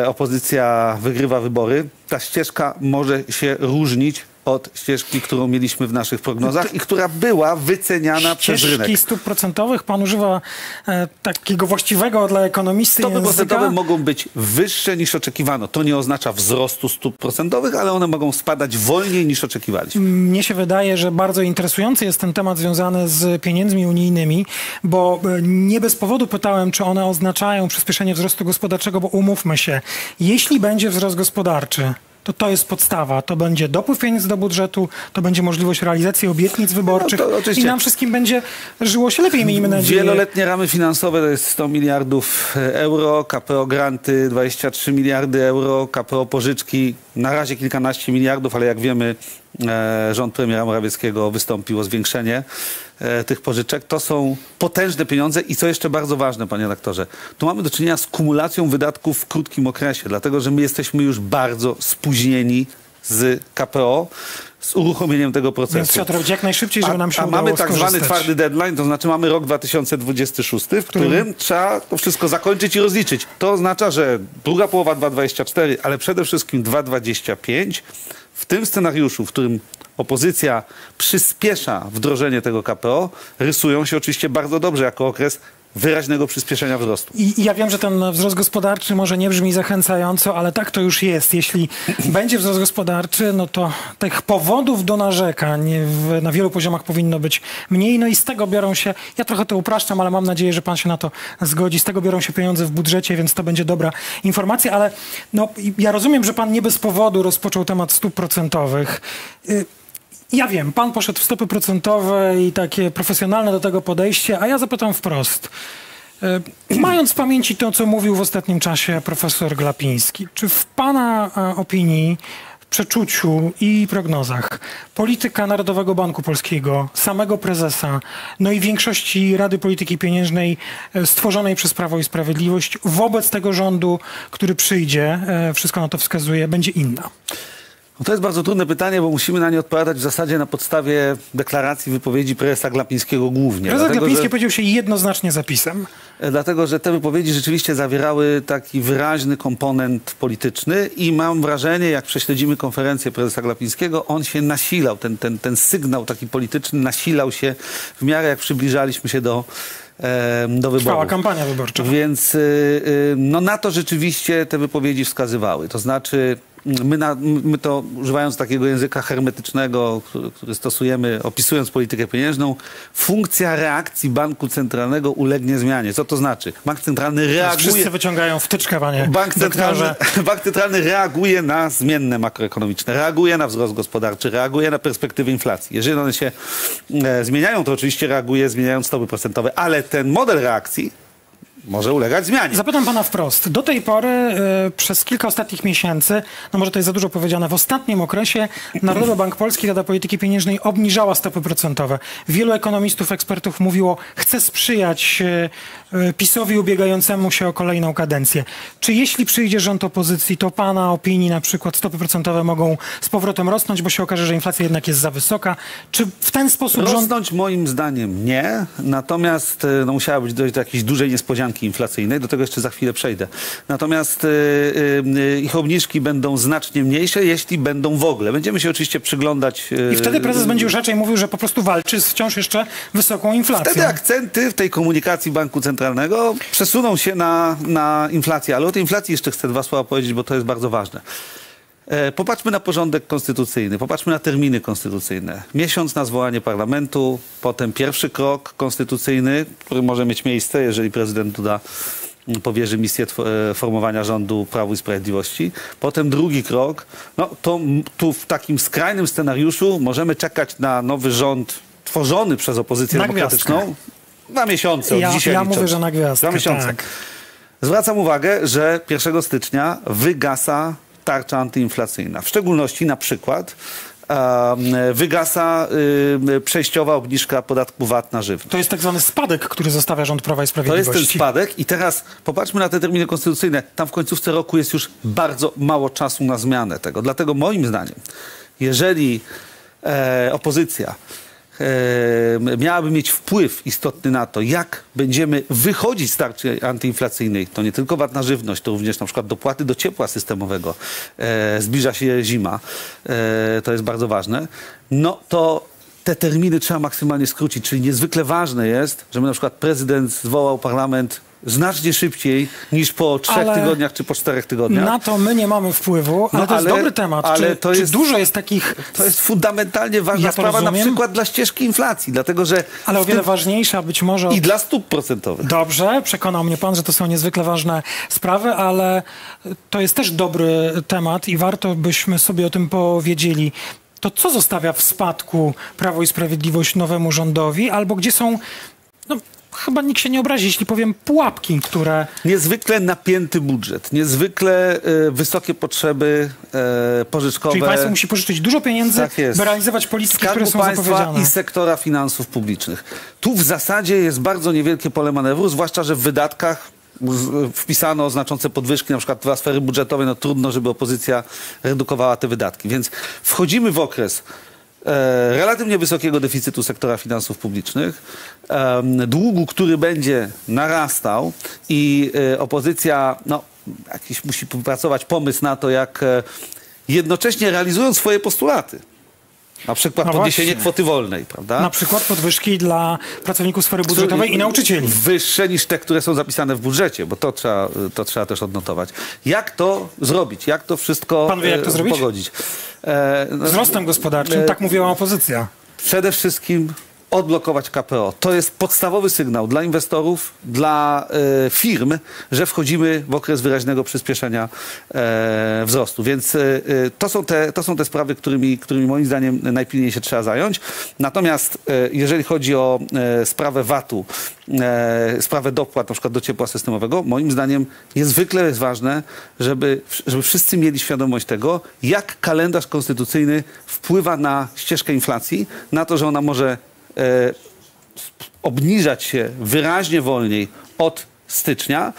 opozycja wygrywa wybory, ta ścieżka może się różnić od ścieżki, którą mieliśmy w naszych prognozach i która była wyceniana przez rynek. Ścieżki stóp procentowych, pan używa e, takiego właściwego dla ekonomisty Stopy języka. procentowe mogą być wyższe niż oczekiwano. To nie oznacza wzrostu stóp procentowych, ale one mogą spadać wolniej niż oczekiwaliśmy. Mnie się wydaje, że bardzo interesujący jest ten temat związany z pieniędzmi unijnymi, bo e, nie bez powodu pytałem, czy one oznaczają przyspieszenie wzrostu gospodarczego, bo umówmy się, jeśli będzie wzrost gospodarczy, to to jest podstawa. To będzie dopływ pieniędzy do budżetu, to będzie możliwość realizacji obietnic wyborczych No i nam wszystkim będzie żyło się lepiej, miejmy nadzieję. Wieloletnie ramy finansowe to jest 100 miliardów euro, KPO granty 23 miliardy euro, KPO pożyczki na razie kilkanaście miliardów, ale jak wiemy rząd premiera Morawieckiego wystąpił o zwiększenie e, tych pożyczek. To są potężne pieniądze i co jeszcze bardzo ważne, panie redaktorze, tu mamy do czynienia z kumulacją wydatków w krótkim okresie, dlatego że my jesteśmy już bardzo spóźnieni z KPO, z uruchomieniem tego procesu. Więc trzeba to robić jak najszybciej, żeby nam się a udało mamy tak zwany twardy deadline, to znaczy mamy rok 2026, w którym, którym- trzeba to wszystko zakończyć i rozliczyć. To oznacza, że druga połowa 2024, ale przede wszystkim 2025, w tym scenariuszu, w którym opozycja przyspiesza wdrożenie tego KPO, rysują się oczywiście bardzo dobrze jako okres wyraźnego przyspieszenia wzrostu. I ja wiem, że ten wzrost gospodarczy może nie brzmi zachęcająco, ale tak to już jest. Jeśli [CLEARS THROAT] będzie wzrost gospodarczy, no to tych powodów do narzekań w, na wielu poziomach powinno być mniej. No i z tego biorą się, ja trochę to upraszczam, ale mam nadzieję, że pan się na to zgodzi. Z tego biorą się pieniądze w budżecie, więc to będzie dobra informacja, ale no, ja rozumiem, że pan nie bez powodu rozpoczął temat stóp procentowych. Y, ja wiem, pan poszedł w stopy procentowe i takie profesjonalne do tego podejście, a ja zapytam wprost. E, [CLEARS THROAT] Mając w pamięci to, co mówił w ostatnim czasie profesor Glapiński, czy w pana e, opinii, przeczuciu i prognozach polityka Narodowego Banku Polskiego, samego prezesa, no i większości Rady Polityki Pieniężnej e, stworzonej przez Prawo i Sprawiedliwość wobec tego rządu, który przyjdzie, wszystko na to wskazuje, będzie inna? No to jest bardzo trudne pytanie, bo musimy na nie odpowiadać w zasadzie na podstawie deklaracji wypowiedzi prezesa Glapińskiego głównie. Prezes Dlatego, Glapiński że- powiedział się jednoznacznie zapisem. E, Dlatego, że te wypowiedzi rzeczywiście zawierały taki wyraźny komponent polityczny i mam wrażenie, jak prześledzimy konferencję prezesa Glapińskiego, on się nasilał, ten, ten, ten sygnał taki polityczny nasilał się w miarę jak przybliżaliśmy się do, do wyborów. Trwała kampania wyborcza. Więc y, y, no na to rzeczywiście te wypowiedzi wskazywały. To znaczy my, na, my to używając takiego języka hermetycznego, który, który stosujemy opisując politykę pieniężną, funkcja reakcji banku centralnego ulegnie zmianie. Co to znaczy? Bank centralny reaguje... Wszyscy wyciągają wtyczkę, panie Bank centralny, doktorze. [LAUGHS] Bank centralny reaguje na zmienne makroekonomiczne, reaguje na wzrost gospodarczy, reaguje na perspektywy inflacji. Jeżeli one się e, zmieniają, to oczywiście reaguje zmieniając stopy procentowe, ale ten model reakcji może ulegać zmianie. Zapytam pana wprost. Do tej pory e, przez kilka ostatnich miesięcy, no może to jest za dużo powiedziane, w ostatnim okresie Narodowy Bank Polski, Rada Polityki Pieniężnej obniżała stopy procentowe. Wielu ekonomistów, ekspertów mówiło, chce sprzyjać e, PiSowi ubiegającemu się o kolejną kadencję. Czy jeśli przyjdzie rząd opozycji, to pana opinii na przykład stopy procentowe mogą z powrotem rosnąć, bo się okaże, że inflacja jednak jest za wysoka? Czy w ten sposób rząd... Rosnąć moim zdaniem nie, natomiast e, no, musiała być dojść do jakiejś dużej niespodzianki inflacyjnej, do tego jeszcze za chwilę przejdę. Natomiast e, e, ich obniżki będą znacznie mniejsze, jeśli będą w ogóle. Będziemy się oczywiście przyglądać... e, I wtedy prezes będzie już raczej mówił, że po prostu walczy z wciąż jeszcze wysoką inflacją. Wtedy akcenty w tej komunikacji Banku Centralnego przesuną się na, na inflację, ale o tej inflacji jeszcze chcę dwa słowa powiedzieć, bo to jest bardzo ważne. E, Popatrzmy na porządek konstytucyjny, popatrzmy na terminy konstytucyjne. Miesiąc na zwołanie parlamentu, potem pierwszy krok konstytucyjny, który może mieć miejsce, jeżeli prezydent Duda mm, powierzy misję e, formowania rządu Prawu i Sprawiedliwości. Potem drugi krok, no to tu w takim skrajnym scenariuszu możemy czekać na nowy rząd tworzony przez opozycję Na demokratyczną. gwiazdkę. Dwa miesiące od Ja- dzisiaj ja licząc. mówię, że na gwiazdkę, Dwa miesiące. tak. Zwracam uwagę, że 1 stycznia wygasa tarcza antyinflacyjna. W szczególności na przykład wygasa y, przejściowa obniżka podatku VAT na żywność. To jest tak zwany spadek, który zostawia rząd Prawa i To Sprawiedliwości. jest ten spadek i teraz popatrzmy na te terminy konstytucyjne. Tam w końcówce roku jest już bardzo mało czasu na zmianę tego. Dlatego moim zdaniem, jeżeli e, opozycja miałaby mieć wpływ istotny na to, jak będziemy wychodzić z tarczy antyinflacyjnej, to nie tylko VAT na żywność, to również na przykład dopłaty do ciepła systemowego. E, zbliża się zima, e, to jest bardzo ważne. No to te terminy trzeba maksymalnie skrócić, czyli niezwykle ważne jest, żeby na przykład prezydent zwołał parlament znacznie szybciej niż po trzech Ale- tygodniach czy po czterech tygodniach. Na to my nie mamy wpływu, ale No, to jest ale- dobry temat. ale czy, to jest- dużo jest takich... To jest fundamentalnie ważna Ja sprawa na rozumiem. przykład dla ścieżki inflacji, dlatego że Ale o wiele tym- ważniejsza być może... i dla stóp procentowych. Dobrze, przekonał mnie pan, że to są niezwykle ważne sprawy, ale to jest też dobry temat i warto byśmy sobie o tym powiedzieli. To co zostawia w spadku Prawo i Sprawiedliwość nowemu rządowi, albo gdzie są, no chyba nikt się nie obrazi, jeśli powiem pułapki, które... Niezwykle napięty budżet, niezwykle e, wysokie potrzeby e, pożyczkowe. Czyli państwo musi pożyczyć dużo pieniędzy, Tak by realizować polityki, Skarbu które są państwa zapowiedziane. i sektora finansów publicznych. Tu w zasadzie jest bardzo niewielkie pole manewru, zwłaszcza, że w wydatkach wpisano znaczące podwyżki, na przykład dla sfery budżetowej, no trudno, żeby opozycja redukowała te wydatki. Więc wchodzimy w okres relatywnie wysokiego deficytu sektora finansów publicznych, długu, który będzie narastał i e, opozycja, no, jakiś musi wypracować pomysł na to, jak e, jednocześnie realizując swoje postulaty, na przykład No podniesienie właśnie. kwoty wolnej, prawda? Na przykład podwyżki dla pracowników sfery budżetowej i nauczycieli. Wyższe niż te, które są zapisane w budżecie, bo to trzeba, to trzeba też odnotować. Jak to zrobić? Jak to wszystko Pan wie, jak to e, zrobić? pogodzić? E, no, Wzrostem gospodarczym, e, tak mówiła opozycja. Przede wszystkim odblokować KPO. To jest podstawowy sygnał dla inwestorów, dla e, firm, że wchodzimy w okres wyraźnego przyspieszenia e, wzrostu. Więc e, e, to, są te, to są te sprawy, którymi, którymi moim zdaniem najpilniej się trzeba zająć. Natomiast e, jeżeli chodzi o e, sprawę VAT-u, sprawę dopłat na przykład do ciepła systemowego, moim zdaniem niezwykle jest ważne, żeby, żeby wszyscy mieli świadomość tego, jak kalendarz konstytucyjny wpływa na ścieżkę inflacji, na to, że ona może obniżać się wyraźnie wolniej od stycznia,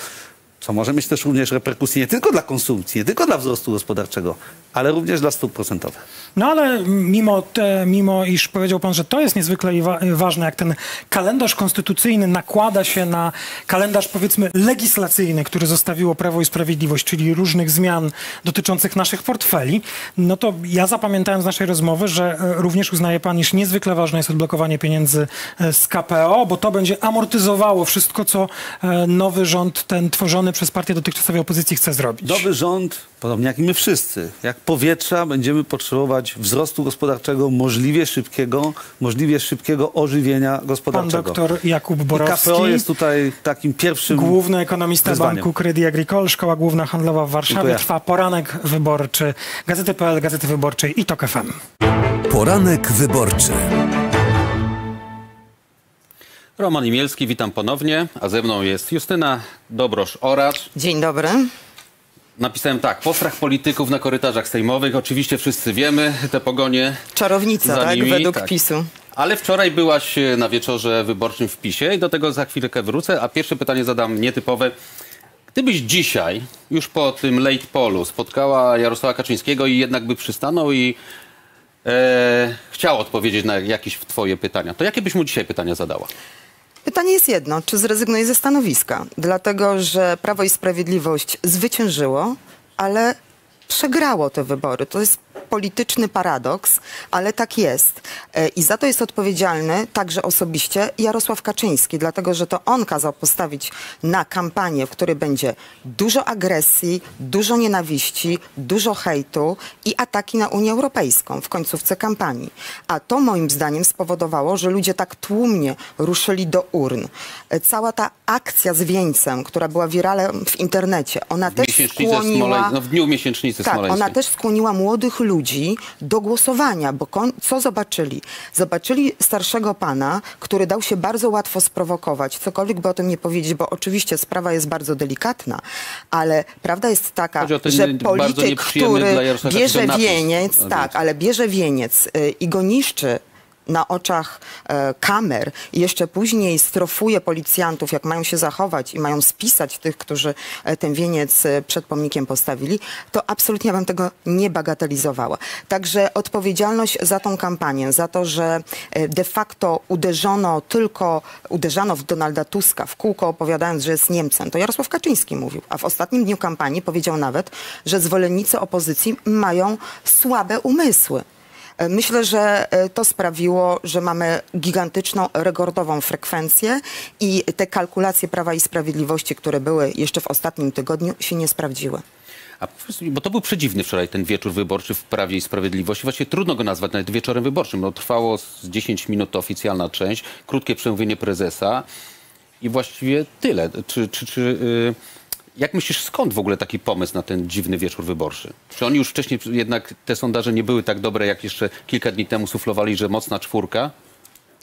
co może mieć też również reperkusje nie tylko dla konsumpcji, nie tylko dla wzrostu gospodarczego, ale również dla stóp procentowych. No ale mimo, te, mimo iż powiedział pan, że to jest niezwykle ważne, jak ten kalendarz konstytucyjny nakłada się na kalendarz powiedzmy legislacyjny, który zostawiło Prawo i Sprawiedliwość, czyli różnych zmian dotyczących naszych portfeli, no to ja zapamiętałem z naszej rozmowy, że e, również uznaje pan, iż niezwykle ważne jest odblokowanie pieniędzy e, z KPO, bo to będzie amortyzowało wszystko, co e, nowy rząd, ten tworzony przez partię dotychczasowej opozycji chce zrobić. Nowy rząd, podobnie jak i my wszyscy, jak powietrza będziemy potrzebować wzrostu gospodarczego możliwie szybkiego, możliwie szybkiego ożywienia Pan gospodarczego. doktor Jakub I Borowski. KPO jest tutaj takim pierwszym Główny ekonomista wyzwaniem. Banku Credit Agricole, Szkoła Główna Handlowa w Warszawie. Dziękuję. Trwa poranek wyborczy Gazety.pl, Gazety Wyborczej i TOK FM. Poranek wyborczy. Roman Imielski, witam ponownie, a ze mną jest Justyna Dobrosz-Oracz. Dzień dobry. Napisałem tak, postrach polityków na korytarzach sejmowych. Oczywiście wszyscy wiemy te pogonie. Czarownica, za tak? nimi, Według tak. PiSu. Ale wczoraj byłaś e, na wieczorze wyborczym w PiSie i do tego za chwilkę wrócę. A pierwsze pytanie zadam nietypowe. Gdybyś dzisiaj, już po tym late polu, spotkała Jarosława Kaczyńskiego i jednak by przystanął i e, chciał odpowiedzieć na jakieś twoje pytania, to jakie byś mu dzisiaj pytania zadała? Pytanie jest jedno, czy zrezygnuje ze stanowiska? Dlatego, że Prawo i Sprawiedliwość zwyciężyło, ale przegrało te wybory. To jest polityczny paradoks, ale tak jest. E, I za to jest odpowiedzialny także osobiście Jarosław Kaczyński, dlatego że to on kazał postawić na kampanię, w której będzie dużo agresji, dużo nienawiści, dużo hejtu i ataki na Unię Europejską w końcówce kampanii. A to moim zdaniem spowodowało, że ludzie tak tłumnie ruszyli do urn. E, Cała ta akcja z wieńcem, która była wiralem w internecie, ona też Miesięcznicę skłoniła... Smolej... no, w dniu miesięcznicy Tak, smoleńskiej. ona też skłoniła młodych ludzi do głosowania, bo co zobaczyli? Zobaczyli starszego pana, który dał się bardzo łatwo sprowokować, cokolwiek by o tym nie powiedzieć, bo oczywiście sprawa jest bardzo delikatna, ale prawda jest taka, że polityk, który bierze wieniec, na tak, ale bierze wieniec y, i go niszczy na oczach e, kamer i jeszcze później strofuje policjantów, jak mają się zachować i mają spisać tych, którzy e, ten wieniec e, przed pomnikiem postawili, to absolutnie bym tego nie bagatelizowała. Także odpowiedzialność za tą kampanię, za to, że de facto uderzono tylko, uderzano w Donalda Tuska w kółko opowiadając, że jest Niemcem, to Jarosław Kaczyński mówił, a w ostatnim dniu kampanii powiedział nawet, że zwolennicy opozycji mają słabe umysły. E, Myślę, że e, to sprawiło, że mamy gigantyczną, rekordową frekwencję i te kalkulacje Prawa i Sprawiedliwości, które były jeszcze w ostatnim tygodniu, się nie sprawdziły. A bo to był przedziwny wczoraj ten wieczór wyborczy w Prawie i Sprawiedliwości. Właściwie trudno go nazwać nawet wieczorem wyborczym. No, trwało z 10 minut oficjalna część, krótkie przemówienie prezesa i właściwie tyle. Czy, czy, czy, y, jak myślisz, skąd w ogóle taki pomysł na ten dziwny wieczór wyborczy? Czy oni już wcześniej jednak te sondaże nie były tak dobre, jak jeszcze kilka dni temu suflowali, że mocna czwórka?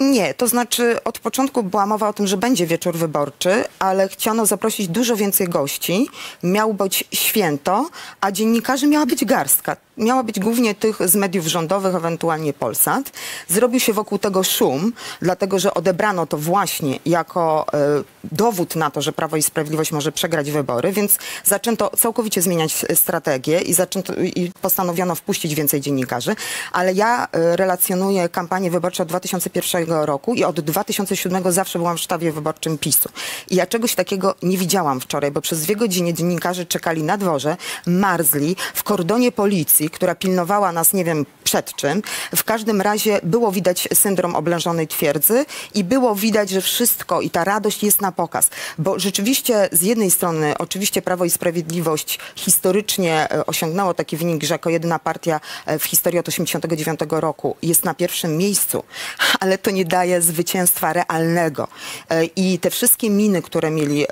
Nie, to znaczy od początku była mowa o tym, że będzie wieczór wyborczy, ale chciano zaprosić dużo więcej gości. Miał być święto, a dziennikarzy miała być garstka. Miała być głównie tych z mediów rządowych, ewentualnie Polsat. Zrobił się wokół tego szum, dlatego że odebrano to właśnie jako e, dowód na to, że Prawo i Sprawiedliwość może przegrać wybory, więc zaczęto całkowicie zmieniać strategię i, zaczęto, i postanowiono wpuścić więcej dziennikarzy. Ale ja e, relacjonuję kampanię wyborczą od 2001 roku i od 2007 zawsze byłam w sztabie wyborczym PiSu. I ja czegoś takiego nie widziałam wczoraj, bo przez dwie godziny dziennikarze czekali na dworze, marzli w kordonie policji, która pilnowała nas nie wiem przed czym. W każdym razie było widać syndrom oblężonej twierdzy i było widać, że wszystko i ta radość jest na pokaz. Bo rzeczywiście z jednej strony oczywiście Prawo i Sprawiedliwość historycznie e, osiągnęło taki wynik, że jako jedyna partia e, w historii od 1989 roku jest na pierwszym miejscu, [LAUGHS] ale to nie daje zwycięstwa realnego. E, I te wszystkie miny, które mieli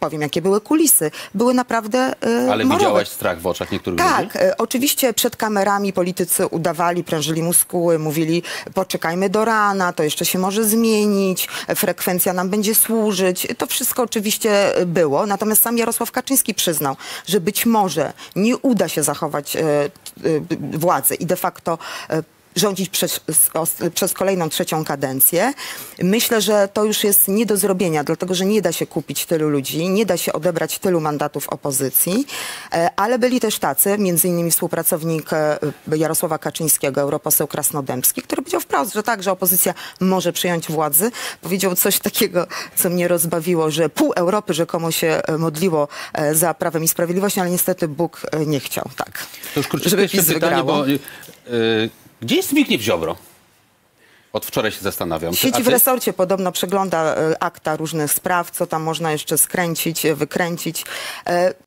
powiem, jakie były kulisy, były naprawdę e, Ale morowe. widziałaś strach w oczach niektórych ludzi? Tak, e, oczywiście przed kamerami politycy udawali, prężyli muskuły, mówili poczekajmy do rana, to jeszcze się może zmienić, frekwencja nam będzie służyć. To wszystko oczywiście było, natomiast sam Jarosław Kaczyński przyznał, że być może nie uda się zachować e, władzy i de facto rządzić przez, przez kolejną trzecią kadencję. Myślę, że to już jest nie do zrobienia, dlatego że nie da się kupić tylu ludzi, nie da się odebrać tylu mandatów opozycji, e, ale byli też tacy, między innymi współpracownik e, Jarosława Kaczyńskiego, europoseł Krasnodębski, który powiedział wprost, że tak, że opozycja może przyjąć władzy. Powiedział coś takiego, co mnie rozbawiło, że pół Europy rzekomo się e, modliło za Prawem i Sprawiedliwością, ale niestety Bóg nie chciał, tak. To już jeszcze pytanie, wygrało. bo y, y, gdzie jest Zbigniew Ziobro? Od wczoraj się zastanawiam. Siedzi w resorcie, podobno przegląda e, akta różnych spraw, co tam można jeszcze skręcić, e, wykręcić.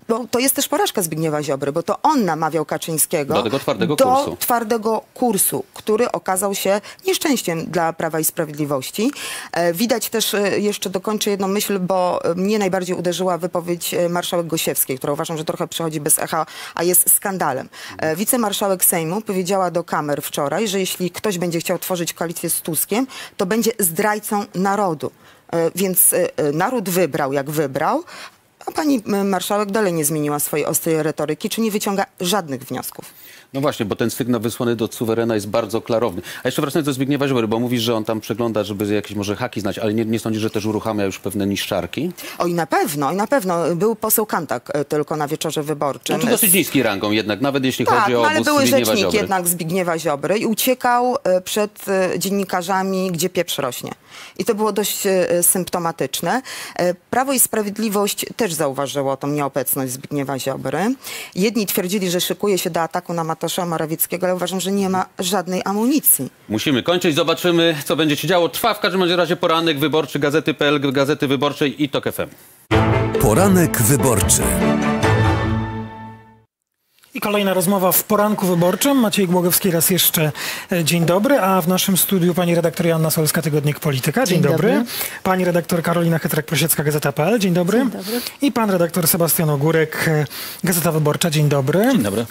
Bo to jest też porażka Zbigniewa Ziobry, bo to on namawiał Kaczyńskiego Do tego twardego do kursu. twardego kursu, który okazał się nieszczęściem dla Prawa i Sprawiedliwości. E, Widać też, e, jeszcze dokończę jedną myśl, bo e, mnie najbardziej uderzyła wypowiedź marszałek Gosiewskiej, która uważam, że trochę przychodzi bez echa, a jest skandalem. Wicemarszałek Sejmu powiedziała do kamer wczoraj, że jeśli ktoś będzie chciał tworzyć koalicję z Tuskiem, to będzie zdrajcą narodu. Więc naród wybrał, jak wybrał, a pani marszałek dalej nie zmieniła swojej ostrej retoryki, czy nie wyciąga żadnych wniosków. No właśnie, bo ten sygnał wysłany do suwerena jest bardzo klarowny. A jeszcze wracając do Zbigniewa Ziobry, bo mówisz, że on tam przegląda, żeby jakieś może haki znać, ale nie, nie sądzisz, że też uruchamia już pewne niszczarki? Oj, na pewno, i na pewno. Był poseł Kantak e, tylko na wieczorze wyborczym. No to dosyć niskiej rangą jednak, nawet jeśli Tak, chodzi o no ale obóz były Zbigniewa rzecznik Ziobry. jednak Zbigniewa Ziobry i uciekał e, przed e, dziennikarzami, gdzie pieprz rośnie. I to było dość e, symptomatyczne. E, Prawo i Sprawiedliwość też zauważyło tą nieobecność Zbigniewa Ziobry. Jedni twierdzili, że szykuje się do ataku na Mateusza Morawieckiego, ale uważam, że nie ma żadnej amunicji. Musimy kończyć, zobaczymy, co będzie się działo. Trwa w każdym razie poranek wyborczy Gazety.pl, Gazety Wyborczej i TOK FM. Poranek wyborczy. I kolejna rozmowa w poranku wyborczym. Maciej Głogowski raz jeszcze e, dzień dobry, a w naszym studiu pani redaktor Joanna Solska, Tygodnik Polityka. Dzień, Dzień dobry. dobry. Pani redaktor Karolina Chytrek-Prosiecka, Gazeta.pl. Dzień dobry. Dzień dobry. I pan redaktor Sebastian Ogórek, e, Gazeta Wyborcza. Dzień dobry. Dzień dobry.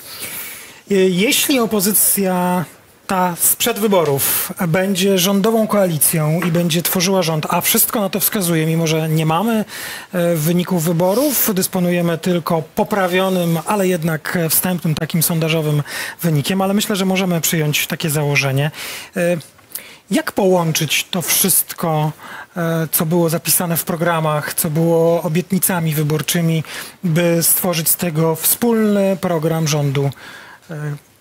Jeśli opozycja ta sprzed wyborów będzie rządową koalicją i będzie tworzyła rząd, a wszystko na to wskazuje, mimo że nie mamy e, wyników wyborów, dysponujemy tylko poprawionym, ale jednak wstępnym takim sondażowym wynikiem, ale myślę, że możemy przyjąć takie założenie. E, Jak połączyć to wszystko, e, co było zapisane w programach, co było obietnicami wyborczymi, by stworzyć z tego wspólny program rządu,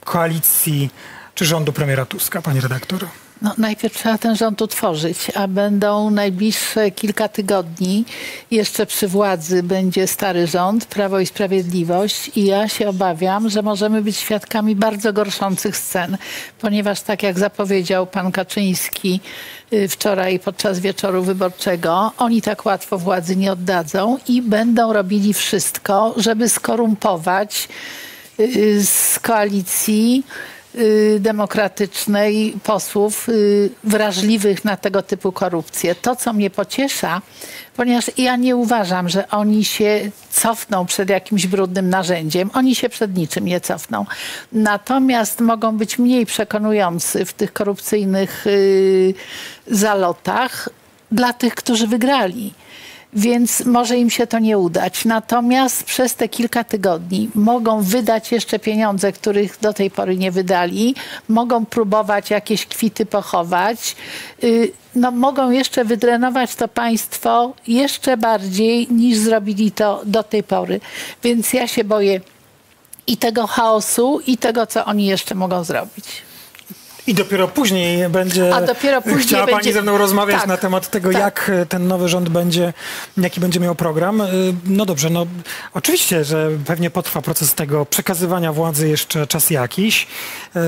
koalicji czy rządu premiera Tuska, panie redaktor? No, najpierw trzeba ten rząd utworzyć, a będą najbliższe kilka tygodni. Jeszcze przy władzy będzie stary rząd, Prawo i Sprawiedliwość i ja się obawiam, że możemy być świadkami bardzo gorszących scen, ponieważ tak jak zapowiedział pan Kaczyński y, wczoraj podczas wieczoru wyborczego, oni tak łatwo władzy nie oddadzą i będą robili wszystko, żeby skorumpować y, z koalicji y, demokratycznej posłów y, wrażliwych na tego typu korupcję. To, co mnie pociesza, ponieważ ja nie uważam, że oni się cofną przed jakimś brudnym narzędziem. Oni się przed niczym nie cofną. Natomiast mogą być mniej przekonujący w tych korupcyjnych y, zalotach dla tych, którzy wygrali więc może im się to nie udać. Natomiast przez te kilka tygodni mogą wydać jeszcze pieniądze, których do tej pory nie wydali, mogą próbować jakieś kwity pochować, y, no, mogą jeszcze wydrenować to państwo jeszcze bardziej niż zrobili to do tej pory. Więc ja się boję i tego chaosu, i tego, co oni jeszcze mogą zrobić. I dopiero później będzie. A dopiero później chciała będzie- Pani ze mną rozmawiać tak, na temat tego, tak. jak ten nowy rząd będzie, jaki będzie miał program. Y, No dobrze, no oczywiście, że pewnie potrwa proces tego przekazywania władzy jeszcze czas jakiś. Y,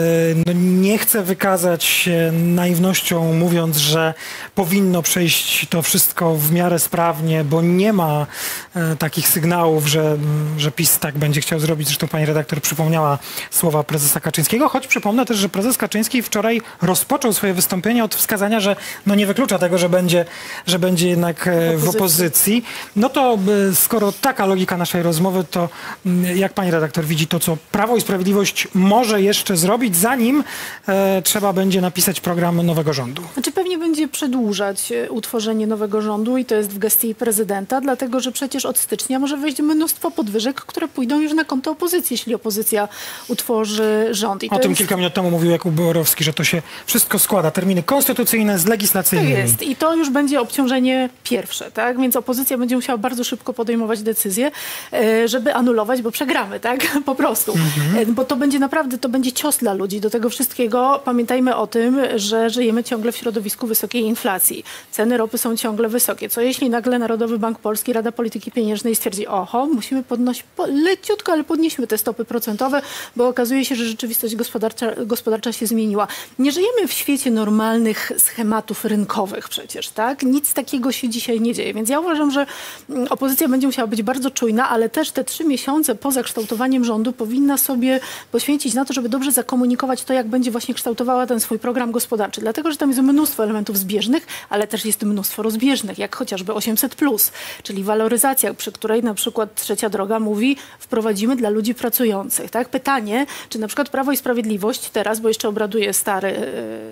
No, nie chcę wykazać się naiwnością, mówiąc, że powinno przejść to wszystko w miarę sprawnie, bo nie ma e, takich sygnałów, że, że PiS tak będzie chciał zrobić. Zresztą pani redaktor przypomniała słowa prezesa Kaczyńskiego, choć przypomnę też, że prezes Kaczyński wczoraj rozpoczął swoje wystąpienie od wskazania, że no nie wyklucza tego, że będzie, że będzie jednak e, w opozycji. No to e, skoro taka logika naszej rozmowy, to mm, jak pani redaktor widzi to, co Prawo i Sprawiedliwość może jeszcze zrobić, zanim e, trzeba będzie napisać program nowego rządu? Znaczy pewnie będzie przedłużać utworzenie nowego rządu i to jest w gestii prezydenta, dlatego że przecież od stycznia może wejść mnóstwo podwyżek, które pójdą już na konto opozycji, jeśli opozycja utworzy rząd. I O tym jest... kilka minut temu mówił Jakub Borowski, że to się wszystko składa. Terminy konstytucyjne z To legislacyjnymi. jest i to już będzie obciążenie pierwsze, tak? Więc opozycja będzie musiała bardzo szybko podejmować decyzje, e, żeby anulować, bo przegramy, tak? [LAUGHS] Po prostu. E, Bo to będzie naprawdę, to będzie cios dla ludzi. Do tego wszystkiego pamiętajmy o tym, że żyjemy ciągle w środowisku wysokiej inflacji. Ceny ropy są ciągle wysokie. Co jeśli nagle Narodowy Bank Polski, Rada Polityki Pieniężnej stwierdzi, oho, musimy podnosić po, leciutko, ale podnieśmy te stopy procentowe, bo okazuje się, że rzeczywistość gospodarcza, gospodarcza się zmieniła. Nie żyjemy w świecie normalnych schematów rynkowych przecież, tak? Nic takiego się dzisiaj nie dzieje. Więc ja uważam, że mm, opozycja będzie musiała być bardzo czujna, ale też te trzy miesiące po zakształtowaniem rządu powinna sobie poświęcić na to, żeby dobrze zakomunikować to, jak będzie właśnie kształtowała ten swój program gospodarczy. Dlatego, że tam jest mnóstwo elementów zbieżnych, ale też jest mnóstwo rozbieżnych, jak chociażby 800+, czyli waloryzacja, przy której na przykład Trzecia Droga mówi, wprowadzimy dla ludzi pracujących. Tak? Pytanie, czy na przykład Prawo i Sprawiedliwość teraz, bo jeszcze obraduje stary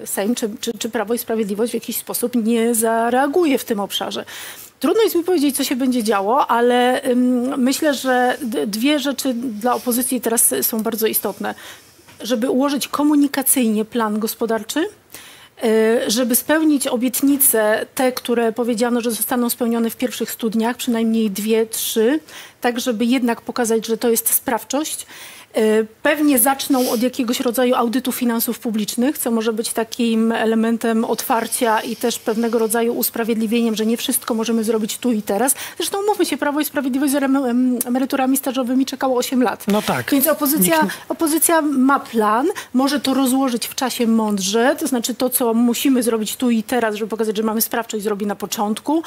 e, Sejm, czy, czy, czy Prawo i Sprawiedliwość w jakiś sposób nie zareaguje w tym obszarze. Trudno jest mi powiedzieć, co się będzie działo, ale myślę, że dwie rzeczy dla opozycji teraz są bardzo istotne. Żeby ułożyć komunikacyjnie plan gospodarczy, y, żeby spełnić obietnice, te, które powiedziano, że zostaną spełnione w pierwszych studniach, przynajmniej dwie, trzy, tak żeby jednak pokazać, że to jest sprawczość. Y, Pewnie zaczną od jakiegoś rodzaju audytu finansów publicznych, co może być takim elementem otwarcia i też pewnego rodzaju usprawiedliwieniem, że nie wszystko możemy zrobić tu i teraz. Zresztą mówmy się, Prawo i Sprawiedliwość z em- em- emeryturami stażowymi czekało 8 lat. No tak. Więc opozycja, Nikt opozycja ma plan, może to rozłożyć w czasie mądrze, to znaczy to, co musimy zrobić tu i teraz, żeby pokazać, że mamy sprawczość, zrobi na początku.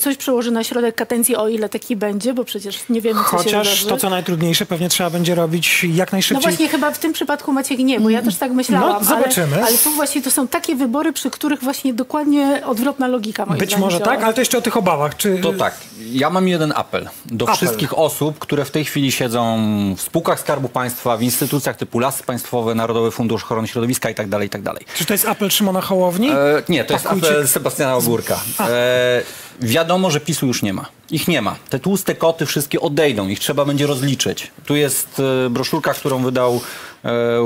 Coś przełoży na środek kadencji, o ile taki będzie, bo przecież nie wiemy, co się Chociaż to, co najtrudniejsze, pewnie trzeba będzie robić jak No najszybciej. właśnie chyba w tym przypadku Maciek nie, bo ja też tak myślałam. No, zobaczymy. Ale, ale tu właśnie to są takie wybory, przy których właśnie dokładnie odwrotna logika moim Być może działa. tak, ale to jeszcze o tych obawach. Czy... To tak. Ja mam jeden apel do Apel. wszystkich osób, które w tej chwili siedzą w spółkach Skarbu Państwa, w instytucjach typu Lasy Państwowe, Narodowy Fundusz Ochrony Środowiska itd. itd. Czy to jest apel Szymona Hołowni? E, nie, to jest Pakujcie- apel Sebastiana Ogórka. E, wiadomo, że PiSu już nie ma. Ich nie ma. Te tłuste koty wszystkie odejdą. Ich trzeba będzie rozliczyć. Tu jest e, broszurka, którą wydał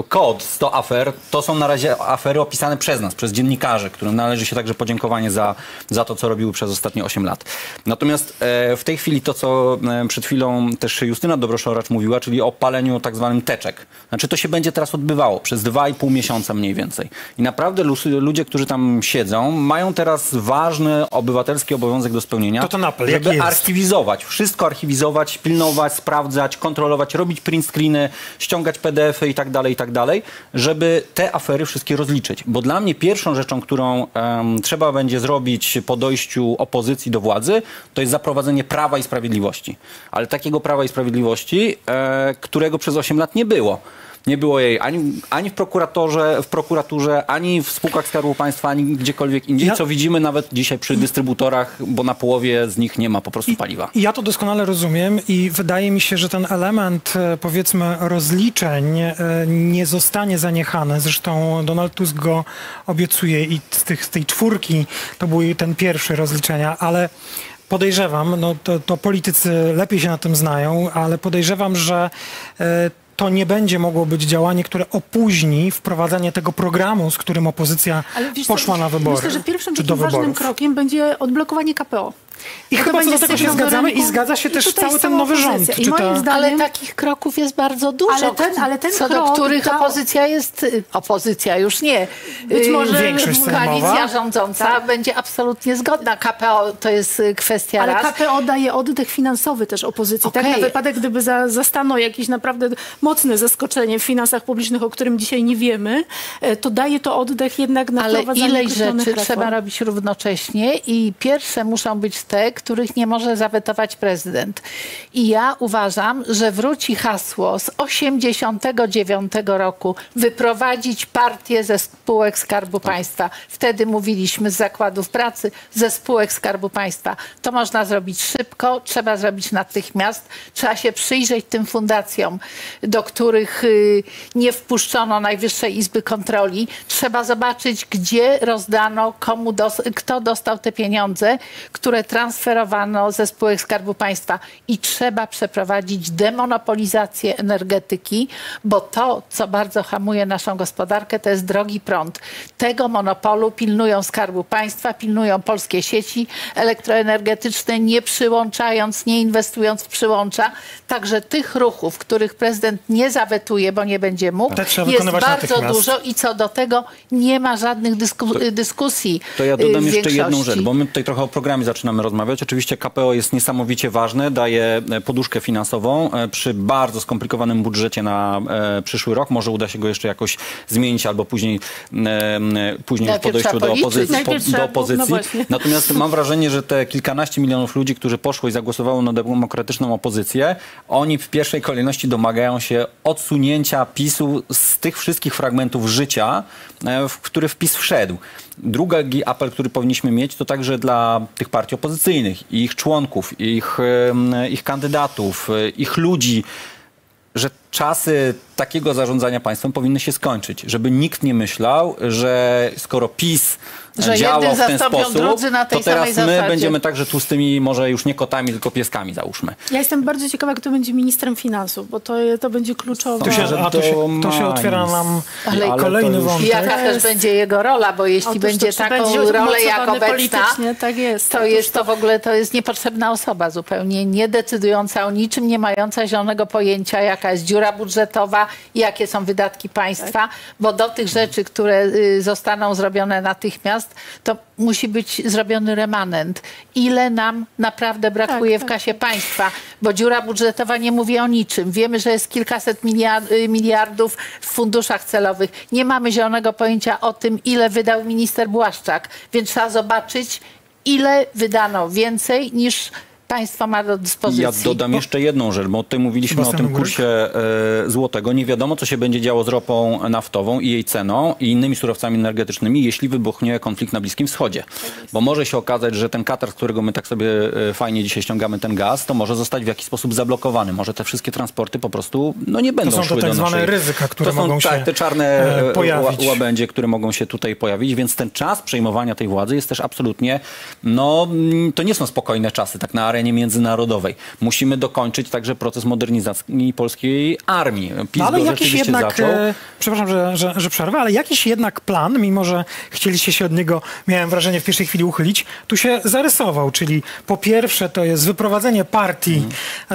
kod 100 afer, to są na razie afery opisane przez nas, przez dziennikarzy, którym należy się także podziękowanie za, za to, co robiły przez ostatnie 8 lat. Natomiast e, w tej chwili to, co e, przed chwilą też Justyna Dobroszoracz mówiła, czyli o paleniu tak zwanym teczek. Znaczy to się będzie teraz odbywało przez 2,5 miesiąca mniej więcej. I naprawdę ludzie, którzy tam siedzą, mają teraz ważny obywatelski obowiązek do spełnienia, To ten apel, jaki żeby jest? archiwizować, wszystko archiwizować, pilnować, sprawdzać, kontrolować, robić print screeny, ściągać PDF-y i tak dalej, i tak dalej, żeby te afery wszystkie rozliczyć. Bo dla mnie pierwszą rzeczą, którą em, trzeba będzie zrobić po dojściu opozycji do władzy, to jest zaprowadzenie prawa i sprawiedliwości. Ale takiego prawa i sprawiedliwości, e, którego przez 8 lat nie było. Nie było jej ani, ani w, prokuratorze, w prokuraturze, ani w spółkach Skarbu Państwa, ani gdziekolwiek indziej, Ja- co widzimy nawet dzisiaj przy dystrybutorach, bo na połowie z nich nie ma po prostu paliwa. I Ja to doskonale rozumiem i wydaje mi się, że ten element, e, powiedzmy, rozliczeń e, nie zostanie zaniechany. Zresztą Donald Tusk go obiecuje i z, tych, z tej czwórki to był ten pierwszy rozliczenia, ale podejrzewam, no to, to politycy lepiej się na tym znają, ale podejrzewam, że e, to nie będzie mogło być działanie, które opóźni wprowadzenie tego programu, z którym opozycja co, poszła na wybory. Myślę, że pierwszym takim ważnym krokiem będzie odblokowanie KPO. I To chyba co do tego się do zgadzamy rynku. i zgadza się I też cały ten nowy rząd. I Czy moim to... zdaniem- Ale takich kroków jest bardzo dużo, Ale ten- ale ten co do krok których da- opozycja jest, y, opozycja już nie, Być y, może Większość sejmowa. koalicja rządząca będzie absolutnie zgodna. KPO to jest y, kwestia Ale raz. KPO daje oddech finansowy też opozycji. Tak Okej. na wypadek, gdyby za, zastano jakieś naprawdę mocne zaskoczenie w finansach publicznych, o którym dzisiaj nie wiemy, e, to daje to oddech jednak na Ale ileś określonych rzeczy reform. trzeba robić równocześnie i pierwsze muszą być te, których nie może zawetować prezydent. I ja uważam, że wróci hasło z 89 roku wyprowadzić partię ze spółek Skarbu Państwa. Wtedy mówiliśmy z zakładów pracy, ze spółek Skarbu Państwa. To można zrobić szybko, trzeba zrobić natychmiast. Trzeba się przyjrzeć tym fundacjom, do których y, nie wpuszczono Najwyższej Izby Kontroli. Trzeba zobaczyć, gdzie rozdano, komu dos- kto dostał te pieniądze, które transferowano ze spółek Skarbu Państwa. I trzeba przeprowadzić demonopolizację energetyki, bo to, co bardzo hamuje naszą gospodarkę, to jest drogi prąd. Tego monopolu pilnują Skarbu Państwa, pilnują polskie sieci elektroenergetyczne, nie przyłączając, nie inwestując w przyłącza. Także tych ruchów, których prezydent nie zawetuje, bo nie będzie mógł, trzeba jest bardzo dużo i co do tego nie ma żadnych dysku- dyskusji. To ja y, dodam w jeszcze jedną rzecz, bo my tutaj trochę o programie zaczynamy rozmawiać. Oczywiście KPO jest niesamowicie ważne, daje e, poduszkę finansową e, przy bardzo skomplikowanym budżecie na e, przyszły rok. Może uda się go jeszcze jakoś zmienić albo później, później już po Najpierw dojściu trzeba do policzyć. opozycji. Po, do no opozycji. właśnie. Natomiast mam wrażenie, że te kilkanaście milionów ludzi, którzy poszło i zagłosowało na demokratyczną opozycję, oni w pierwszej kolejności domagają się odsunięcia PiSu z tych wszystkich fragmentów życia, e, w który wpis wszedł. Drugi apel, który powinniśmy mieć, to także dla tych partii opozycyjnych, ich członków, ich, ich kandydatów, e, ich ludzi, że czasy takiego zarządzania państwem powinny się skończyć. Żeby nikt nie myślał, że skoro PiS Że działał w ten zastąpią sposób, drudzy na tej to teraz my zasadzie. będziemy także tłustymi, może już nie kotami, tylko pieskami załóżmy. Ja jestem bardzo ciekawa, kto będzie ministrem finansów, bo to, to będzie kluczowe. Tu się, a tu się, to się otwiera nam Ale kolejny to już- wątek. Jaka też będzie jego rola, bo jeśli Otóż będzie to, taką będzie rolę jak obecna, politycznie, tak jest. to jest to w ogóle to jest niepotrzebna osoba zupełnie, nie decydująca o niczym, nie mająca zielonego pojęcia, jaka jest dziura budżetowa, jakie są wydatki państwa, Tak. bo do tych rzeczy, które y, zostaną zrobione natychmiast, to musi być zrobiony remanent. Ile nam naprawdę brakuje Tak, w kasie państwa, bo dziura budżetowa nie mówi o niczym. Wiemy, że jest kilkaset miliard, y, miliardów w funduszach celowych. Nie mamy zielonego pojęcia o tym, ile wydał minister Błaszczak, więc trzeba zobaczyć, ile wydano więcej niż państwo ma do dyspozycji. Ja dodam jeszcze jedną rzecz, bo tutaj mówiliśmy o tym kursie e, złotego. Nie wiadomo, co się będzie działo z ropą naftową i jej ceną i innymi surowcami energetycznymi, jeśli wybuchnie konflikt na Bliskim Wschodzie. Bo może się okazać, że ten Katar, z którego my tak sobie e, fajnie dzisiaj ściągamy ten gaz, to może zostać w jakiś sposób zablokowany. Może te wszystkie transporty po prostu no, nie będą To są to tak zwane naszej... ryzyka, które to są, mogą się, tak, te czarne e, e, pojawić. ła- łabędzie, które mogą się tutaj pojawić, więc ten czas przejmowania tej władzy jest też absolutnie, no to nie są spokojne czasy tak na arenie arenie międzynarodowej. Musimy dokończyć także proces modernizacji polskiej armii. PiS No, ale go jakiś jednak, zaczął. e, przepraszam, że, że, że przerwę, ale jakiś jednak plan, mimo że chcieliście się od niego, miałem wrażenie, w pierwszej chwili uchylić, tu się zarysował, czyli po pierwsze to jest wyprowadzenie partii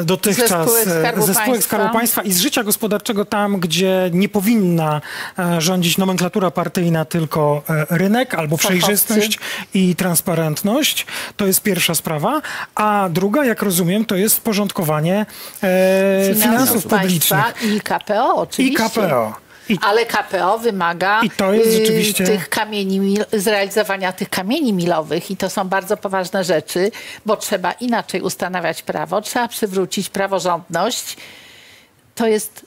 dotychczas Ze spółek Skarbu ze spółek Państwa. Skarbu Państwa i z życia gospodarczego tam, gdzie nie powinna e, rządzić nomenklatura partyjna, tylko e, rynek albo Fachowcy. przejrzystość i transparentność. To jest pierwsza sprawa. A druga, jak rozumiem, to jest porządkowanie e, finansów, publicznych. państwa I KPO oczywiście. I KPO. Ale KPO wymaga I y, rzeczywiście- tych kamieni, zrealizowania tych kamieni milowych i to są bardzo poważne rzeczy, bo trzeba inaczej ustanawiać prawo, trzeba przywrócić praworządność. To jest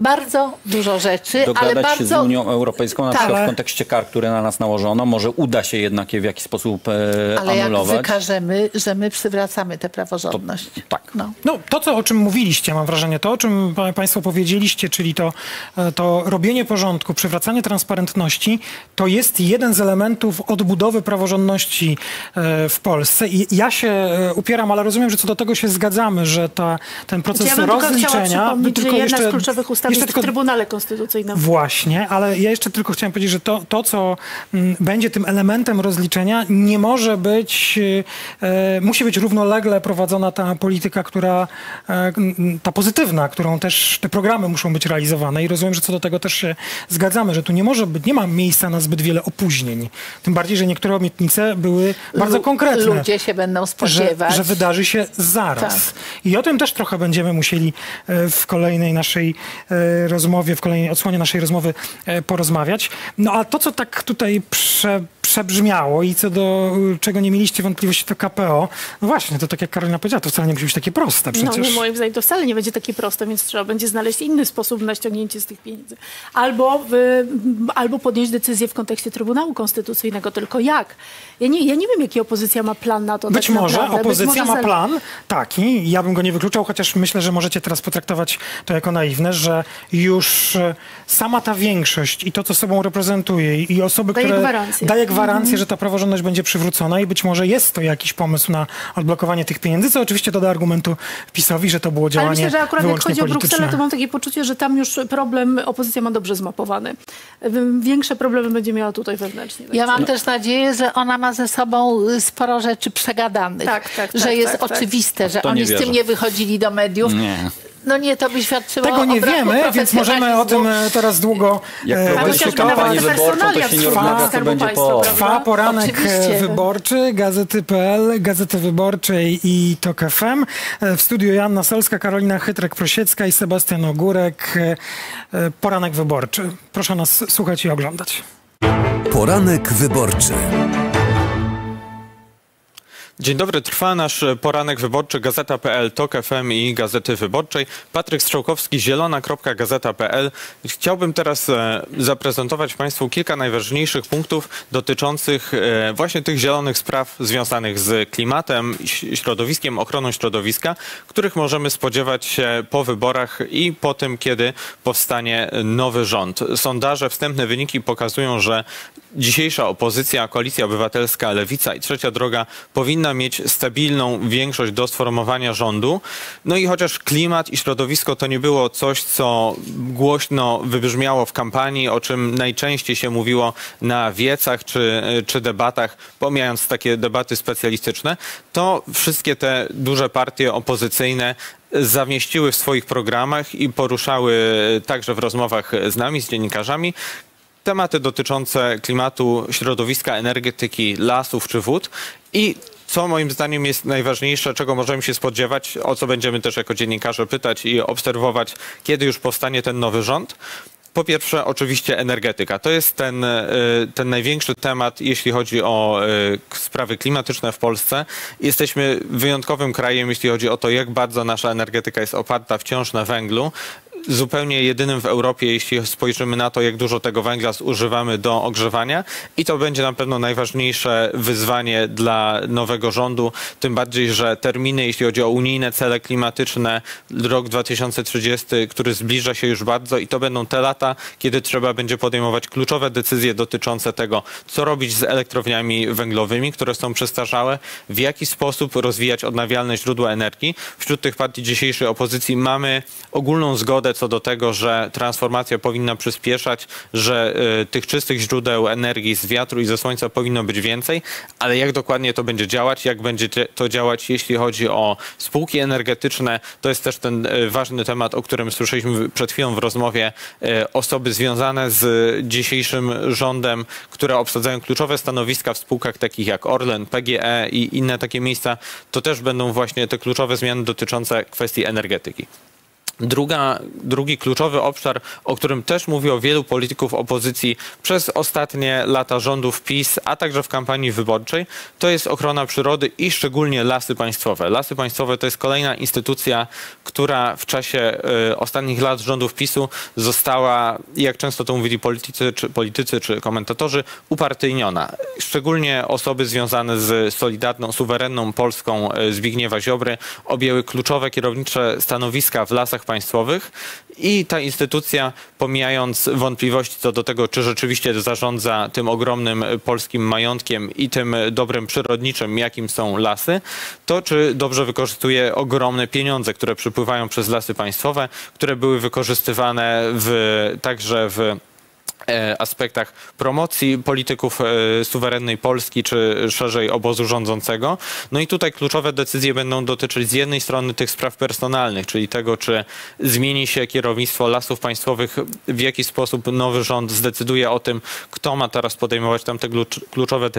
bardzo dużo rzeczy, ale Dogadać się z bardzo... Unią Europejską, na Tak. przykład w Ale- kontekście kar, które na nas nałożono. Może uda się jednak je w jakiś sposób e, Ale jak anulować. wykażemy, że my przywracamy tę praworządność. tak. No. No, to, co, o czym mówiliście, mam wrażenie, to, o czym pa- Państwo powiedzieliście, czyli to, e, to robienie porządku, przywracanie transparentności, to jest jeden z elementów odbudowy praworządności e, w Polsce. I ja się e, upieram, ale rozumiem, że co do tego się zgadzamy, że ta, ten proces ja tylko chciała rozliczenia... przypomnieć, tylko że jedna jeszcze- z kluczowych ustaw jeszcze jest tylko- w Trybunale Konstytucyjnym. Właśnie, ale ja jeszcze tylko chciałem powiedzieć, że to, to co mm, będzie tym elementem rozliczenia, nie może być, e, musi być równolegle prowadzona ta polityka, która, e, m, ta pozytywna, którą też te programy muszą być realizowane i rozumiem, że co do tego też się zgadzamy, że tu nie może być, nie ma miejsca na zbyt wiele opóźnień. Tym bardziej, że niektóre obietnice były bardzo Lu- konkretne Ludzie się będą że, spodziewać. że wydarzy się zaraz. I o tym też trochę będziemy musieli e, w kolejnej naszej e, rozmowie, w kolejnej odsłonie naszej rozmowy e, porozmawiać. No a to, co tak tutaj prze, przebrzmiało i co do y, czego nie mieliście wątpliwości, to KPO. No właśnie, to tak jak Karolina powiedziała, to wcale nie musi być takie proste No, przecież. no moim zdaniem to wcale nie będzie takie proste, więc trzeba będzie znaleźć inny sposób na ściągnięcie z tych pieniędzy. Albo, w, albo podjąć decyzję w kontekście Trybunału Konstytucyjnego, tylko jak? Ja nie, ja nie wiem, jaki opozycja ma plan na to Być tak może naprawdę. opozycja Być może ma plan taki, ja bym go nie wykluczał, chociaż myślę, że możecie teraz potraktować to jako naiwne, że już sama ta większość i to, co sobą reprezentuje i osoby, Daje które gwarancję. daje gwarancję, Mhm. że ta praworządność będzie przywrócona i być może jest to jakiś pomysł na odblokowanie tych pieniędzy, co oczywiście doda argumentu PiSowi, że to było Ale działanie myślę, że akurat jak chodzi o. Brukselę, to mam takie poczucie, że tam już problem opozycja ma dobrze zmapowany. Większe problemy będzie miała tutaj wewnętrznie. Ja mam No. też nadzieję, że ona ma ze sobą y, sporo rzeczy przegadanych. Tak, tak, że tak, jest tak, tak. oczywiste, że to oni z tym nie wychodzili do mediów. Nie. No nie, to by świadczyło Tego nie wiemy, więc możemy o tym e, teraz długo Jak e, prowadzicie dyskutować. kampanię wyborczą, to się nie odmawia, co Skarbu będzie po. Trwa poranek Oczywiście. e, wyborczy Gazety.pl, Gazety Wyborczej i TOK FM. W studiu Joanna Solska, Karolina Chytrek-Prosiecka i Sebastian Ogórek. Poranek wyborczy. Proszę nas słuchać i oglądać. Poranek wyborczy. Dzień dobry, trwa nasz poranek wyborczy Gazeta.pl, TOK FM i Gazety Wyborczej. Patryk Strzałkowski, zielona.gazeta.pl. Chciałbym teraz e, zaprezentować Państwu kilka najważniejszych punktów dotyczących e, właśnie tych zielonych spraw związanych z klimatem, środowiskiem, ochroną środowiska, których możemy spodziewać się po wyborach i po tym, kiedy powstanie nowy rząd. Sondaże, wstępne wyniki pokazują, że dzisiejsza opozycja, Koalicja Obywatelska, Lewica i Trzecia Droga powinna mieć stabilną większość do sformowania rządu. No i chociaż klimat i środowisko to nie było coś, co głośno wybrzmiało w kampanii, o czym najczęściej się mówiło na wiecach czy, czy debatach, pomijając takie debaty specjalistyczne, to wszystkie te duże partie opozycyjne zamieściły w swoich programach i poruszały także w rozmowach z nami, z dziennikarzami, tematy dotyczące klimatu, środowiska, energetyki, lasów czy wód i co moim zdaniem jest najważniejsze, czego możemy się spodziewać, o co będziemy też jako dziennikarze pytać i obserwować, kiedy już powstanie ten nowy rząd. Po pierwsze, oczywiście energetyka. To jest ten, e, ten największy temat, jeśli chodzi o e, sprawy klimatyczne w Polsce. Jesteśmy wyjątkowym krajem, jeśli chodzi o to, jak bardzo nasza energetyka jest oparta wciąż na węglu. Zupełnie jedynym w Europie, jeśli spojrzymy na to, jak dużo tego węgla zużywamy do ogrzewania i to będzie na pewno najważniejsze wyzwanie dla nowego rządu, tym bardziej, że terminy, jeśli chodzi o unijne cele klimatyczne, rok 2030, który zbliża się już bardzo i to będą te lata, kiedy trzeba będzie podejmować kluczowe decyzje dotyczące tego, co robić z elektrowniami węglowymi, które są przestarzałe, w jaki sposób rozwijać odnawialne źródła energii. Wśród tych partii dzisiejszej opozycji mamy ogólną zgodę co do tego, że transformacja powinna przyspieszać, że y, tych czystych źródeł energii z wiatru i ze słońca powinno być więcej, ale jak dokładnie to będzie działać, jak będzie to działać, jeśli chodzi o spółki energetyczne, to jest też ten y, ważny temat, o którym słyszeliśmy przed chwilą w rozmowie. Y, osoby związane z dzisiejszym rządem, które obsadzają kluczowe stanowiska w spółkach takich jak Orlen, PGE i inne takie miejsca, to też będą właśnie te kluczowe zmiany dotyczące kwestii energetyki. Druga, drugi kluczowy obszar, o którym też mówiło wielu polityków opozycji przez ostatnie lata rządów PiS, a także w kampanii wyborczej, to jest ochrona przyrody i szczególnie lasy państwowe. Lasy państwowe to jest kolejna instytucja, która w czasie y, ostatnich lat rządów PiSu została, jak często to mówili politycy czy, politycy czy komentatorzy, upartyjniona. Szczególnie osoby związane z Solidarną, suwerenną Polską y, Zbigniewa Ziobry objęły kluczowe kierownicze stanowiska w lasach państwowych. I ta instytucja, pomijając wątpliwości co do tego, czy rzeczywiście zarządza tym ogromnym polskim majątkiem i tym dobrem przyrodniczym, jakim są lasy, to czy dobrze wykorzystuje ogromne pieniądze, które przypływają przez lasy państwowe, które były wykorzystywane w, także w aspektach promocji polityków e, suwerennej Polski, czy szerzej obozu rządzącego. No i tutaj kluczowe decyzje będą dotyczyć z jednej strony tych spraw personalnych, czyli tego, czy zmieni się kierownictwo lasów państwowych, w jaki sposób nowy rząd zdecyduje o tym, kto ma teraz podejmować tam te kluczowe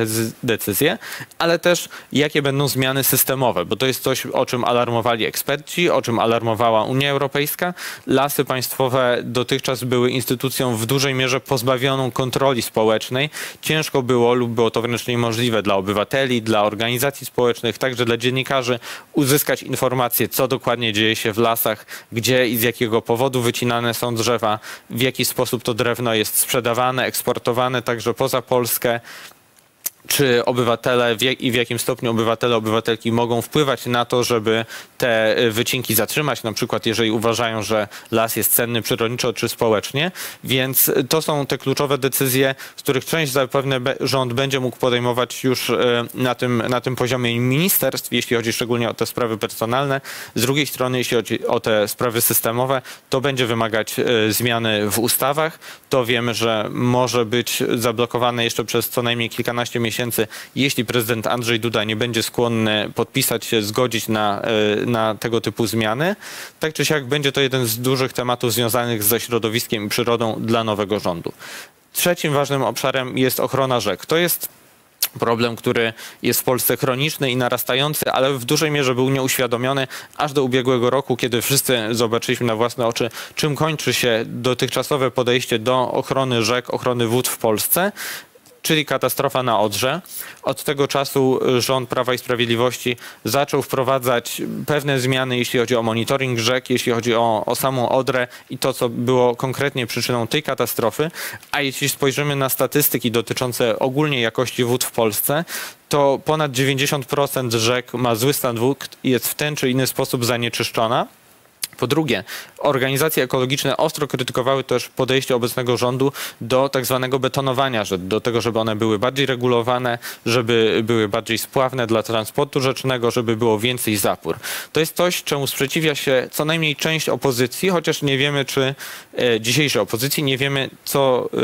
decyzje, ale też jakie będą zmiany systemowe, bo to jest coś, o czym alarmowali eksperci, o czym alarmowała Unia Europejska. Lasy państwowe dotychczas były instytucją w dużej mierze pozbawioną kontroli społecznej. Ciężko było lub było to wręcz niemożliwe dla obywateli, dla organizacji społecznych, także dla dziennikarzy uzyskać informacje, co dokładnie dzieje się w lasach, gdzie i z jakiego powodu wycinane są drzewa, w jaki sposób to drewno jest sprzedawane, eksportowane także poza Polskę czy obywatele i w jakim stopniu obywatele, obywatelki mogą wpływać na to, żeby te y, wycinki zatrzymać, na przykład jeżeli uważają, że las jest cenny przyrodniczo czy społecznie. Więc to są te kluczowe decyzje, z których część zapewne rząd będzie mógł podejmować już y, na tym, na tym poziomie ministerstw, jeśli chodzi szczególnie o te sprawy personalne. Z drugiej strony, jeśli chodzi o te sprawy systemowe, to będzie wymagać y, zmiany w ustawach. To wiemy, że może być zablokowane jeszcze przez co najmniej kilkanaście miesięcy miesięcy, jeśli prezydent Andrzej Duda nie będzie skłonny podpisać się, zgodzić na, e, na tego typu zmiany, tak czy siak będzie to jeden z dużych tematów związanych ze środowiskiem i przyrodą dla nowego rządu. Trzecim ważnym obszarem jest ochrona rzek. To jest problem, który jest w Polsce chroniczny i narastający, ale w dużej mierze był nieuświadomiony aż do ubiegłego roku, kiedy wszyscy zobaczyliśmy na własne oczy, czym kończy się dotychczasowe podejście do ochrony rzek, ochrony wód w Polsce czyli katastrofa na Odrze. Od tego czasu rząd Prawa i Sprawiedliwości zaczął wprowadzać pewne zmiany, jeśli chodzi o monitoring rzek, jeśli chodzi o, o samą Odrę i to, co było konkretnie przyczyną tej katastrofy. A jeśli spojrzymy na statystyki dotyczące ogólnie jakości wód w Polsce, to ponad 90% rzek ma zły stan wód i jest w ten czy inny sposób zanieczyszczona. Po drugie, organizacje ekologiczne ostro krytykowały też podejście obecnego rządu do tak zwanego betonowania, że do tego, żeby one były bardziej regulowane, żeby były bardziej spławne dla transportu rzecznego, żeby było więcej zapór. To jest coś, czemu sprzeciwia się co najmniej część opozycji, chociaż nie wiemy, czy e, dzisiejszej opozycji, nie wiemy, co, e,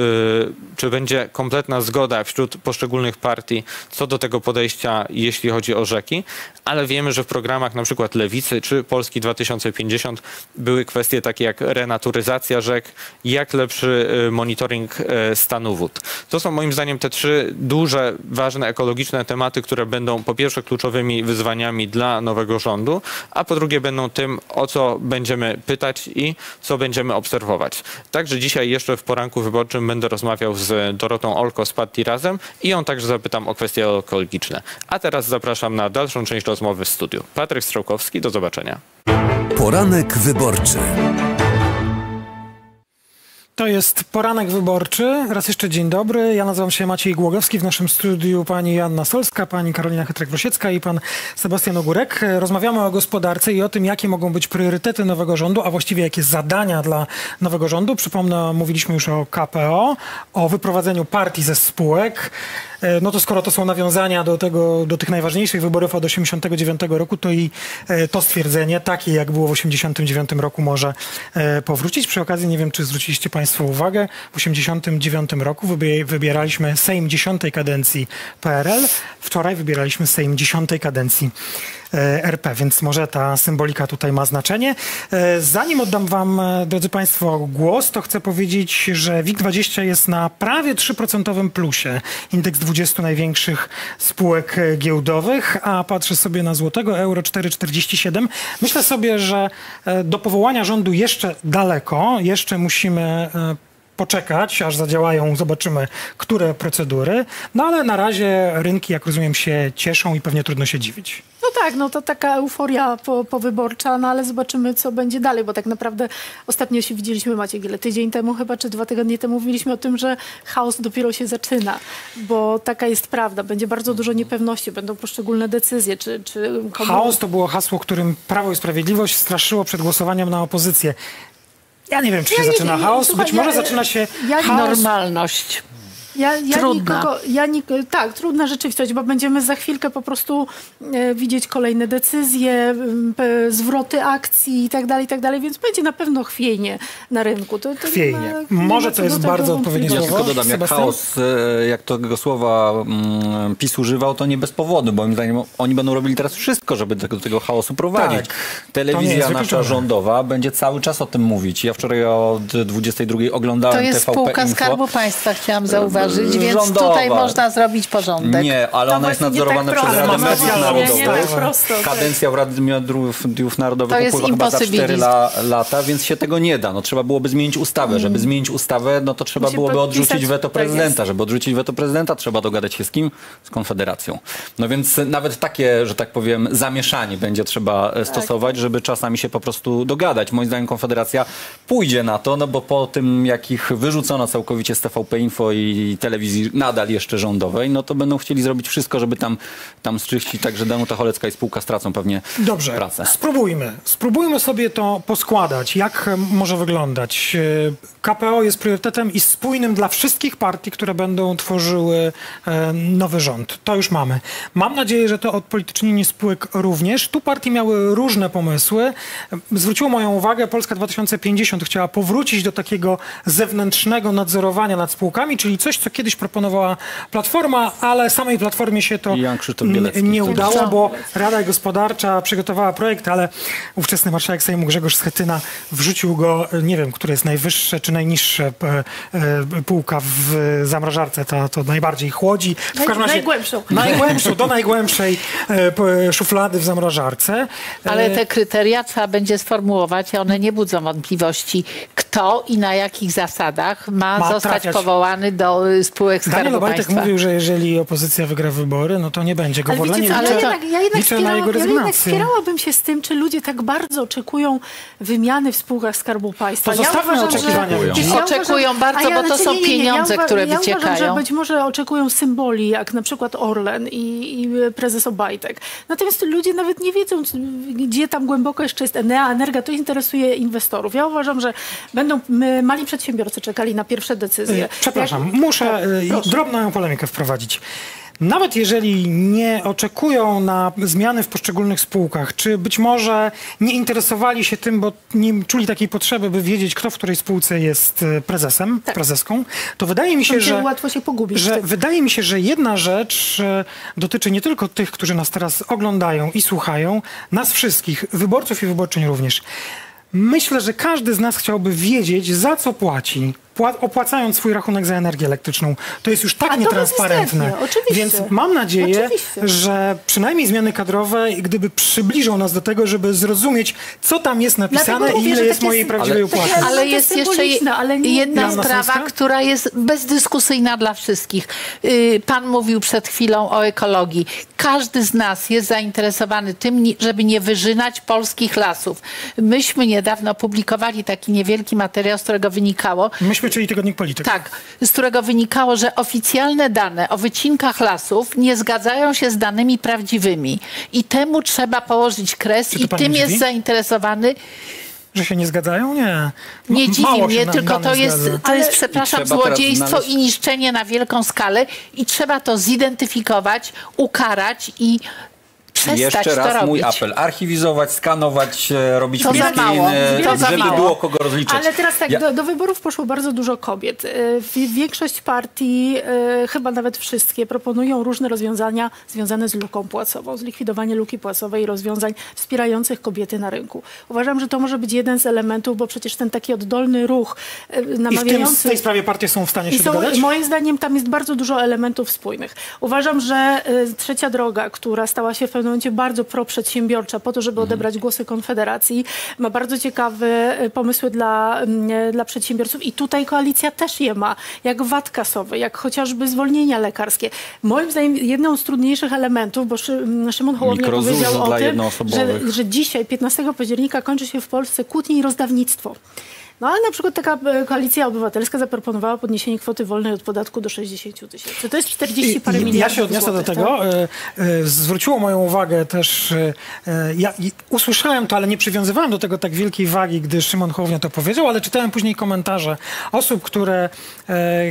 czy będzie kompletna zgoda wśród poszczególnych partii co do tego podejścia, jeśli chodzi o rzeki, ale wiemy, że w programach na przykład Lewicy czy Polski 2050 były kwestie takie jak renaturyzacja rzek, jak lepszy y, monitoring y, stanu wód. To są moim zdaniem te trzy duże, ważne ekologiczne tematy, które będą po pierwsze kluczowymi wyzwaniami dla nowego rządu, a po drugie będą tym, o co będziemy pytać i co będziemy obserwować. Także dzisiaj jeszcze w poranku wyborczym będę rozmawiał z Dorotą Olko z Partii Razem i ją także zapytam o kwestie ekologiczne. A teraz zapraszam na dalszą część rozmowy w studiu. Patryk Strzałkowski, do zobaczenia. Poranek wyborczy. To jest poranek wyborczy. Raz jeszcze dzień dobry. Ja nazywam się Maciej Głogowski. W naszym studiu pani Joanna Solska, pani Karolina Chytrek-Wrosiecka i pan Sebastian Ogórek. Rozmawiamy o gospodarce i o tym, jakie mogą być priorytety nowego rządu, a właściwie jakie zadania dla nowego rządu. Przypomnę, mówiliśmy już o KPO, o wyprowadzeniu partii ze spółek. E, No to skoro to są nawiązania do, tego, do tych najważniejszych wyborów od 89 roku, to i e, to stwierdzenie, takie jak było w 89 roku, może e, powrócić. Przy okazji nie wiem, czy zwróciliście Państwo uwagę, w 89 roku wybie- wybieraliśmy Sejm 10 kadencji PRL, wczoraj wybieraliśmy Sejm 10 kadencji RP, więc może ta symbolika tutaj ma znaczenie. E, Zanim oddam Wam, e, drodzy Państwo, głos, to chcę powiedzieć, że WIG20 jest na prawie 3% plusie. Indeks 20 największych spółek e, giełdowych, a patrzę sobie na złotego, euro 4,47. Myślę sobie, że e, do powołania rządu jeszcze daleko, jeszcze musimy e, poczekać, aż zadziałają, zobaczymy, które procedury. No ale na razie rynki, jak rozumiem, się cieszą i pewnie trudno się dziwić. No tak, no to taka euforia po, powyborcza, no ale zobaczymy, co będzie dalej, bo tak naprawdę ostatnio się widzieliśmy, Maciek, ile tydzień temu chyba, czy dwa tygodnie temu mówiliśmy o tym, że chaos dopiero się zaczyna, bo taka jest prawda. Będzie bardzo dużo niepewności, będą poszczególne decyzje, czy... czy komu... Chaos to było hasło, którym Prawo i Sprawiedliwość straszyło przed głosowaniem na opozycję. Ja nie wiem, czy się nie zaczyna chaos. słuchaj, Być może ja- zaczyna się ja- chaos. Normalność. Ja, ja Trudna. nikogo, ja nik- tak, trudna rzeczywistość, bo będziemy za chwilkę po prostu e, widzieć kolejne decyzje, p- zwroty akcji i tak dalej, i tak dalej, więc będzie na pewno chwiejnie na rynku. To, to Chwiejnie. nie ma- Może to jest bardzo odpowiednie Ja wątpliwości. tylko dodam, jak Sebastian? chaos, e, jak to tego słowa mm, PiS używał, to nie bez powodu, bo moim zdaniem oni będą robili teraz wszystko, żeby do tego chaosu prowadzić. Tak. Telewizja nasza rządowa będzie cały czas o tym mówić. Ja wczoraj od 22 oglądałem To jest TVP spółka Info. Skarbu Państwa, chciałam zauważyć, więc Rządowa. tutaj można zrobić porządek. Nie, ale No ona jest nie nadzorowana tak przez. Radę Mediów nie, nie, Narodowych. nie tak prosto, tak. Kadencja w Radzie Mediów Narodowych To jest upływa chyba za 4 imposybilizm. la, lata, więc się tego nie da. No, trzeba byłoby zmienić ustawę. Żeby zmienić ustawę, no to trzeba Musi byłoby odrzucić weto tak prezydenta. Żeby odrzucić weto prezydenta, trzeba dogadać się z kim? Z Konfederacją. No więc nawet takie, że tak powiem, zamieszanie będzie trzeba e, stosować, żeby czasami się po prostu dogadać. Moim zdaniem Konfederacja pójdzie na to, no bo po tym, jak ich wyrzucono całkowicie z TVP Info i telewizji nadal jeszcze rządowej, no to będą chcieli zrobić wszystko, żeby tam, tam zczyścić, także Danuta Cholecka i spółka stracą pewnie Dobrze, pracę. spróbujmy. Spróbujmy sobie to poskładać. Jak może wyglądać? KPO jest priorytetem i spójnym dla wszystkich partii, które będą tworzyły e, nowy rząd. To już mamy. Mam nadzieję, że to odpolitycznienie spółek również. Tu partie miały różne pomysły. Zwróciło moją uwagę, Polska 2050 chciała powrócić do takiego zewnętrznego nadzorowania nad spółkami, czyli coś, co kiedyś proponowała Platforma, ale samej Platformie się to nie udało, bo Rada Gospodarcza przygotowała projekt, ale ówczesny marszałek Sejmu Grzegorz Schetyna wrzucił go, nie wiem, które jest najwyższe czy najniższe e, e, półka w zamrażarce, to, to najbardziej chłodzi. W każdym razie najgłębszą. Najgłębszą, [LAUGHS] do najgłębszej e, szuflady w zamrażarce. Ale te kryteria trzeba będzie sformułować, a one nie budzą wątpliwości, kto i na jakich zasadach ma, Ma zostać trafiać. powołany do spółek Daniel Skarbu Obajtek Państwa. mówił, że jeżeli opozycja wygra wybory, no to nie będzie go Ale wolna. wiecie Nie co, liczę, ja jednak, ja jednak, liczę na ja jednak się z tym, czy ludzie tak bardzo oczekują wymiany w spółkach Skarbu Państwa. To zostawmy oczekiwania że, wiesz, Oczekują bardzo, ja, bo to znaczy, są nie, nie, nie, pieniądze, ja, uwa- które ja Uważam, wyciekają. że być może oczekują symboli, jak na przykład Orlen i, i prezes Obajtek. Natomiast ludzie nawet nie wiedzą, gdzie tam głęboko jeszcze jest Enea, Energa. To interesuje inwestorów. Ja uważam, że będą mali przedsiębiorcy czekali na pierwsze decyzje. Przepraszam, Jak- muszę Tak, e, proszę. drobną polemikę wprowadzić. Nawet jeżeli nie oczekują na zmiany w poszczególnych spółkach, czy być może nie interesowali się tym, bo nie czuli takiej potrzeby, by wiedzieć, kto w której spółce jest e, prezesem, prezeską, to wydaje mi się, że, łatwo się pogubić. że wydaje mi się, że jedna rzecz e, dotyczy nie tylko tych, którzy nas teraz oglądają i słuchają, nas wszystkich, wyborców i wyborczyń również. Myślę, że każdy z nas chciałby wiedzieć, za co płaci, pła- opłacając swój rachunek za energię elektryczną. To jest już tak A to nietransparentne. Więc mam nadzieję, Oczywiście. że przynajmniej zmiany kadrowe gdyby przybliżą nas do tego, żeby zrozumieć, co tam jest napisane i ile jest mojej prawdziwej ale- opłaty. Ale jest jeszcze symboliczne, ale nie- jedna sprawa, Solska? która jest bezdyskusyjna dla wszystkich. Y, Pan mówił przed chwilą o ekologii. Każdy z nas jest zainteresowany tym, żeby nie wyżynać polskich lasów. Myśmy niedawno publikowali taki niewielki materiał, z którego wynikało, Myśmy Przyszły, czyli tygodnik polityk. Tak, z którego wynikało, że oficjalne dane o wycinkach lasów nie zgadzają się z danymi prawdziwymi. I temu trzeba położyć kres i tym dziwi? jest zainteresowany. Że się nie zgadzają? Nie. M- Nie dziwi mnie, tylko to jest, zgadza. to jest, przepraszam, złodziejstwo znaleźć- i niszczenie na wielką skalę i trzeba to zidentyfikować, ukarać i przestać Jeszcze to raz robić. mój apel. Archiwizować, skanować, e, robić To e, To za żeby mało. było kogo rozliczać. Ale teraz tak, Ja- do, do wyborów poszło bardzo dużo kobiet. Wi- Większość partii, chyba nawet wszystkie, proponują różne rozwiązania związane z luką płacową, zlikwidowanie luki płacowej i rozwiązań wspierających kobiety na rynku. Uważam, że to może być jeden z elementów, bo przecież ten taki oddolny ruch y, I w tym, namawiający... w tej sprawie partie są w stanie się są, dogadać? moim zdaniem tam jest bardzo dużo elementów spójnych. Uważam, że trzecia droga, która stała się w pewnym momencie bardzo proprzedsiębiorcza po to, żeby odebrać głosy Konfederacji, ma bardzo ciekawe y, pomysły dla, mm, dla przedsiębiorców i tutaj koalicja też je ma, jak VAT kasowy, jak chociażby zwolnienia lekarskie. Moim zdaniem jedną z trudniejszych elementów, bo Szy, mm, Szymon Hołownia powiedział o tym, że, że dzisiaj, 15 października, kończy się w Polsce kłótnie i rozdawnictwo. No ale na przykład taka e, koalicja obywatelska zaproponowała podniesienie kwoty wolnej od podatku do 60 tysięcy. To jest 40 parę miliardów Ja się odniosę do złotych, tego. tak? E, e, Zwróciło moją uwagę też, ja usłyszałem to, ale nie przywiązywałem do tego tak wielkiej wagi, gdy Szymon Hołownia to powiedział, ale czytałem później komentarze osób, które,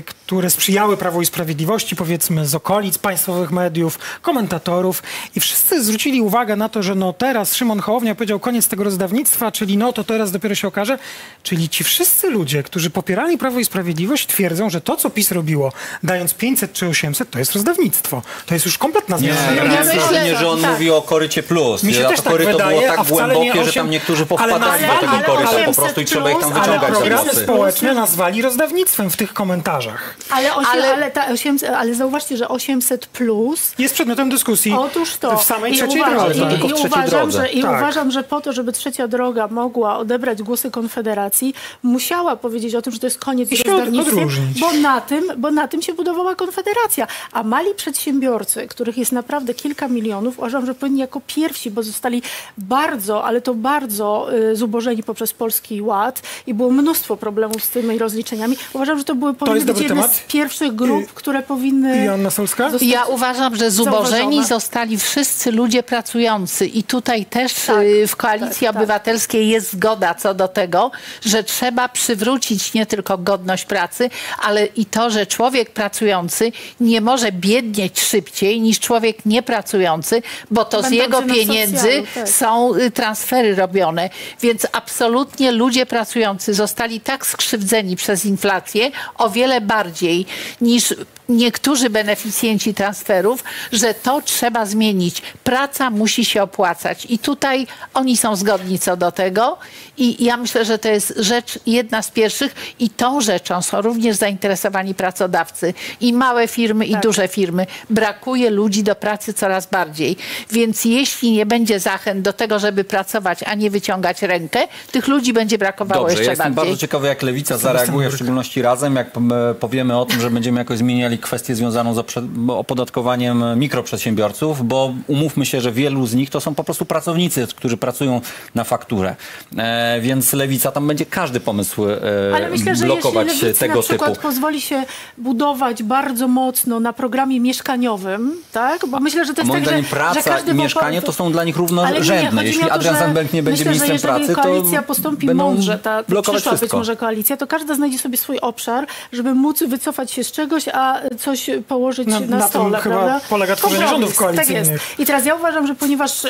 które sprzyjały Prawo i Sprawiedliwości, powiedzmy z okolic państwowych mediów, komentatorów i wszyscy zwrócili uwagę na to, że no teraz Szymon Hołownia powiedział koniec tego rozdawnictwa, czyli no to teraz dopiero się okaże, czyli ci wszyscy ludzie, którzy popierali Prawo i Sprawiedliwość twierdzą, że to, co PiS robiło, dając 500 czy 800, to jest rozdawnictwo. To jest już kompletna Nie, zmiana. ja mam wrażenie, że on tak. mówi o korycie plus. Mi się a też to tak koryto wydaje, było tak nie głębokie, że 800, tam niektórzy ale powpadali do tego ale koryta po 800 prostu i trzeba ich tam ale wyciągać za programy społeczne nazwali rozdawnictwem w tych komentarzach. Ale, osie, Ale- ale, ta 800, ale zauważcie, że 800 plus Jest przedmiotem dyskusji Otóż to. w samej I trzeciej uważam, drodze. I, w i trzeciej uważam, drodze. że, I Tak. uważam, że po to, żeby trzecia droga mogła odebrać głosy Konfederacji, musiała powiedzieć o tym, że to jest koniec I odróżnić. bo na, tym, bo na tym się budowała Konfederacja. A mali przedsiębiorcy, których jest naprawdę kilka milionów, uważam, że powinni jako pierwsi, bo zostali bardzo, ale to bardzo y, zubożeni poprzez Polski Ład i było mnóstwo problemów z tymi rozliczeniami. Uważam, że to były powinny jest być jedne temat. z pierwszych grup, I- które powinny... I Anna Solska? Ja uważam, że zubożeni zauważone. zostali wszyscy ludzie pracujący i tutaj też Tak, y, w Koalicji tak, tak. Obywatelskiej jest zgoda co do tego, że trzeba przywrócić nie tylko godność pracy, ale i to, że człowiek pracujący nie może biednieć szybciej niż człowiek niepracujący, bo to z jego pieniędzy socjalu, tak. są y, transfery robione. Więc absolutnie ludzie pracujący zostali tak skrzywdzeni przez inflację o wiele bardziej niż niektórzy beneficjenci transferów, że to trzeba zmienić. Praca musi się opłacać i tutaj oni są zgodni co do tego i ja myślę, że to jest rzecz jedna z pierwszych i tą rzeczą są również zainteresowani pracodawcy i małe firmy i duże firmy. Brakuje ludzi do pracy coraz bardziej, więc jeśli nie będzie zachęt do tego, żeby pracować, a nie wyciągać rękę, tych ludzi będzie brakowało Dobrze, ja jeszcze jestem bardziej. bardzo ciekawy, jak Lewica zareaguje, w szczególności razem, jak m, powiemy o tym, że będziemy jakoś zmieniali kwestię związaną z opodatkowaniem mikroprzedsiębiorców, bo umówmy się, że wielu z nich to są po prostu pracownicy, którzy pracują na fakturę. E, więc Lewica tam będzie każdy pomysł e, Ale myślę, że blokować jeśli Lewicy tego na przykład typu. pozwoli się budować bardzo mocno na programie mieszkaniowym, tak? Bo myślę, że to jest Moim tak, zdaniem że, praca że każdy i mieszkanie to są dla nich nie, równorzędne. mi Jeśli to, Adrian Zębek nie będzie myślę, ministrem że pracy, to koalicja postąpi będą mądrze, ta przyszła być wszystko. może koalicja, to każda znajdzie sobie swój obszar, żeby móc wycofać się z czegoś, a coś położyć Na- na, na tym stole, chyba prawda? polega tworzenie rządów koalicyjnych. Tak jest. I teraz ja uważam, że ponieważ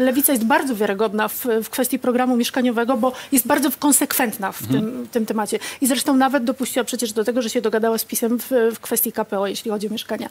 Lewica jest bardzo wiarygodna w, w kwestii programu mieszkaniowego, bo jest bardzo konsekwentna w, Mhm. tym, tym temacie. I zresztą nawet dopuściła przecież do tego, że się dogadała z PiSem w, w kwestii KPO, jeśli chodzi o mieszkania.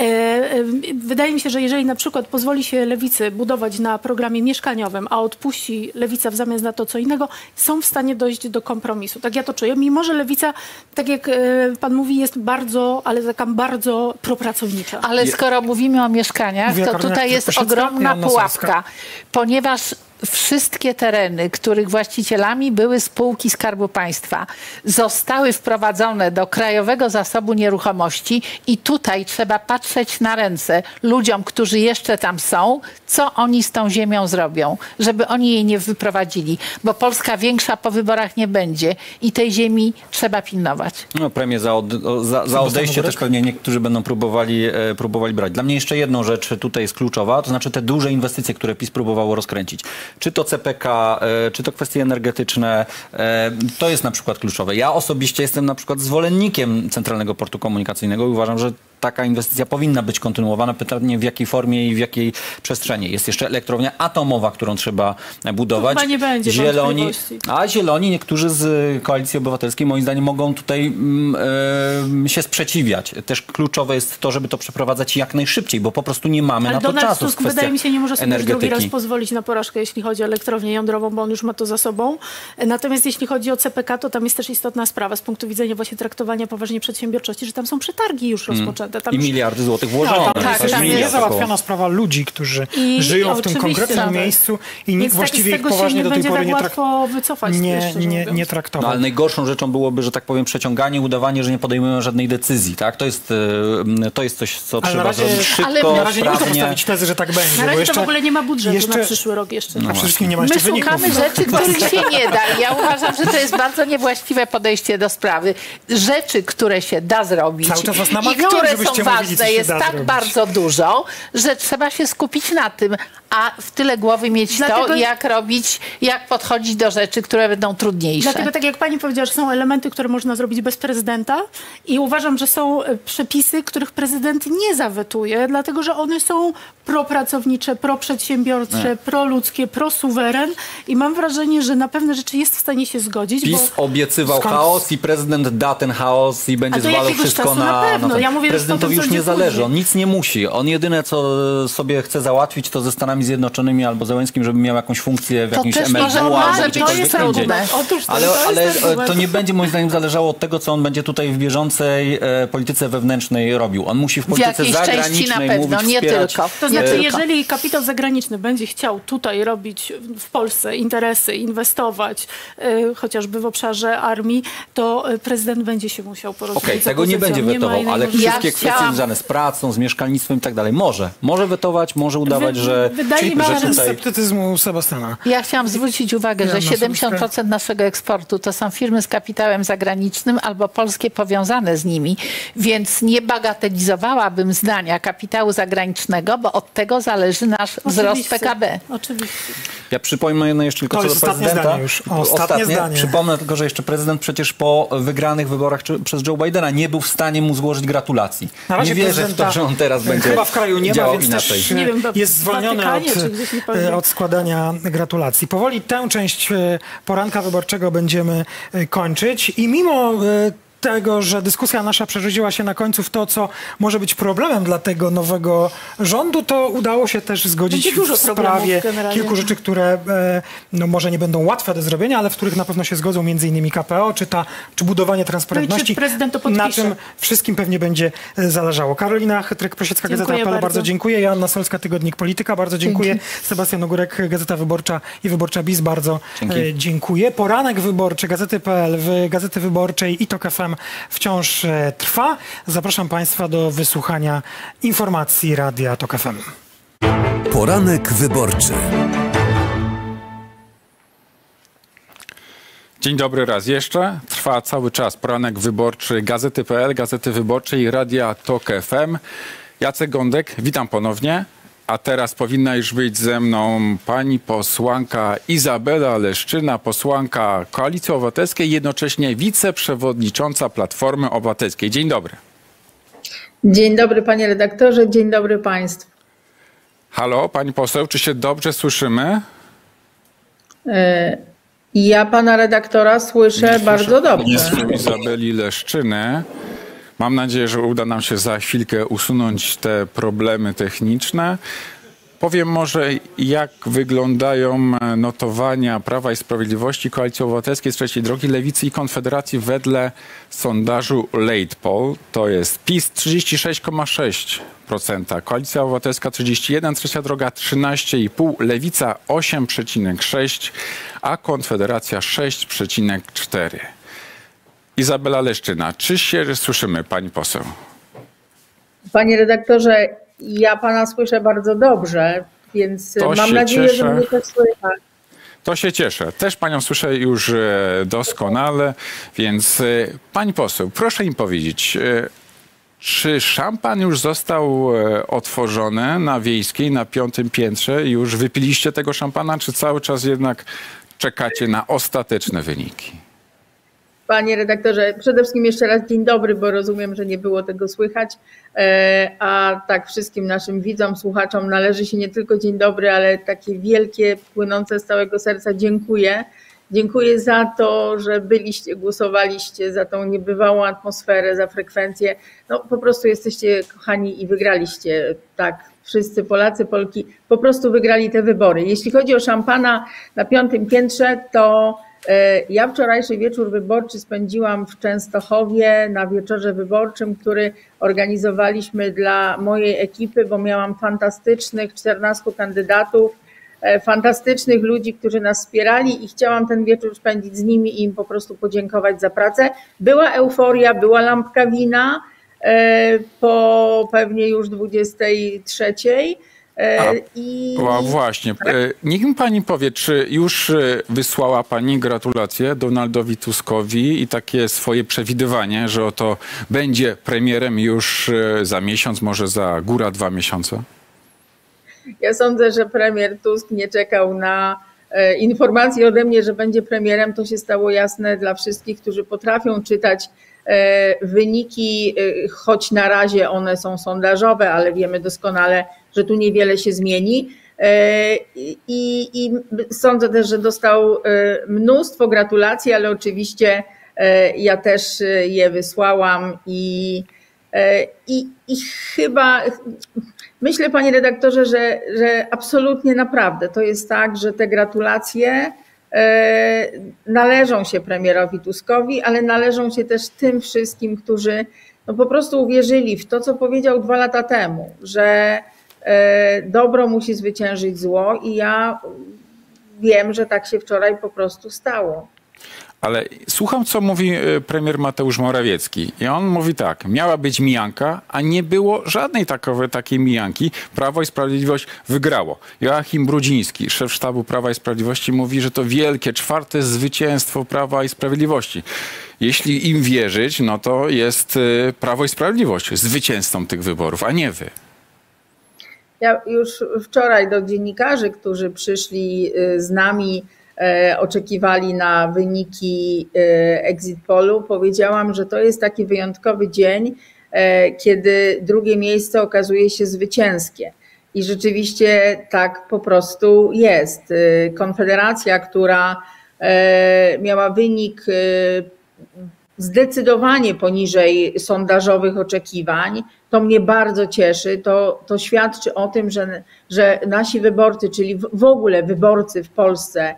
E, e, wydaje mi się, że jeżeli na przykład pozwoli się Lewicy budować na programie mieszkaniowym, a odpuści Lewica w zamian za to co innego, są w stanie dojść do kompromisu. Tak ja to czuję. Mimo, że Lewica, tak jak e, pan mówi, jest bardzo, ale taka bardzo propracownicza. Ale skoro mówimy o mieszkaniach, to tutaj jest ogromna pułapka, ponieważ wszystkie tereny, których właścicielami były spółki Skarbu Państwa, zostały wprowadzone do Krajowego Zasobu Nieruchomości i tutaj trzeba patrzeć na ręce ludziom, którzy jeszcze tam są, co oni z tą ziemią zrobią, żeby oni jej nie wyprowadzili, bo Polska większa po wyborach nie będzie i tej ziemi trzeba pilnować. No, premię za, od, za, za odejście też pewnie niektórzy będą próbowali, e, próbowali brać. Dla mnie jeszcze jedną rzecz tutaj jest kluczowa, to znaczy te duże inwestycje, które PiS próbowało rozkręcić. Czy to CPK, e, czy to kwestie energetyczne, e, to jest na przykład kluczowe. Ja osobiście jestem na przykład zwolennikiem Centralnego Portu Komunikacyjnego i uważam, że taka inwestycja powinna być kontynuowana. Pytanie w jakiej formie i w jakiej przestrzeni. Jest jeszcze elektrownia atomowa, którą trzeba budować. chyba nie będzie Zieloni, a Zieloni, niektórzy z Koalicji Obywatelskiej moim zdaniem mogą tutaj e, się sprzeciwiać. Też kluczowe jest to, żeby to przeprowadzać jak najszybciej, bo po prostu nie mamy Ale na to Donald czasu. w Tusk wydaje mi się nie może sobie drugi raz pozwolić na porażkę, jeśli chodzi o elektrownię jądrową, bo on już ma to za sobą. Natomiast jeśli chodzi o CPK, to tam jest też istotna sprawa z punktu widzenia właśnie traktowania poważnie przedsiębiorczości, że tam są przetargi już Mm. rozpoczęte. Tam I miliardy złotych włożone. Tak, tam Tak, jest niezałatwiona sprawa ludzi, którzy I- żyją i w tym konkretnym nawet. miejscu i nikt tak właściwie z ich tego się poważnie nie do tej będzie pory tak nie, trak- łatwo wycofać, nie, nie, nie No, traktował. ale najgorszą rzeczą byłoby, że tak powiem, przeciąganie, udawanie, że nie podejmują żadnej decyzji. Tak? To, jest, to jest coś, co Ale na trzeba razie, zrobić szybko, na razie nie można postawić tezy, że tak będzie. Na razie jeszcze, to w ogóle nie ma budżetu jeszcze- na przyszły rok jeszcze. A przede wszystkim nie ma My jeszcze wyników. szukamy rzeczy, [LAUGHS] których się nie da. Ja uważam, że to jest bardzo niewłaściwe podejście do sprawy. Rzeczy, które się da zrobić Cały czas was i które są ważne, jest tak zrobić. bardzo dużo, że trzeba się skupić na tym, a w tyle głowy mieć Dlatego- to, jak robić, jak podchodzić do rzeczy, które będą trudniejsze. Dlatego, tak jak pani powiedziała, że są elementy, które można zrobić bez prezydenta i uważam, że są e, przepisy, których prezydent nie zawetuje, dlatego, że one są propracownicze, proprzedsiębiorcze, Nie. proludzkie, prosuweren i mam wrażenie, że na pewne rzeczy jest w stanie się zgodzić, PiS bo... obiecywał Skąd- chaos i prezydent da ten chaos i będzie zwalał wszystko na, na pewno. Ja mówię, że Prezydentowi już nie zależy, on nic nie musi. On jedyne, co sobie chce załatwić, to ze Stanami Zjednoczonymi albo Zełenskim, żeby miał jakąś funkcję w To jakimś MSW albo gdziekolwiek jest indziej. Ale, ale e, to nie będzie moim zdaniem zależało od tego, co on będzie tutaj w bieżącej e, polityce wewnętrznej robił. On musi w W polityce części zagranicznej na pewno, mówić, nie wspierać. tylko. To znaczy, e, jeżeli kapitał zagraniczny będzie chciał tutaj robić w Polsce interesy, inwestować, y, chociażby w obszarze armii, to y, prezydent będzie się musiał porozumieć Okej, z tego nie będzie wetował, ale wszystkie chciałam- związane z pracą, z mieszkalnictwem i tak dalej może. Może wetować, może udawać, Wy- że, wydaje mi że się, że tutaj... sceptycyzmu Sebastiana. Ja chciałam zwrócić uwagę, Ja że na 70% naszego eksportu to są firmy z kapitałem zagranicznym albo polskie powiązane z nimi, więc nie bagatelizowałabym zdania kapitału zagranicznego, bo od tego zależy nasz wzrost Oczywiście. PKB. Oczywiście. Ja przypomnę jedno jeszcze tylko To co jest do ostatnie prezydenta. zdanie już. O, ostatnie zdanie. Przypomnę tylko, że jeszcze prezydent przecież po wygranych wyborach przez Joe Bidena nie był w stanie mu złożyć gratulacji. Na razie nie wierzę w to, że on teraz będzie Chyba w kraju nie ma, działał więc inaczej. też Nie wiem, jest zwolniony od, e, od składania gratulacji. Powoli tę część e, poranka wyborczego będziemy e, kończyć i mimo tego, że dyskusja nasza przerzuciła się na końcu w to, co może być problemem dla tego nowego rządu, to udało się też zgodzić w sprawie kilku rzeczy, które e, no, może nie będą łatwe do zrobienia, ale w których na pewno się zgodzą między innymi KPO, czy, ta, czy budowanie transparentności. prezydent to na tym wszystkim pewnie będzie e, zależało. Karolina Chytryk-Prosiecka, Gazeta APL, bardzo. bardzo. dziękuję. Joanna Solska, Tygodnik Polityka, bardzo dziękuję. Dzięki. Sebastian Ogórek, Gazeta Wyborcza i Wyborcza BIS, bardzo Dzięki. e, dziękuję. Poranek wyborczy Gazety.pl w Gazety Wyborczej i TOK FM wciąż e, trwa. Zapraszam Państwa do wysłuchania informacji Radia TOK FM. Poranek wyborczy. Dzień dobry raz jeszcze. Trwa cały czas poranek wyborczy Gazety.pl, Gazety Wyborczej i Radia TOK FM. Jacek Gądek, witam ponownie. A teraz powinna już być ze mną pani posłanka Izabela Leszczyna, posłanka Koalicji Obywatelskiej, jednocześnie wiceprzewodnicząca Platformy Obywatelskiej. Dzień dobry. Dzień dobry panie redaktorze, dzień dobry państwu. Halo, pani poseł, czy się dobrze słyszymy? E, Ja pana redaktora słyszę bardzo dobrze. Nie słyszę Izabeli Leszczyny. Mam nadzieję, że uda nam się za chwilkę usunąć te problemy techniczne. powiem może, jak wyglądają e, notowania Prawa i Sprawiedliwości, Koalicji Obywatelskiej, Trzeciej Drogi, Lewicy i Konfederacji wedle sondażu Late Poll. To jest PiS 36,6%, Koalicja Obywatelska 31, Trzecia Droga 13,5%, Lewica 8,6%, a Konfederacja 6,4%. Izabela Leszczyna, czy się słyszymy, pani poseł? Panie redaktorze, ja pana słyszę bardzo dobrze, więc To mam nadzieję, cieszę. że mnie też słychać. To się cieszę. Też panią słyszę już e, doskonale, więc e, pani poseł, proszę im powiedzieć, e, czy szampan już został otworzony na Wiejskiej, na piątym piętrze? Już wypiliście tego szampana, czy cały czas jednak czekacie na ostateczne wyniki? Panie redaktorze, przede wszystkim jeszcze raz dzień dobry, bo rozumiem, że nie było tego słychać. E, A tak wszystkim naszym widzom, słuchaczom należy się nie tylko dzień dobry, ale takie wielkie, płynące z całego serca dziękuję. Dziękuję za to, że byliście, głosowaliście za tą niebywałą atmosferę, za frekwencję. No po prostu jesteście kochani i wygraliście. Tak, wszyscy Polacy, Polki po prostu wygrali te wybory. Jeśli chodzi o szampana na piątym piętrze, to ja wczorajszy wieczór wyborczy spędziłam w Częstochowie na wieczorze wyborczym, który organizowaliśmy dla mojej ekipy, bo miałam fantastycznych 14 kandydatów, e, fantastycznych ludzi, którzy nas wspierali i chciałam ten wieczór spędzić z nimi i im po prostu podziękować za pracę. Była euforia, była lampka wina e, po pewnie już 23. e, I O, właśnie. E, Niech mi pani powie, czy już e, wysłała pani gratulacje Donaldowi Tuskowi i takie swoje przewidywanie, że oto będzie premierem już za miesiąc, może za góra dwa miesiące? Ja sądzę, że premier Tusk nie czekał na informacje ode mnie, że będzie premierem. To się stało jasne dla wszystkich, którzy potrafią czytać wyniki, e, choć na razie one są sondażowe, ale wiemy doskonale, że tu niewiele się zmieni. E, I, I sądzę też, że dostał e, mnóstwo gratulacji, ale oczywiście e, ja też e, je wysłałam i, e, i, i chyba myślę, panie redaktorze, że, że absolutnie naprawdę to jest tak, że te gratulacje e, należą się premierowi Tuskowi, ale należą się też tym wszystkim, którzy no po prostu uwierzyli w to, co powiedział dwa lata temu, że e, dobro musi zwyciężyć zło i ja wiem, że tak się wczoraj po prostu stało. Ale słucham, co mówi e, premier Mateusz Morawiecki. I on mówi tak, miała być mijanka, a nie było żadnej takowej, takiej mijanki. Prawo i Sprawiedliwość wygrało. Joachim Brudziński, szef sztabu Prawa i Sprawiedliwości, mówi, że to wielkie, czwarte zwycięstwo Prawa i Sprawiedliwości. Jeśli im wierzyć, no to jest e, Prawo i Sprawiedliwość zwycięzcą tych wyborów, a nie wy. Ja już wczoraj do dziennikarzy, którzy przyszli y, z nami, e, oczekiwali na wyniki e, exit polu, powiedziałam, że to jest taki wyjątkowy dzień, e, kiedy drugie miejsce okazuje się zwycięskie. I rzeczywiście tak po prostu jest. Konfederacja, która e, miała wynik zdecydowanie poniżej sondażowych oczekiwań. To mnie bardzo cieszy. To, to świadczy o tym, że, że nasi wyborcy, czyli w, ogóle wyborcy w Polsce, e,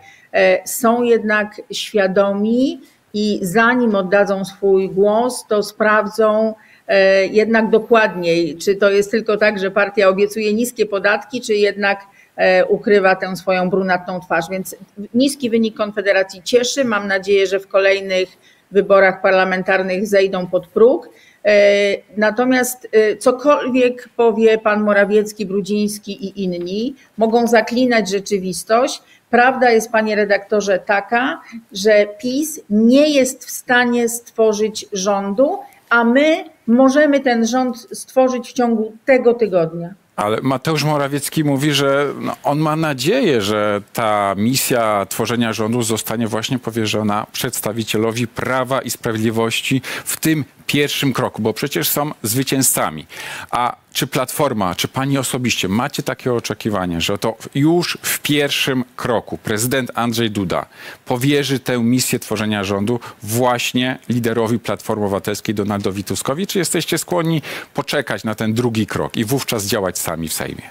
są jednak świadomi i zanim oddadzą swój głos, to sprawdzą e, jednak dokładniej, czy to jest tylko tak, że partia obiecuje niskie podatki, czy jednak e, ukrywa tę swoją brunatną twarz. Więc niski wynik Konfederacji cieszy. Mam nadzieję, że w kolejnych wyborach parlamentarnych zejdą pod próg. E, Natomiast e, cokolwiek powie pan Morawiecki, Brudziński i inni, mogą zaklinać rzeczywistość. Prawda jest, panie redaktorze, taka, że PiS nie jest w stanie stworzyć rządu, a my możemy ten rząd stworzyć w ciągu tego tygodnia. Ale Mateusz Morawiecki mówi, że no, on ma nadzieję, że ta misja tworzenia rządu zostanie właśnie powierzona przedstawicielowi Prawa i Sprawiedliwości w tym pierwszym kroku, bo przecież są zwycięzcami. A czy Platforma, czy pani osobiście macie takie oczekiwanie, że to już w pierwszym kroku prezydent Andrzej Duda powierzy tę misję tworzenia rządu właśnie liderowi Platformy Obywatelskiej Donaldowi Tuskowi, czy jesteście skłonni poczekać na ten drugi krok i wówczas działać sami w Sejmie?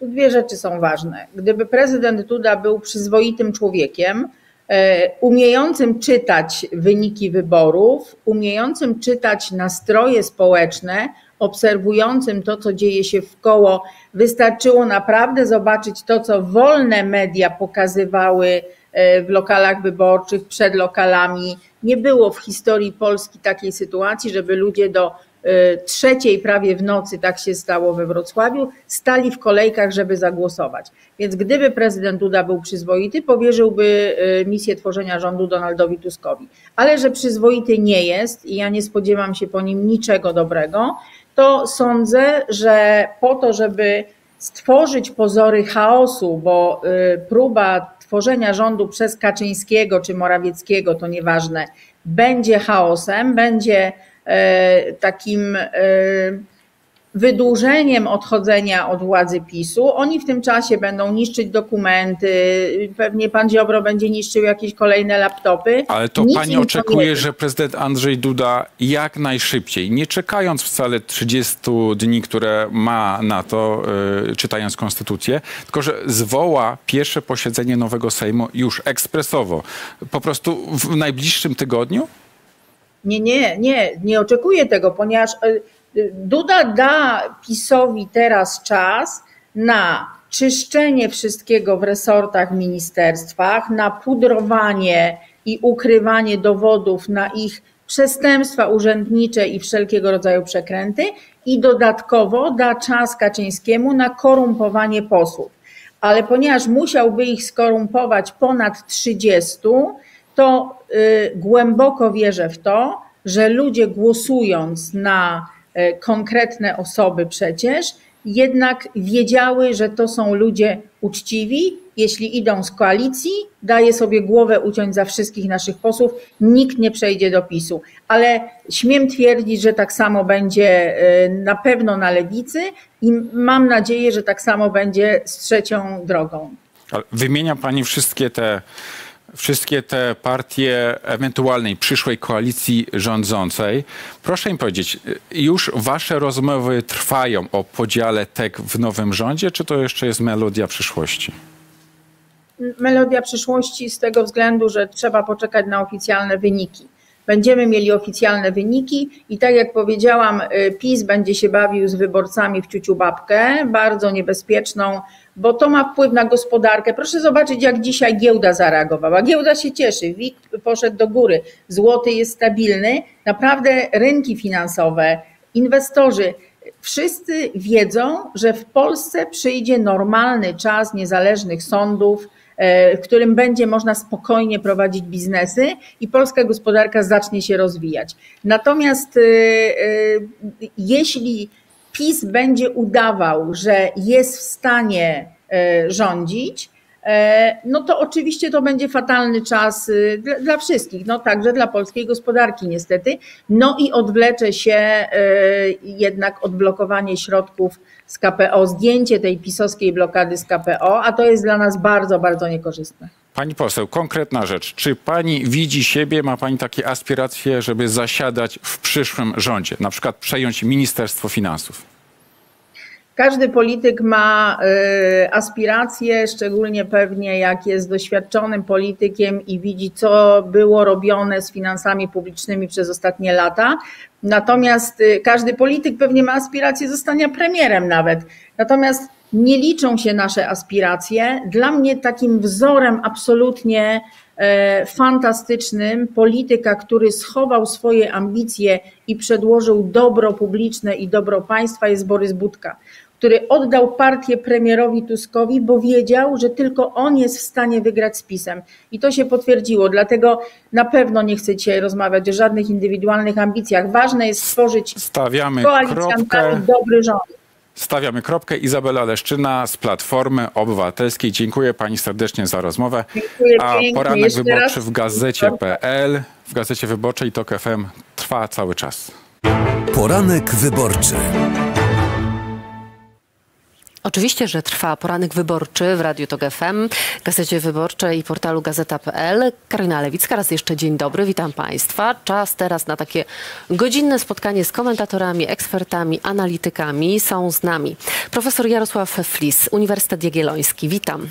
Tu dwie rzeczy są ważne. Gdyby prezydent Duda był przyzwoitym człowiekiem, umiejącym czytać wyniki wyborów, umiejącym czytać nastroje społeczne, obserwującym to, co dzieje się w koło, wystarczyło naprawdę zobaczyć to, co wolne media pokazywały e, w lokalach wyborczych, przed lokalami. Nie było w historii Polski takiej sytuacji, żeby ludzie do e, trzeciej prawie w nocy, tak się stało we Wrocławiu, stali w kolejkach, żeby zagłosować. Więc gdyby prezydent Duda był przyzwoity, powierzyłby e, misję tworzenia rządu Donaldowi Tuskowi. Ale że przyzwoity nie jest i ja nie spodziewam się po nim niczego dobrego, to sądzę, że po to, żeby stworzyć pozory chaosu, bo y, próba tworzenia rządu przez Kaczyńskiego czy Morawieckiego, to nieważne, będzie chaosem, będzie takim e, wydłużeniem odchodzenia od władzy PiSu. Oni w tym czasie będą niszczyć dokumenty, pewnie pan Ziobro będzie niszczył jakieś kolejne laptopy. Ale to Nic pani oczekuje, że prezydent Andrzej Duda jak najszybciej, nie czekając wcale 30 dni, które ma na to, y, czytając konstytucję, tylko że zwoła pierwsze posiedzenie nowego Sejmu już ekspresowo, po prostu w najbliższym tygodniu? Nie, nie, nie, nie oczekuję tego, ponieważ e, e, Duda da PiSowi teraz czas na czyszczenie wszystkiego w resortach, ministerstwach, na pudrowanie i ukrywanie dowodów na ich przestępstwa urzędnicze i wszelkiego rodzaju przekręty i dodatkowo da czas Kaczyńskiemu na korumpowanie posłów. Ale ponieważ musiałby ich skorumpować ponad 30, to głęboko wierzę w to, że ludzie głosując na y, konkretne osoby przecież, jednak wiedziały, że to są ludzie uczciwi. Jeśli idą z koalicji, daje sobie głowę uciąć za wszystkich naszych posłów, nikt nie przejdzie do PiSu. Ale śmiem twierdzić, że tak samo będzie y, na pewno na lewicy i mam nadzieję, że tak samo będzie z trzecią drogą. Wymienia pani wszystkie te, wszystkie te partie ewentualnej przyszłej koalicji rządzącej. Proszę mi powiedzieć, już wasze rozmowy trwają o podziale TEK w nowym rządzie, czy to jeszcze jest melodia przyszłości? melodia przyszłości z tego względu, że trzeba poczekać na oficjalne wyniki. Będziemy mieli oficjalne wyniki i tak jak powiedziałam, y, PiS będzie się bawił z wyborcami w ciuciu babkę, bardzo niebezpieczną, bo to ma wpływ na gospodarkę. Proszę zobaczyć, jak dzisiaj giełda zareagowała. Giełda się cieszy, WIG poszedł do góry, złoty jest stabilny. Naprawdę rynki finansowe, inwestorzy, wszyscy wiedzą, że w Polsce przyjdzie normalny czas niezależnych sądów, w którym będzie można spokojnie prowadzić biznesy i polska gospodarka zacznie się rozwijać. Natomiast e, e, jeśli PiS będzie udawał, że jest w stanie e, rządzić, e, no to oczywiście to będzie fatalny czas y, dla, dla wszystkich, no także dla polskiej gospodarki niestety. No i odwlecze się e, jednak odblokowanie środków z KPO, zdjęcie tej pisowskiej blokady z KPO, a to jest dla nas bardzo, bardzo niekorzystne. Pani poseł, konkretna rzecz. Czy pani widzi siebie, ma pani takie aspiracje, żeby zasiadać w przyszłym rządzie, na przykład przejąć Ministerstwo Finansów? Każdy polityk ma y, aspiracje, szczególnie pewnie jak jest doświadczonym politykiem i widzi, co było robione z finansami publicznymi przez ostatnie lata. Natomiast y, każdy polityk pewnie ma aspiracje zostania premierem nawet. Natomiast nie liczą się nasze aspiracje. Dla mnie takim wzorem absolutnie e, fantastycznym polityka, który schował swoje ambicje i przedłożył dobro publiczne i dobro państwa jest Borys Budka, który oddał partię premierowi Tuskowi, bo wiedział, że tylko on jest w stanie wygrać z PiSem. I to się potwierdziło. Dlatego na pewno nie chcę dzisiaj rozmawiać o żadnych indywidualnych ambicjach. Ważne jest stworzyć Stawiamy z koalicjantami kropkę. dobry rząd. Stawiamy kropkę. Izabela Leszczyna z Platformy Obywatelskiej. Dziękuję pani serdecznie za rozmowę. Dziękuję A pięknie. poranek Jeszcze wyborczy raz. w gazecie.pl, w gazecie wyborczej TOK FM trwa cały czas. Poranek wyborczy. Oczywiście, że trwa poranek wyborczy w Radiu Tok FM, Gazecie Wyborczej i portalu Gazeta.pl. Karolina Lewicka, raz jeszcze dzień dobry, witam Państwa. Czas teraz na takie godzinne spotkanie z komentatorami, ekspertami, analitykami. Są z nami profesor Jarosław Flis, Uniwersytet Jagielloński, witam.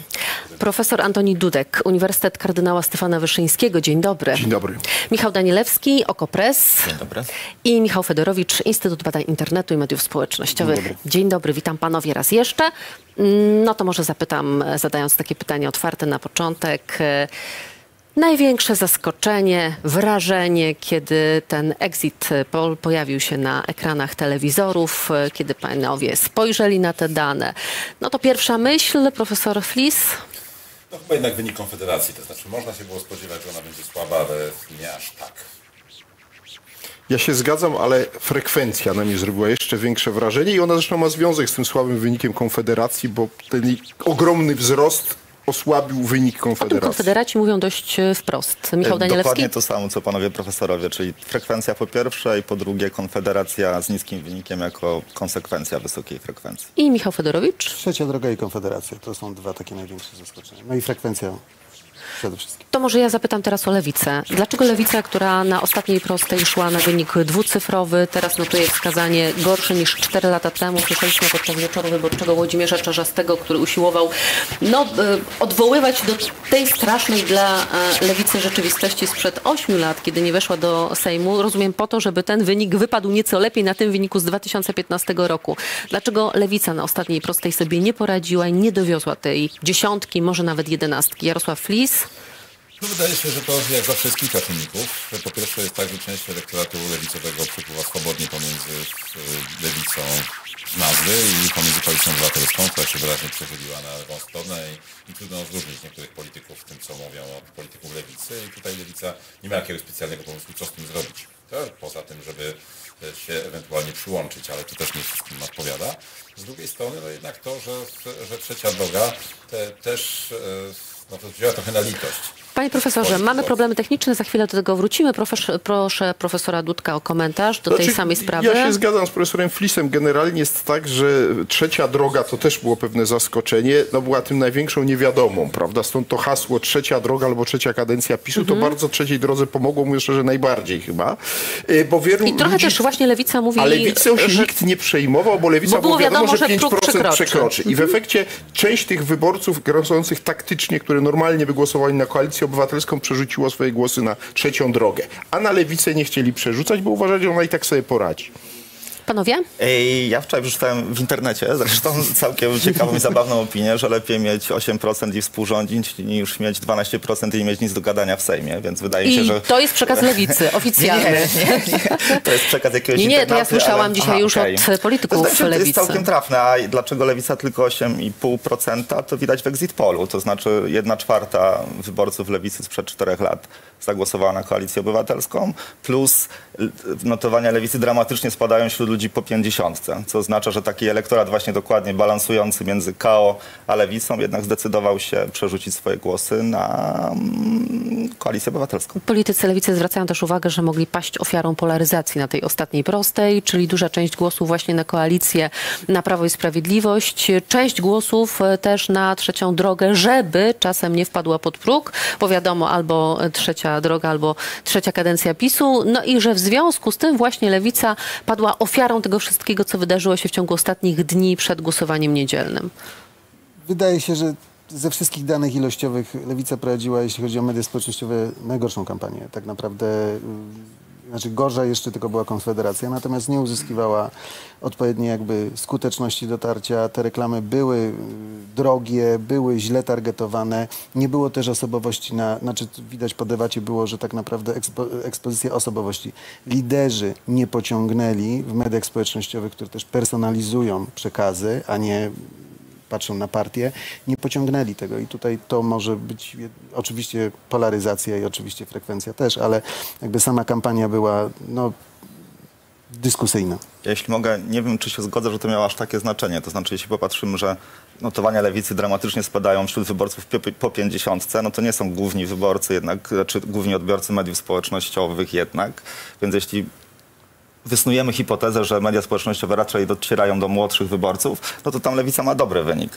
Profesor Antoni Dudek, Uniwersytet Kardynała Stefana Wyszyńskiego, dzień dobry. Dzień dobry. Michał Danielewski, Okopres. Dzień dobry. I Michał Fedorowicz, Instytut Badań Internetu i Mediów Społecznościowych. Dzień dobry. Dzień dobry, witam panowie raz jeszcze. Mm, No to może zapytam, zadając takie pytanie otwarte na początek. e, Największe zaskoczenie, wrażenie, kiedy ten exit poll pojawił się na ekranach telewizorów, e, kiedy panowie spojrzeli na te dane. No to pierwsza myśl, profesor Flis. No chyba jednak wynik Konfederacji, to znaczy można się było spodziewać, że ona będzie słaba, ale nie aż tak. Ja się zgadzam, ale frekwencja na mnie zrobiła jeszcze większe wrażenie i ona zresztą ma związek z tym słabym wynikiem Konfederacji, bo ten ogromny wzrost osłabił wynik O tym Konfederacji. konfederaci mówią dość e, wprost. Michał Danielewski. Dokładnie to samo, co panowie profesorowie, czyli frekwencja po pierwsze i po drugie konfederacja z niskim wynikiem jako konsekwencja wysokiej frekwencji. I Michał Fedorowicz. Trzecia droga i Konfederacja to są dwa takie największe zaskoczenia. No i frekwencja przede wszystkim. To może ja zapytam teraz o lewicę. Dlaczego lewica, która na ostatniej prostej szła na wynik dwucyfrowy, teraz notuje wskazanie gorsze niż 4 lata temu? Słyszeliśmy podczas wieczoru wyborczego Włodzimierza Czarzastego, który usiłował no, y, odwoływać do tej strasznej dla e, lewicy rzeczywistości sprzed 8 lat, kiedy nie weszła do Sejmu. Rozumiem po to, żeby ten wynik wypadł nieco lepiej na tym wyniku z 2015 roku. Dlaczego lewica na ostatniej prostej sobie nie poradziła i nie dowiozła tej dziesiątki, może nawet jedenastki? Jarosław Flis. No wydaje się, że to jak zawsze jest kilka czynników. Po pierwsze jest tak, że część elektoratu lewicowego przepływa swobodnie pomiędzy e, lewicą z nazwy i pomiędzy koalicją obywatelską, która się wyraźnie przechyliła na lewą stronę i, i trudno rozróżnić niektórych polityków w tym, co mówią o polityków lewicy. I tutaj lewica nie ma jakiegoś specjalnego pomysłu, co z tym zrobić. To poza tym, żeby e, się ewentualnie przyłączyć, ale to też nie wszystkim odpowiada. Z drugiej strony, no jednak to, że, że trzecia droga te, też e, no to wzięła trochę na litość. Panie profesorze, mamy problemy techniczne, za chwilę do tego wrócimy. Proszę, proszę profesora Dudka o komentarz do tej Znaczy, samej sprawy. Ja się zgadzam z profesorem Flisem. Generalnie jest tak, że trzecia droga to też było pewne zaskoczenie. No była tym największą niewiadomą, prawda? Stąd to hasło trzecia droga albo trzecia kadencja PiSu Mhm. to bardzo trzeciej drodze pomogło, mówię szczerze, najbardziej chyba. Y, Bo wielu I trochę ludzi... też właśnie lewica mówi, Ale lewicą się że nikt nie przejmował, bo lewica Bo było wiadomo, że że 5% próg przekroczy. przekroczy. I w Mhm. efekcie część tych wyborców głosujących taktycznie, które normalnie by głosowali na koalicję obywatelską, przerzuciło swoje głosy na trzecią drogę. A na lewicę nie chcieli przerzucać, bo uważali, że ona i tak sobie poradzi. Panowie? Ja wczoraj przeczytałem w internecie, zresztą całkiem [LAUGHS] ciekawą i zabawną opinię, że lepiej mieć 8% i współrządzić niż mieć 12% i nie mieć nic do gadania w Sejmie, więc wydaje mi się, I że... to jest przekaz lewicy, [LAUGHS] oficjalny. Nie, nie, nie. To jest przekaz jakiegoś Nie, nie, to ja słyszałam ale- dzisiaj Aha, już okej. od polityków to, znaczy, to jest lewicy. całkiem trafne, a dlaczego lewica tylko 8,5% to widać w exit polu, to znaczy jedna czwarta wyborców lewicy sprzed czterech lat zagłosowała na koalicję obywatelską, plus notowania lewicy dramatycznie spadają wśród ludzi po 50, co oznacza, że taki elektorat właśnie dokładnie balansujący między KO a lewicą jednak zdecydował się przerzucić swoje głosy na mm, koalicję obywatelską. Politycy lewicy zwracają też uwagę, że mogli paść ofiarą polaryzacji na tej ostatniej prostej, czyli duża część głosów właśnie na koalicję, na Prawo i Sprawiedliwość, część głosów e, też na trzecią drogę, żeby czasem nie wpadła pod próg, bo wiadomo, albo trzecia droga, albo trzecia kadencja PiSu, no i że w związku z tym właśnie lewica padła ofiarą tego wszystkiego, co wydarzyło się w ciągu ostatnich dni przed głosowaniem niedzielnym. Wydaje się, że ze wszystkich danych ilościowych Lewica prowadziła, jeśli chodzi o media społecznościowe, najgorszą kampanię. Tak naprawdę, znaczy gorzej jeszcze tylko była Konfederacja, natomiast nie uzyskiwała odpowiedniej jakby skuteczności dotarcia. Te reklamy były y, drogie, były źle targetowane. Nie było też osobowości na, znaczy widać po debacie było, że tak naprawdę ekspo, ekspozycja osobowości. Liderzy nie pociągnęli w mediach społecznościowych, które też personalizują przekazy, a nie patrzą na partię, nie pociągnęli tego i tutaj to może być oczywiście polaryzacja i oczywiście frekwencja też, ale jakby sama kampania była no, dyskusyjna. Ja, Jeśli mogę, nie wiem, czy się zgodzę, że to miało aż takie znaczenie. To znaczy, jeśli popatrzymy, że notowania lewicy dramatycznie spadają wśród wyborców po, po 50, no to nie są główni wyborcy jednak, znaczy główni odbiorcy mediów społecznościowych jednak. Więc jeśli wysnujemy hipotezę, że media społecznościowe raczej docierają do młodszych wyborców, no to tam lewica ma dobry wynik.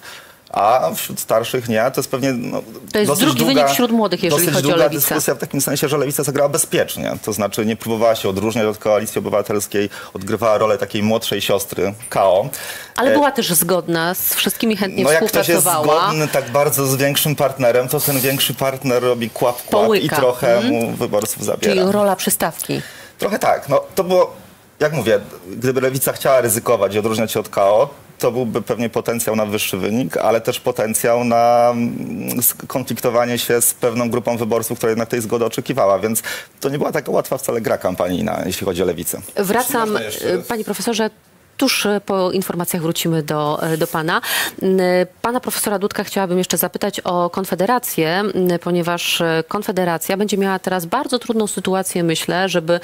A wśród starszych nie, to jest pewnie no, To jest drugi długa, wynik wśród młodych, jeżeli chodzi o lewicę. dyskusja w takim sensie, że lewica zagrała bezpiecznie. To znaczy nie próbowała się odróżniać od koalicji obywatelskiej, odgrywała rolę takiej młodszej siostry KO. Ale E, była też zgodna, z wszystkimi chętnie no jak ktoś jest współpracowała. zgodny tak bardzo z większym partnerem, to ten większy partner robi kłap, kłap i trochę Mhm. mu wyborców zabiera. Czyli rola przystawki. Trochę tak. No, to było, jak mówię, gdyby lewica chciała ryzykować i odróżniać się od KO, to byłby pewnie potencjał na wyższy wynik, ale też potencjał na mm, skonfliktowanie się z pewną grupą wyborców, która jednak tej zgody oczekiwała, więc to nie była taka łatwa wcale gra kampanijna, jeśli chodzi o lewicę. Wracam, e, panie profesorze. Tuż e, po informacjach wrócimy do, e, do pana. N- Pana profesora Dudka chciałabym jeszcze zapytać o Konfederację, ponieważ e, Konfederacja będzie miała teraz bardzo trudną sytuację, myślę, żeby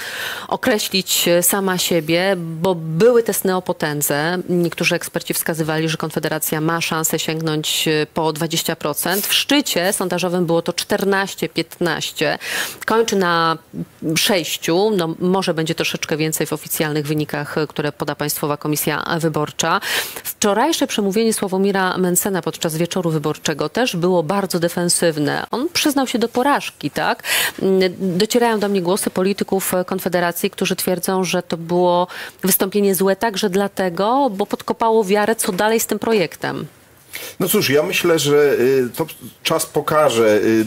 określić e, sama siebie, bo były te sny o potędze. Niektórzy eksperci wskazywali, że Konfederacja ma szansę sięgnąć e, po 20%. W szczycie sondażowym było to 14-15. Kończy na 6. No, może będzie troszeczkę więcej w oficjalnych wynikach, e, które poda Państwowa Komisja Wyborcza. Wczorajsze przemówienie Sławomira Mencena podczas wieczoru wyborczego też było bardzo defensywne. On przyznał się do porażki, tak? Docierają do mnie głosy polityków Konfederacji, którzy twierdzą, że to było wystąpienie złe także dlatego, bo podkopało wiarę, co dalej z tym projektem. No cóż, ja myślę, że y, to czas pokaże. Y,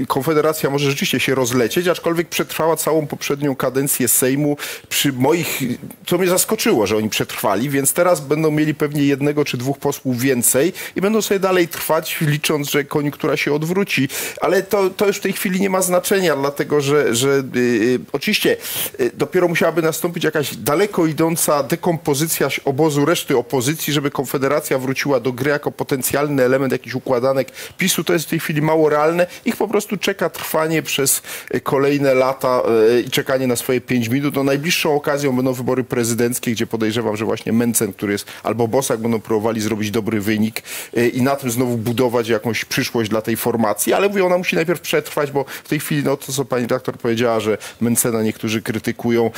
y, Konfederacja może rzeczywiście się rozlecieć, aczkolwiek przetrwała całą poprzednią kadencję Sejmu przy moich, co mnie zaskoczyło, że oni przetrwali, więc teraz będą mieli pewnie jednego czy dwóch posłów więcej i będą sobie dalej trwać, licząc, że koniunktura się odwróci. Ale to, to już w tej chwili nie ma znaczenia, dlatego że, że y, y, oczywiście y, dopiero musiałaby nastąpić jakaś daleko idąca dekompozycja obozu reszty opozycji, żeby Konfederacja wróciła do gry jako potencjalny element jakichś układanek PiSu. To jest w tej chwili mało realne. Ich po prostu czeka trwanie przez e, kolejne lata e, i czekanie na swoje pięć minut. No najbliższą okazją będą wybory prezydenckie, gdzie podejrzewam, że właśnie Mencen, który jest albo Bosak, będą próbowali zrobić dobry wynik e, i na tym znowu budować jakąś przyszłość dla tej formacji. Ale mówię, ona musi najpierw przetrwać, bo w tej chwili, no to co pani redaktor powiedziała, że Mencena niektórzy krytykują,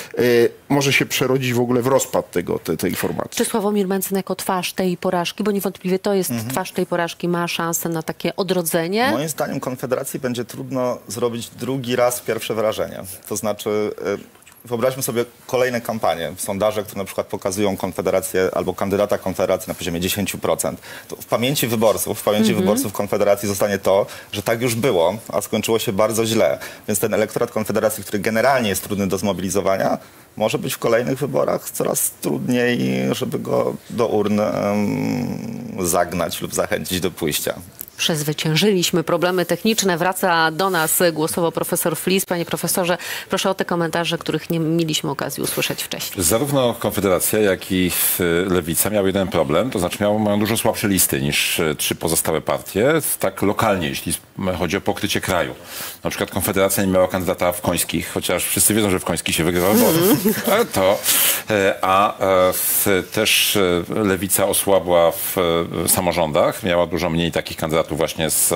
może się przerodzić w ogóle w rozpad tego, te, tej formacji. Czy Sławomir Mencen jako twarz tej porażki, bo niewątpliwie to jest Mhm. twarz tej porażki, ma szansę na takie odrodzenie? Moim zdaniem Konfederacji będzie trudno zrobić drugi raz pierwsze wrażenie. To znaczy, y, wyobraźmy sobie kolejne kampanie, sondaże, które na przykład pokazują Konfederację albo kandydata Konfederacji na poziomie 10%. To w pamięci wyborców, w pamięci Mhm. wyborców Konfederacji zostanie to, że tak już było, a skończyło się bardzo źle. Więc ten elektorat Konfederacji, który generalnie jest trudny do zmobilizowania, może być w kolejnych wyborach coraz trudniej, żeby go do urn zagnać lub zachęcić do pójścia. Przezwyciężyliśmy problemy techniczne. Wraca do nas głosowo profesor Flis. Panie profesorze, proszę o te komentarze, których nie mieliśmy okazji usłyszeć wcześniej. Zarówno Konfederacja, jak i e, Lewica miały jeden problem, to znaczy miały, mają dużo słabsze listy niż e, trzy pozostałe partie, tak lokalnie, jeśli chodzi o pokrycie kraju. Na przykład Konfederacja nie miała kandydata w Końskich, chociaż wszyscy wiedzą, że w Końskich się wygrywa wybory. [LAUGHS] E, To, e, a też Lewica osłabła w samorządach, miała dużo mniej takich kandydatów właśnie z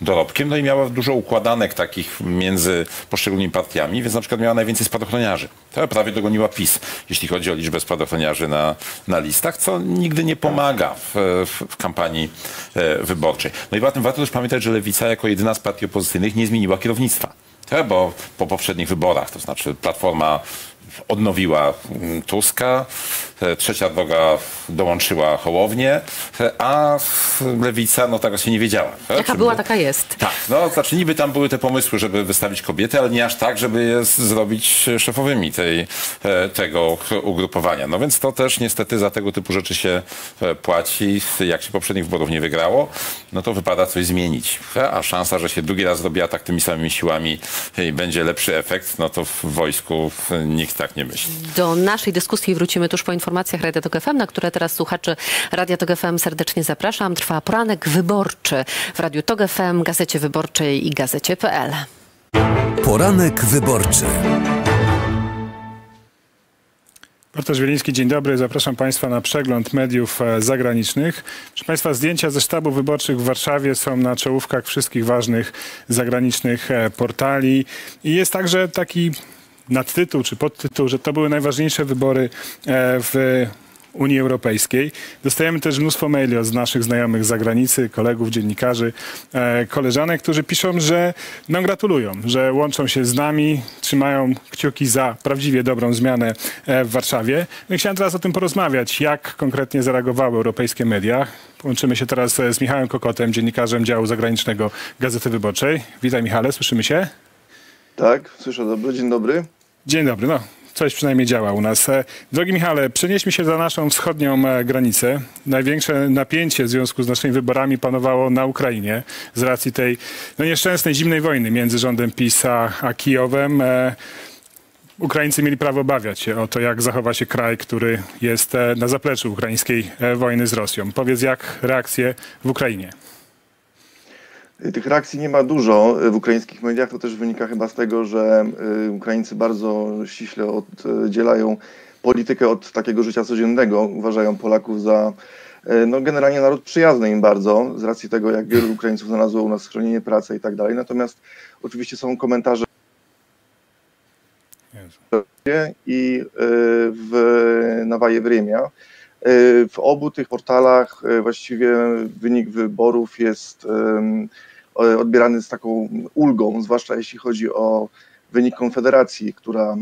dorobkiem, no i miała dużo układanek takich między poszczególnymi partiami, więc na przykład miała najwięcej spadochroniarzy. To prawie dogoniła PiS, jeśli chodzi o liczbę spadochroniarzy na, na listach, co nigdy nie pomaga w, w, w kampanii e, wyborczej. No i poza tym warto też pamiętać, że Lewica jako jedyna z partii opozycyjnych nie zmieniła kierownictwa. Bo po poprzednich wyborach, to znaczy Platforma odnowiła mm, Tuska, e, Trzecia Droga dołączyła Hołownię, e, a Lewica no tak się nie wiedziała. tak? Jaka była, by- taka jest. tak, no znaczy niby tam były te pomysły, żeby wystawić kobiety, ale nie aż tak, żeby je zrobić szefowymi tej, e, tego ugrupowania. No więc to też niestety za tego typu rzeczy się płaci. Jak się poprzednich wyborów nie wygrało, no to wypada coś zmienić. A szansa, że się drugi raz zrobi atak tymi samymi siłami i będzie lepszy efekt, no to w wojsku nikt tak nie myśli. Do naszej dyskusji wrócimy tuż po informacjach Radia Tok FM, na które teraz słuchaczy Radia Tok FM serdecznie zapraszam. Trwa poranek wyborczy w Radiu Tok FM, Gazecie Wyborczej i Gazecie.pl. Poranek wyborczy. Bartosz Wieliński, dzień dobry. Zapraszam Państwa na przegląd mediów e, zagranicznych. Proszę Państwa, zdjęcia ze sztabów wyborczych w Warszawie są na czołówkach wszystkich ważnych zagranicznych e, portali. I jest także taki nadtytuł czy podtytuł, że to były najważniejsze wybory e, w Unii Europejskiej. Dostajemy też mnóstwo maili od naszych znajomych z zagranicy, kolegów, dziennikarzy, e, koleżanek, którzy piszą, że nam gratulują, że łączą się z nami, trzymają kciuki za prawdziwie dobrą zmianę e, w Warszawie. No chciałem teraz o tym porozmawiać, jak konkretnie zareagowały europejskie media. Połączymy się teraz z Michałem Kokotem, dziennikarzem działu zagranicznego Gazety Wyborczej. Witaj Michale, słyszymy się? Tak, słyszę dobry, dzień dobry. Dzień dobry, no coś przynajmniej działa u nas. E, Drogi Michale, przenieśmy się za naszą wschodnią e, granicę. Największe napięcie w związku z naszymi wyborami panowało na Ukrainie z racji tej no, nieszczęsnej zimnej wojny między rządem PiS a, a Kijowem. E, Ukraińcy mieli prawo obawiać się o to, jak zachowa się kraj, który jest na zapleczu ukraińskiej wojny z Rosją. Powiedz, jak reakcje w Ukrainie? Tych reakcji nie ma dużo w ukraińskich mediach. To też wynika chyba z tego, że y, Ukraińcy bardzo ściśle oddzielają politykę od takiego życia codziennego. Uważają Polaków za y, no, generalnie naród przyjazny im bardzo, z racji tego, jak wielu Ukraińców znalazło u nas schronienie, pracę i tak dalej. Natomiast oczywiście są komentarze i y, w Nawaje Wremia. W obu tych portalach właściwie wynik wyborów jest odbierany z taką ulgą, zwłaszcza jeśli chodzi o wynik Konfederacji, która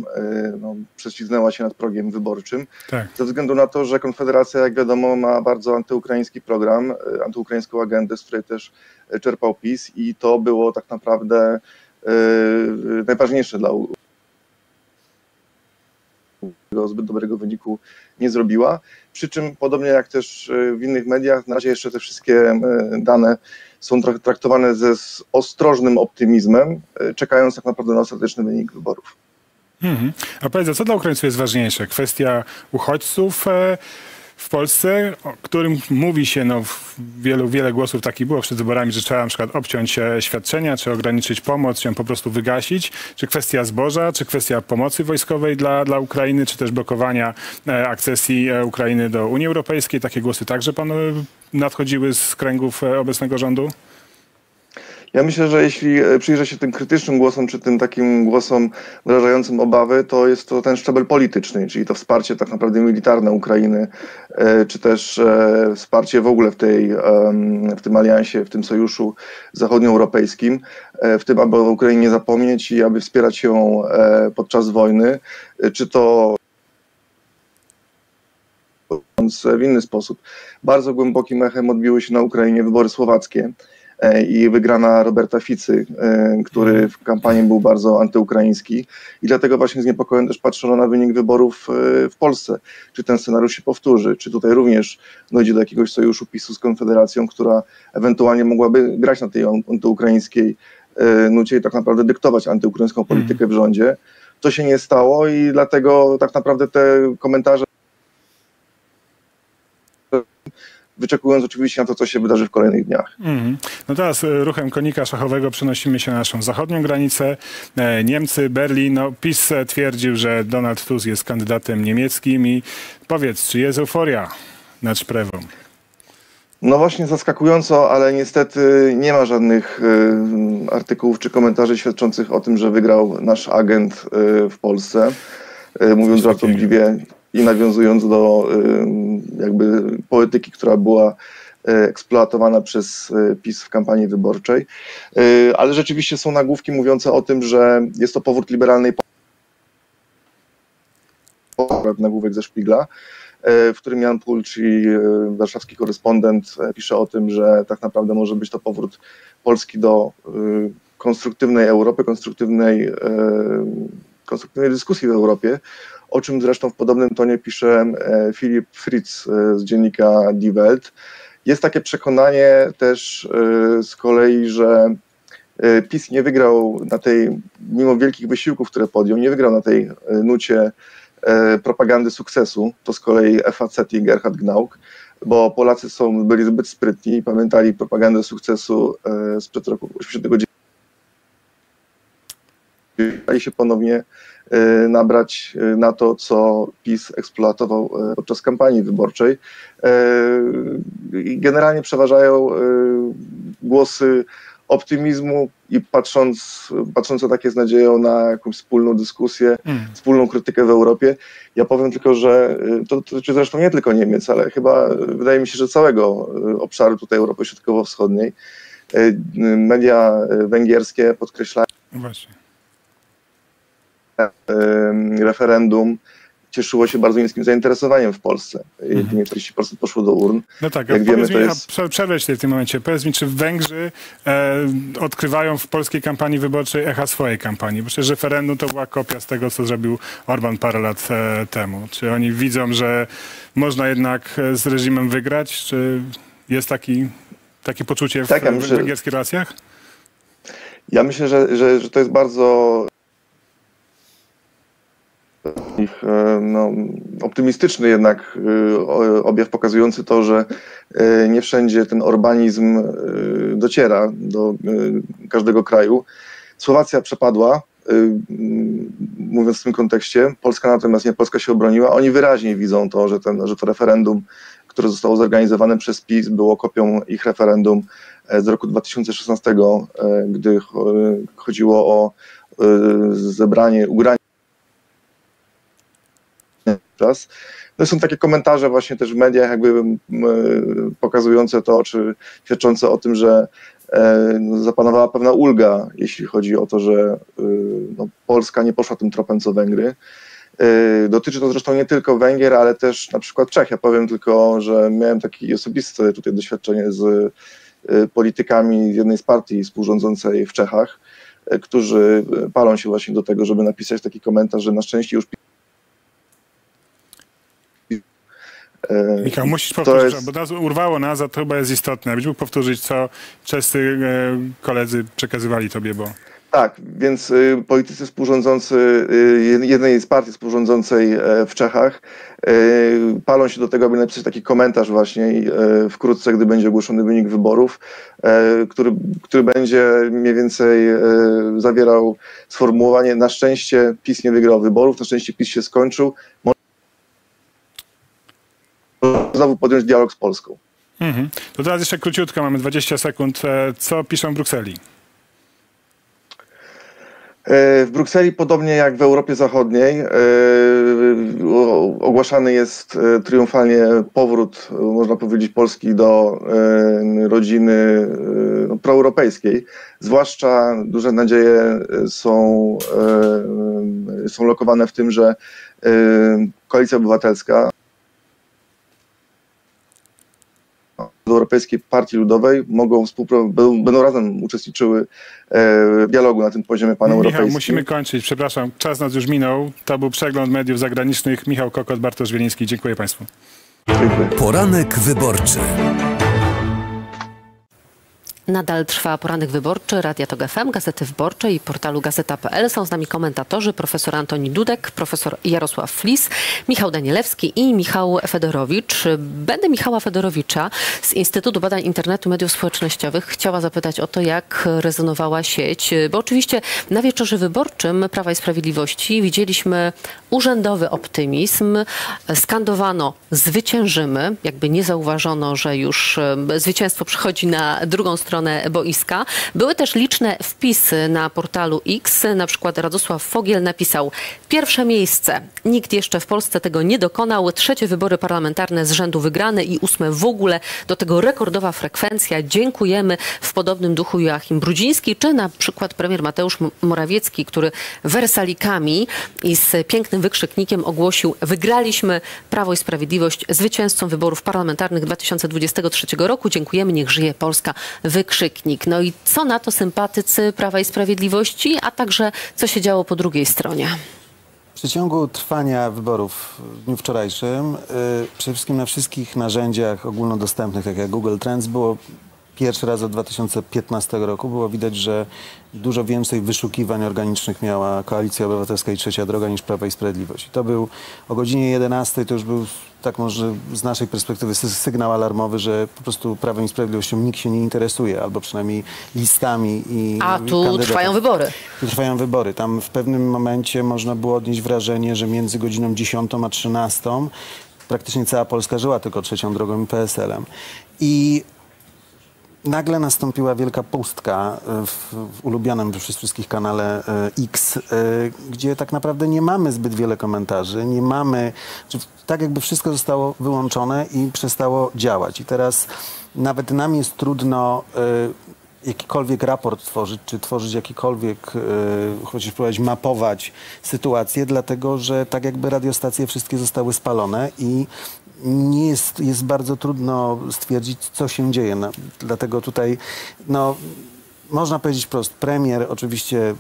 no, prześlizgnęła się nad progiem wyborczym. Tak. Ze względu na to, że Konfederacja, jak wiadomo, ma bardzo antyukraiński program, antyukraińską agendę, z której też czerpał PiS i to było tak naprawdę najważniejsze dla zbyt dobrego wyniku nie zrobiła. Przy czym, podobnie jak też w innych mediach, na razie jeszcze te wszystkie dane są traktowane ze ostrożnym optymizmem, czekając tak naprawdę na ostateczny wynik wyborów. Mhm. A powiedz, co dla Ukraińców jest ważniejsze? Kwestia uchodźców e, w Polsce, o którym mówi się, no wielu, wiele głosów takich było przed wyborami, że trzeba na przykład obciąć e, świadczenia, czy ograniczyć pomoc, czy ją po prostu wygasić, czy kwestia zboża, czy kwestia pomocy wojskowej dla, dla Ukrainy, czy też blokowania e, akcesji Ukrainy do Unii Europejskiej. Takie głosy także panu nadchodziły z kręgów obecnego rządu? Ja myślę, że jeśli przyjrzę się tym krytycznym głosom, czy tym takim głosom wyrażającym obawy, to jest to ten szczebel polityczny, czyli to wsparcie tak naprawdę militarne Ukrainy, czy też wsparcie w ogóle w, tej, w tym aliansie, w tym sojuszu zachodnioeuropejskim, w tym, aby o Ukrainie nie zapomnieć i aby wspierać ją podczas wojny, czy to w inny sposób. Bardzo głębokim echem odbiły się na Ukrainie wybory słowackie i wygrana Roberta Ficy, który w kampanii był bardzo antyukraiński i dlatego właśnie z niepokojem też patrzono na wynik wyborów w Polsce. Czy ten scenariusz się powtórzy, czy tutaj również dojdzie do jakiegoś sojuszu PiSu z Konfederacją, która ewentualnie mogłaby grać na tej antyukraińskiej nucie i tak naprawdę dyktować antyukraińską politykę w rządzie. To się nie stało i dlatego tak naprawdę te komentarze wyczekując oczywiście na to, co się wydarzy w kolejnych dniach. Mm. No teraz ruchem konika szachowego przenosimy się na naszą zachodnią granicę. Niemcy, Berlin. No, PiS twierdził, że Donald Tusk jest kandydatem niemieckim i powiedz, czy jest euforia nad Szprewą? No właśnie zaskakująco, ale niestety nie ma żadnych y, artykułów czy komentarzy świadczących o tym, że wygrał nasz agent y, w Polsce. Y, mówiąc żartobliwie, i nawiązując do jakby polityki, która była eksploatowana przez PiS w kampanii wyborczej. Ale rzeczywiście są nagłówki mówiące o tym, że jest to powód liberalnej nagłówek ze Szpigla, w którym Jan Pul, czyli warszawski korespondent, pisze o tym, że tak naprawdę może być to powrót Polski do konstruktywnej Europy, konstruktywnej, konstruktywnej dyskusji w Europie, o czym zresztą w podobnym tonie pisze Filip Fritz z dziennika Die Welt. Jest takie przekonanie też z kolei, że PiS nie wygrał na tej, mimo wielkich wysiłków, które podjął, nie wygrał na tej nucie propagandy sukcesu, to z kolei FAZ i Gerhard Gnauk, bo Polacy są, byli zbyt sprytni i pamiętali propagandę sukcesu sprzed roku 89 i się ponownie nabrać na to, co PiS eksploatował podczas kampanii wyborczej. I generalnie przeważają głosy optymizmu i patrząc, patrząc takie z nadzieją na jakąś wspólną dyskusję, Mm. wspólną krytykę w Europie. Ja powiem tylko, że y, to dotyczy zresztą nie tylko Niemiec, ale chyba y, wydaje mi się, że całego y, obszaru tutaj Europy Środkowo-Wschodniej. Y, y, Media y, węgierskie podkreślają Właśnie. Y, referendum cieszyło się bardzo niskim zainteresowaniem w Polsce. Jedynie 40% poszło do urn. No tak, Jak wiemy, powiedz to mi, jest... przerwę się w tym momencie. Powiedz mi, czy Węgrzy e, odkrywają w polskiej kampanii wyborczej echa swojej kampanii? Bo przecież referendum to była kopia z tego, co zrobił Orban parę lat e, temu. Czy oni widzą, że można jednak e, z reżimem wygrać? Czy jest taki, takie poczucie w, Tak, ja w myślę- węgierskich relacjach? Ja myślę, że, że, że to jest bardzo ich, e, no, optymistyczny jednak e, objaw pokazujący to, że e, nie wszędzie ten urbanizm dociera do każdego kraju. Słowacja przepadła, mówiąc w tym kontekście. Polska natomiast nie, Polska się obroniła. Oni wyraźnie widzą to, że, ten, że to referendum, które zostało zorganizowane przez PiS, było kopią ich referendum z roku 2016, e, gdy cho- chodziło o zebranie, ugranie To są takie komentarze właśnie też w mediach jakby m, pokazujące to, czy świadczące o tym, że e, no, zapanowała pewna ulga, jeśli chodzi o to, że e, no, Polska nie poszła tym tropem co Węgry. E, Dotyczy to zresztą nie tylko Węgier, ale też na przykład Czech. Ja powiem tylko, że miałem takie osobiste tutaj doświadczenie z e, politykami jednej z partii współrządzącej w Czechach, e, którzy e, palą się właśnie do tego, żeby napisać taki komentarz, że na szczęście już E, Michał, musisz powtórzyć, jest- bo nas urwało nas, a to chyba jest istotne. Abyś mógł powtórzyć, co czescy e, koledzy przekazywali tobie, bo... Tak, więc y, politycy współrządzący jed- jednej z partii współrządzącej e, w Czechach palą się do tego, aby napisać taki komentarz właśnie e, wkrótce, gdy będzie ogłoszony wynik wyborów, e, który, który będzie mniej więcej e, zawierał sformułowanie na szczęście PiS nie wygrał wyborów, na szczęście PiS się skończył. Znowu podjąć dialog z Polską. Mhm. To teraz jeszcze króciutko, mamy 20 sekund. E, Co piszą w Brukseli? E, W Brukseli, podobnie jak w Europie Zachodniej, e, ogłaszany jest triumfalnie powrót, można powiedzieć, Polski do rodziny no, proeuropejskiej. Zwłaszcza duże nadzieje są, są lokowane w tym, że Koalicja Obywatelska do Europejskiej Partii Ludowej mogą będą razem uczestniczyły e, w dialogu na tym poziomie Michał, paneuropejskim. musimy kończyć. Przepraszam, czas nas już minął. To był przegląd mediów zagranicznych. Michał Kokot, Bartosz Wieliński. Dziękuję Państwu. Poranek wyborczy. Nadal trwa poranek wyborczy Radia Tok FM, Gazety Wyborczej i portalu gazeta.pl. Są z nami komentatorzy profesor Antoni Dudek, profesor Jarosław Flis, Michał Danielewski i Michał Fedorowicz. Będę Michała Fedorowicza z Instytutu Badań Internetu Mediów Społecznościowych chciała zapytać o to, jak rezonowała sieć, bo oczywiście na wieczorze wyborczym Prawa i Sprawiedliwości widzieliśmy urzędowy optymizm, skandowano zwyciężymy, jakby nie zauważono, że już e, zwycięstwo przychodzi na drugą stronę boiska. Były też liczne wpisy na portalu X, na przykład Radosław Fogiel napisał pierwsze miejsce. Nikt jeszcze w Polsce tego nie dokonał. Trzecie wybory parlamentarne z rzędu wygrane i ósme w ogóle. Do tego rekordowa frekwencja. Dziękujemy. W podobnym duchu Joachim Brudziński, czy na przykład premier Mateusz Morawiecki, który wersalikami i z pięknym wykrzyknikiem ogłosił wygraliśmy Prawo i Sprawiedliwość zwycięzcą wyborów parlamentarnych 2023 roku. Dziękujemy, niech żyje Polska. Wykrzyknik. No i co na to sympatycy Prawa i Sprawiedliwości, a także co się działo po drugiej stronie? W przeciągu trwania wyborów w dniu wczorajszym, y, przede wszystkim na wszystkich narzędziach ogólnodostępnych, tak jak Google Trends, było pierwszy raz od 2015 roku, było widać, że dużo więcej wyszukiwań organicznych miała Koalicja Obywatelska i Trzecia Droga niż Prawa i Sprawiedliwość. I to był o godzinie 11, to już był tak może z naszej perspektywy sy- sygnał alarmowy, że po prostu Prawem i Sprawiedliwością nikt się nie interesuje, albo przynajmniej listami i A tu trwają wybory. Tu trwają wybory. Tam w pewnym momencie można było odnieść wrażenie, że między godziną 10 a 13 praktycznie cała Polska żyła tylko trzecią drogą i PSL-em. I nagle nastąpiła wielka pustka e, w, w ulubionym przez wszystkich kanale e, X, e, gdzie tak naprawdę nie mamy zbyt wiele komentarzy, nie mamy, tak jakby wszystko zostało wyłączone i przestało działać. I teraz nawet nam jest trudno jakikolwiek raport tworzyć, czy tworzyć jakikolwiek, e, chociaż mapować sytuację, dlatego że tak jakby radiostacje wszystkie zostały spalone i nie jest, jest bardzo trudno stwierdzić, co się dzieje. No, dlatego tutaj, no, można powiedzieć prost, premier oczywiście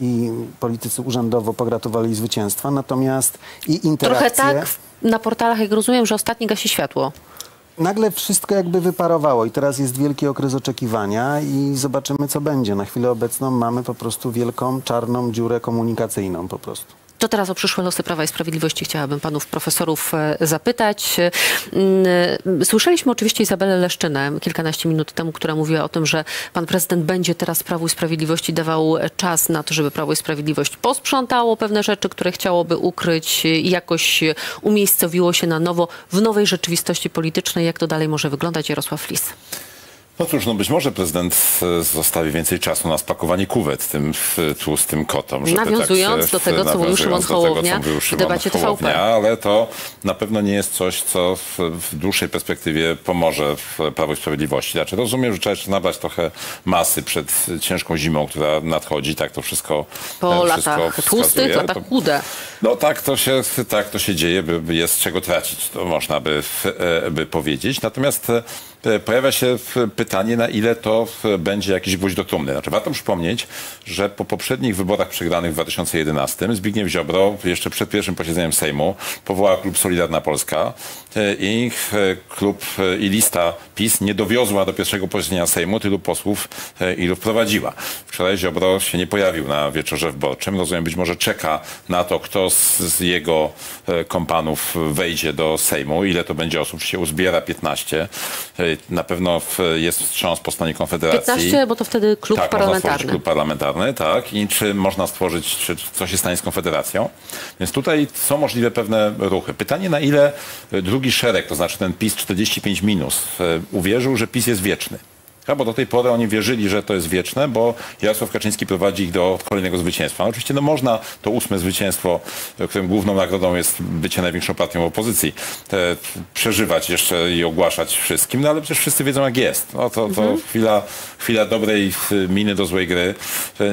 i politycy urzędowo pogratulowali zwycięstwa, natomiast i interakcje... Trochę tak na portalach, jak rozumiem, że ostatni gasi światło. Nagle wszystko jakby wyparowało i teraz jest wielki okres oczekiwania i zobaczymy, co będzie. Na chwilę obecną mamy po prostu wielką, czarną dziurę komunikacyjną po prostu. To teraz o przyszłe losy Prawa i Sprawiedliwości chciałabym panów profesorów e, zapytać. Mm, Słyszeliśmy oczywiście Izabelę Leszczynę kilkanaście minut temu, która mówiła o tym, że pan prezydent będzie teraz Prawu i Sprawiedliwości dawał czas na to, żeby Prawo i Sprawiedliwość posprzątało pewne rzeczy, które chciałoby ukryć i jakoś umiejscowiło się na nowo w nowej rzeczywistości politycznej. Jak to dalej może wyglądać? Jarosław Lis. No cóż, no być może prezydent zostawi więcej czasu na spakowanie kuwet tym tłustym kotom. żeby Nawiązując tak do tego, co mówił Szymon tego, Hołownia mówił w debacie TVP. Ale to na pewno nie jest coś, co w, w dłuższej perspektywie pomoże w Prawo i Sprawiedliwości. Znaczy rozumiem, że trzeba jeszcze nabrać trochę masy przed ciężką zimą, która nadchodzi. Tak to wszystko Po e, wszystko latach tłustych, To- latach chude. no tak to się, tak to się dzieje, by, by jest czego tracić, to można by, e, by powiedzieć. Natomiast e, pojawia się pytanie, na ile to będzie jakiś gwóźdź do trumny. Znaczy, warto przypomnieć, że po poprzednich wyborach przegranych w 2011 Zbigniew Ziobro jeszcze przed pierwszym posiedzeniem Sejmu powołał klub Solidarna Polska i e, klub e, i lista PiS nie dowiozła do pierwszego posiedzenia Sejmu tylu posłów, e, ilu wprowadziła. Wczoraj Ziobro się nie pojawił na wieczorze wyborczym. Rozumiem, być może czeka na to, kto z, z jego kompanów wejdzie do Sejmu. Ile to będzie osób się uzbiera? 15. E, Na pewno jest wstrząs po stronie Konfederacji. 15, bo to wtedy klub tak, Można parlamentarny. klub parlamentarny, tak. I czy można stworzyć, czy co się stanie z Konfederacją. Więc tutaj są możliwe pewne ruchy. Pytanie, na ile e, drugi szereg, to znaczy ten PiS 45 minus, e, uwierzył, że PiS jest wieczny. Ja, bo do tej pory oni wierzyli, że to jest wieczne, bo Jarosław Kaczyński prowadzi ich do kolejnego zwycięstwa. No, oczywiście no, można to ósme zwycięstwo, którym główną nagrodą jest bycie największą partią opozycji, e, przeżywać jeszcze i ogłaszać wszystkim, no ale przecież wszyscy wiedzą jak jest. No, to, to Mhm. chwila, chwila dobrej e, miny do złej gry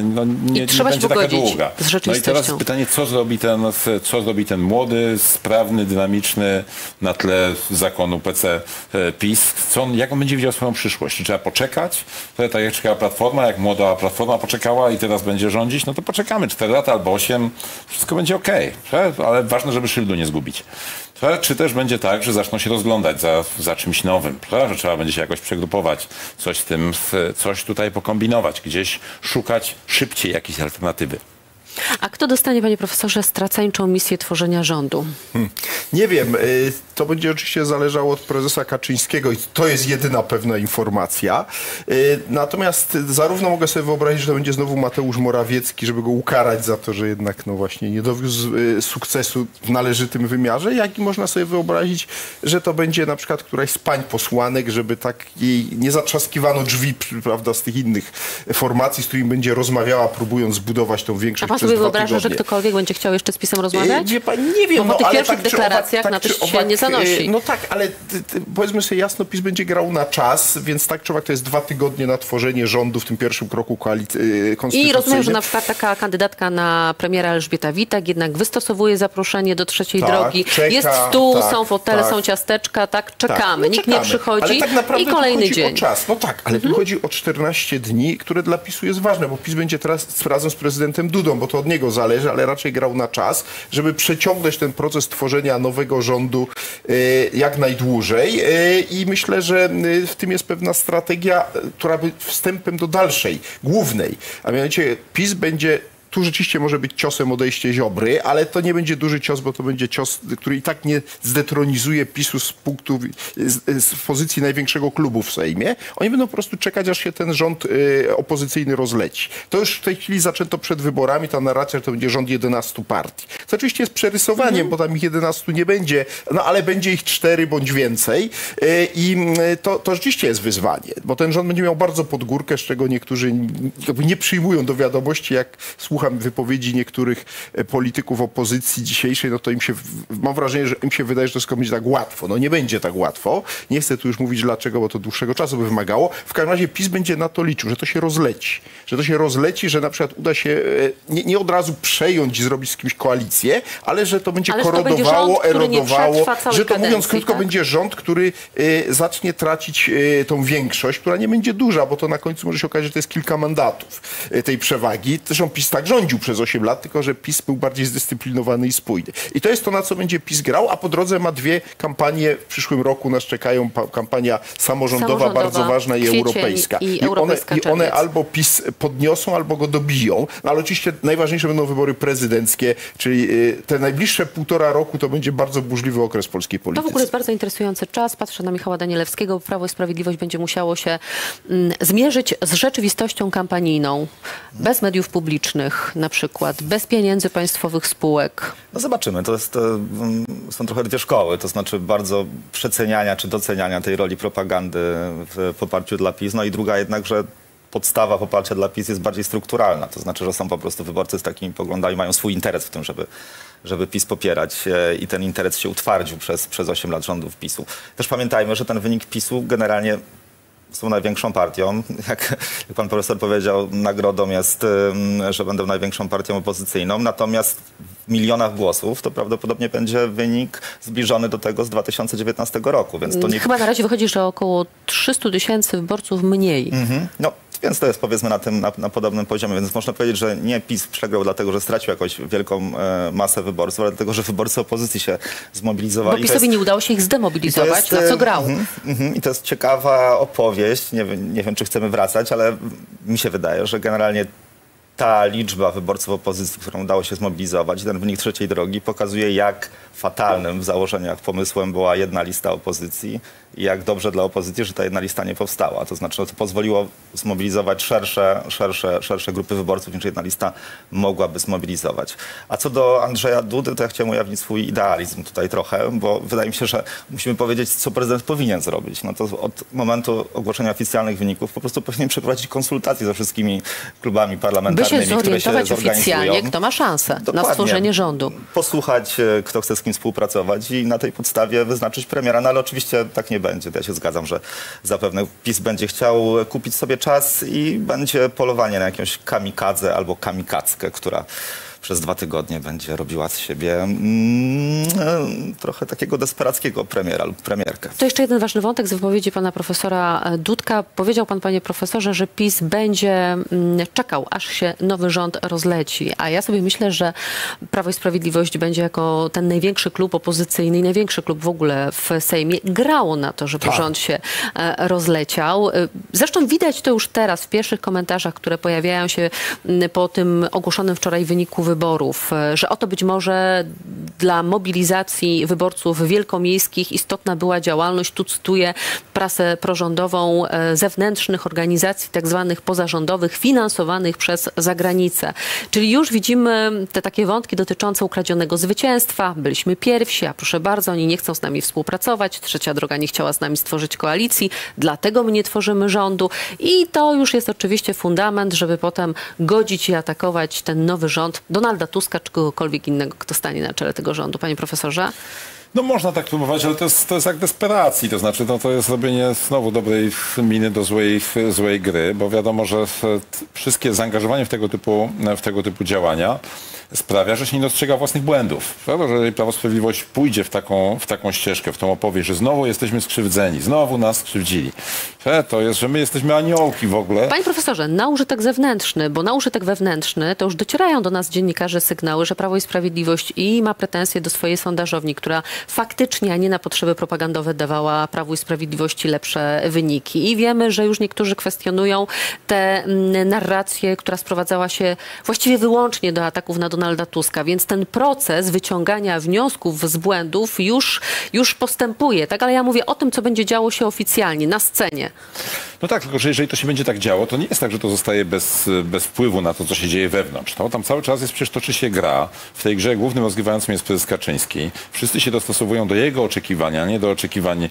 no, nie, I trzeba nie się będzie taka długa. No i teraz pytanie, co zrobi ten, co zrobi ten młody, sprawny, dynamiczny na tle zakonu PC e, PiS? Co on, jak on będzie widział swoją przyszłość? Czy trzeba poczekać? To tak jak czekała Platforma, jak młoda Platforma poczekała i teraz będzie rządzić, no to poczekamy 4 lata albo 8, wszystko będzie okej. Ale ważne, żeby szyldu nie zgubić. Czy też będzie tak, że zaczną się rozglądać za, za czymś nowym, że trzeba będzie się jakoś przegrupować, coś tym, coś tutaj pokombinować, gdzieś szukać szybciej jakiejś alternatywy. A kto dostanie, panie profesorze, straceńczą misję tworzenia rządu? Hmm. Nie wiem, y, to będzie oczywiście zależało od prezesa Kaczyńskiego i to jest jedyna pewna informacja. Y, Natomiast zarówno mogę sobie wyobrazić, że to będzie znowu Mateusz Morawiecki, żeby go ukarać za to, że jednak no właśnie nie dowiózł y, sukcesu w należytym wymiarze, jak i można sobie wyobrazić, że to będzie na przykład któraś z pań posłanek, żeby tak jej nie zatrzaskiwano drzwi, prawda, z tych innych formacji, z którymi będzie rozmawiała, próbując zbudować tą większość sobie wyobraża, że ktokolwiek będzie chciał jeszcze z PiSem rozmawiać? Wie pan, nie wiem, Bo po no, tych ale pierwszych tak deklaracjach owak- na to się nie zanosi. e, No tak, ale powiedzmy sobie jasno, PiS będzie grał na czas, więc tak czy owak to jest dwa tygodnie na tworzenie rządu w tym pierwszym kroku koalicji e, I rozumiem, że na przykład taka kandydatka na premiera Elżbieta Witek jednak wystosowuje zaproszenie do trzeciej Tak, drogi. czeka, jest stół, tak, są fotele, tak. są ciasteczka, tak, czekamy. Tak, no Nikt nie czekamy. przychodzi ale tak i kolejny dzień. Czas. No tak, ale tu chodzi o 14 dni, które dla PiSu jest ważne, bo PiS będzie teraz razem z prezydentem Dudą, bo to od niego zależy, ale raczej grał na czas, żeby przeciągnąć ten proces tworzenia nowego rządu e, jak najdłużej. E, i myślę, że e, w tym jest pewna strategia, która by wstępem do dalszej, głównej, a mianowicie PiS będzie tu rzeczywiście może być ciosem odejście Ziobry, ale to nie będzie duży cios, bo to będzie cios, który i tak nie zdetronizuje PiSu z punktu, z, z pozycji największego klubu w Sejmie. Oni będą po prostu czekać, aż się ten rząd y, opozycyjny rozleci. To już w tej chwili zaczęto przed wyborami, ta narracja, że to będzie rząd 11 partii. To oczywiście jest przerysowaniem, bo tam ich 11 nie będzie, no ale będzie ich 4 bądź więcej y, i y, to, to rzeczywiście jest wyzwanie, bo ten rząd będzie miał bardzo pod górkę, z czego niektórzy nie przyjmują do wiadomości, jak słucham wypowiedzi niektórych e, polityków opozycji dzisiejszej, no to im się, mam wrażenie, że im się wydaje, że to wszystko będzie tak łatwo. No nie będzie tak łatwo. Nie chcę tu już mówić dlaczego, bo to dłuższego czasu by wymagało. W każdym razie PiS będzie na to liczył, że to się rozleci. Że to się rozleci, że na przykład uda się e, nie, nie od razu przejąć i zrobić z kimś koalicję, ale że to będzie że to korodowało, będzie rząd, erodowało, że to mówiąc kadencji, krótko tak? będzie rząd, który e, zacznie tracić e, tą większość, która nie będzie duża, bo to na końcu może się okazać, że to jest kilka mandatów e, tej przewagi. Zresztą PiS tak rządził przez 8 lat, tylko że PiS był bardziej zdyscyplinowany i spójny. I to jest to, na co będzie PiS grał, a po drodze ma dwie kampanie w przyszłym roku nas czekają. Pa, kampania samorządowa, Samorządowa, bardzo ważna i europejska. i one, europejska I one albo PiS podniosą, albo go dobiją. No, ale oczywiście najważniejsze będą wybory prezydenckie, czyli y, te najbliższe półtora roku to będzie bardzo burzliwy okres polskiej To polityki. w ogóle jest bardzo interesujący czas. Patrzę na Michała Danielewskiego. Prawo i Sprawiedliwość będzie musiało się mm, zmierzyć z rzeczywistością kampanijną. Bez mediów publicznych na przykład, bez pieniędzy państwowych spółek. No zobaczymy. To jest, mm, są trochę dwie szkoły, to znaczy bardzo przeceniania czy doceniania tej roli propagandy w poparciu dla PiS. No i druga jednak, że podstawa poparcia dla PiS jest bardziej strukturalna. To znaczy, że są po prostu wyborcy z takimi poglądami, mają swój interes w tym, żeby, żeby PiS popierać e, i ten interes się utwardził przez, przez 8 lat rządów PiSu. Też pamiętajmy, że ten wynik PiSu generalnie są największą partią. [LAUGHS] Jak, jak pan profesor powiedział, nagrodą jest, że będą największą partią opozycyjną. Natomiast w milionach głosów to prawdopodobnie będzie wynik zbliżony do tego z 2019 roku. Więc to nie... Chyba na razie wychodzi, że około 300 tysięcy wyborców mniej. Mhm. No, więc to jest powiedzmy na tym na, na podobnym poziomie. Więc można powiedzieć, że nie PiS przegrał dlatego, że stracił jakąś wielką e, masę wyborców, ale dlatego, że wyborcy opozycji się Bo zmobilizowali. To PiSowi jest- nie udało się ich zdemobilizować, jest, na co e, grał. mhm, mhm. I to jest ciekawa opowieść. Nie, nie wiem, czy chcemy wracać, ale mi się wydaje, że generalnie ta liczba wyborców opozycji, którą udało się zmobilizować, ten wynik trzeciej drogi pokazuje, jak fatalnym w założeniach pomysłem była jedna lista opozycji i jak dobrze dla opozycji, że ta jedna lista nie powstała. To znaczy, że to pozwoliło zmobilizować szersze, szersze, szersze grupy wyborców, niż jedna lista mogłaby zmobilizować. A co do Andrzeja Dudy, to ja chciałem ujawnić swój idealizm tutaj trochę, bo wydaje mi się, że musimy powiedzieć, co prezydent powinien zrobić. No to od momentu ogłoszenia oficjalnych wyników po prostu powinien przeprowadzić konsultacje ze wszystkimi klubami parlamentarnymi, się się zorientować zorganizują oficjalnie, kto ma szansę na Dokładnie. stworzenie rządu. posłuchać, e, kto chce z kim współpracować i na tej podstawie wyznaczyć premiera. No ale oczywiście tak nie będzie. Ja się zgadzam, że zapewne PiS będzie chciał kupić sobie czas i będzie polowanie na jakąś kamikadze albo kamikackę, która przez dwa tygodnie będzie robiła z siebie mm, e, trochę takiego desperackiego premiera lub premierkę. To jeszcze jeden ważny wątek z wypowiedzi pana profesora Dudka. Powiedział pan, panie profesorze, że PiS będzie mm, czekał, aż się nowy rząd rozleci. A ja sobie myślę, że Prawo i Sprawiedliwość będzie jako ten największy klub opozycyjny i największy klub w ogóle w Sejmie grało na to, żeby Tak. rząd się e, rozleciał. E, Zresztą widać to już teraz w pierwszych komentarzach, które pojawiają się m, po tym ogłoszonym wczoraj wyniku wyborów, e, że oto być może dla mobilizacji wyborców wielkomiejskich istotna była działalność, tu cytuję prasę prorządową, e, zewnętrznych organizacji tak zwanych pozarządowych finansowanych przez zagranicę. Czyli już widzimy te takie wątki dotyczące ukradzionego zwycięstwa. Byliśmy pierwsi, a proszę bardzo, oni nie chcą z nami współpracować. Trzecia droga nie chciała z nami stworzyć koalicji, dlatego my nie tworzymy rządu. I to już jest oczywiście fundament, żeby potem godzić i atakować ten nowy rząd Donalda Tuska czy kogokolwiek innego, kto stanie na czele tego rządu. Panie profesorze? No można tak próbować, ale to jest, to jest jak desperacji, to znaczy no, to jest robienie znowu dobrej miny do złej, złej gry, bo wiadomo, że wszystkie zaangażowanie w tego typu, w tego typu działania sprawia, że się nie dostrzega własnych błędów. Prawda, że Prawo Sprawiedliwość pójdzie w taką, w taką ścieżkę, w tą opowieść, że znowu jesteśmy skrzywdzeni, znowu nas skrzywdzili, że to jest, że my jesteśmy aniołki w ogóle. Panie profesorze, na użytek zewnętrzny, bo na użytek wewnętrzny to już docierają do nas dziennikarze sygnały, że Prawo i Sprawiedliwość i ma pretensje do swojej sondażowni, która faktycznie, a nie na potrzeby propagandowe dawała Prawu i Sprawiedliwości lepsze wyniki. I wiemy, że już niektórzy kwestionują tę mm, narrację, która sprowadzała się właściwie wyłącznie do ataków na Donalda Tuska, więc ten proces wyciągania wniosków z błędów już, już postępuje, tak? Ale ja mówię o tym, co będzie działo się oficjalnie, na scenie. No tak, tylko że jeżeli to się będzie tak działo, to nie jest tak, że to zostaje bez, bez wpływu na to, co się dzieje wewnątrz. Tam cały czas jest, przecież toczy się gra. W tej grze głównym rozgrywającym jest prezes Kaczyński. Wszyscy się dostosowują do jego oczekiwania, nie do oczekiwań, e,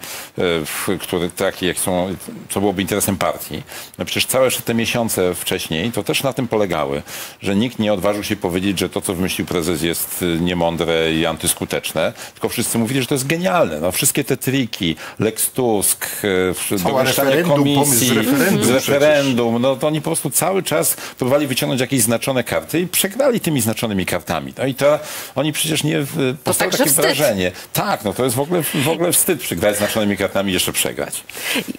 które takie, jak są, co byłoby interesem partii. No przecież całe te miesiące wcześniej to też na tym polegały, że nikt nie odważył się powiedzieć, że to, co wymyślił prezes jest e, niemądre i antyskuteczne, tylko wszyscy mówili, że to jest genialne. No, wszystkie te triki, Lex Tusk, e, domieszczanie komisji, z referendum z referendum, no to oni po prostu cały czas próbowali wyciągnąć jakieś znaczone karty i przegrali tymi znaczonymi kartami. No i to oni przecież nie powstało także takie wstyd. wrażenie. Tak, no to jest w ogóle, w ogóle wstyd przegrać znaczonymi kartami i jeszcze przegrać.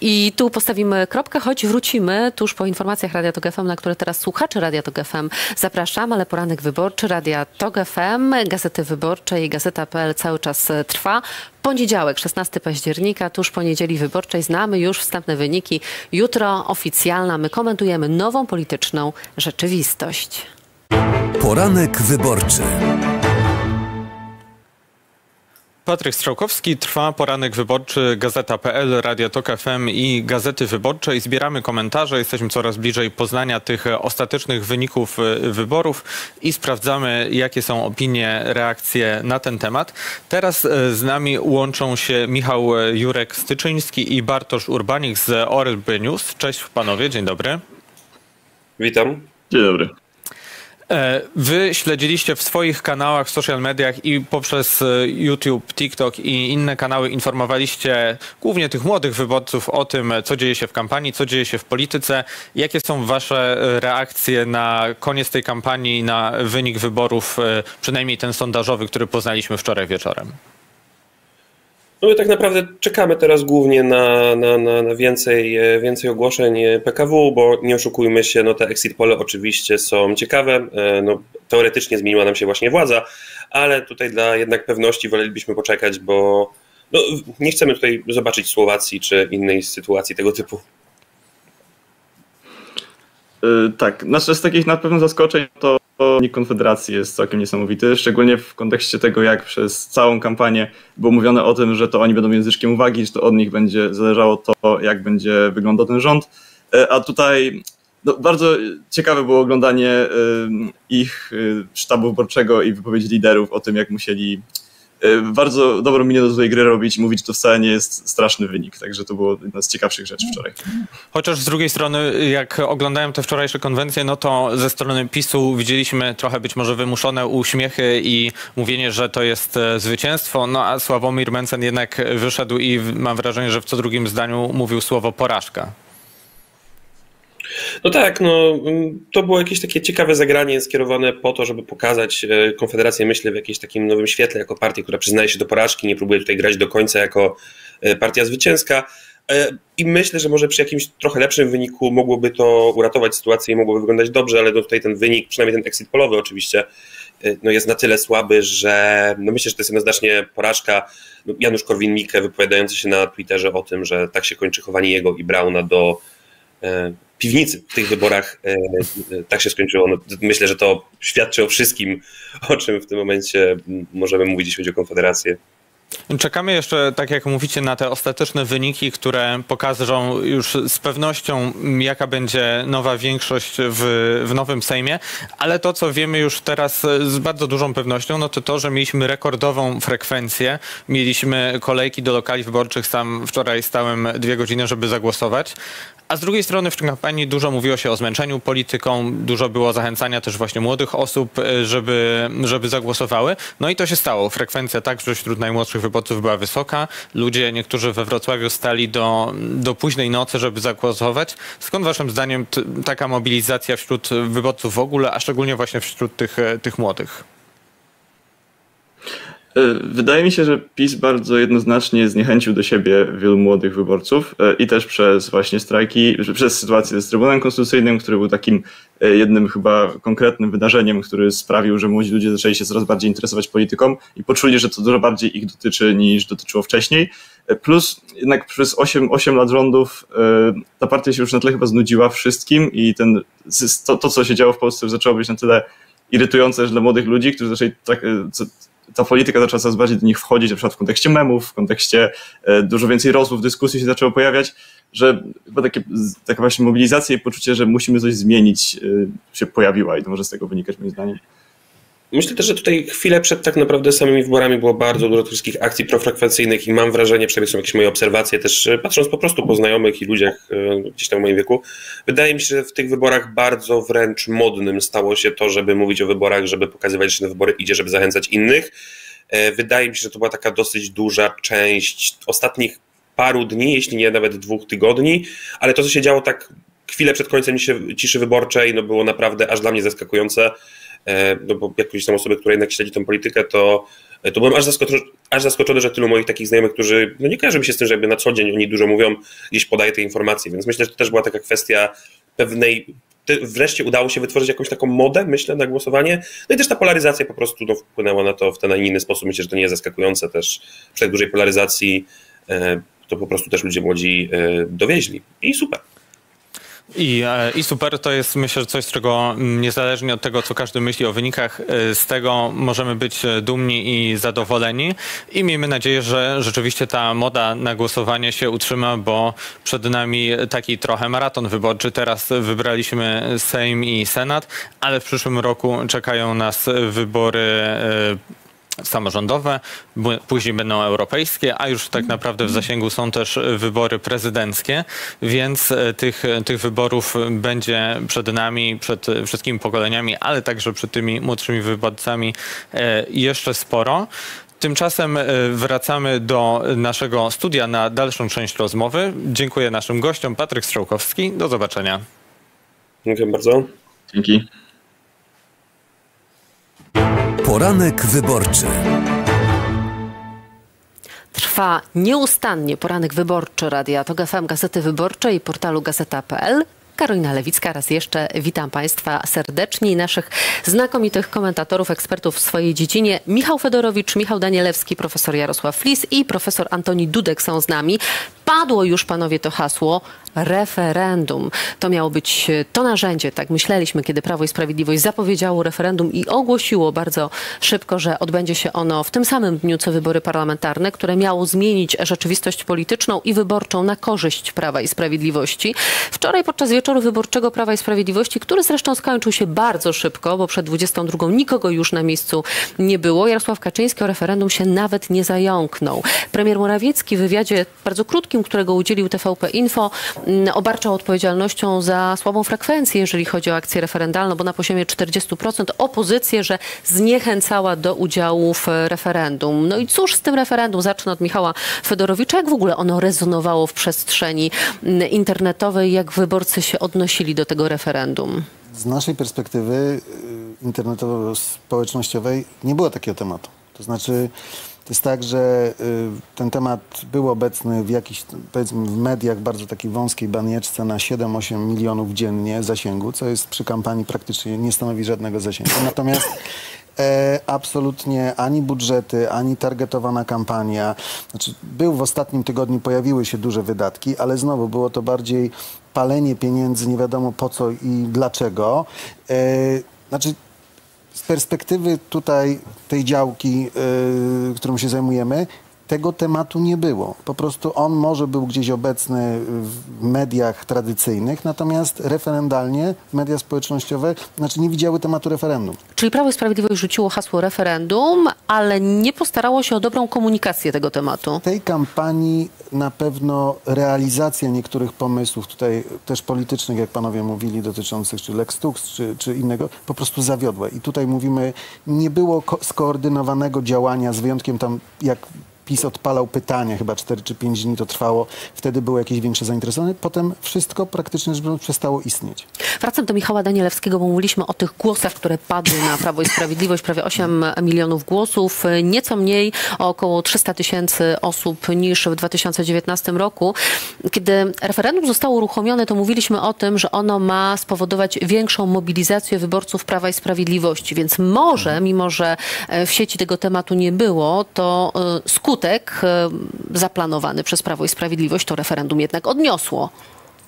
I tu postawimy kropkę, choć wrócimy tuż po informacjach Radia Tok FM, na które teraz słuchacze Radia Tok FM zapraszam, ale poranek wyborczy Radia Tok FM, Gazety Wyborczej, Gazeta.pl cały czas e, trwa. Poniedziałek, 16 października, tuż po niedzieli wyborczej znamy już wstępne wyniki. Jutro oficjalna, my komentujemy nową polityczną rzeczywistość. Poranek wyborczy. Patryk Strzałkowski, trwa poranek wyborczy Gazeta.pl, Radio Tok FM i Gazety Wyborczej. Zbieramy komentarze, jesteśmy coraz bliżej poznania tych ostatecznych wyników y, wyborów i sprawdzamy, jakie są opinie, reakcje na ten temat. Teraz y, z nami łączą się Michał y, Jurek-Styczyński i Bartosz Urbanik z Orby News. Cześć panowie, dzień dobry. Witam. Dzień dobry. E, Wy śledziliście w swoich kanałach, w social mediach i poprzez e, YouTube, TikTok i inne kanały informowaliście głównie tych młodych wyborców o tym, co dzieje się w kampanii, co dzieje się w polityce. Jakie są Wasze e, reakcje na koniec tej kampanii, na wynik wyborów, e, przynajmniej ten sondażowy, który poznaliśmy wczoraj wieczorem? No my tak naprawdę czekamy teraz głównie na, na, na, więcej, e, więcej ogłoszeń e, PKW, bo nie oszukujmy się, no te exit pole oczywiście są ciekawe. E, No, teoretycznie zmieniła nam się właśnie władza, ale tutaj dla jednak pewności wolelibyśmy poczekać, bo no, nie chcemy tutaj zobaczyć Słowacji czy innej sytuacji tego typu. Tak, znaczy z takich na pewno zaskoczeń to wynik Konfederacji jest całkiem niesamowity, szczególnie w kontekście tego, jak przez całą kampanię było mówione o tym, że to oni będą języczkiem uwagi, że to od nich będzie zależało to, jak będzie wyglądał ten rząd. Y, A tutaj no, bardzo ciekawe było oglądanie ich y, sztabu wyborczego i wypowiedzi liderów o tym, jak musieli bardzo dobrą minę do tej gry robić i mówić, że to wcale nie jest straszny wynik. Także to było jedna z ciekawszych rzeczy wczoraj. Chociaż z drugiej strony, jak oglądałem te wczorajsze konwencje, no to ze strony PiSu widzieliśmy trochę być może wymuszone uśmiechy i mówienie, że to jest e, zwycięstwo, no a Sławomir Mencen jednak wyszedł i mam wrażenie, że w co drugim zdaniu mówił słowo porażka. No tak, no mm, to było jakieś takie ciekawe zagranie skierowane po to, żeby pokazać e, Konfederację, myślę, w jakimś takim nowym świetle, jako partię, która przyznaje się do porażki, nie próbuje tutaj grać do końca jako e, partia zwycięska. E, I myślę, że może przy jakimś trochę lepszym wyniku mogłoby to uratować sytuację i mogłoby wyglądać dobrze, ale no tutaj ten wynik, przynajmniej ten exit polowy oczywiście, no jest na tyle słaby, że no myślę, że to jest jednoznacznie porażka. No Janusz Korwin-Mikke wypowiadający się na Twitterze o tym, że tak się kończy chowanie jego i Brauna do piwnicy w tych wyborach e, e, tak się skończyło. No, myślę, że to świadczy o wszystkim, o czym w tym momencie możemy mówić, jeśli chodzi o Konfederację. Czekamy jeszcze, tak jak mówicie, na te ostateczne wyniki, które pokażą już z pewnością, jaka będzie nowa większość w, w nowym Sejmie, ale to, co wiemy już teraz z bardzo dużą pewnością, no to to, że mieliśmy rekordową frekwencję, mieliśmy kolejki do lokali wyborczych, sam wczoraj stałem dwie godziny, żeby zagłosować, a z drugiej strony w kampanii dużo mówiło się o zmęczeniu polityką, dużo było zachęcania też właśnie młodych osób, e, żeby, żeby zagłosowały. No i to się stało. Frekwencja także wśród najmłodszych wyborców była wysoka. Ludzie, niektórzy we Wrocławiu stali do, do późnej nocy, żeby zagłosować. Skąd waszym zdaniem taka mobilizacja wśród wyborców w ogóle, a szczególnie właśnie wśród tych, e, tych młodych? E, wydaje mi się, że PiS bardzo jednoznacznie zniechęcił do siebie wielu młodych wyborców e, i też przez właśnie strajki, przez sytuację z Trybunałem Konstytucyjnym, który był takim e, jednym chyba konkretnym wydarzeniem, który sprawił, że młodzi ludzie zaczęli się coraz bardziej interesować polityką i poczuli, że to dużo bardziej ich dotyczy niż dotyczyło wcześniej. Plus jednak przez 8, 8 lat rządów ta partia się już na tyle chyba znudziła wszystkim i ten, to, to co się działo w Polsce zaczęło być na tyle irytujące dla młodych ludzi, którzy zaczęli tak, ta polityka zaczęła coraz bardziej do nich wchodzić, na przykład w kontekście memów, w kontekście e, dużo więcej rozmów, dyskusji się zaczęło pojawiać, że chyba takie, taka właśnie mobilizacja i poczucie, że musimy coś zmienić e, się pojawiła i to może z tego wynikać moim zdaniem. Myślę też, że tutaj chwilę przed tak naprawdę samymi wyborami było bardzo dużo tych wszystkich akcji profrekwencyjnych i mam wrażenie, przynajmniej są jakieś moje obserwacje też e, patrząc po prostu po znajomych i ludziach gdzieś tam w moim wieku, wydaje mi się, że w tych wyborach bardzo wręcz modnym stało się to, żeby mówić o wyborach, żeby pokazywać, że na wybory idzie, żeby zachęcać innych. E, wydaje mi się, że to była taka dosyć duża część ostatnich paru dni, jeśli nie nawet dwóch tygodni, ale to, co się działo tak chwilę przed końcem ciszy wyborczej, no było naprawdę aż dla mnie zaskakujące, e, no bo jakąś tam osobę, która jednak śledzi tę politykę, to, to byłem aż zaskoczony, aż zaskoczony, że tylu moich takich znajomych, którzy no nie kojarzy się z tym, że jakby na co dzień oni dużo mówią, gdzieś podaje te informacje, więc myślę, że to też była taka kwestia pewnej wreszcie udało się wytworzyć jakąś taką modę, myślę, na głosowanie. No i też ta polaryzacja po prostu no, wpłynęła na to w ten, a inny sposób. Myślę, że to nie jest zaskakujące też. Przy tak dużej polaryzacji e, to po prostu też ludzie młodzi e, dowieźli. I super. I, e, I super, to jest myślę coś, z czego niezależnie od tego, co każdy myśli o wynikach, e, z tego możemy być e, dumni i zadowoleni. I miejmy nadzieję, że rzeczywiście ta moda na głosowanie się utrzyma, bo przed nami taki trochę maraton wyborczy. Teraz wybraliśmy Sejm i Senat, ale w przyszłym roku czekają nas wybory samorządowe, później będą europejskie, a już tak naprawdę w zasięgu są też wybory prezydenckie, więc e, tych, tych wyborów będzie przed nami, przed wszystkimi pokoleniami, ale także przed tymi młodszymi wyborcami e, jeszcze sporo. Tymczasem e, wracamy do naszego studia na dalszą część rozmowy. Dziękuję naszym gościom. Patryk Strzałkowski. Do zobaczenia. Dziękuję bardzo. Dzięki. Poranek wyborczy. Trwa nieustannie poranek wyborczy Radia TOG FM, Gazety Wyborczej i portalu gazeta.pl. Karolina Lewicka, raz jeszcze witam Państwa serdecznie i naszych znakomitych komentatorów, ekspertów w swojej dziedzinie. Michał Fedorowicz, Michał Danielewski, profesor Jarosław Flis i profesor Antoni Dudek są z nami. Padło już, panowie, to hasło referendum. To miało być to narzędzie, tak myśleliśmy, kiedy Prawo i Sprawiedliwość zapowiedziało referendum i ogłosiło bardzo szybko, że odbędzie się ono w tym samym dniu, co wybory parlamentarne, które miało zmienić rzeczywistość polityczną i wyborczą na korzyść Prawa i Sprawiedliwości. Wczoraj podczas wieczoru wyborczego Prawa i Sprawiedliwości, który zresztą skończył się bardzo szybko, bo przed 22 nikogo już na miejscu nie było, Jarosław Kaczyński o referendum się nawet nie zająknął. Premier Morawiecki w wywiadzie bardzo krótkim, którego udzielił TVP Info, mm, obarczał odpowiedzialnością za słabą frekwencję, jeżeli chodzi o akcję referendalną, bo na poziomie 40% opozycję, że zniechęcała do udziału w referendum. No i cóż z tym referendum? Zacznę od Michała Fedorowicza. Jak w ogóle ono rezonowało w przestrzeni mm, internetowej? Jak wyborcy się odnosili do tego referendum? Z naszej perspektywy y, internetowo-społecznościowej nie było takiego tematu. To znaczy to jest tak, że y, ten temat był obecny w jakichś, powiedzmy, w mediach bardzo takiej wąskiej banieczce na 7-8 milionów dziennie zasięgu, co jest przy kampanii praktycznie nie stanowi żadnego zasięgu. Natomiast E, absolutnie ani budżety, ani targetowana kampania. Znaczy, był w ostatnim tygodniu, pojawiły się duże wydatki, ale znowu było to bardziej palenie pieniędzy, nie wiadomo po co i dlaczego. E, znaczy, z perspektywy tutaj tej działki, yy, którą się zajmujemy, tego tematu nie było. Po prostu on może był gdzieś obecny w mediach tradycyjnych, natomiast referendalnie media społecznościowe znaczy nie widziały tematu referendum. Czyli Prawo i Sprawiedliwość rzuciło hasło referendum, ale nie postarało się o dobrą komunikację tego tematu. W tej kampanii na pewno realizacja niektórych pomysłów, tutaj też politycznych, jak panowie mówili, dotyczących czy Lex Tux, czy, czy innego, po prostu zawiodła. I tutaj mówimy, nie było skoordynowanego działania, z wyjątkiem tam, jak PiS odpalał pytania, chyba 4 czy 5 dni to trwało, wtedy było jakieś większe zainteresowanie, potem wszystko praktycznie przestało istnieć. Wracam do Michała Danielewskiego, bo mówiliśmy o tych głosach, które padły na Prawo i Sprawiedliwość, prawie 8 milionów głosów, nieco mniej, o około 300 tysięcy osób niż w 2019 roku. Kiedy referendum zostało uruchomione, to mówiliśmy o tym, że ono ma spowodować większą mobilizację wyborców Prawa i Sprawiedliwości, więc może, mimo że e, w sieci tego tematu nie było, to e, skutek e, zaplanowany przez Prawo i Sprawiedliwość to referendum jednak odniosło.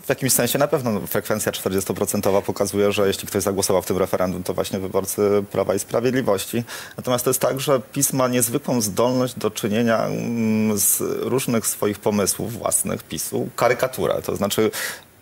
W jakimś sensie na pewno frekwencja 40% pokazuje, że jeśli ktoś zagłosował w tym referendum, to właśnie wyborcy Prawa i Sprawiedliwości. Natomiast to jest tak, że PiS ma niezwykłą zdolność do czynienia mm, z różnych swoich pomysłów własnych PiSu karykaturę. To znaczy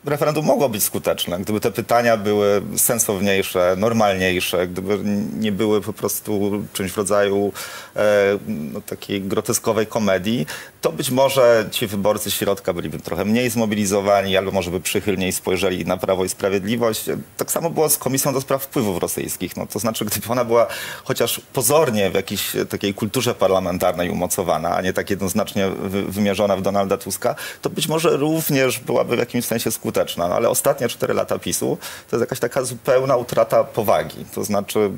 referendum mogło być skuteczne, gdyby te pytania były sensowniejsze, normalniejsze, gdyby nie były po prostu czymś w rodzaju e, no, takiej groteskowej komedii, to być może ci wyborcy środka byliby trochę mniej zmobilizowani, albo może by przychylniej spojrzeli na Prawo i Sprawiedliwość. Tak samo było z Komisją do Spraw Wpływów Rosyjskich. No, to znaczy, gdyby ona była chociaż pozornie w jakiejś takiej kulturze parlamentarnej umocowana, a nie tak jednoznacznie wy, wymierzona w Donalda Tuska, to być może również byłaby w jakimś sensie skuteczna. No, ale ostatnie cztery lata PiSu to jest jakaś taka zupełna utrata powagi. To znaczy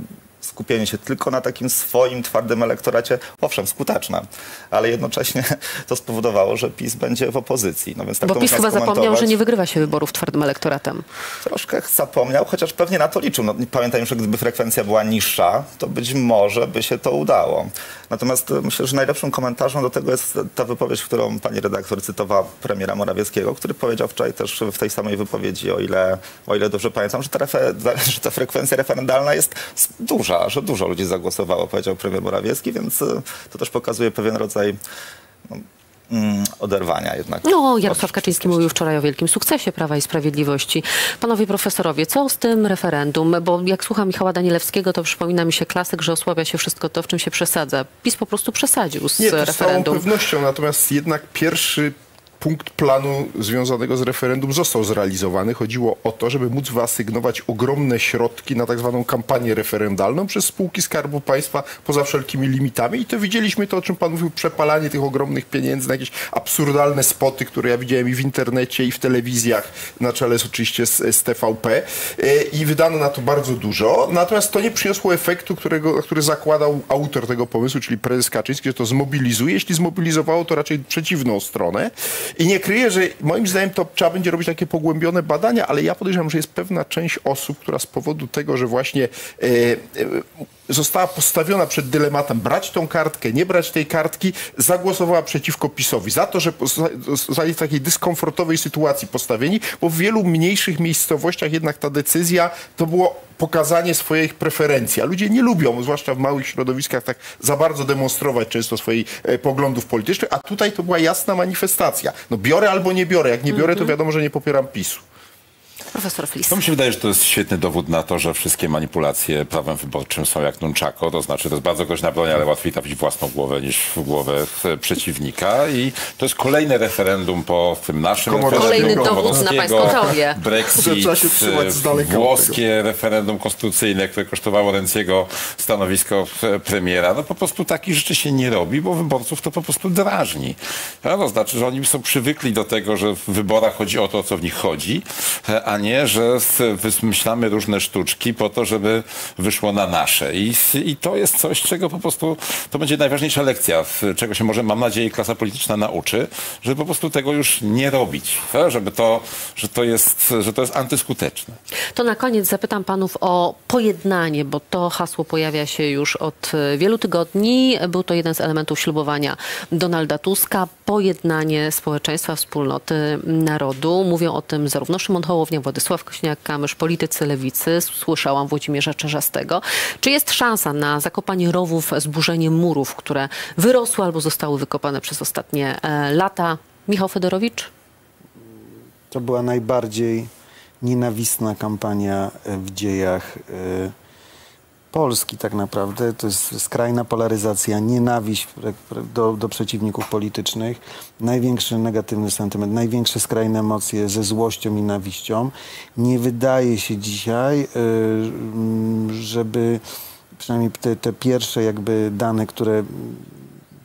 skupienie się tylko na takim swoim twardym elektoracie, owszem, skuteczne, ale jednocześnie [LAUGHS] to spowodowało, że PiS będzie w opozycji. No więc tak Bo PiS chyba zapomniał, że nie wygrywa się wyborów twardym elektoratem. Troszkę zapomniał, chociaż pewnie na to liczył. No, pamiętajmy, że gdyby frekwencja była niższa, to być może by się to udało. Natomiast e, myślę, że najlepszym komentarzem do tego jest ta wypowiedź, którą pani redaktor cytowała premiera Morawieckiego, który powiedział wczoraj też w tej samej wypowiedzi, o ile, o ile dobrze pamiętam, że ta, refer- [LAUGHS] że ta frekwencja referendalna jest duża, że dużo ludzi zagłosowało, powiedział premier Morawiecki, więc e, to też pokazuje pewien rodzaj no, mm, oderwania jednak. No, Jarosław Kaczyński mówił wczoraj o wielkim sukcesie Prawa i Sprawiedliwości. Panowie profesorowie, co z tym referendum? Bo jak słucham Michała Danielewskiego, to przypomina mi się klasyk, że osłabia się wszystko to, w czym się przesadza. PiS po prostu przesadził z Nie, to z całą referendum. pewnością, natomiast jednak pierwszy punkt planu związanego z referendum został zrealizowany. Chodziło o to, żeby móc wyasygnować ogromne środki na tak zwaną kampanię referendalną przez spółki Skarbu Państwa poza wszelkimi limitami i to widzieliśmy to, o czym pan mówił, przepalanie tych ogromnych pieniędzy na jakieś absurdalne spoty, które ja widziałem i w internecie i w telewizjach, na czele oczywiście z, z TVP E, i wydano na to bardzo dużo, natomiast to nie przyniosło efektu, którego, który zakładał autor tego pomysłu, czyli prezes Kaczyński, że to zmobilizuje. Jeśli zmobilizowało, to raczej przeciwną stronę. I nie kryję, że moim zdaniem to trzeba będzie robić takie pogłębione badania, ale ja podejrzewam, że jest pewna część osób, która z powodu tego, że właśnie e, e, została postawiona przed dylematem brać tą kartkę, nie brać tej kartki, zagłosowała przeciwko PiSowi. Za to, że zostali w takiej dyskomfortowej sytuacji postawieni, bo w wielu mniejszych miejscowościach jednak ta decyzja to było pokazanie swoich preferencji. A ludzie nie lubią, zwłaszcza w małych środowiskach, tak za bardzo demonstrować często swoich e, poglądów politycznych, a tutaj to była jasna manifestacja. No biorę albo nie biorę. Jak nie biorę, to wiadomo, że nie popieram PiSu. Profesor Flis. To mi się wydaje, że to jest świetny dowód na to, że wszystkie manipulacje prawem wyborczym są jak nunchako, to znaczy to jest bardzo groźna broń, ale łatwiej trafić w własną głowę niż w głowę e, przeciwnika i to jest kolejne referendum po tym naszym Kolejny referendum dowód na. Brexit, [LAUGHS] Trzeba się trzymać z daleka od włoskie referendum konstytucyjne, które kosztowało Renciego stanowisko e, premiera. No po prostu takich rzeczy się nie robi, bo wyborców to po prostu drażni. No, to znaczy, że oni są przywykli do tego, że w wyborach chodzi o to, o co w nich chodzi, e, a nie, że wymyślamy różne sztuczki po to, żeby wyszło na nasze. I, I to jest coś, czego po prostu, to będzie najważniejsza lekcja, czego się może, mam nadzieję, klasa polityczna nauczy, żeby po prostu tego już nie robić. Żeby to, że to jest, że to jest antyskuteczne. To na koniec zapytam panów o pojednanie, bo to hasło pojawia się już od e, wielu tygodni. Był to jeden z elementów ślubowania Donalda Tuska. Pojednanie społeczeństwa, wspólnoty narodu. Mówią o tym zarówno Szymon Hołownia, Władysław Kośniak-Kamysz, politycy lewicy. Słyszałam Włodzimierza Czerzastego. Czy jest szansa na zakopanie rowów, zburzenie murów, które wyrosły albo zostały wykopane przez ostatnie e, lata? Michał Fedorowicz? To była najbardziej nienawistna kampania e, w dziejach e, Polski tak naprawdę. To jest skrajna polaryzacja, nienawiść do, do przeciwników politycznych, największy negatywny sentyment, największe skrajne emocje ze złością i nienawiścią. Nie wydaje się dzisiaj, e, mm, żeby przynajmniej te, te pierwsze jakby dane, które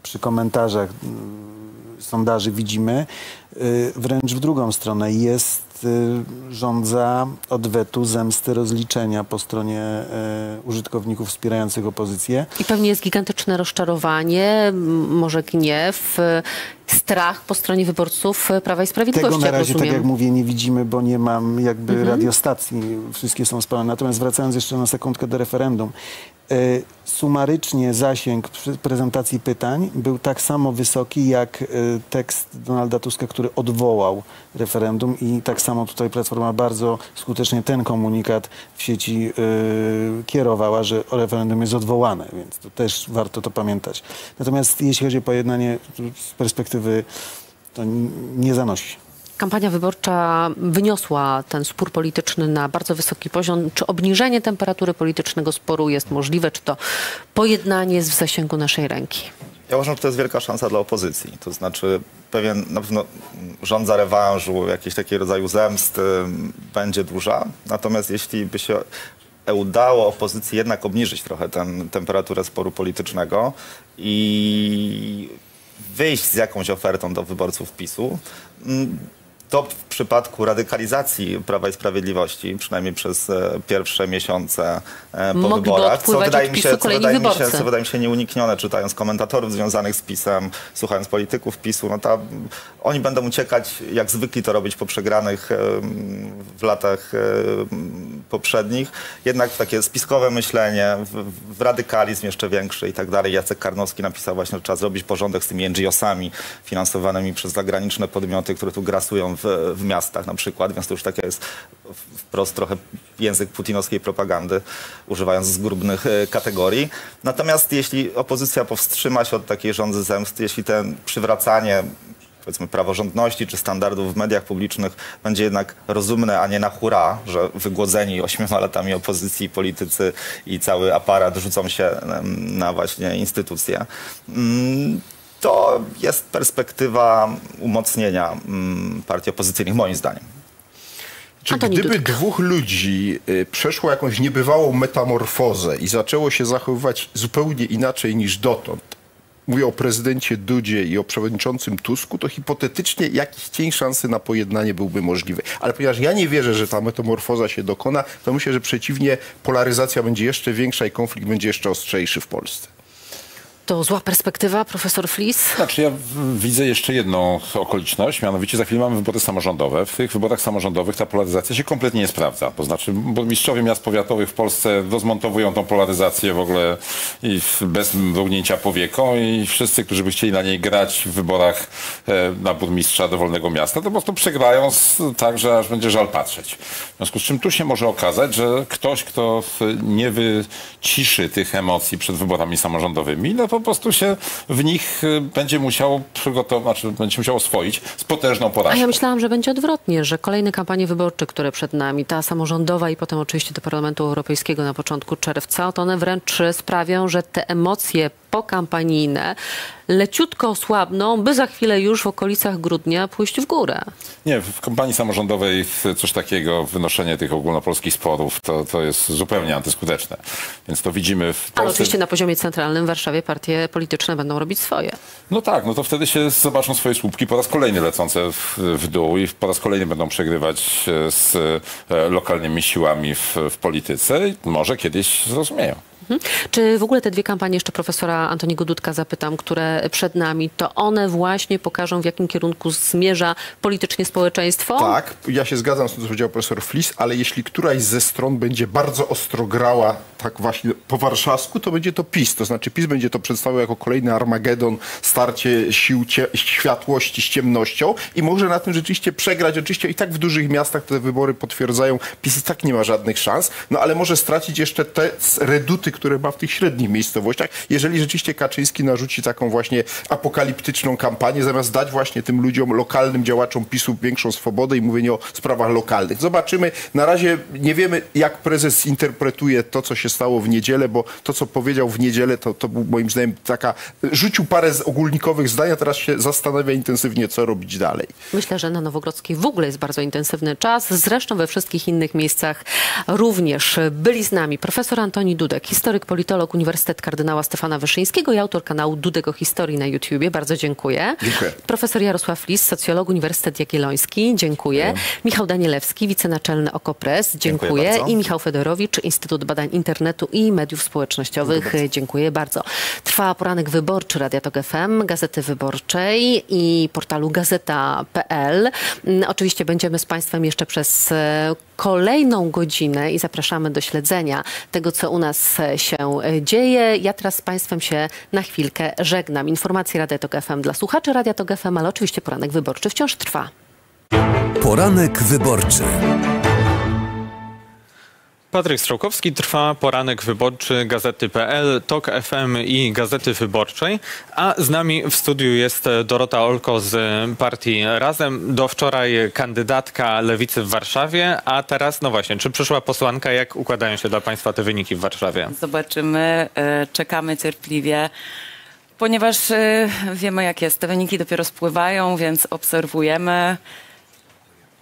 przy komentarzach y, sondaży widzimy, y, wręcz w drugą stronę. Jest y, rządza odwetu, zemsty, rozliczenia po stronie y, użytkowników wspierających opozycję. I pewnie jest gigantyczne rozczarowanie, może gniew, y, strach po stronie wyborców y, Prawa i Sprawiedliwości, Tego na jak razie, tak rozumiem. jak mówię, nie widzimy, bo nie mam jakby Mhm. radiostacji. Wszystkie są spalone. Natomiast wracając jeszcze na sekundkę do referendum. Y, Sumarycznie zasięg prezentacji pytań był tak samo wysoki jak y, tekst Donalda Tuska, który odwołał referendum i tak samo tutaj Platforma bardzo skutecznie ten komunikat w sieci y, kierowała, że referendum jest odwołane, więc to też warto to pamiętać. Natomiast jeśli chodzi o pojednanie z perspektywy, to nie zanosi. Kampania wyborcza wyniosła ten spór polityczny na bardzo wysoki poziom. Czy obniżenie temperatury politycznego sporu jest możliwe? Czy to pojednanie jest w zasięgu naszej ręki? Ja uważam, że to jest wielka szansa dla opozycji. To znaczy pewien na pewno rządza rewanżu, jakiś taki rodzaju zemsty będzie duża. Natomiast jeśli by się udało opozycji jednak obniżyć trochę tę temperaturę sporu politycznego i wyjść z jakąś ofertą do wyborców PiSu, to w przypadku radykalizacji Prawa i Sprawiedliwości, przynajmniej przez e, pierwsze miesiące e, po wyborach, co wydaje mi się, co wydaje mi się, co wydaje mi się nieuniknione, czytając komentatorów związanych z PiSem, słuchając polityków PiSu, no ta, oni będą uciekać, jak zwykli to robić po przegranych w latach poprzednich, jednak w takie spiskowe myślenie, w, w radykalizm jeszcze większy i tak dalej. Jacek Karnowski napisał właśnie, że trzeba zrobić porządek z tymi NGO-sami finansowanymi przez zagraniczne podmioty, które tu grasują w, w miastach na przykład, więc to już takie jest wprost trochę język putinowskiej propagandy, używając zgrubnych e, kategorii. Natomiast jeśli opozycja powstrzyma się od takiej rządzy zemsty, jeśli ten przywracanie powiedzmy praworządności czy standardów w mediach publicznych będzie jednak rozumne, a nie na hura, że wygłodzeni ośmioma latami opozycji politycy i cały aparat rzucą się na właśnie instytucje. Mm, To jest perspektywa umocnienia mm, partii opozycyjnych, moim zdaniem. Czy gdyby dwóch ludzi y, przeszło jakąś niebywałą metamorfozę i zaczęło się zachowywać zupełnie inaczej niż dotąd, mówię o prezydencie Dudzie i o przewodniczącym Tusku, to hipotetycznie jakiś cień szansy na pojednanie byłby możliwy. Ale ponieważ ja nie wierzę, że ta metamorfoza się dokona, to myślę, że przeciwnie, polaryzacja będzie jeszcze większa i konflikt będzie jeszcze ostrzejszy w Polsce. To zła perspektywa, profesor Flis? Znaczy ja widzę jeszcze jedną okoliczność, mianowicie za chwilę mamy wybory samorządowe. W tych wyborach samorządowych ta polaryzacja się kompletnie nie sprawdza. To znaczy burmistrzowie miast powiatowych w Polsce rozmontowują tą polaryzację w ogóle bez mrugnięcia powieką i wszyscy, którzy by chcieli na niej grać w wyborach e, na burmistrza dowolnego miasta, to po prostu przegrają tak, że aż będzie żal patrzeć. W związku z czym tu się może okazać, że ktoś, kto nie wyciszy tych emocji przed wyborami samorządowymi, no po prostu się w nich y, będzie musiał przygotować, znaczy będzie musiał oswoić z potężną A porażką. ja myślałam, że będzie odwrotnie, że kolejne kampanie wyborcze, które przed nami, ta samorządowa i potem oczywiście do Parlamentu Europejskiego na początku czerwca, to one wręcz sprawią, że te emocje pokampanijne leciutko osłabną, by za chwilę już w okolicach grudnia pójść w górę. Nie, w kampanii samorządowej coś takiego, wynoszenie tych ogólnopolskich sporów, to, to jest zupełnie antyskuteczne. Więc to widzimy w Ale Polsce. oczywiście na poziomie centralnym w Warszawie partie polityczne będą robić swoje. No tak, no to wtedy się zobaczą swoje słupki po raz kolejny lecące w, w dół i po raz kolejny będą przegrywać e, z e, lokalnymi siłami w, w polityce i może kiedyś zrozumieją. Mhm. Czy w ogóle te dwie kampanie, jeszcze profesora Antoniego Dudka zapytam, które przed nami, to one właśnie pokażą, w jakim kierunku zmierza politycznie społeczeństwo? Tak, ja się zgadzam z tym, co powiedział profesor Flis, ale jeśli któraś ze stron będzie bardzo ostro grała tak właśnie po warszawsku, to będzie to PiS. To znaczy PiS będzie to przedstawiał jako kolejny Armagedon, starcie sił światłości z ciemnością i może na tym rzeczywiście przegrać. Oczywiście i tak w dużych miastach te wybory potwierdzają, PiS i tak nie ma żadnych szans, no ale może stracić jeszcze te reduty, które ma w tych średnich miejscowościach, jeżeli rzeczywiście Kaczyński narzuci taką właśnie apokaliptyczną kampanię, zamiast dać właśnie tym ludziom, lokalnym działaczom PiSu większą swobodę i mówienie o sprawach lokalnych. Zobaczymy. Na razie nie wiemy, jak prezes interpretuje to, co się stało w niedzielę, bo to, co powiedział w niedzielę, to, to był moim zdaniem taka... Rzucił parę ogólnikowych zdań, a teraz się zastanawia intensywnie, co robić dalej. Myślę, że na Nowogrodzkiej w ogóle jest bardzo intensywny czas. Zresztą we wszystkich innych miejscach również byli z nami profesor Antoni Dudek, historyk, politolog Uniwersytet Kardynała Stefana Wyszyńskiego i autor kanału Dudego Historii na YouTubie. Bardzo dziękuję. Dziękuję. Profesor Jarosław Lis, socjolog Uniwersytet Jagielloński. Dziękuję. Michał Danielewski, wicenaczelny OKO.press. Dziękuję. Dziękuję bardzo. I Michał Fedorowicz, Instytut Badań Internetu i Mediów Społecznościowych. Dziękuję bardzo. Trwa poranek wyborczy Radia Tok FM, Gazety Wyborczej i portalu gazeta.pl. Oczywiście będziemy z Państwem jeszcze przez e, kolejną godzinę i zapraszamy do śledzenia tego, co u nas e, się e, dzieje. Ja teraz z Państwem się na chwilkę żegnam. Informacje Radia Tok FM dla słuchaczy Radia Tok FM, ale oczywiście poranek wyborczy wciąż trwa. Poranek wyborczy. Patryk Strzałkowski, trwa poranek wyborczy Gazety.pl, TOK FM i Gazety Wyborczej, a z nami w studiu jest Dorota Olko z partii Razem. Do wczoraj kandydatka Lewicy w Warszawie, a teraz, no właśnie, czy przyszła posłanka? Jak układają się dla Państwa te wyniki w Warszawie? Zobaczymy, e, czekamy cierpliwie, ponieważ e, wiemy jak jest. Te wyniki dopiero spływają, więc obserwujemy.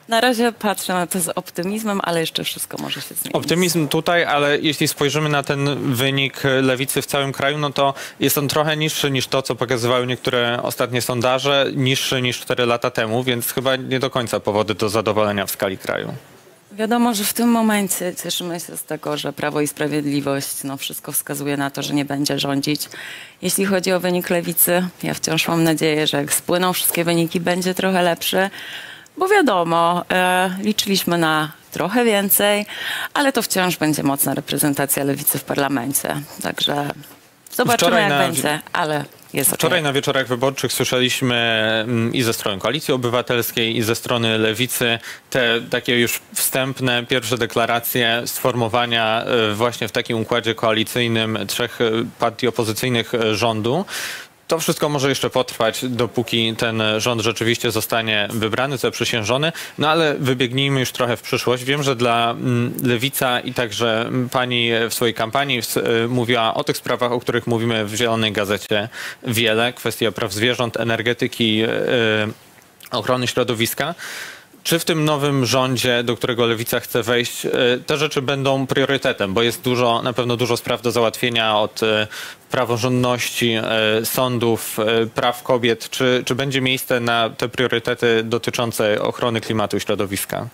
Na razie patrzę na to z optymizmem, ale jeszcze wszystko może się zmienić. Optymizm tutaj, ale jeśli spojrzymy na ten wynik lewicy w całym kraju, no to jest on trochę niższy niż to, co pokazywały niektóre ostatnie sondaże, niższy niż 4 lata temu, więc chyba nie do końca powody do zadowolenia w skali kraju. Wiadomo, że w tym momencie cieszymy się z tego, że Prawo i Sprawiedliwość, no wszystko wskazuje na to, że nie będzie rządzić. Jeśli chodzi o wynik lewicy, ja wciąż mam nadzieję, że jak spłyną wszystkie wyniki, będzie trochę lepszy, bo wiadomo, e, liczyliśmy na trochę więcej, ale to wciąż będzie mocna reprezentacja lewicy w parlamencie. Także zobaczymy, Wczoraj jak na- będzie, ale. Wczoraj na wieczorach wyborczych słyszeliśmy mm, i ze strony Koalicji Obywatelskiej, i ze strony Lewicy te takie już wstępne, pierwsze deklaracje sformowania e, właśnie w takim układzie koalicyjnym trzech e, partii opozycyjnych rządu. To wszystko może jeszcze potrwać, dopóki ten rząd rzeczywiście zostanie wybrany, zaprzysiężony. No ale wybiegnijmy już trochę w przyszłość. Wiem, że dla mm, Lewica i także pani w swojej kampanii y, mówiła o tych sprawach, o których mówimy w Zielonej Gazecie wiele. Kwestia praw zwierząt, energetyki, y, ochrony środowiska. Czy w tym nowym rządzie, do którego Lewica chce wejść, e, te rzeczy będą priorytetem? Bo jest dużo, na pewno dużo spraw do załatwienia od e, praworządności, e, sądów, praw kobiet. Czy, czy będzie miejsce na te priorytety dotyczące ochrony klimatu i środowiska?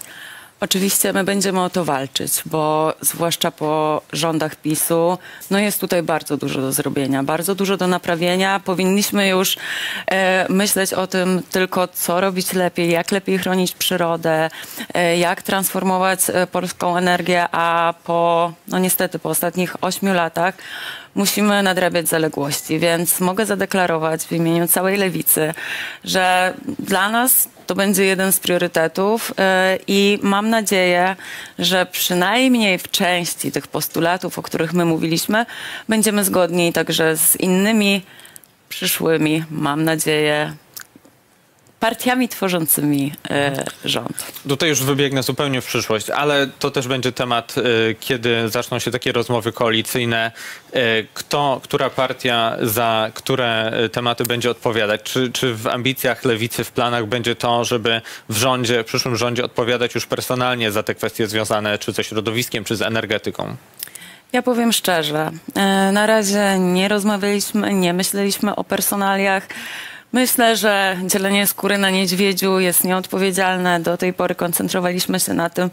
Oczywiście my będziemy o to walczyć, bo zwłaszcza po rządach PiSu, no jest tutaj bardzo dużo do zrobienia, bardzo dużo do naprawienia. Powinniśmy już e, myśleć o tym tylko, co robić lepiej, jak lepiej chronić przyrodę, e, jak transformować e, polską energię, a po, no niestety po ostatnich ośmiu latach musimy nadrabiać zaległości, więc mogę zadeklarować w imieniu całej lewicy, że dla nas to będzie jeden z priorytetów e, i mam nadzieję, że przynajmniej w części tych postulatów, o których my mówiliśmy, będziemy zgodni także z innymi przyszłymi, mam nadzieję, partiami tworzącymi e, rząd. Tutaj już wybiegnę zupełnie w przyszłość, ale to też będzie temat, y, kiedy zaczną się takie rozmowy koalicyjne. Y, Kto, która partia za które tematy będzie odpowiadać? Czy, czy w ambicjach lewicy, w planach będzie to, żeby w rządzie, w przyszłym rządzie odpowiadać już personalnie za te kwestie związane czy ze środowiskiem, czy z energetyką? Ja powiem szczerze, e, na razie nie rozmawialiśmy, nie myśleliśmy o personaliach. Myślę, że dzielenie skóry na niedźwiedziu jest nieodpowiedzialne. Do tej pory koncentrowaliśmy się na tym,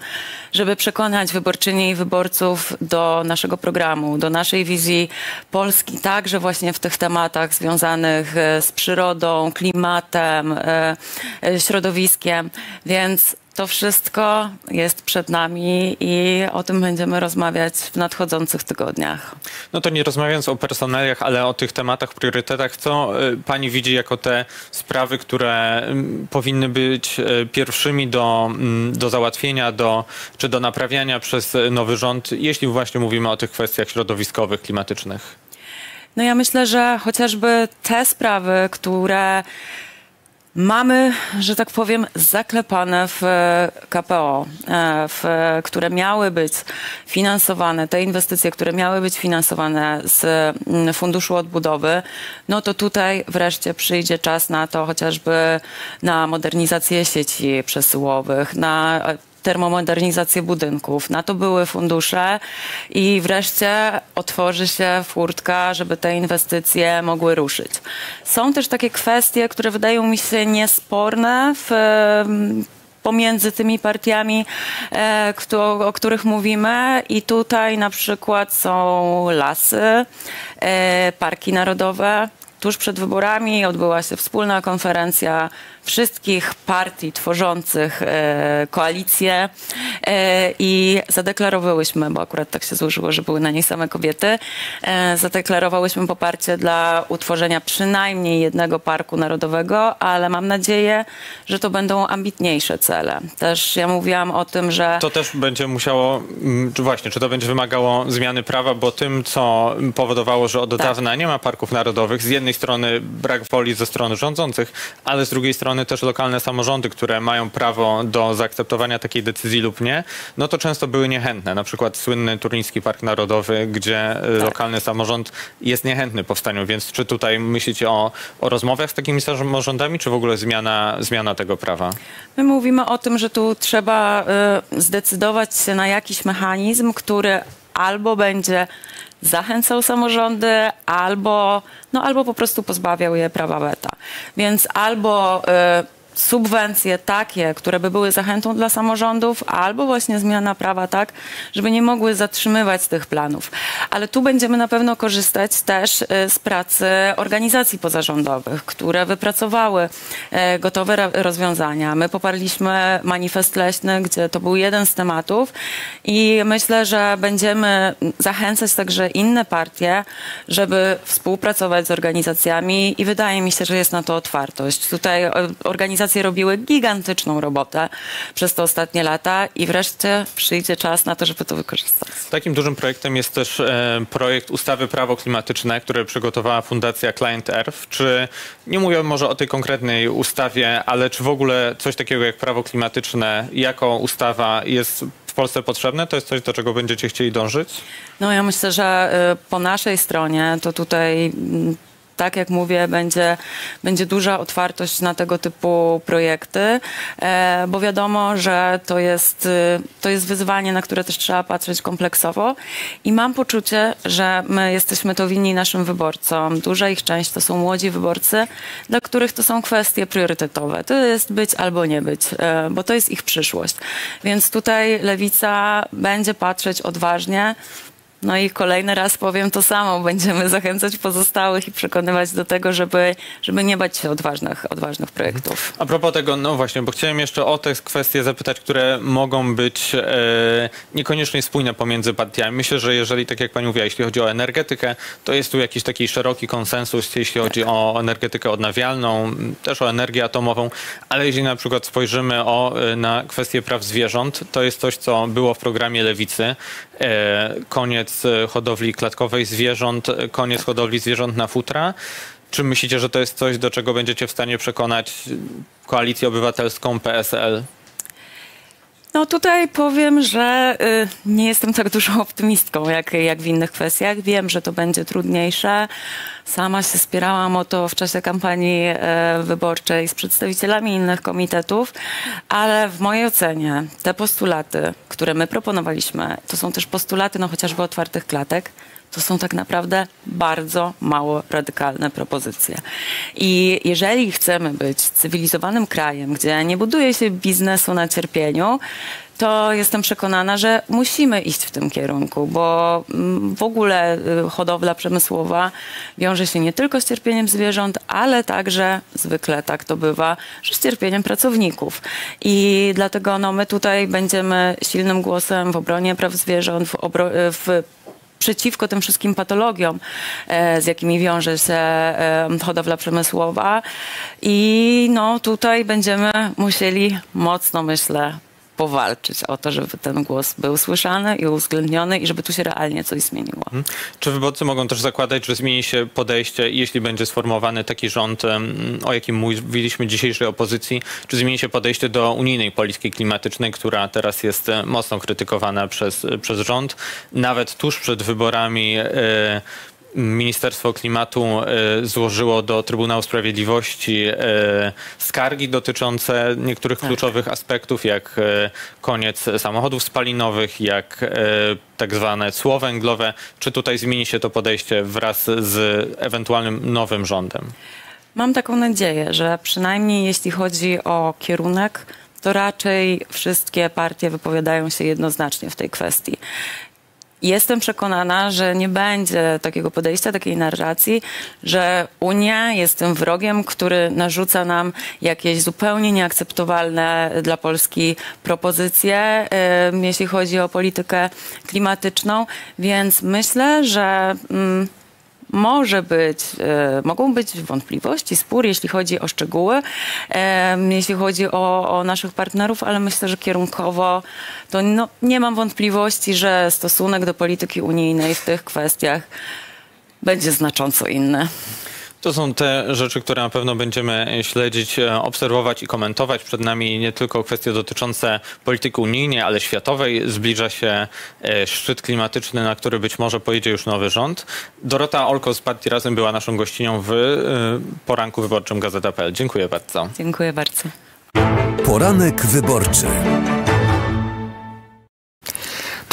żeby przekonać wyborczynie i wyborców do naszego programu, do naszej wizji Polski, także właśnie w tych tematach związanych e, z przyrodą, klimatem, e, e, środowiskiem. Więc to wszystko jest przed nami i o tym będziemy rozmawiać w nadchodzących tygodniach. No to nie rozmawiając o personaliach, ale o tych tematach, priorytetach, co y, pani widzi jako te sprawy, które mm, powinny być y, pierwszymi do, mm, do załatwienia, do, czy do naprawiania przez nowy rząd, jeśli właśnie mówimy o tych kwestiach środowiskowych, klimatycznych? No ja myślę, że chociażby te sprawy, które mamy, że tak powiem, zaklepane w e, KPO, e, w, które miały być finansowane, te inwestycje, które miały być finansowane z mm, Funduszu Odbudowy, no to tutaj wreszcie przyjdzie czas na to chociażby na modernizację sieci przesyłowych, na e, termomodernizację budynków. Na to były fundusze i wreszcie otworzy się furtka, żeby te inwestycje mogły ruszyć. Są też takie kwestie, które wydają mi się niesporne w pomiędzy tymi partiami, e, o których mówimy. I tutaj na przykład są lasy, e, parki narodowe. Tuż przed wyborami odbyła się wspólna konferencja wszystkich partii tworzących e, koalicję e, i zadeklarowałyśmy, bo akurat tak się złożyło, że były na niej same kobiety, e, zadeklarowałyśmy poparcie dla utworzenia przynajmniej jednego parku narodowego, ale mam nadzieję, że to będą ambitniejsze cele. Też ja mówiłam o tym, że... To też będzie musiało, mm, właśnie, czy to będzie wymagało zmiany prawa, bo tym, co powodowało, że od Tak. dawna nie ma parków narodowych, z jednej strony brak woli ze strony rządzących, ale z drugiej strony też lokalne samorządy, które mają prawo do zaakceptowania takiej decyzji lub nie, no to często były niechętne. Na przykład słynny Turliński Park Narodowy, gdzie y, Tak. lokalny samorząd jest niechętny powstaniu, więc czy tutaj myślicie o, o rozmowach z takimi samorządami, czy w ogóle zmiana, zmiana tego prawa? My mówimy o tym, że tu trzeba y, zdecydować się na jakiś mechanizm, który albo będzie zachęcał samorządy, albo, no, albo po prostu pozbawiał je prawa weta. Więc albo y, subwencje takie, które by były zachętą dla samorządów, albo właśnie zmiana prawa tak, żeby nie mogły zatrzymywać tych planów. Ale tu będziemy na pewno korzystać też y, z pracy organizacji pozarządowych, które wypracowały e, gotowe rozwiązania. My poparliśmy manifest leśny, gdzie to był jeden z tematów i myślę, że będziemy zachęcać także inne partie, żeby współpracować z organizacjami i wydaje mi się, że jest na to otwartość. Tutaj e, robiły gigantyczną robotę przez te ostatnie lata i wreszcie przyjdzie czas na to, żeby to wykorzystać. Takim dużym projektem jest też e, projekt ustawy Prawo Klimatyczne, który przygotowała Fundacja Client Earth. Czy nie mówię może o tej konkretnej ustawie, ale czy w ogóle coś takiego jak prawo klimatyczne jako ustawa jest w Polsce potrzebne? To jest coś, do czego będziecie chcieli dążyć? No ja myślę, że y, po naszej stronie to tutaj tak jak mówię, będzie, będzie duża otwartość na tego typu projekty, e, bo wiadomo, że to jest, y, to jest wyzwanie, na które też trzeba patrzeć kompleksowo i mam poczucie, że my jesteśmy to winni naszym wyborcom. Duża ich część to są młodzi wyborcy, dla których to są kwestie priorytetowe. To jest być albo nie być, e, bo to jest ich przyszłość. Więc tutaj lewica będzie patrzeć odważnie, no i kolejny raz powiem to samo. Będziemy zachęcać pozostałych i przekonywać do tego, żeby, żeby nie bać się odważnych, odważnych projektów. A propos tego, no właśnie, bo chciałem jeszcze o te kwestie zapytać, które mogą być e, niekoniecznie spójne pomiędzy partiami. Myślę, że jeżeli, tak jak pani mówiła, jeśli chodzi o energetykę, to jest tu jakiś taki szeroki konsensus, jeśli chodzi o energetykę odnawialną, też o energię atomową, ale jeśli na przykład spojrzymy o, e, na kwestię praw zwierząt, to jest coś, co było w programie Lewicy. E, koniec e, hodowli klatkowej zwierząt, e, koniec hodowli zwierząt na futra. Czy myślicie, że to jest coś, do czego będziecie w stanie przekonać Koalicję Obywatelską, PSL? No tutaj powiem, że y, nie jestem tak dużą optymistką jak, jak w innych kwestiach. Wiem, że to będzie trudniejsze. Sama się spierałam o to w czasie kampanii e, wyborczej z przedstawicielami innych komitetów, ale w mojej ocenie te postulaty, które my proponowaliśmy, to są też postulaty no chociażby otwartych klatek, to są tak naprawdę bardzo mało radykalne propozycje. I jeżeli chcemy być cywilizowanym krajem, gdzie nie buduje się biznesu na cierpieniu, to jestem przekonana, że musimy iść w tym kierunku, bo mm, w ogóle y, hodowla przemysłowa wiąże się nie tylko z cierpieniem zwierząt, ale także zwykle tak to bywa, że z cierpieniem pracowników. I dlatego no, my tutaj będziemy silnym głosem w obronie praw zwierząt, w, obro- w przeciwko tym wszystkim patologiom, e, z jakimi wiąże się e, hodowla przemysłowa. I no, tutaj będziemy musieli mocno, myślę, powalczyć o to, żeby ten głos był słyszany i uwzględniony i żeby tu się realnie coś zmieniło. Mhm. Czy wyborcy mogą też zakładać, że zmieni się podejście, jeśli będzie sformułowany taki rząd, o jakim mówiliśmy dzisiejszej opozycji, czy zmieni się podejście do unijnej polityki klimatycznej, która teraz jest e, mocno krytykowana przez, przez rząd, nawet tuż przed wyborami e, Ministerstwo Klimatu e, złożyło do Trybunału Sprawiedliwości e, skargi dotyczące niektórych kluczowych aspektów, jak e, koniec samochodów spalinowych, jak tak zwane cło węglowe. Czy tutaj zmieni się to podejście wraz z ewentualnym nowym rządem? Mam taką nadzieję, że przynajmniej jeśli chodzi o kierunek, to raczej wszystkie partie wypowiadają się jednoznacznie w tej kwestii. Jestem przekonana, że nie będzie takiego podejścia, takiej narracji, że Unia jest tym wrogiem, który narzuca nam jakieś zupełnie nieakceptowalne dla Polski propozycje, jeśli chodzi o politykę klimatyczną. Więc myślę, że. mm, może być, e, mogą być wątpliwości, spór, jeśli chodzi o szczegóły, jeśli chodzi o, o naszych partnerów, ale myślę, że kierunkowo to no, nie mam wątpliwości, że stosunek do polityki unijnej w tych kwestiach będzie znacząco inny. To są te rzeczy, które na pewno będziemy śledzić, e, obserwować i komentować. Przed nami nie tylko kwestie dotyczące polityki unijnej, ale światowej. Zbliża się e, szczyt klimatyczny, na który być może pojedzie już nowy rząd. Dorota Olko z Partii Razem była naszą gościnią w e, poranku wyborczym Gazeta.pl. Dziękuję bardzo. Dziękuję bardzo. Poranek wyborczy.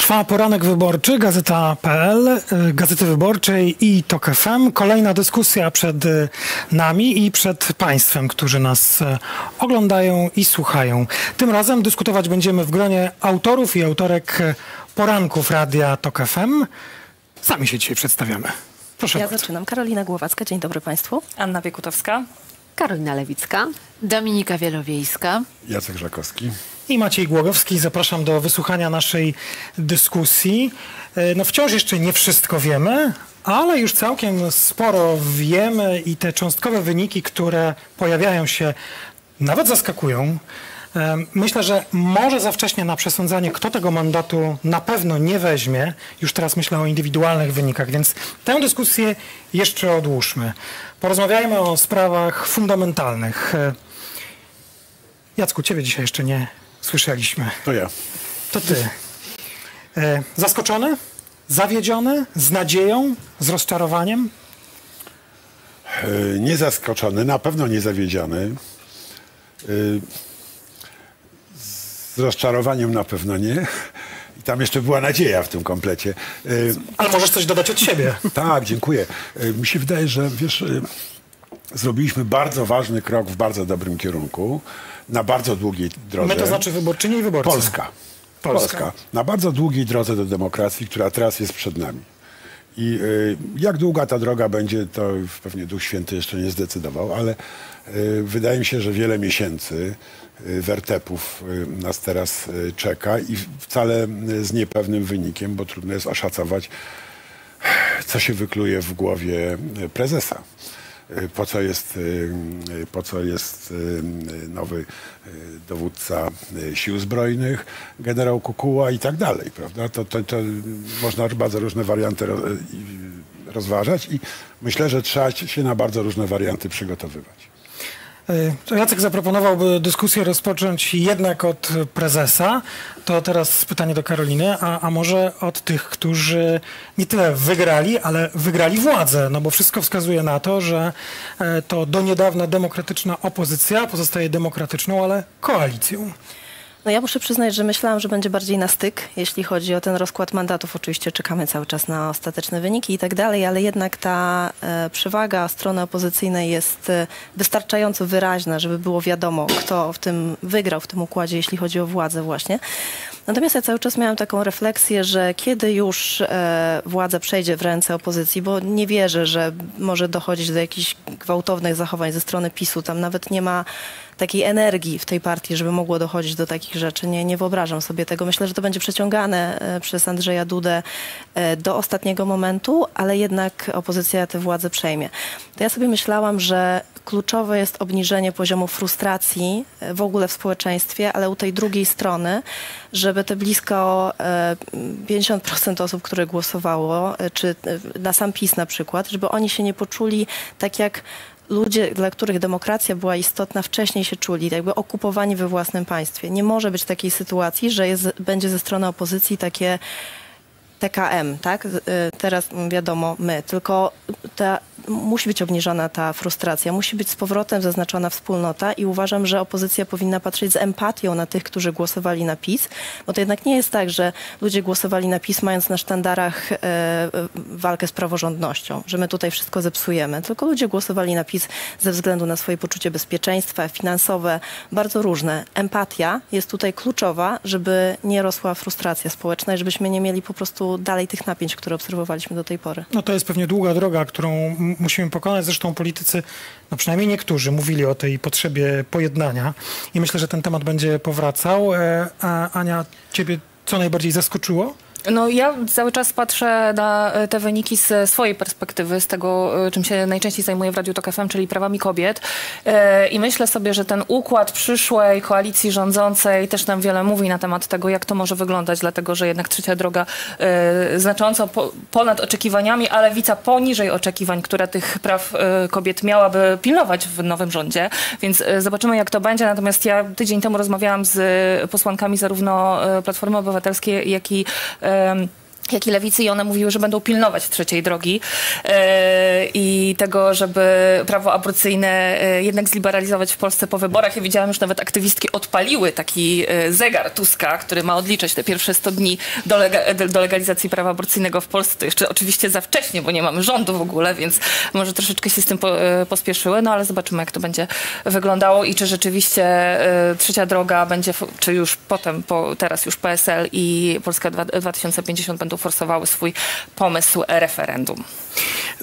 Trwa poranek wyborczy, Gazeta.pl, y, Gazety Wyborczej i TOK FM. Kolejna dyskusja przed y, nami i przed Państwem, którzy nas y, oglądają i słuchają. Tym razem dyskutować będziemy w gronie autorów i autorek poranków Radia TOK FM. Sami się dzisiaj przedstawiamy. Proszę Ja bardzo. zaczynam. Karolina Głowacka, dzień dobry Państwu. Anna Wiekutowska. Karolina Lewicka. Dominika Wielowiejska. Jacek Żakowski. I Maciej Głogowski. Zapraszam do wysłuchania naszej dyskusji. E, No wciąż jeszcze nie wszystko wiemy, ale już całkiem sporo wiemy i te cząstkowe wyniki, które pojawiają się, nawet zaskakują. E, Myślę, że może za wcześnie na przesądzanie, kto tego mandatu na pewno nie weźmie. Już teraz myślę o indywidualnych wynikach, więc tę dyskusję jeszcze odłóżmy. Porozmawiajmy o sprawach fundamentalnych. E, Jacku, ciebie dzisiaj jeszcze nie słyszeliśmy. To ja. To ty. E, zaskoczony? Zawiedziony? Z nadzieją? Z rozczarowaniem? E, Nie zaskoczony, na pewno nie zawiedziony. E, Z rozczarowaniem na pewno nie. I tam jeszcze była nadzieja w tym komplecie. E, Ale możesz coś dodać od siebie. Tak, dziękuję. E, Mi się wydaje, że wiesz, e, zrobiliśmy bardzo ważny krok w bardzo dobrym kierunku, na bardzo długiej drodze. My to znaczy wyborczyni i wyborcy. Polska. Polska. Polska. Na bardzo długiej drodze do demokracji, która teraz jest przed nami. I y, jak długa ta droga będzie, to pewnie Duch Święty jeszcze nie zdecydował, ale y, wydaje mi się, że wiele miesięcy y, wertepów y, nas teraz y, czeka i wcale y, z niepewnym wynikiem, bo trudno jest oszacować, co się wykluje w głowie prezesa. Y, Po co jest, y, y, po co jest nowy dowódca sił zbrojnych, generał Kukuła i tak dalej, prawda? To, to, to można bardzo różne warianty ro, rozważać i myślę, że trzeba się na bardzo różne warianty przygotowywać. E, Jacek zaproponowałby dyskusję rozpocząć jednak od prezesa. To teraz pytanie do Karoliny, a, a może od tych, którzy nie tyle wygrali, ale wygrali władzę, no bo wszystko wskazuje na to, że e, to do niedawna demokratyczna opozycja pozostaje demokratyczną, ale koalicją. No ja muszę przyznać, że myślałam, że będzie bardziej na styk, jeśli chodzi o ten rozkład mandatów. Oczywiście czekamy cały czas na ostateczne wyniki i tak dalej, ale jednak ta e, przewaga strony opozycyjnej jest e, wystarczająco wyraźna, żeby było wiadomo, kto w tym wygrał w tym układzie, jeśli chodzi o władzę właśnie. Natomiast ja cały czas miałam taką refleksję, że kiedy już e, władza przejdzie w ręce opozycji, bo nie wierzę, że może dochodzić do jakichś gwałtownych zachowań ze strony PiSu, tam nawet nie ma takiej energii w tej partii, żeby mogło dochodzić do takich rzeczy. Nie, nie wyobrażam sobie tego. Myślę, że to będzie przeciągane e, przez Andrzeja Dudę e, do ostatniego momentu, ale jednak opozycja tę władzę przejmie. To ja sobie myślałam, że kluczowe jest obniżenie poziomu frustracji e, w ogóle w społeczeństwie, ale u tej drugiej strony, żeby te blisko e, 50% osób, które głosowało, czy na sam PiS na przykład, żeby oni się nie poczuli tak jak ludzie, dla których demokracja była istotna, wcześniej się czuli jakby okupowani we własnym państwie. Nie może być takiej sytuacji, że jest, będzie ze strony opozycji takie TKM, tak? Y, Teraz wiadomo my, tylko ta, musi być obniżona ta frustracja, musi być z powrotem zaznaczona wspólnota i uważam, że opozycja powinna patrzeć z empatią na tych, którzy głosowali na PiS, bo to jednak nie jest tak, że ludzie głosowali na PiS mając na sztandarach e, walkę z praworządnością, że my tutaj wszystko zepsujemy, tylko ludzie głosowali na PiS ze względu na swoje poczucie bezpieczeństwa finansowe, bardzo różne. Empatia jest tutaj kluczowa, żeby nie rosła frustracja społeczna i żebyśmy nie mieli po prostu dalej tych napięć, które obserwowaliśmy do tej pory. No to jest pewnie długa droga, którą musimy pokonać. Zresztą politycy, no przynajmniej niektórzy, mówili o tej potrzebie pojednania i myślę, że ten temat będzie powracał. E, A Ania, ciebie co najbardziej zaskoczyło? No ja cały czas patrzę na e, te wyniki z swojej perspektywy, z tego, e, czym się najczęściej zajmuję w Radiu Tok FM, czyli prawami kobiet. E, I myślę sobie, że ten układ przyszłej koalicji rządzącej też nam wiele mówi na temat tego, jak to może wyglądać, dlatego że jednak trzecia droga znacząco po, ponad oczekiwaniami, ale lewica poniżej oczekiwań, które tych praw kobiet miałaby pilnować w nowym rządzie. Więc zobaczymy, jak to będzie. Natomiast ja tydzień temu rozmawiałam z posłankami zarówno Platformy Obywatelskiej, jak i um, jak i lewicy i one mówiły, że będą pilnować trzeciej drogi e, i tego, żeby prawo aborcyjne e, jednak zliberalizować w Polsce po wyborach. Ja widziałam już nawet aktywistki odpaliły taki e, zegar Tuska, który ma odliczać te pierwsze 100 dni do, lega, do legalizacji prawa aborcyjnego w Polsce. To jeszcze oczywiście za wcześnie, bo nie mamy rządu w ogóle, więc może troszeczkę się z tym po, pospieszyły, no ale zobaczymy, jak to będzie wyglądało i czy rzeczywiście trzecia droga będzie, czy już potem, po, teraz już PSL i Polska dwa- 2050 będą forsowały swój pomysł referendum.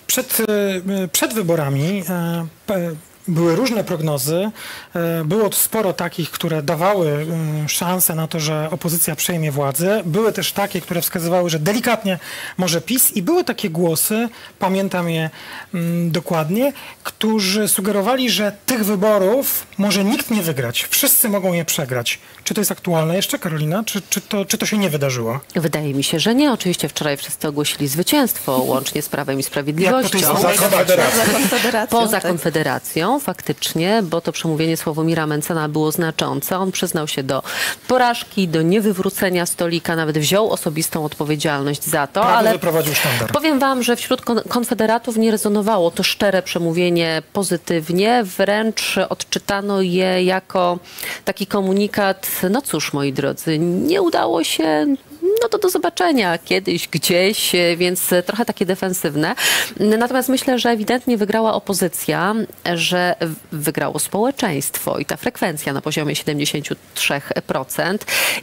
Przed, e, przed wyborami e, były różne prognozy. E, Było sporo takich, które dawały szansę na to, że opozycja przejmie władzę. Były też takie, które wskazywały, że delikatnie może PiS i były takie głosy, pamiętam je mm, dokładnie, którzy sugerowali, że tych wyborów może nikt nie wygrać. Wszyscy mogą je przegrać. Czy to jest aktualne jeszcze, Karolina? Czy, czy, to, czy to się nie wydarzyło? Wydaje mi się, że nie. Oczywiście wczoraj wszyscy ogłosili zwycięstwo, łącznie z Prawem i Sprawiedliwością. Jak to jest poza Konfederacją? Poza [LAUGHS] Konfederacją, Poza tak. Konfederacją, faktycznie, bo to przemówienie Sławomira Mencena było znaczące. On przyznał się do porażki, do niewywrócenia stolika, nawet wziął osobistą odpowiedzialność za to, Prawo ale wyprowadził sztandar. Powiem wam, że wśród kon- konfederatów nie rezonowało to szczere przemówienie pozytywnie, wręcz odczytano je jako taki komunikat, no cóż moi drodzy, nie udało się, no to do zobaczenia kiedyś, gdzieś, e, więc e, trochę takie defensywne. Natomiast myślę, że ewidentnie wygrała opozycja, że wygrało społeczeństwo i ta frekwencja na poziomie 73%.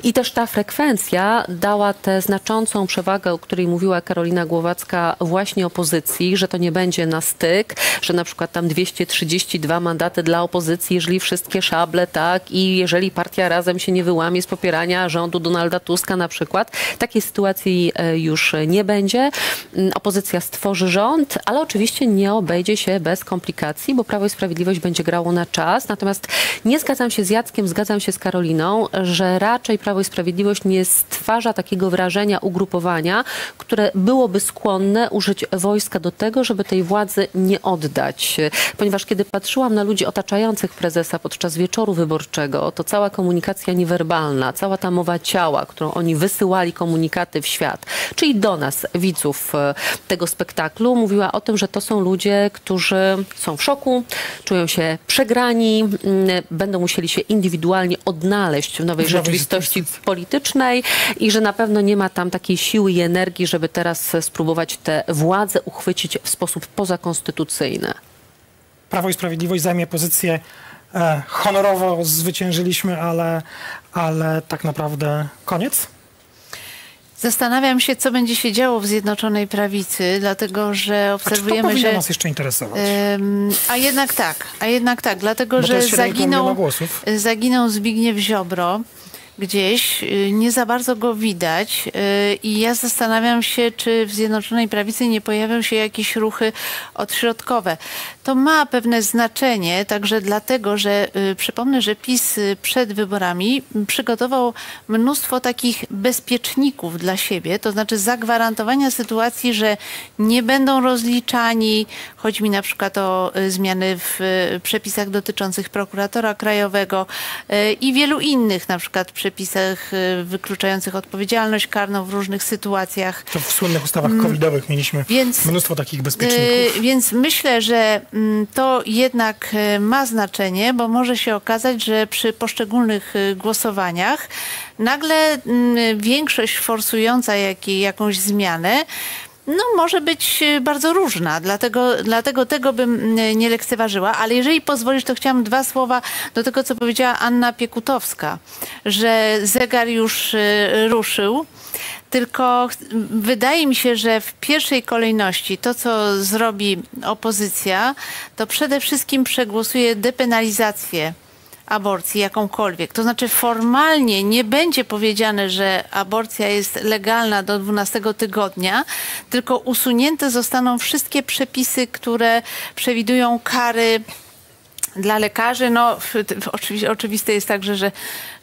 I też ta frekwencja dała tę znaczącą przewagę, o której mówiła Karolina Głowacka właśnie opozycji, że to nie będzie na styk, że na przykład tam 232 mandaty dla opozycji, jeżeli wszystkie szable, tak, i jeżeli partia razem się nie wyłamie z popierania rządu Donalda Tuska na przykład, takiej sytuacji e, już nie będzie. Mm, Opozycja stworzy rząd, ale oczywiście nie obejdzie się bez komplikacji, bo Prawo i Sprawiedliwość będzie grało na czas. Natomiast nie zgadzam się z Jackiem, zgadzam się z Karoliną, że raczej Prawo i Sprawiedliwość nie stwarza takiego wrażenia ugrupowania, które byłoby skłonne użyć wojska do tego, żeby tej władzy nie oddać. Ponieważ kiedy patrzyłam na ludzi otaczających prezesa podczas wieczoru wyborczego, to cała komunikacja niewerbalna, cała ta mowa ciała, którą oni wysyłali komunikaty w świat, czyli do nas, widzów e, tego spektaklu, mówiła o tym, że to są ludzie, którzy są w szoku, czują się przegrani, mm, będą musieli się indywidualnie odnaleźć w nowej rzeczywistości politycznej i że na pewno nie ma tam takiej siły i energii, żeby teraz spróbować tę władzę uchwycić w sposób pozakonstytucyjny. Prawo i Sprawiedliwość zajmie pozycję e, honorowo, zwyciężyliśmy, ale, ale tak naprawdę koniec? Zastanawiam się, co będzie się działo w Zjednoczonej Prawicy, dlatego że A czy to obserwujemy, że... nas jeszcze interesować? Ym, a jednak tak, a jednak tak, dlatego Bo że jest 7,5 miliona zaginął, zaginął Zbigniew Ziobro gdzieś, y, nie za bardzo go widać y, i ja zastanawiam się, czy w Zjednoczonej Prawicy nie pojawią się jakieś ruchy odśrodkowe. To ma pewne znaczenie, także dlatego, że y, przypomnę, że PiS przed wyborami m, przygotował mnóstwo takich bezpieczników dla siebie, to znaczy zagwarantowania sytuacji, że nie będą rozliczani. Chodzi mi na przykład o zmiany w przepisach dotyczących prokuratora krajowego i wielu innych na przykład przepisów przepisach y, wykluczających odpowiedzialność karną w różnych sytuacjach. To w słynnych ustawach Mm, covidowych mieliśmy Więc- mnóstwo takich bezpieczników. Y, Więc myślę, że mm, to jednak y, ma znaczenie, bo może się okazać, że przy poszczególnych głosowaniach nagle mm, większość forsująca jakiej, jakąś zmianę no, może być y, bardzo różna, dlatego, dlatego tego bym y, nie lekceważyła, ale jeżeli pozwolisz, to chciałam dwa słowa do tego, co powiedziała Anna Piekutowska, że zegar już y, ruszył. Tylko wydaje mi się, że w pierwszej kolejności to, co zrobi opozycja, to przede wszystkim przegłosuje depenalizację aborcji jakąkolwiek. To znaczy formalnie nie będzie powiedziane, że aborcja jest legalna do 12 tygodnia, tylko usunięte zostaną wszystkie przepisy, które przewidują kary dla lekarzy, no w- w- oczywi- oczywiste jest także, że,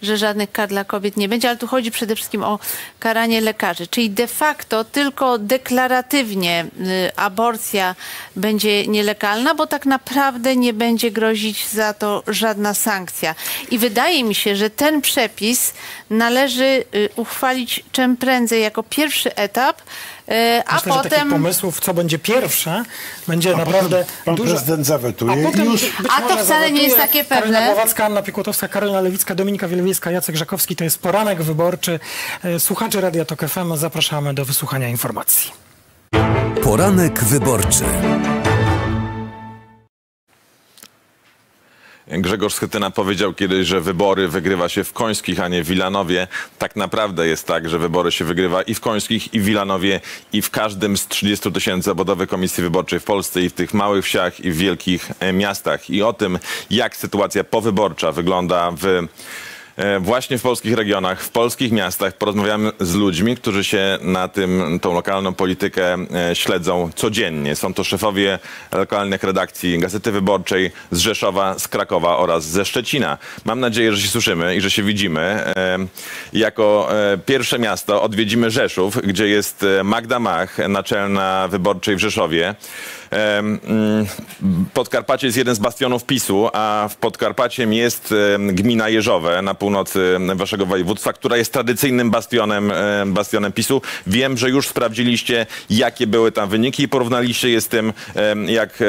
że żadnych kar dla kobiet nie będzie, ale tu chodzi przede wszystkim o karanie lekarzy. Czyli de facto tylko deklaratywnie y, aborcja będzie nielegalna, bo tak naprawdę nie będzie grozić za to żadna sankcja. I wydaje mi się, że ten przepis należy y, uchwalić czym prędzej jako pierwszy etap, a Myślę, że takich potem... pomysłów, co będzie pierwsze, będzie naprawdę Pan dużo. prezydent zawetuje A potem już... A to wcale nie jest takie pewne. Karolina Głowacka, Anna Piekutowska, Karolina Lewicka, Dominika Wielowiejska, Jacek Żakowski. To jest poranek wyborczy. E, Słuchacze Radia Tok FM zapraszamy do wysłuchania informacji. Poranek wyborczy. Grzegorz Schetyna powiedział kiedyś, że wybory wygrywa się w Końskich, a nie w Wilanowie. Tak naprawdę jest tak, że wybory się wygrywa i w Końskich, i w Wilanowie, i w każdym z 30 tysięcy obwodowych komisji wyborczej w Polsce, i w tych małych wsiach, i w wielkich e, miastach. I o tym, jak sytuacja powyborcza wygląda w właśnie w polskich regionach, w polskich miastach porozmawiamy z ludźmi, którzy się na tym, tą lokalną politykę e, śledzą codziennie. Są to szefowie lokalnych redakcji Gazety Wyborczej z Rzeszowa, z Krakowa oraz ze Szczecina. Mam nadzieję, że się słyszymy i że się widzimy. E, Jako e, pierwsze miasto odwiedzimy Rzeszów, gdzie jest e, Magda Mach, naczelna wyborczej w Rzeszowie. Mm, Podkarpacie jest jeden z bastionów PiSu, a w Podkarpaciem jest gmina Jeżowe na północy waszego województwa, która jest tradycyjnym bastionem, em, bastionem PiSu. Wiem, że już sprawdziliście, jakie były tam wyniki i porównaliście je z tym, jak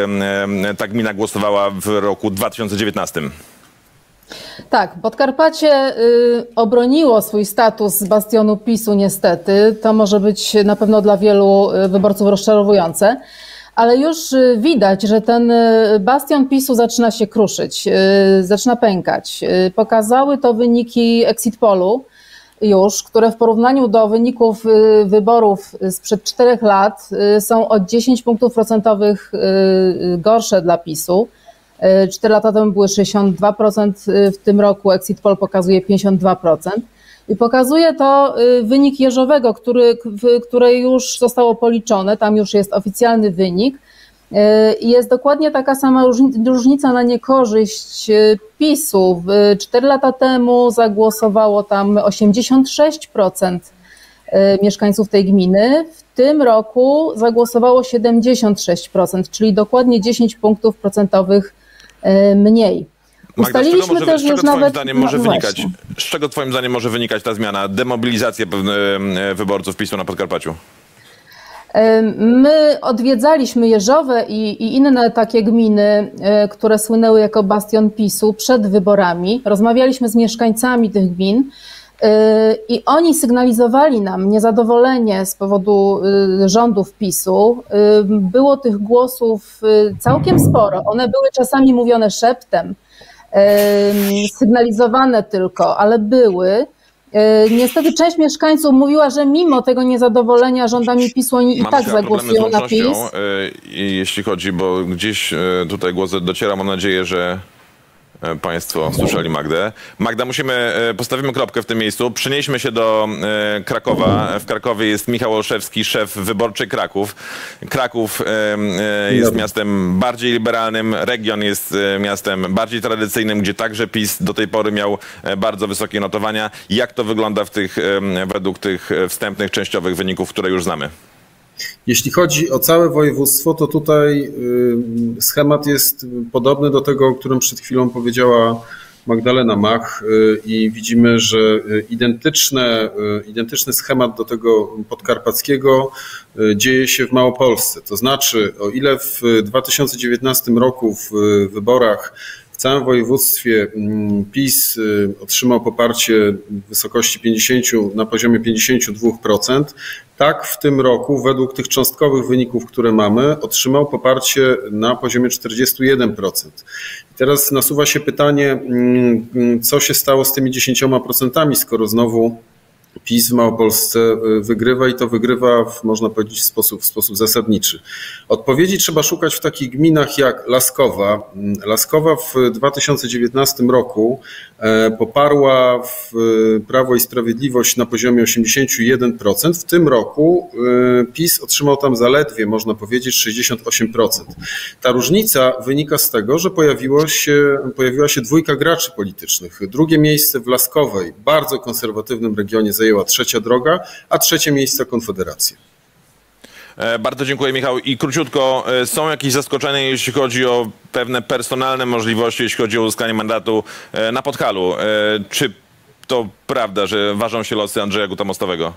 ta gmina głosowała w roku 2019. Tak, Podkarpacie y, obroniło swój status z bastionu PiSu niestety. To może być na pewno dla wielu y, wyborców rozczarowujące, ale już y, widać, że ten y, bastion PiSu zaczyna się kruszyć, y, zaczyna pękać. Pokazały to wyniki exit polu już, które w porównaniu do wyników wyborów sprzed czterech lat są o 10 punktów procentowych gorsze dla PiSu. 4 lata temu były 62%, w tym roku Exit Poll pokazuje 52%. I pokazuje to y, wynik Jeżowego, który, które już zostało policzone, tam już jest oficjalny wynik. Y, jest dokładnie taka sama różni- różnica na niekorzyść y, PiSu. 4 lata temu zagłosowało tam 86% y, mieszkańców tej gminy. W tym roku zagłosowało 76%, czyli dokładnie 10 punktów procentowych y, mniej. Magda, z czego, Ustaliliśmy może, też z czego już twoim nawet. zdaniem może no wynikać? właśnie. Z czego twoim zdaniem może wynikać ta zmiana? Demobilizacja e, wyborców PiSu na Podkarpaciu? My odwiedzaliśmy Jeżowe i, i inne takie gminy, e, które słynęły jako bastion PiSu przed wyborami. Rozmawialiśmy z mieszkańcami tych gmin e, i oni sygnalizowali nam niezadowolenie z powodu rządów PiSu. Było tych głosów całkiem sporo. One były czasami mówione szeptem, sygnalizowane tylko, ale były. E, Niestety część mieszkańców mówiła, że mimo tego niezadowolenia rządami PiSu oni i Mam tak zagłosują na PiS. e, i jeśli chodzi, bo gdzieś e, tutaj głos dociera. Mam nadzieję, że Państwo słyszeli Magdę. Magda, musimy, e, postawimy kropkę w tym miejscu. Przenieśmy się do e, Krakowa. W Krakowie jest Michał Olszewski, szef wyborczej Kraków. Kraków e, e, jest miastem bardziej liberalnym, region jest e, miastem bardziej tradycyjnym, gdzie także PiS do tej pory miał e, bardzo wysokie notowania. Jak to wygląda w tych, e, według tych e, wstępnych, częściowych wyników, które już znamy? Jeśli chodzi o całe województwo, to tutaj y, schemat jest podobny do tego, o którym przed chwilą powiedziała Magdalena Mach y, i widzimy, że y, identyczne, identyczny schemat do tego podkarpackiego dzieje się w Małopolsce. To znaczy, o ile w 2019 roku w wyborach całym województwie mm, PiS y, otrzymał poparcie w wysokości 50, na poziomie 52%, tak w tym roku według tych cząstkowych wyników, które mamy, otrzymał poparcie na poziomie 41%. I teraz nasuwa się pytanie, mm, mm, co się stało z tymi 10%, skoro znowu PiS w Małopolsce y, wygrywa i to wygrywa, w, można powiedzieć, w sposób, w sposób zasadniczy. Odpowiedzi trzeba szukać w takich gminach jak Laskowa. Mm, Laskowa w 2019 roku poparła w y, Prawo i Sprawiedliwość na poziomie 81%. W tym roku y, PiS otrzymał tam zaledwie, można powiedzieć, 68%. Ta różnica wynika z tego, że pojawiło się, pojawiła się dwójka graczy politycznych. Drugie miejsce w Laskowej, bardzo konserwatywnym regionie zajęła trzecia droga, a trzecie miejsce Konfederacja. E, bardzo dziękuję Michał. I króciutko, e, są jakieś zaskoczenia, jeśli chodzi o pewne personalne możliwości, jeśli chodzi o uzyskanie mandatu e, na Podhalu. Czy to prawda, że ważą się losy Andrzeja Guta-Mostowego?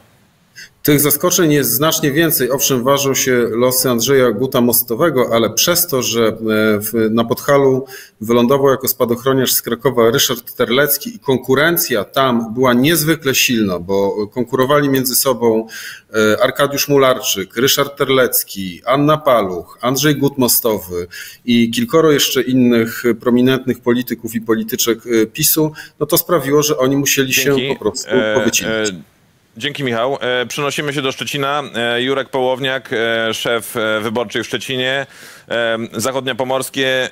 Tych zaskoczeń jest znacznie więcej. Owszem, ważą się losy Andrzeja Guta Mostowego, ale przez to, że e, na Podhalu wylądował jako spadochroniarz z Krakowa Ryszard Terlecki i konkurencja tam była niezwykle silna, bo konkurowali między sobą e, Arkadiusz Mularczyk, Ryszard Terlecki, Anna Paluch, Andrzej Gut Mostowy i kilkoro jeszcze innych prominentnych polityków i polityczek e, PiSu, no to sprawiło, że oni musieli Dzięki. się po prostu powycinać. E, e Dzięki Michał. E, przenosimy się do Szczecina. E, Jurek Połowniak, e, szef wyborczej w Szczecinie. Zachodnia Pomorskie.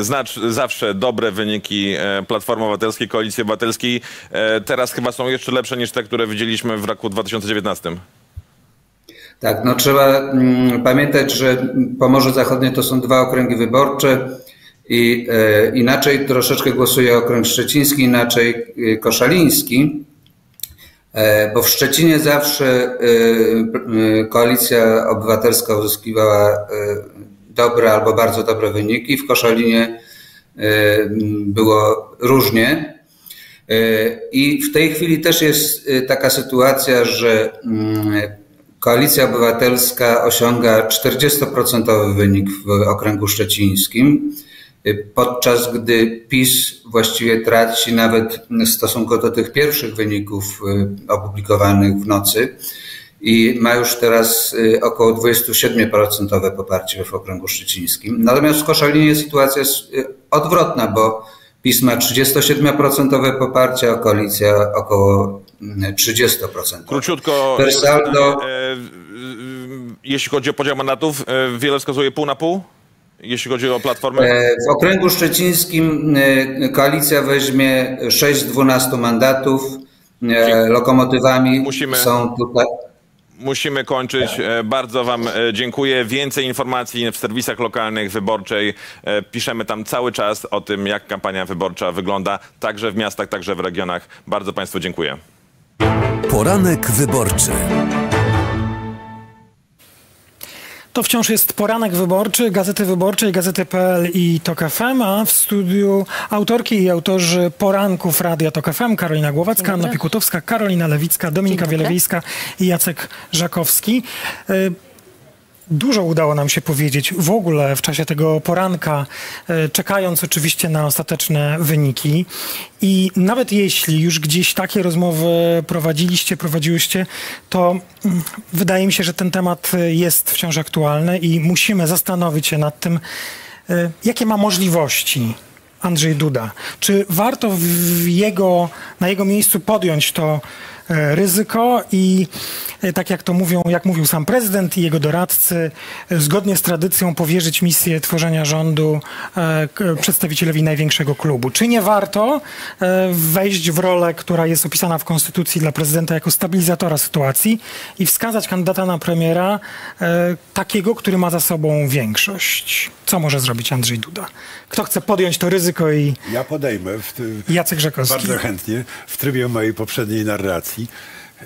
Znacz zawsze dobre wyniki Platformy Obywatelskiej, Koalicji Obywatelskiej. Teraz chyba są jeszcze lepsze niż te, które widzieliśmy w roku 2019. Tak, no trzeba mm, pamiętać, że Pomorze Zachodnie to są dwa okręgi wyborcze i inaczej troszeczkę głosuje okręg szczeciński, inaczej koszaliński. E, bo w Szczecinie zawsze e, e, koalicja obywatelska uzyskiwała dobre albo bardzo dobre wyniki. W Koszalinie było różnie. I w tej chwili też jest taka sytuacja, że koalicja obywatelska osiąga 40% wynik w okręgu szczecińskim podczas gdy PiS właściwie traci nawet w stosunku do tych pierwszych wyników y, opublikowanych w nocy i ma już teraz y, około 27% poparcie w okręgu szczecińskim. Natomiast w Koszalinie sytuacja jest y, odwrotna, bo PiS ma 37% poparcie, a koalicja około 30%. Króciutko, Persaldo, e, jeśli chodzi o podział mandatów, e, wiele wskazuje pół na pół? Jeśli chodzi o Platformę? E, w okręgu szczecińskim e, koalicja weźmie 6 z 12 mandatów. E, lokomotywami Musimy... są tutaj. Musimy kończyć. Bardzo Wam dziękuję. Więcej informacji w serwisach lokalnych wyborczej. Piszemy tam cały czas o tym, jak kampania wyborcza wygląda, także w miastach, także w regionach. Bardzo Państwu dziękuję. Poranek wyborczy. To wciąż jest poranek wyborczy Gazety Wyborczej, Gazety.pl i TOK FM, a w studiu autorki i autorzy poranków Radia TOK FM Karolina Głowacka, Anna Pikutowska, Karolina Lewicka, Dominika Wielewiejska i Jacek Żakowski. Dużo udało nam się powiedzieć w ogóle w czasie tego poranka, e, czekając oczywiście na ostateczne wyniki. I nawet jeśli już gdzieś takie rozmowy prowadziliście, prowadziłyście, to mm, wydaje mi się, że ten temat jest wciąż aktualny i musimy zastanowić się nad tym, e, jakie ma możliwości Andrzej Duda. Czy warto jego, na jego miejscu podjąć to E, ryzyko i e, tak jak to mówią, jak mówił sam prezydent i jego doradcy, e, zgodnie z tradycją powierzyć misję tworzenia rządu przedstawicielowi największego klubu. Czy nie warto wejść w rolę, która jest opisana w Konstytucji dla prezydenta jako stabilizatora sytuacji i wskazać kandydata na premiera takiego, który ma za sobą większość? Co może zrobić Andrzej Duda? Kto chce podjąć to ryzyko i... Ja podejmę. W ty... Jacek Rzekowski. Bardzo chętnie, w trybie mojej poprzedniej narracji,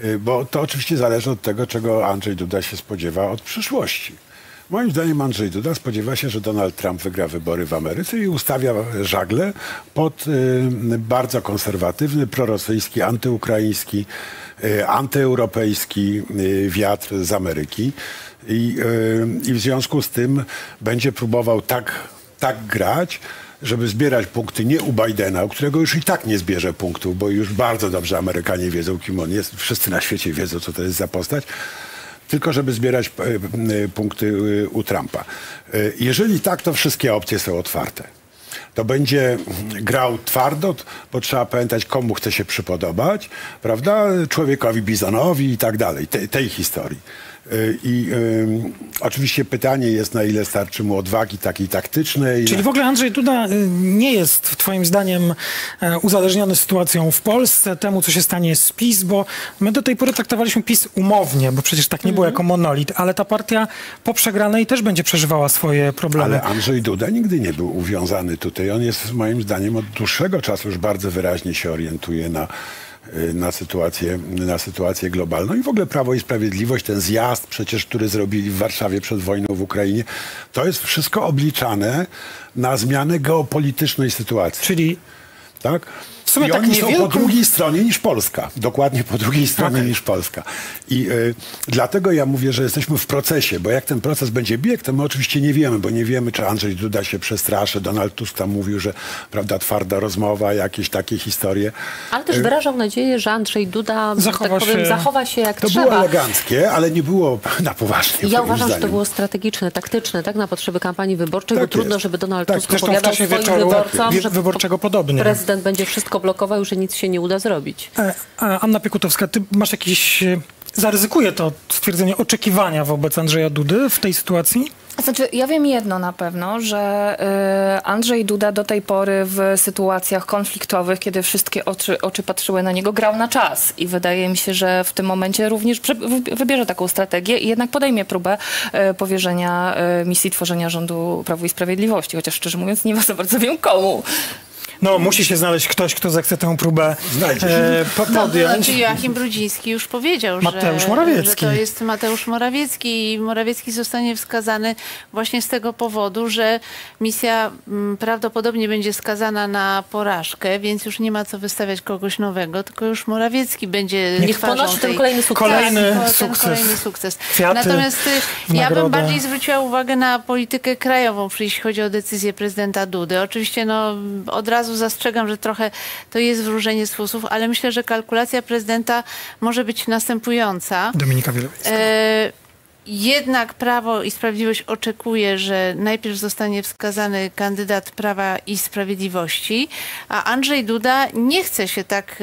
y, bo to oczywiście zależy od tego, czego Andrzej Duda się spodziewa od przyszłości. Moim zdaniem Andrzej Duda spodziewa się, że Donald Trump wygra wybory w Ameryce i ustawia żagle pod y, bardzo konserwatywny, prorosyjski, antyukraiński, y, antyeuropejski wiatr z Ameryki. I, I w związku z tym będzie próbował tak, tak grać, żeby zbierać punkty nie u Bidena, u którego już i tak nie zbierze punktów, bo już bardzo dobrze Amerykanie wiedzą, kim on jest. Wszyscy na świecie wiedzą, co to jest za postać tylko żeby zbierać e, e, punkty e, u Trumpa. Jeżeli tak, to wszystkie opcje są otwarte. To będzie grał twardo, bo trzeba pamiętać, komu chce się przypodobać, prawda? Człowiekowi bizonowi i tak dalej, tej historii. Y, I ym, oczywiście pytanie jest, na ile starczy mu odwagi takiej taktycznej. Czyli w ogóle Andrzej Duda y, nie jest twoim zdaniem e, uzależniony sytuacją w Polsce, temu co się stanie z PiS, bo my do tej pory traktowaliśmy PiS umownie, bo przecież tak nie było jako monolit, ale ta partia po przegranej też będzie przeżywała swoje problemy. Ale Andrzej Duda nigdy nie był uwiązany tutaj. On jest moim zdaniem od dłuższego czasu już bardzo wyraźnie się orientuje na y, na sytuację, na sytuację globalną i w ogóle Prawo i Sprawiedliwość, ten zjazd przecież, który zrobili w Warszawie przed wojną w Ukrainie, to jest wszystko obliczane na zmianę geopolitycznej sytuacji. Czyli tak? W sumie I tak oni są po niewielką- drugiej stronie niż Polska. Dokładnie po drugiej stronie niż Polska. I y, dlatego ja mówię, że jesteśmy w procesie, bo jak ten proces będzie biegł, to my oczywiście nie wiemy, bo nie wiemy, czy Andrzej Duda się przestraszy. Donald Tusk tam mówił, że prawda, twarda rozmowa, jakieś takie historie. Ale też Y, wyrażał nadzieję, że Andrzej Duda Zachowa tak powiem, się- zachowa się jak To trzeba. było eleganckie, ale nie było na poważnie. Ja uważam, że to zdaniem. było strategiczne, taktyczne, tak na potrzeby kampanii wyborczej, Tak bo trudno, jest. żeby Donald Tak, Tusk opowiadał swoim wieczoru wyborcom, wi- że wyborczego podobnie. prezydent będzie wszystko blokował, że nic się nie uda zrobić. E, a Anna Piekutowska, ty masz jakieś, e, zaryzykuję to stwierdzenie, oczekiwania wobec Andrzeja Dudy w tej sytuacji? Znaczy, ja wiem jedno na pewno, że y, Andrzej Duda do tej pory w sytuacjach konfliktowych, kiedy wszystkie oczy, oczy patrzyły na niego, grał na czas. I wydaje mi się, że w tym momencie również wybierze taką strategię i jednak podejmie próbę powierzenia misji tworzenia rządu Prawu i Sprawiedliwości. Chociaż szczerze mówiąc, nie za bardzo wiem komu. No, musi się znaleźć ktoś, kto zechce tę próbę e, po- No, to podjąć. znaczy Joachim Brudziński już powiedział, Mateusz że, Morawiecki. że to jest Mateusz Morawiecki i Morawiecki zostanie wskazany właśnie z tego powodu, że misja mm, prawdopodobnie będzie skazana na porażkę, więc już nie ma co wystawiać kogoś nowego, tylko już Morawiecki będzie Niech ponosi ten kolejny sukces. Kolejny Tak, ten sukces. kolejny sukces. Kwiaty Natomiast y, ja bym bardziej zwróciła uwagę na politykę krajową, jeśli chodzi o decyzję prezydenta Dudy. Oczywiście no, od razu zastrzegam, że trochę to jest wróżenie z fusów, ale myślę, że kalkulacja prezydenta może być następująca. Dominika Wielowiejska. E, jednak Prawo i Sprawiedliwość oczekuje, że najpierw zostanie wskazany kandydat Prawa i Sprawiedliwości, a Andrzej Duda nie chce się tak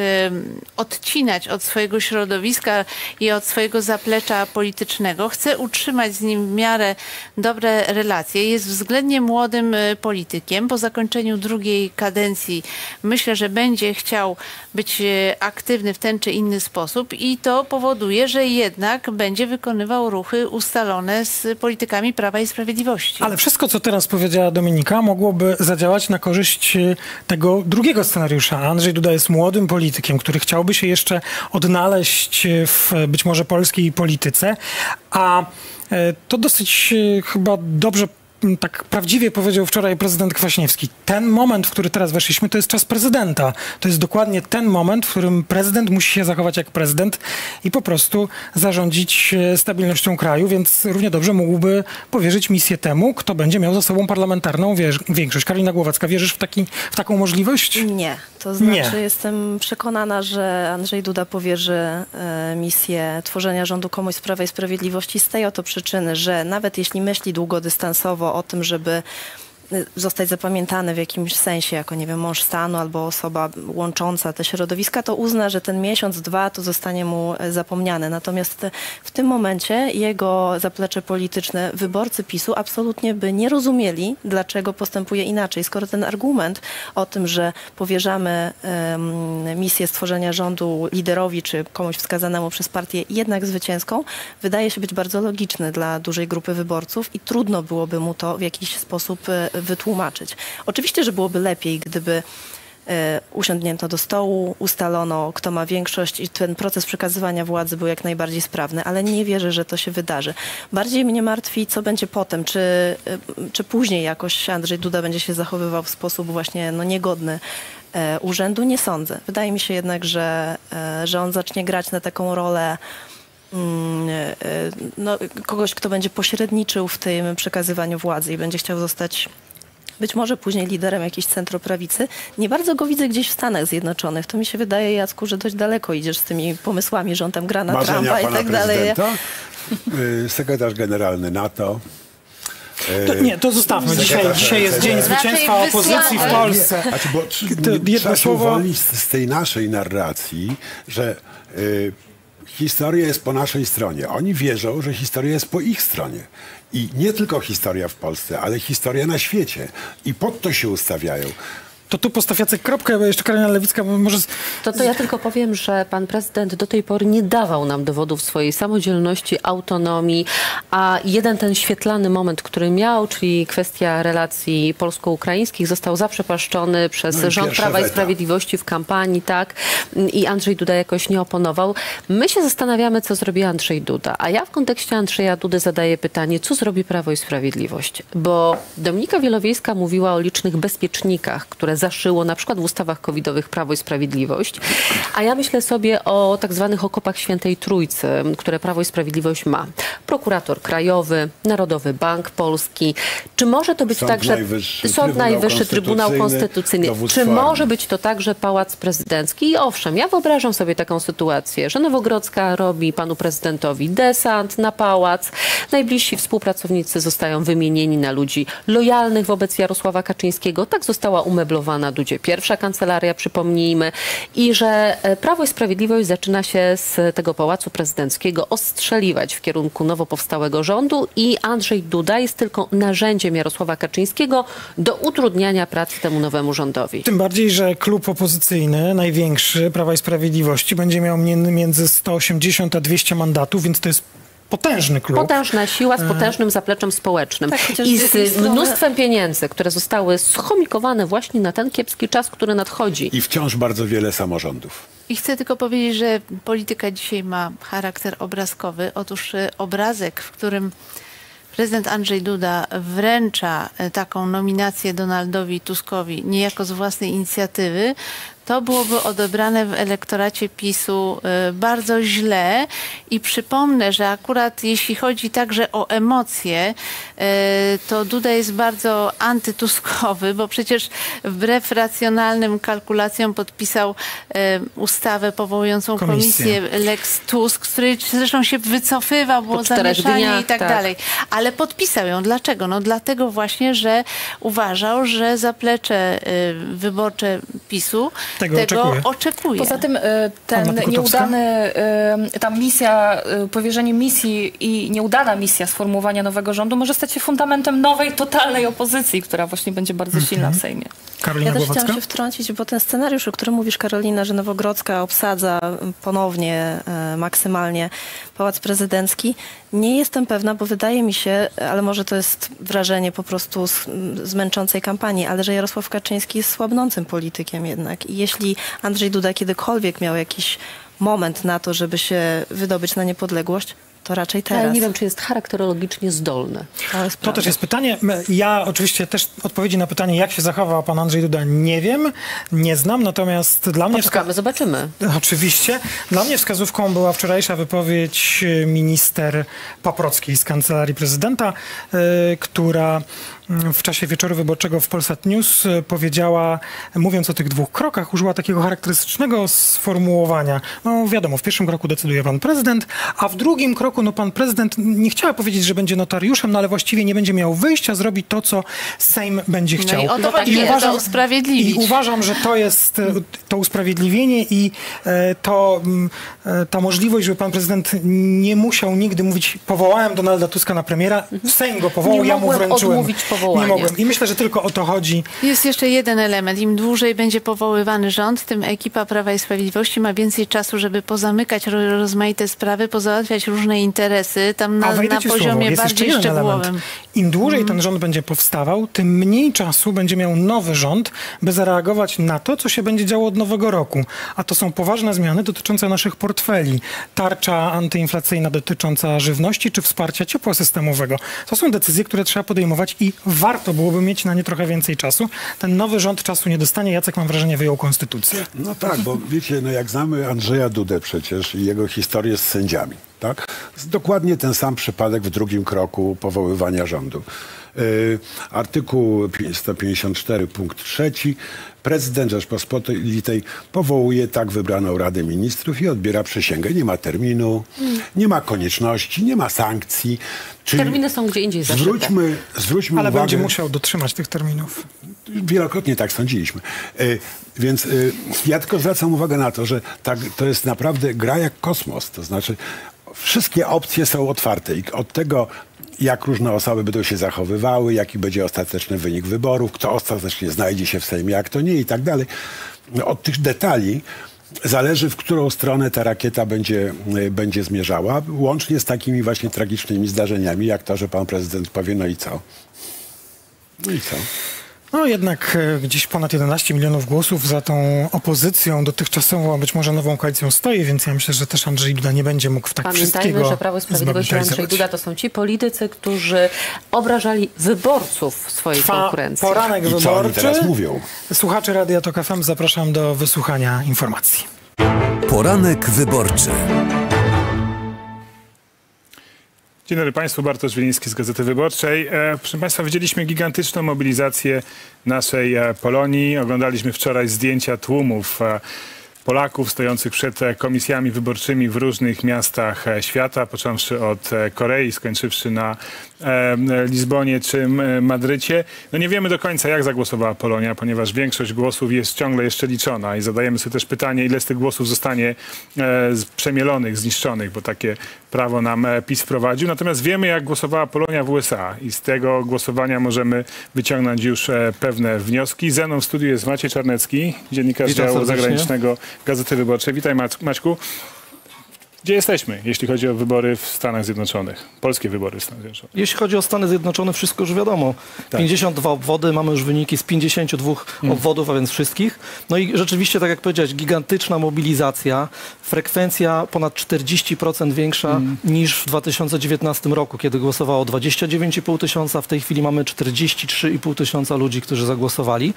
odcinać od swojego środowiska i od swojego zaplecza politycznego. Chce utrzymać z nim w miarę dobre relacje. Jest względnie młodym e, politykiem. Po zakończeniu drugiej kadencji myślę, że będzie chciał być e, aktywny w ten czy inny sposób i to powoduje, że jednak będzie wykonywał ruchy ustalone z politykami Prawa i Sprawiedliwości. Ale wszystko, co teraz powiedziała Dominika, mogłoby zadziałać na korzyść e, tego drugiego scenariusza. Andrzej Duda jest młodym politykiem, który chciałby się jeszcze odnaleźć e, w być może polskiej polityce, a e, to dosyć chyba dobrze tak prawdziwie powiedział wczoraj prezydent Kwaśniewski. Ten moment, w który teraz weszliśmy, to jest czas prezydenta. To jest dokładnie ten moment, w którym prezydent musi się zachować jak prezydent i po prostu zarządzić e, stabilnością kraju, więc równie dobrze mógłby powierzyć misję temu, kto będzie miał za sobą parlamentarną większość. Karolina Głowacka, wierzysz w, taki, w taką możliwość? Nie. To znaczy Nie. jestem przekonana, że Andrzej Duda powierzy e, misję tworzenia rządu komuś z Prawa i Sprawiedliwości z tej oto przyczyny, że nawet jeśli myśli długodystansowo o tym, żeby zostać zapamiętany w jakimś sensie jako, nie wiem, mąż stanu albo osoba łącząca te środowiska, to uzna, że ten miesiąc, dwa to zostanie mu e, zapomniane. Natomiast w tym momencie jego zaplecze polityczne, wyborcy PiSu absolutnie by nie rozumieli, dlaczego postępuje inaczej. Skoro ten argument o tym, że powierzamy em, misję stworzenia rządu liderowi czy komuś wskazanemu przez partię jednak zwycięską, wydaje się być bardzo logiczny dla dużej grupy wyborców i trudno byłoby mu to w jakiś sposób e, wytłumaczyć. Oczywiście, że byłoby lepiej, gdyby e, usiądnięto do stołu, ustalono, kto ma większość i ten proces przekazywania władzy był jak najbardziej sprawny, ale nie wierzę, że to się wydarzy. Bardziej mnie martwi, co będzie potem, czy, e, czy później jakoś Andrzej Duda będzie się zachowywał w sposób właśnie no, niegodny e, urzędu. Nie sądzę. Wydaje mi się jednak, że, że on zacznie grać na taką rolę no, kogoś, kto będzie pośredniczył w tym przekazywaniu władzy i będzie chciał zostać być może później liderem jakiejś centroprawicy. Nie bardzo go widzę gdzieś w Stanach Zjednoczonych. To mi się wydaje, Jacku, że dość daleko idziesz z tymi pomysłami, że on tam gra na Marzenia Trumpa i tak dalej. y, sekretarz generalny NATO. y, To, nie, to zostawmy. Dzisiaj, dzisiaj jest Dzień Zwycięstwa Opozycji w Polsce. Nie, znaczy, bo To trzeba jedno się słowo. z tej naszej narracji, że y, historia jest po naszej stronie. Oni wierzą, że historia jest po ich stronie. I nie tylko historia w Polsce, ale historia na świecie. I pod to się ustawiają. To tu postaw Jacek kropkę, bo jeszcze Karolina Lewicka może... To, to ja tylko powiem, że pan prezydent do tej pory nie dawał nam dowodów swojej samodzielności, autonomii, a jeden ten świetlany moment, który miał, czyli kwestia relacji polsko-ukraińskich, został zaprzepaszczony przez No i rząd Prawa i weta. Sprawiedliwości w kampanii, tak? I Andrzej Duda jakoś nie oponował. My się zastanawiamy, co zrobi Andrzej Duda, a ja w kontekście Andrzeja Dudy zadaję pytanie, co zrobi Prawo i Sprawiedliwość? Bo Dominika Wielowiejska mówiła o licznych bezpiecznikach, które zaszyło na przykład w ustawach covidowych Prawo i Sprawiedliwość, a ja myślę sobie o tak zwanych okopach Świętej Trójcy, które Prawo i Sprawiedliwość ma. Prokurator Krajowy, Narodowy Bank Polski. Czy może to być Sąd tak, że Najwyższy, Sąd Trybunał Najwyższy, Trybunał Konstytucyjny, Czy może być to także Pałac Prezydencki? I owszem, ja wyobrażam sobie taką sytuację, że Nowogrodzka robi panu prezydentowi desant na pałac. Najbliżsi współpracownicy zostają wymienieni na ludzi lojalnych wobec Jarosława Kaczyńskiego. Tak została umeblowana Dudzie pierwsza kancelaria, przypomnijmy. I że e, Prawo i Sprawiedliwość zaczyna się z tego Pałacu Prezydenckiego ostrzeliwać w kierunku nowo powstałego rządu i Andrzej Duda jest tylko narzędziem Jarosława Kaczyńskiego do utrudniania pracy temu nowemu rządowi. Tym bardziej, że klub opozycyjny, największy Prawa i Sprawiedliwości, będzie miał między 180 a 200 mandatów, więc to jest potężny klub. Potężna siła z E, potężnym zapleczem społecznym Tak, i z z strony- mnóstwem pieniędzy, które zostały schomikowane właśnie na ten kiepski czas, który nadchodzi. I wciąż bardzo wiele samorządów. I chcę tylko powiedzieć, że polityka dzisiaj ma charakter obrazkowy. Otóż e, obrazek, w którym prezydent Andrzej Duda wręcza e, taką nominację Donaldowi Tuskowi niejako z własnej inicjatywy, to byłoby odebrane w elektoracie PiSu e, bardzo źle i przypomnę, że akurat jeśli chodzi także o emocje, e, to Duda jest bardzo antytuskowy, bo przecież wbrew racjonalnym kalkulacjom podpisał e, ustawę powołującą Komisję. komisję Lex Tusk, z której zresztą się wycofywał, było zamieszanie dniach, i tak, tak. dalej. Ale podpisał ją. Dlaczego? No dlatego właśnie, że uważał, że zaplecze y, wyborcze PiSu Tego tego, oczekuje. oczekuje. Poza tym Anna ten nieudany, y, ta misja, y, powierzenie misji i nieudana misja sformułowania nowego rządu może stać się fundamentem nowej, totalnej opozycji, która właśnie będzie bardzo silna w Sejmie. Karolina Ja też Głowacka? chciałam się wtrącić, bo ten scenariusz, o którym mówisz, Karolina, że Nowogrodzka obsadza ponownie e, maksymalnie Pałac Prezydencki, nie jestem pewna, bo wydaje mi się, ale może to jest wrażenie po prostu z, z męczącej kampanii, ale że Jarosław Kaczyński jest słabnącym politykiem jednak. I jeśli Andrzej Duda kiedykolwiek miał jakiś moment na to, żeby się wydobyć na niepodległość, to raczej teraz. Ale nie wiem, czy jest charakterologicznie zdolny. To, jest To prawda. też jest pytanie. Ja oczywiście też odpowiedzi na pytanie, jak się zachował pan Andrzej Duda, nie wiem, nie znam, natomiast dla mnie... Poczekamy, zobaczymy. Oczywiście. Dla mnie wskazówką była wczorajsza wypowiedź e, minister Paprockiej z Kancelarii Prezydenta, e, która w czasie wieczoru wyborczego w Polsat News e, powiedziała, mówiąc o tych dwóch krokach, użyła takiego charakterystycznego sformułowania. No wiadomo, w pierwszym kroku decyduje pan prezydent, a w drugim kroku no pan prezydent nie chciała powiedzieć, że będzie notariuszem, no ale właściwie nie będzie miał wyjścia, zrobi to, co Sejm będzie No chciał. i o to chodzi, to usprawiedliwić. I uważam, że to jest e, to usprawiedliwienie i e, to mm, ta możliwość, żeby pan prezydent nie musiał nigdy mówić powołałem Donalda Tuska na premiera, Sejm go powołał, Nie ja mu wręczyłem. odmówić powołania. Nie mogłem. I myślę, że tylko o to chodzi. Jest jeszcze jeden element. Im dłużej będzie powoływany rząd, tym ekipa Prawa i Sprawiedliwości ma więcej czasu, żeby pozamykać ro- rozmaite sprawy, pozałatwiać różne interesy, tam na, na poziomie Jest jeszcze bardziej jeden szczegółowym. Im dłużej ten rząd będzie powstawał, tym mniej czasu będzie miał nowy rząd, by zareagować na to, co się będzie działo od nowego roku. A to są poważne zmiany dotyczące naszych portfeli. Tarcza antyinflacyjna dotycząca żywności czy wsparcia ciepła systemowego. To są decyzje, które trzeba podejmować i warto byłoby mieć na nie trochę więcej czasu. Ten nowy rząd czasu nie dostanie. Jacek, mam wrażenie, wyjął konstytucję. No tak, bo wiecie, no jak znamy Andrzeja Dudę przecież i jego historię z sędziami, tak? Jest dokładnie ten sam przypadek w drugim kroku powoływania rządu. Yy, artykuł 154 punkt 3. Prezydent Rzeczpospolitej powołuje tak wybraną Radę Ministrów i odbiera przysięgę. Nie ma terminu, nie ma konieczności, nie ma sankcji. Czyli Terminy są gdzie indziej zaszyte. zwróćmy, zwróćmy Ale uwagę... będzie musiał dotrzymać tych terminów. Wielokrotnie tak sądziliśmy. Y, Więc y, ja tylko zwracam uwagę na to, że tak, to jest naprawdę gra jak kosmos. To znaczy wszystkie opcje są otwarte i od tego, jak różne osoby będą się zachowywały, jaki będzie ostateczny wynik wyborów, kto ostatecznie znajdzie się w Sejmie, jak to nie i tak dalej. Od tych detali zależy, w którą stronę ta rakieta będzie, y, będzie zmierzała, łącznie z takimi właśnie tragicznymi zdarzeniami, jak to, że pan prezydent powie, no i co? No i co? No jednak e, gdzieś ponad 11 milionów głosów za tą opozycją dotychczasową, a być może nową koalicją stoi, więc ja myślę, że też Andrzej Duda nie będzie mógł tak Pamiętajmy, wszystkiego że Prawo i Sprawiedliwość i Andrzej. Duda to są ci politycy, którzy obrażali wyborców swojej Trwa konkurencji. poranek I co oni wyborczy. teraz mówią? Słuchacze Radia Tok FM zapraszam do wysłuchania informacji. Poranek wyborczy. Dzień dobry Państwu, Bartosz Wieliński z Gazety Wyborczej. E, proszę Państwa, widzieliśmy gigantyczną mobilizację naszej e, Polonii. Oglądaliśmy wczoraj zdjęcia tłumów e, Polaków stojących przed komisjami wyborczymi w różnych miastach świata, począwszy od Korei, skończywszy na Lizbonie czy Madrycie. No nie wiemy do końca, jak zagłosowała Polonia, ponieważ większość głosów jest ciągle jeszcze liczona i zadajemy sobie też pytanie, ile z tych głosów zostanie e, przemielonych, zniszczonych, bo takie prawo nam e, PiS wprowadził. Natomiast wiemy, jak głosowała Polonia w USA i z tego głosowania możemy wyciągnąć już e, pewne wnioski. Ze mną w studiu jest Maciej Czarnecki, dziennikarz Witam działu serdecznie. zagranicznego Gazety Wyborczej. Witaj Maćku. Gdzie jesteśmy, jeśli chodzi o wybory w Stanach Zjednoczonych? Polskie wybory w Stanach Zjednoczonych. Jeśli chodzi o Stany Zjednoczone, wszystko już wiadomo. Tak. 52 obwody, mamy już wyniki z 52 Hmm. obwodów, a więc wszystkich. No i rzeczywiście, tak jak powiedziałeś, gigantyczna mobilizacja, frekwencja ponad 40% większa Hmm. niż w 2019 roku, kiedy głosowało 29,5 tysiąca, w tej chwili mamy 43,5 tysiąca ludzi, którzy zagłosowali.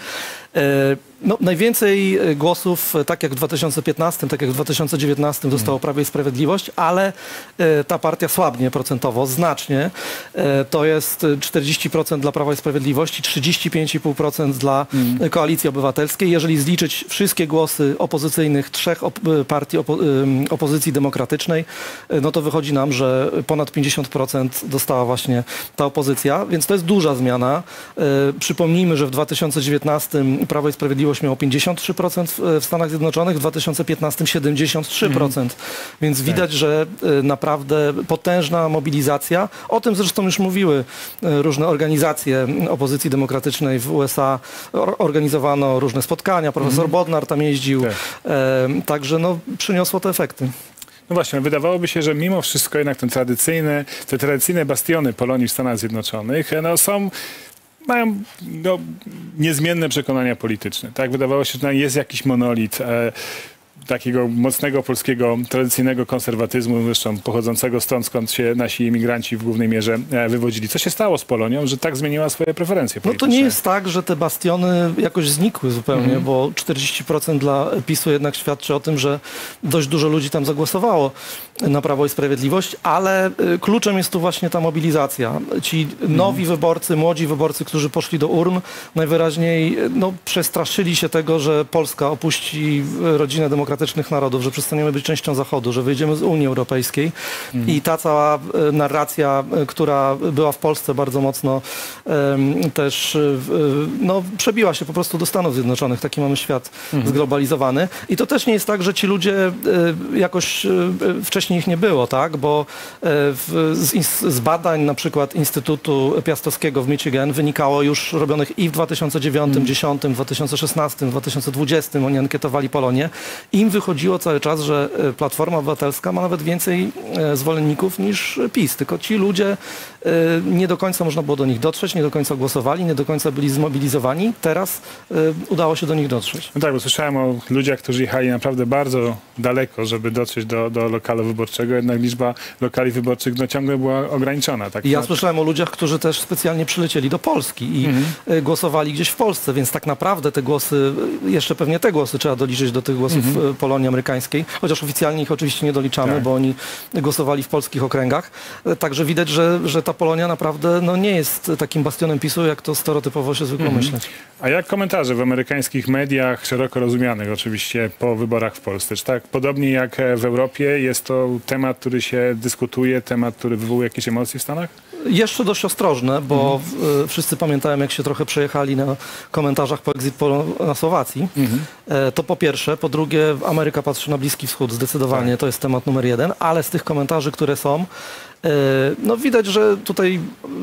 E, No, najwięcej głosów, e, tak jak w 2015, tak jak w 2019 dostało Prawo i Sprawiedliwość, ale e, ta partia słabnie procentowo, znacznie. E, To jest e, 40% dla Prawa i Sprawiedliwości, 35,5% dla e, Koalicji Obywatelskiej. Jeżeli zliczyć wszystkie głosy opozycyjnych trzech op- e, partii opo- opozycji demokratycznej, e, no to wychodzi nam, że ponad 50% dostała właśnie ta opozycja, więc to jest duża zmiana. E, Przypomnijmy, że w 2019 Prawo i Sprawiedliwość miało 53% w- Stanach Zjednoczonych, w 2015 73%. Więc widać, że e, naprawdę potężna mobilizacja. O tym zresztą już mówiły e, różne organizacje opozycji demokratycznej w USA. Or- Organizowano różne spotkania, profesor Mhm. Bodnar tam jeździł. E, Także no, przyniosło te efekty. No właśnie, wydawałoby się, że mimo wszystko jednak ten tradycyjne, te tradycyjne bastiony Polonii w Stanach Zjednoczonych no, są mają no, niezmienne przekonania polityczne. Tak? Wydawało się, że jest jakiś monolit e, takiego mocnego polskiego, tradycyjnego konserwatyzmu, zresztą pochodzącego stąd, skąd się nasi imigranci w głównej mierze e, wywodzili. Co się stało z Polonią, że tak zmieniła swoje preferencje No polityczne? to nie jest tak, że te bastiony jakoś znikły zupełnie, Mhm. bo 40% dla PiSu jednak świadczy o tym, że dość dużo ludzi tam zagłosowało na Prawo i Sprawiedliwość, ale y, kluczem jest tu właśnie ta mobilizacja. Ci nowi wyborcy, młodzi wyborcy, którzy poszli do urn, najwyraźniej y, no, przestraszyli się tego, że Polska opuści rodzinę demokratycznych narodów, że przestaniemy być częścią Zachodu, że wyjdziemy z Unii Europejskiej i ta cała y, narracja, y, która była w Polsce bardzo mocno też y, no, przebiła się po prostu do Stanów Zjednoczonych. Taki mamy świat Mhm. zglobalizowany. I to też nie jest tak, że ci ludzie jakoś wcześniej ich nie było, tak? Bo z, badań na przykład Instytutu Piastowskiego w Michigan wynikało już robionych i w 2009, 2010, 2016, 2020, oni ankietowali Polonię i im wychodziło cały czas, że e, Platforma Obywatelska ma nawet więcej e, zwolenników niż PiS. Tylko ci ludzie nie do końca można było do nich dotrzeć, nie do końca głosowali, nie do końca byli zmobilizowani. Teraz e, udało się do nich dotrzeć. No tak, bo słyszałem o ludziach, którzy jechali naprawdę bardzo daleko, żeby dotrzeć do, do lokalu wyborczego, jednak liczba lokali wyborczych no, ciągle była ograniczona. Tak? Ja słyszałem o ludziach, którzy też specjalnie przylecieli do Polski i Mhm. e, głosowali gdzieś w Polsce, więc tak naprawdę te głosy, e, jeszcze pewnie te głosy trzeba doliczyć do tych głosów Mhm. e, Polonii amerykańskiej, chociaż oficjalnie ich oczywiście nie doliczamy, Tak. bo oni głosowali w polskich okręgach. E, Także widać, że, że ta Polonia naprawdę no, nie jest takim bastionem PiSu, jak to stereotypowo się zwykło Mhm. myśleć. A jak komentarze w amerykańskich mediach, szeroko rozumianych oczywiście po wyborach w Polsce? Czy tak podobnie jak w Europie jest to temat, który się dyskutuje, temat, który wywołuje jakieś emocje w Stanach? Jeszcze dość ostrożne, bo Mhm. e, wszyscy pamiętają, jak się trochę przejechali na komentarzach po exit polu na Słowacji. Mhm. E, To po pierwsze. Po drugie, Ameryka patrzy na Bliski Wschód, zdecydowanie Tak. to jest temat numer jeden, ale z tych komentarzy, które są, no widać, że tutaj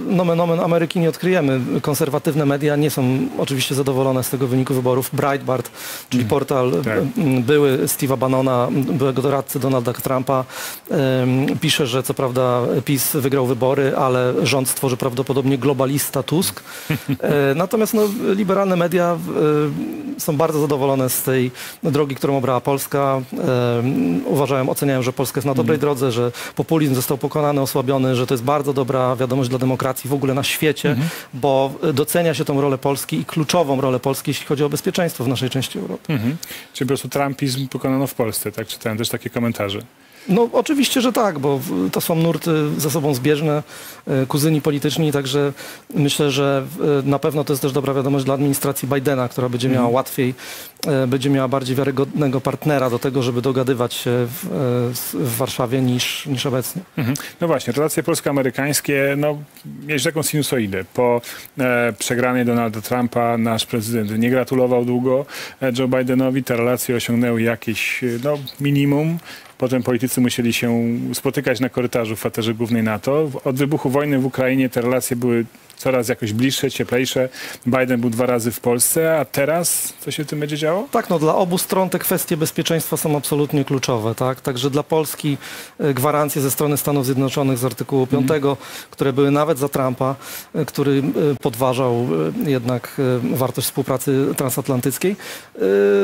nomen omen Ameryki nie odkryjemy. Konserwatywne media nie są oczywiście zadowolone z tego wyniku wyborów. Breitbart, czyli Mhm. portal Tak. były Steve'a Bannona, byłego doradcy Donalda Trumpa, pisze, że co prawda PiS wygrał wybory, ale rząd stworzy prawdopodobnie globalista Tusk. E, [LAUGHS] Natomiast no, liberalne media e, są bardzo zadowolone z tej drogi, którą obrała Polska. E, Uważają, oceniają, że Polska jest na dobrej drodze, że populizm został pokonany, osłabiony, że to jest bardzo dobra wiadomość dla demokracji w ogóle na świecie, bo docenia się tą rolę Polski i kluczową rolę Polski, jeśli chodzi o bezpieczeństwo w naszej części Europy. Mhm. Czy po prostu trumpizm pokonano w Polsce? Tak, czytałem też takie komentarze. No oczywiście, że tak, bo to są nurty ze sobą zbieżne, e, kuzyni polityczni, także myślę, że e, na pewno to jest też dobra wiadomość dla administracji Bidena, która będzie miała Mhm. łatwiej, e, będzie miała bardziej wiarygodnego partnera do tego, żeby dogadywać się w, w Warszawie niż, niż obecnie. Mhm. No właśnie, relacje polsko-amerykańskie, no, mieć taką sinusoidę. Po e, przegranej Donalda Trumpa nasz prezydent nie gratulował długo Joe Bidenowi. Te relacje osiągnęły jakieś no, minimum. Potem politycy musieli się spotykać na korytarzu w kwaterze głównej NATO. Od wybuchu wojny w Ukrainie te relacje były coraz jakoś bliższe, cieplejsze. Biden był dwa razy w Polsce, a teraz co się w tym będzie działo? Tak, no dla obu stron te kwestie bezpieczeństwa są absolutnie kluczowe, tak? Także dla Polski e, gwarancje ze strony Stanów Zjednoczonych z artykułu 5, które były nawet za Trumpa, e, który e, podważał jednak wartość współpracy transatlantyckiej.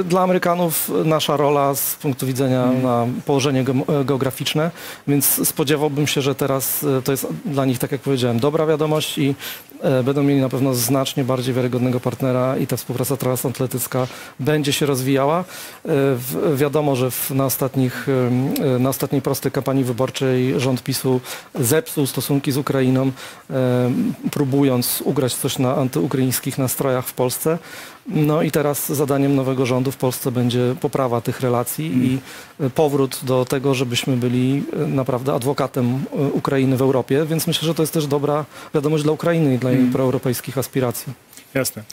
Dla Amerykanów nasza rola z punktu widzenia na położenie ge- geograficzne, więc spodziewałbym się, że teraz to jest dla nich, tak jak powiedziałem, dobra wiadomość i będą mieli na pewno znacznie bardziej wiarygodnego partnera i ta współpraca transatlantycka będzie się rozwijała. E, Wiadomo, że na, ostatnich, e, na ostatniej prostej kampanii wyborczej rząd PiSu zepsuł stosunki z Ukrainą, próbując ugrać coś na antyukraińskich nastrojach w Polsce. No i teraz zadaniem nowego rządu w Polsce będzie poprawa tych relacji i e, powrót do tego, żebyśmy byli e, naprawdę adwokatem e, Ukrainy w Europie, więc myślę, że to jest też dobra wiadomość dla Ukrainy i dla jej proeuropejskich aspiracji. Jasne.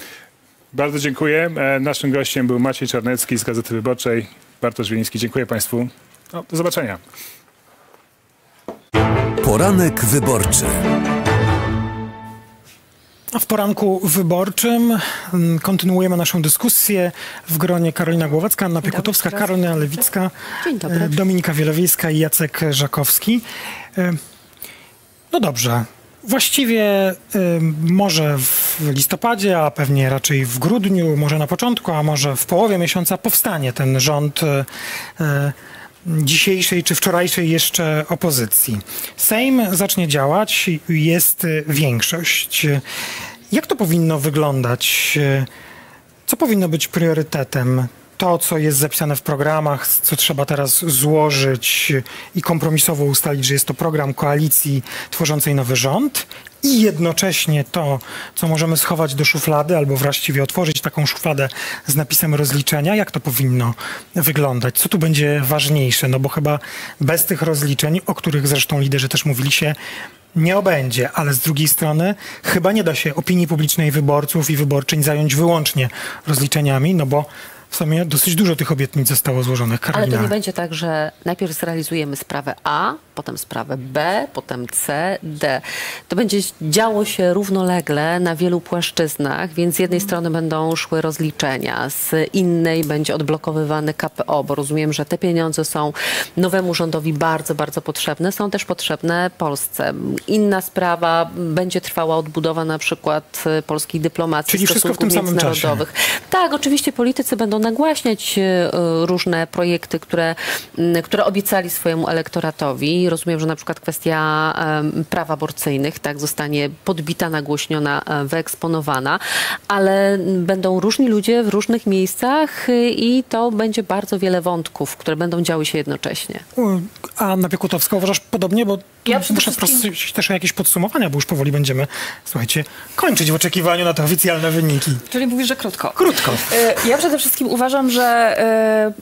Bardzo dziękuję. Naszym gościem był Maciej Czarnecki z Gazety Wyborczej. Bartosz Wieliński. Dziękuję Państwu. No, do zobaczenia. Poranek wyborczy. W poranku wyborczym mm, kontynuujemy naszą dyskusję w gronie Karolina Głowacka, Anna Piekutowska, Karolina Lewicka, e, Dominika Wielowiejska i Jacek Żakowski. E, No dobrze. Właściwie e, może w listopadzie, a pewnie raczej w grudniu, może na początku, a może w połowie miesiąca powstanie ten rząd dzisiejszej czy wczorajszej jeszcze opozycji. Sejm zacznie działać, jest większość. Jak to powinno wyglądać? Co powinno być priorytetem? To, co jest zapisane w programach, co trzeba teraz złożyć i kompromisowo ustalić, że jest to program koalicji tworzącej nowy rząd, i jednocześnie to, co możemy schować do szuflady, albo właściwie otworzyć taką szufladę z napisem rozliczenia, jak to powinno wyglądać? Co tu będzie ważniejsze? No bo chyba bez tych rozliczeń, o których zresztą liderzy też mówili się, nie obędzie, ale z drugiej strony chyba nie da się opinii publicznej wyborców i wyborczyń zająć wyłącznie rozliczeniami, no bo w sumie dosyć dużo tych obietnic zostało złożonych. Ale Karolina. to nie będzie tak, że najpierw zrealizujemy sprawę A, potem sprawę B, potem C, D. To będzie działo się równolegle na wielu płaszczyznach, więc z jednej strony będą szły rozliczenia, z innej będzie odblokowywany KPO, bo rozumiem, że te pieniądze są nowemu rządowi bardzo, bardzo potrzebne, są też potrzebne Polsce. Inna sprawa, będzie trwała odbudowa na przykład polskiej dyplomacji, Czyli wszystko w stosunków tym samym czasie. międzynarodowych. Tak, oczywiście politycy będą nagłaśniać e, różne projekty, które, które obiecali swojemu elektoratowi. Rozumiem, że na przykład kwestia praw aborcyjnych tak, zostanie podbita, nagłośniona, e, wyeksponowana, ale będą różni ludzie w różnych miejscach y, i to będzie bardzo wiele wątków, które będą działy się jednocześnie. A Anna Piekutowska uważasz podobnie? Bo tu Ja muszę wszystkim- prosić też o jakieś podsumowania, bo już powoli będziemy, słuchajcie, kończyć w oczekiwaniu na te oficjalne wyniki. Czyli mówisz, że krótko. Krótko. E, Ja przede wszystkim uważam, że e,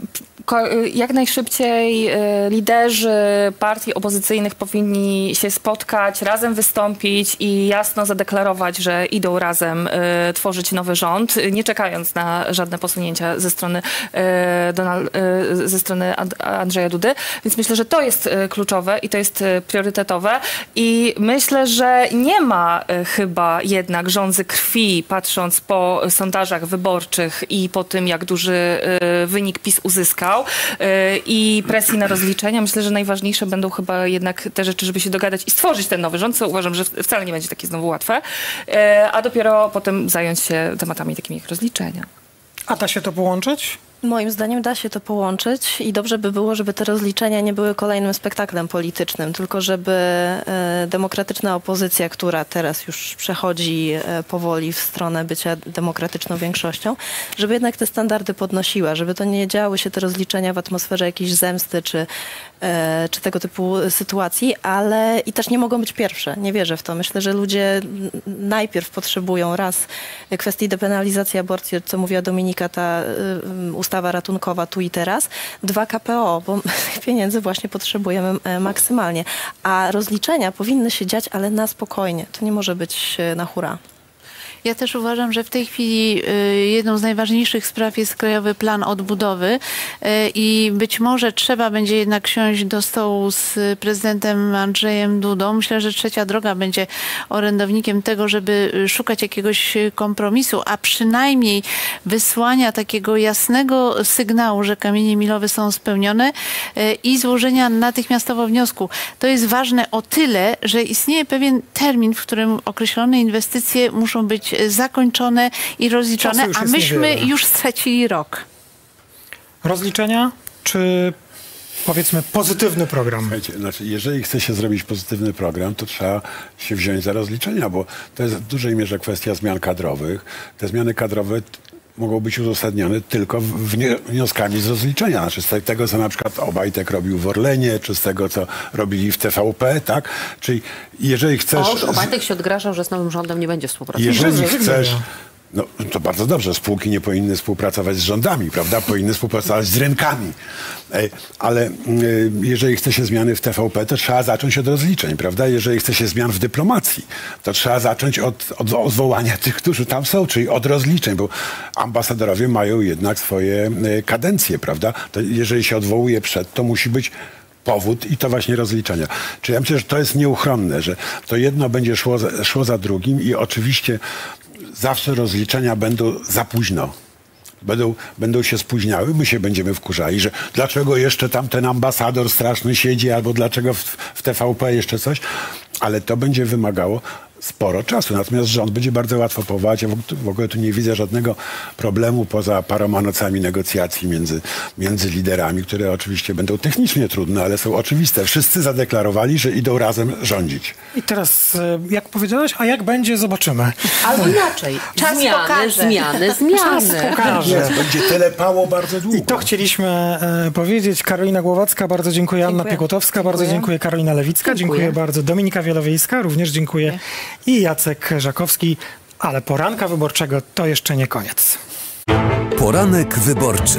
jak najszybciej e, liderzy partii opozycyjnych powinni się spotkać, razem wystąpić i jasno zadeklarować, że idą razem e, tworzyć nowy rząd, nie czekając na żadne posunięcia ze strony, e, Donal- e, ze strony And- Andrzeja Dudy. Więc myślę, że to jest kluczowe i to jest priorytetowe. I myślę, że nie ma chyba jednak rządzy krwi, patrząc po sondażach wyborczych i po tym, jak duży wynik PiS uzyskał e, i presji na rozliczenia. Myślę, że najważniejsze będą chyba jednak te rzeczy, żeby się dogadać i stworzyć ten nowy rząd, co uważam, że wcale nie będzie takie znowu łatwe, e, a dopiero potem zająć się tematami takimi jak rozliczenia. A da się to połączyć? Moim zdaniem da się to połączyć i dobrze by było, żeby te rozliczenia nie były kolejnym spektaklem politycznym, tylko żeby e, demokratyczna opozycja, która teraz już przechodzi e, powoli w stronę bycia demokratyczną większością, żeby jednak te standardy podnosiła, żeby to nie działy się te rozliczenia w atmosferze jakiejś zemsty czy, e, czy tego typu sytuacji, ale i też nie mogą być pierwsze. Nie wierzę w to. Myślę, że ludzie najpierw potrzebują raz kwestii depenalizacji aborcji, co mówiła Dominika, ta ustawa ratunkowa tu i teraz. Dwa KPO, bo [LAUGHS] pieniędzy właśnie potrzebujemy e, maksymalnie. A rozliczenia powinny się dziać, ale na spokojnie. To nie może być e, na hura. Ja też uważam, że w tej chwili y, jedną z najważniejszych spraw jest Krajowy Plan Odbudowy y, i być może trzeba będzie jednak siąść do stołu z prezydentem Andrzejem Dudą. Myślę, że Trzecia Droga będzie orędownikiem tego, żeby szukać jakiegoś kompromisu, a przynajmniej wysłania takiego jasnego sygnału, że kamienie milowe są spełnione y, i złożenia natychmiastowo wniosku. To jest ważne o tyle, że istnieje pewien termin, w którym określone inwestycje muszą być zakończone i rozliczone, a myśmy niewiele. już stracili rok. Rozliczenia czy powiedzmy pozytywny program? Słuchajcie, znaczy, jeżeli chce się zrobić pozytywny program, to trzeba się wziąć za rozliczenia, bo to jest w dużej mierze kwestia zmian kadrowych. Te zmiany kadrowe mogą być uzasadnione tylko wnioskami z rozliczenia. Znaczy z te- tego, co na przykład Obajtek robił w Orlenie, czy z tego, co robili w TVP, tak? Czyli jeżeli chcesz... Oż Obajtek się odgrażał, że z nowym rządem nie będzie współpracował. Jeżeli chcesz. No to bardzo dobrze, spółki nie powinny współpracować z rządami, prawda? Powinny współpracować z rynkami. Ej, Ale y, jeżeli chce się zmiany w TVP, to trzeba zacząć od rozliczeń, prawda? Jeżeli chce się zmian w dyplomacji, to trzeba zacząć od, od odwołania [LAUGHS] tych, którzy tam są, czyli od rozliczeń, bo ambasadorowie mają jednak swoje y, kadencje, prawda? To jeżeli się odwołuje przed, to musi być powód i to właśnie rozliczenia. Czyli ja myślę, że to jest nieuchronne, że to jedno będzie szło za, szło za drugim i oczywiście zawsze rozliczenia będą za późno. Będą, będą się spóźniały, my się będziemy wkurzali, że dlaczego jeszcze tam ten ambasador straszny siedzi, albo dlaczego w, w TVP jeszcze coś, ale to będzie wymagało sporo czasu. Natomiast rząd będzie bardzo łatwo powołać. Ja w, ogóle tu nie widzę żadnego problemu poza paroma nocami negocjacji między, między liderami, które oczywiście będą technicznie trudne, ale są oczywiste. Wszyscy zadeklarowali, że idą razem rządzić. I teraz, e, jak powiedziałeś, a jak będzie, zobaczymy. Albo inaczej. [LAUGHS] Czas zmiany, pokaże. zmiany, Czas zmiany. pokaże. Będzie telepało bardzo długo. I to chcieliśmy e, powiedzieć. Karolina Głowacka, bardzo dziękuję. Anna Dziękuję. Piekutowska, bardzo Dziękuję. dziękuję. Karolina Lewicka, dziękuję, Dziękuję. bardzo. Dominika Wielowiejska, również dziękuję. I Jacek Żakowski. Ale poranka wyborczego to jeszcze nie koniec. Poranek wyborczy.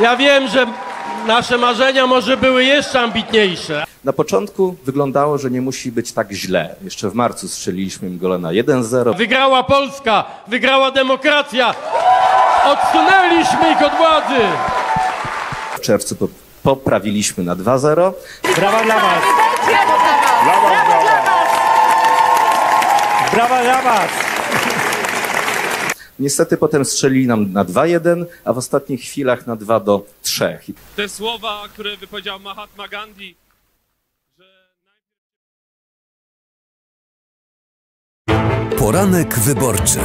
Ja wiem, że nasze marzenia może były jeszcze ambitniejsze. Na początku wyglądało, że nie musi być tak źle. Jeszcze w marcu strzeliliśmy im gola na 1-0. Wygrała Polska, wygrała demokracja. Odsunęliśmy ich od władzy. W czerwcu po- poprawiliśmy na 2-0. Brawa dla was. Brawa dla was. Niestety potem strzelili nam na 2-1, a w ostatnich chwilach na 2 do 3. Te słowa, które wypowiedział Mahatma Gandhi, Poranek wyborczy.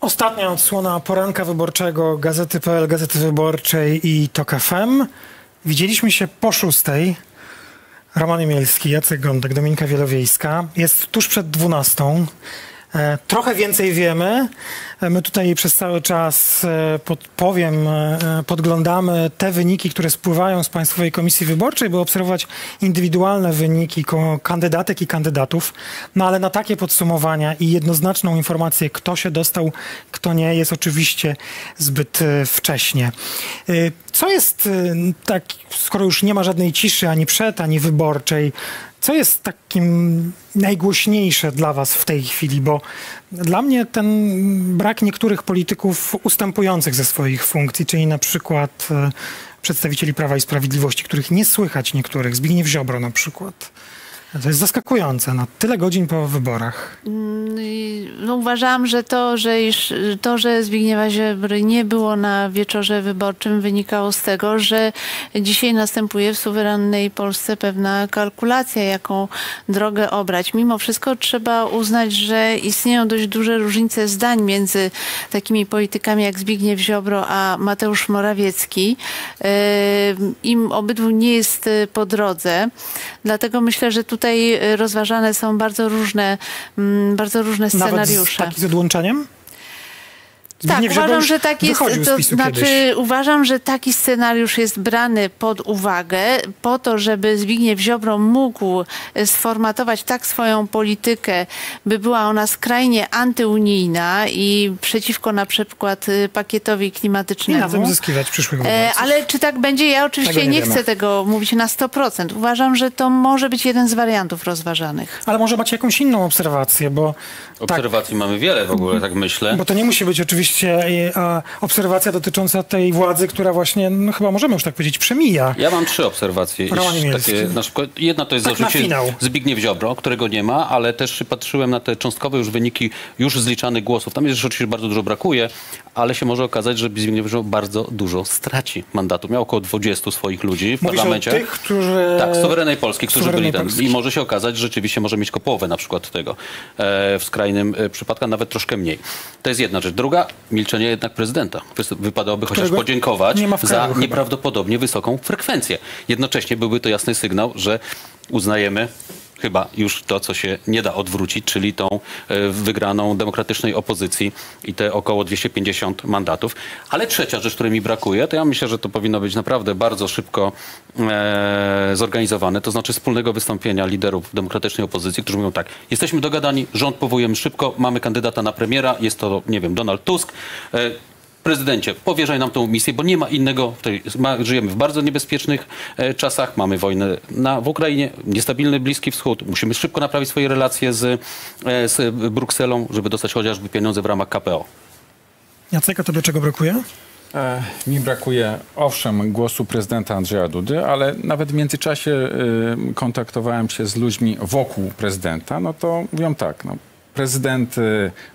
Ostatnia odsłona poranka wyborczego Gazety.pl, Gazety Wyborczej i TOK FM. Widzieliśmy się po szóstej. Roman Imielski, Jacek Gądek, Dominika Wielowiejska. Jest tuż przed dwunastą. E, Trochę więcej wiemy. E, My tutaj przez cały czas, e, podpowiem, podglądamy te wyniki, które spływają z Państwowej Komisji Wyborczej, by obserwować indywidualne wyniki kandydatek i kandydatów. No ale na takie podsumowania i jednoznaczną informację, kto się dostał, kto nie, jest oczywiście zbyt wcześnie. Co jest tak, skoro już nie ma żadnej ciszy ani przed, ani wyborczej, co jest takim najgłośniejsze dla Was w tej chwili? Bo dla mnie ten brak niektórych polityków ustępujących ze swoich funkcji, czyli na przykład e, przedstawicieli Prawa i Sprawiedliwości, których nie słychać niektórych, Zbigniew Ziobro na przykład. To jest zaskakujące na tyle godzin po wyborach. Mm, No, uważam, że to, że, iż, to, że Zbigniewa Ziobry nie było na wieczorze wyborczym wynikało z tego, że dzisiaj następuje w suwerennej Polsce pewna kalkulacja, jaką drogę obrać. Mimo wszystko trzeba uznać, że istnieją dość duże różnice zdań między takimi politykami jak Zbigniew Ziobro a Mateusz Morawiecki. Im obydwu nie jest y, po drodze. Dlatego myślę, że tutaj y, rozważane są bardzo różne, mm, bardzo różne Nawet z, scenariusze. taki z odłączeniem? Tak, Zbigniew uważam, że tak jest. To znaczy, kiedyś. uważam, że taki scenariusz jest brany pod uwagę po to, żeby Zbigniew Ziobro mógł e, sformatować tak swoją politykę, by była ona skrajnie antyunijna i przeciwko na przykład y, pakietowi I klimatycznemu. na tym zyskiwać przyszłych E, wyborców. ale czy tak będzie? Ja oczywiście Tego nie nie, chcę tego mówić na 100%. Uważam, że to może być jeden z wariantów rozważanych. Ale może macie jakąś inną obserwację, bo Obserwacji mamy wiele w ogóle, tak myślę. Bo to nie musi być oczywiście e, a, obserwacja dotycząca tej władzy, która właśnie, no chyba możemy już tak powiedzieć, przemija. Ja mam trzy obserwacje. Takie, na przykład, jedna to jest Tak zarzucie. Zbigniew Ziobro, którego nie ma, ale też patrzyłem na te cząstkowe już wyniki już zliczanych głosów. Tam jest oczywiście bardzo dużo brakuje, ale się może okazać, że Zbigniew Ziobro bardzo dużo straci mandatu. Miał około 20 swoich ludzi w Mówisz parlamencie. tych, którzy... Tak, z suwerennej Polski, którzy Suwerennej byli tam. I może się okazać, że rzeczywiście może mieć kopołowę na przykład tego. E, w skrajnym e, przypadku, nawet troszkę mniej. To jest jedna rzecz. Druga, milczenie jednak prezydenta. Wypadałoby chociaż podziękować nie za chyba. nieprawdopodobnie wysoką frekwencję. Jednocześnie byłby to jasny sygnał, że uznajemy chyba już to, co się nie da odwrócić, czyli tą e, wygraną demokratycznej opozycji i te około 250 mandatów. Ale trzecia rzecz, której mi brakuje, to ja myślę, że to powinno być naprawdę bardzo szybko e, zorganizowane, to znaczy wspólnego wystąpienia liderów demokratycznej opozycji, którzy mówią tak, jesteśmy dogadani, rząd powołujemy szybko, mamy kandydata na premiera, jest to, nie wiem, Donald Tusk. Prezydencie, powierzaj nam tą misję, bo nie ma innego. żyjemy w bardzo niebezpiecznych e, czasach. Mamy wojnę na, w Ukrainie, niestabilny Bliski Wschód. Musimy szybko naprawić swoje relacje z, e, z Brukselą, żeby dostać chociażby pieniądze w ramach KPO. Jacek, a tobie czego brakuje? E, Mi brakuje, owszem, głosu prezydenta Andrzeja Dudy, ale nawet w międzyczasie kontaktowałem się z ludźmi wokół prezydenta, no to mówią tak, no, prezydent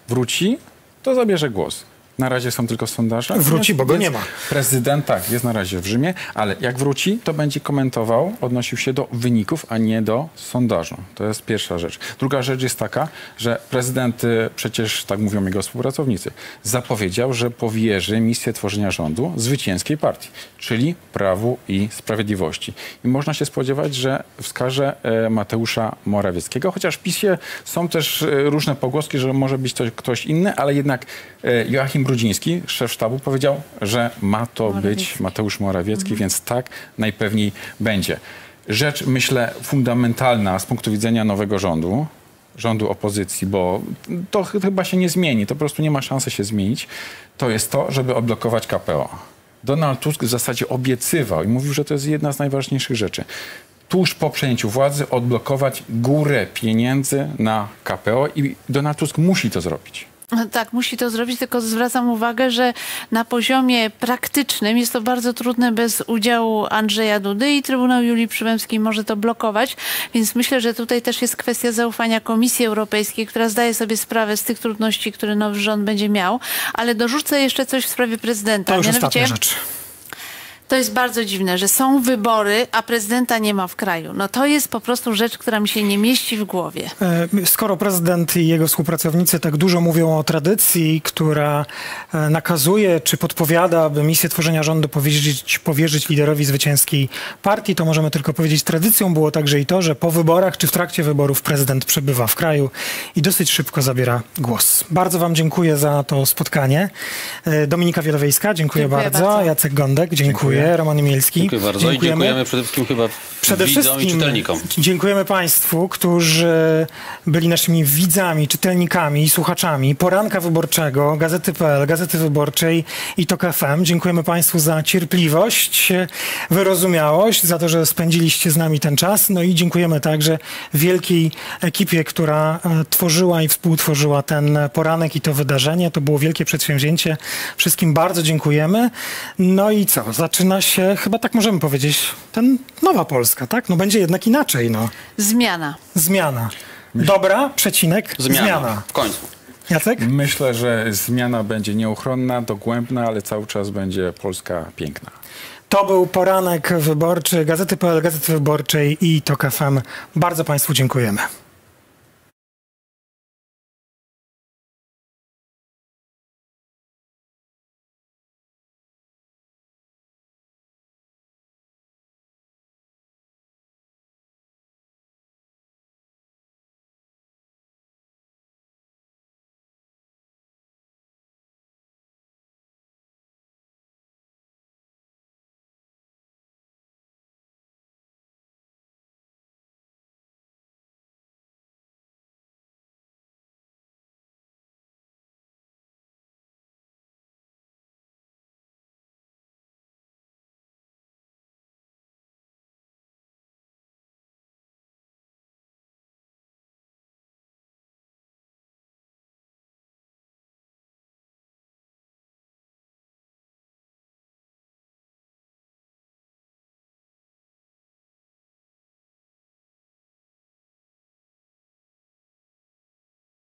wróci, to zabierze głos. Na razie są tylko sondaże. Wróci, bo go nie ma. Prezydent, tak, jest na razie w Rzymie, ale jak wróci, to będzie komentował, odnosił się do wyników, a nie do sondażu. To jest pierwsza rzecz. Druga rzecz jest taka, że prezydent, y, przecież tak mówią jego współpracownicy, zapowiedział, że powierzy misję tworzenia rządu zwycięskiej partii, czyli Prawu i Sprawiedliwości. I można się spodziewać, że wskaże e, Mateusza Morawieckiego, chociaż w PiSie są też e, różne pogłoski, że może być to ktoś inny, ale jednak e, Joachim Brudziński, szef sztabu, powiedział, że ma to być Mateusz Morawiecki, więc tak najpewniej będzie. Rzecz, myślę, fundamentalna z punktu widzenia nowego rządu, rządu opozycji, bo to ch- chyba się nie zmieni, to po prostu nie ma szansy się zmienić, to jest to, żeby odblokować KPO. Donald Tusk w zasadzie obiecywał i mówił, że to jest jedna z najważniejszych rzeczy. Tuż po przejęciu władzy odblokować górę pieniędzy na KPO i Donald Tusk musi to zrobić. Tak, musi to zrobić, tylko zwracam uwagę, że na poziomie praktycznym jest to bardzo trudne bez udziału Andrzeja Dudy i Trybunał Julii Przyłębskiej może to blokować, więc myślę, że tutaj też jest kwestia zaufania Komisji Europejskiej, która zdaje sobie sprawę z tych trudności, które nowy rząd będzie miał, ale dorzucę jeszcze coś w sprawie prezydenta. To już Mianowicie- ostatnia rzecz. To jest bardzo dziwne, że są wybory, a prezydenta nie ma w kraju. No to jest po prostu rzecz, która mi się nie mieści w głowie. E, Skoro prezydent i jego współpracownicy tak dużo mówią o tradycji, która e, nakazuje czy podpowiada, aby misję tworzenia rządu powierzyć, powierzyć liderowi zwycięskiej partii, to możemy tylko powiedzieć, tradycją było także i to, że po wyborach czy w trakcie wyborów prezydent przebywa w kraju i dosyć szybko zabiera głos. Bardzo Wam dziękuję za to spotkanie. E, Dominika Wielowiejska, dziękuję, Dziękuję bardzo. bardzo. Jacek Gądek, dziękuję. Roman Mielski. Dziękuję bardzo i dziękujemy przede wszystkim chyba Przede widzom i wszystkim czytelnikom. dziękujemy Państwu, którzy byli naszymi widzami, czytelnikami i słuchaczami poranka wyborczego, Gazety.pl, Gazety Wyborczej i TOK FM. Dziękujemy Państwu za cierpliwość, wyrozumiałość, za to, że spędziliście z nami ten czas. No i dziękujemy także wielkiej ekipie, która e, tworzyła i współtworzyła ten poranek i to wydarzenie. To było wielkie przedsięwzięcie. Wszystkim bardzo dziękujemy. No i co? Zaczyna się, chyba tak możemy powiedzieć, ten nowa Polska, tak? No będzie jednak inaczej, no. Zmiana. Zmiana. Dobra, przecinek, Zmiana. zmiana. W końcu. Jacek? Myślę, że zmiana będzie nieuchronna, dogłębna, ale cały czas będzie Polska piękna. To był poranek wyborczy Gazety.pl, Gazety Wyborczej i TOK FM. Bardzo Państwu dziękujemy.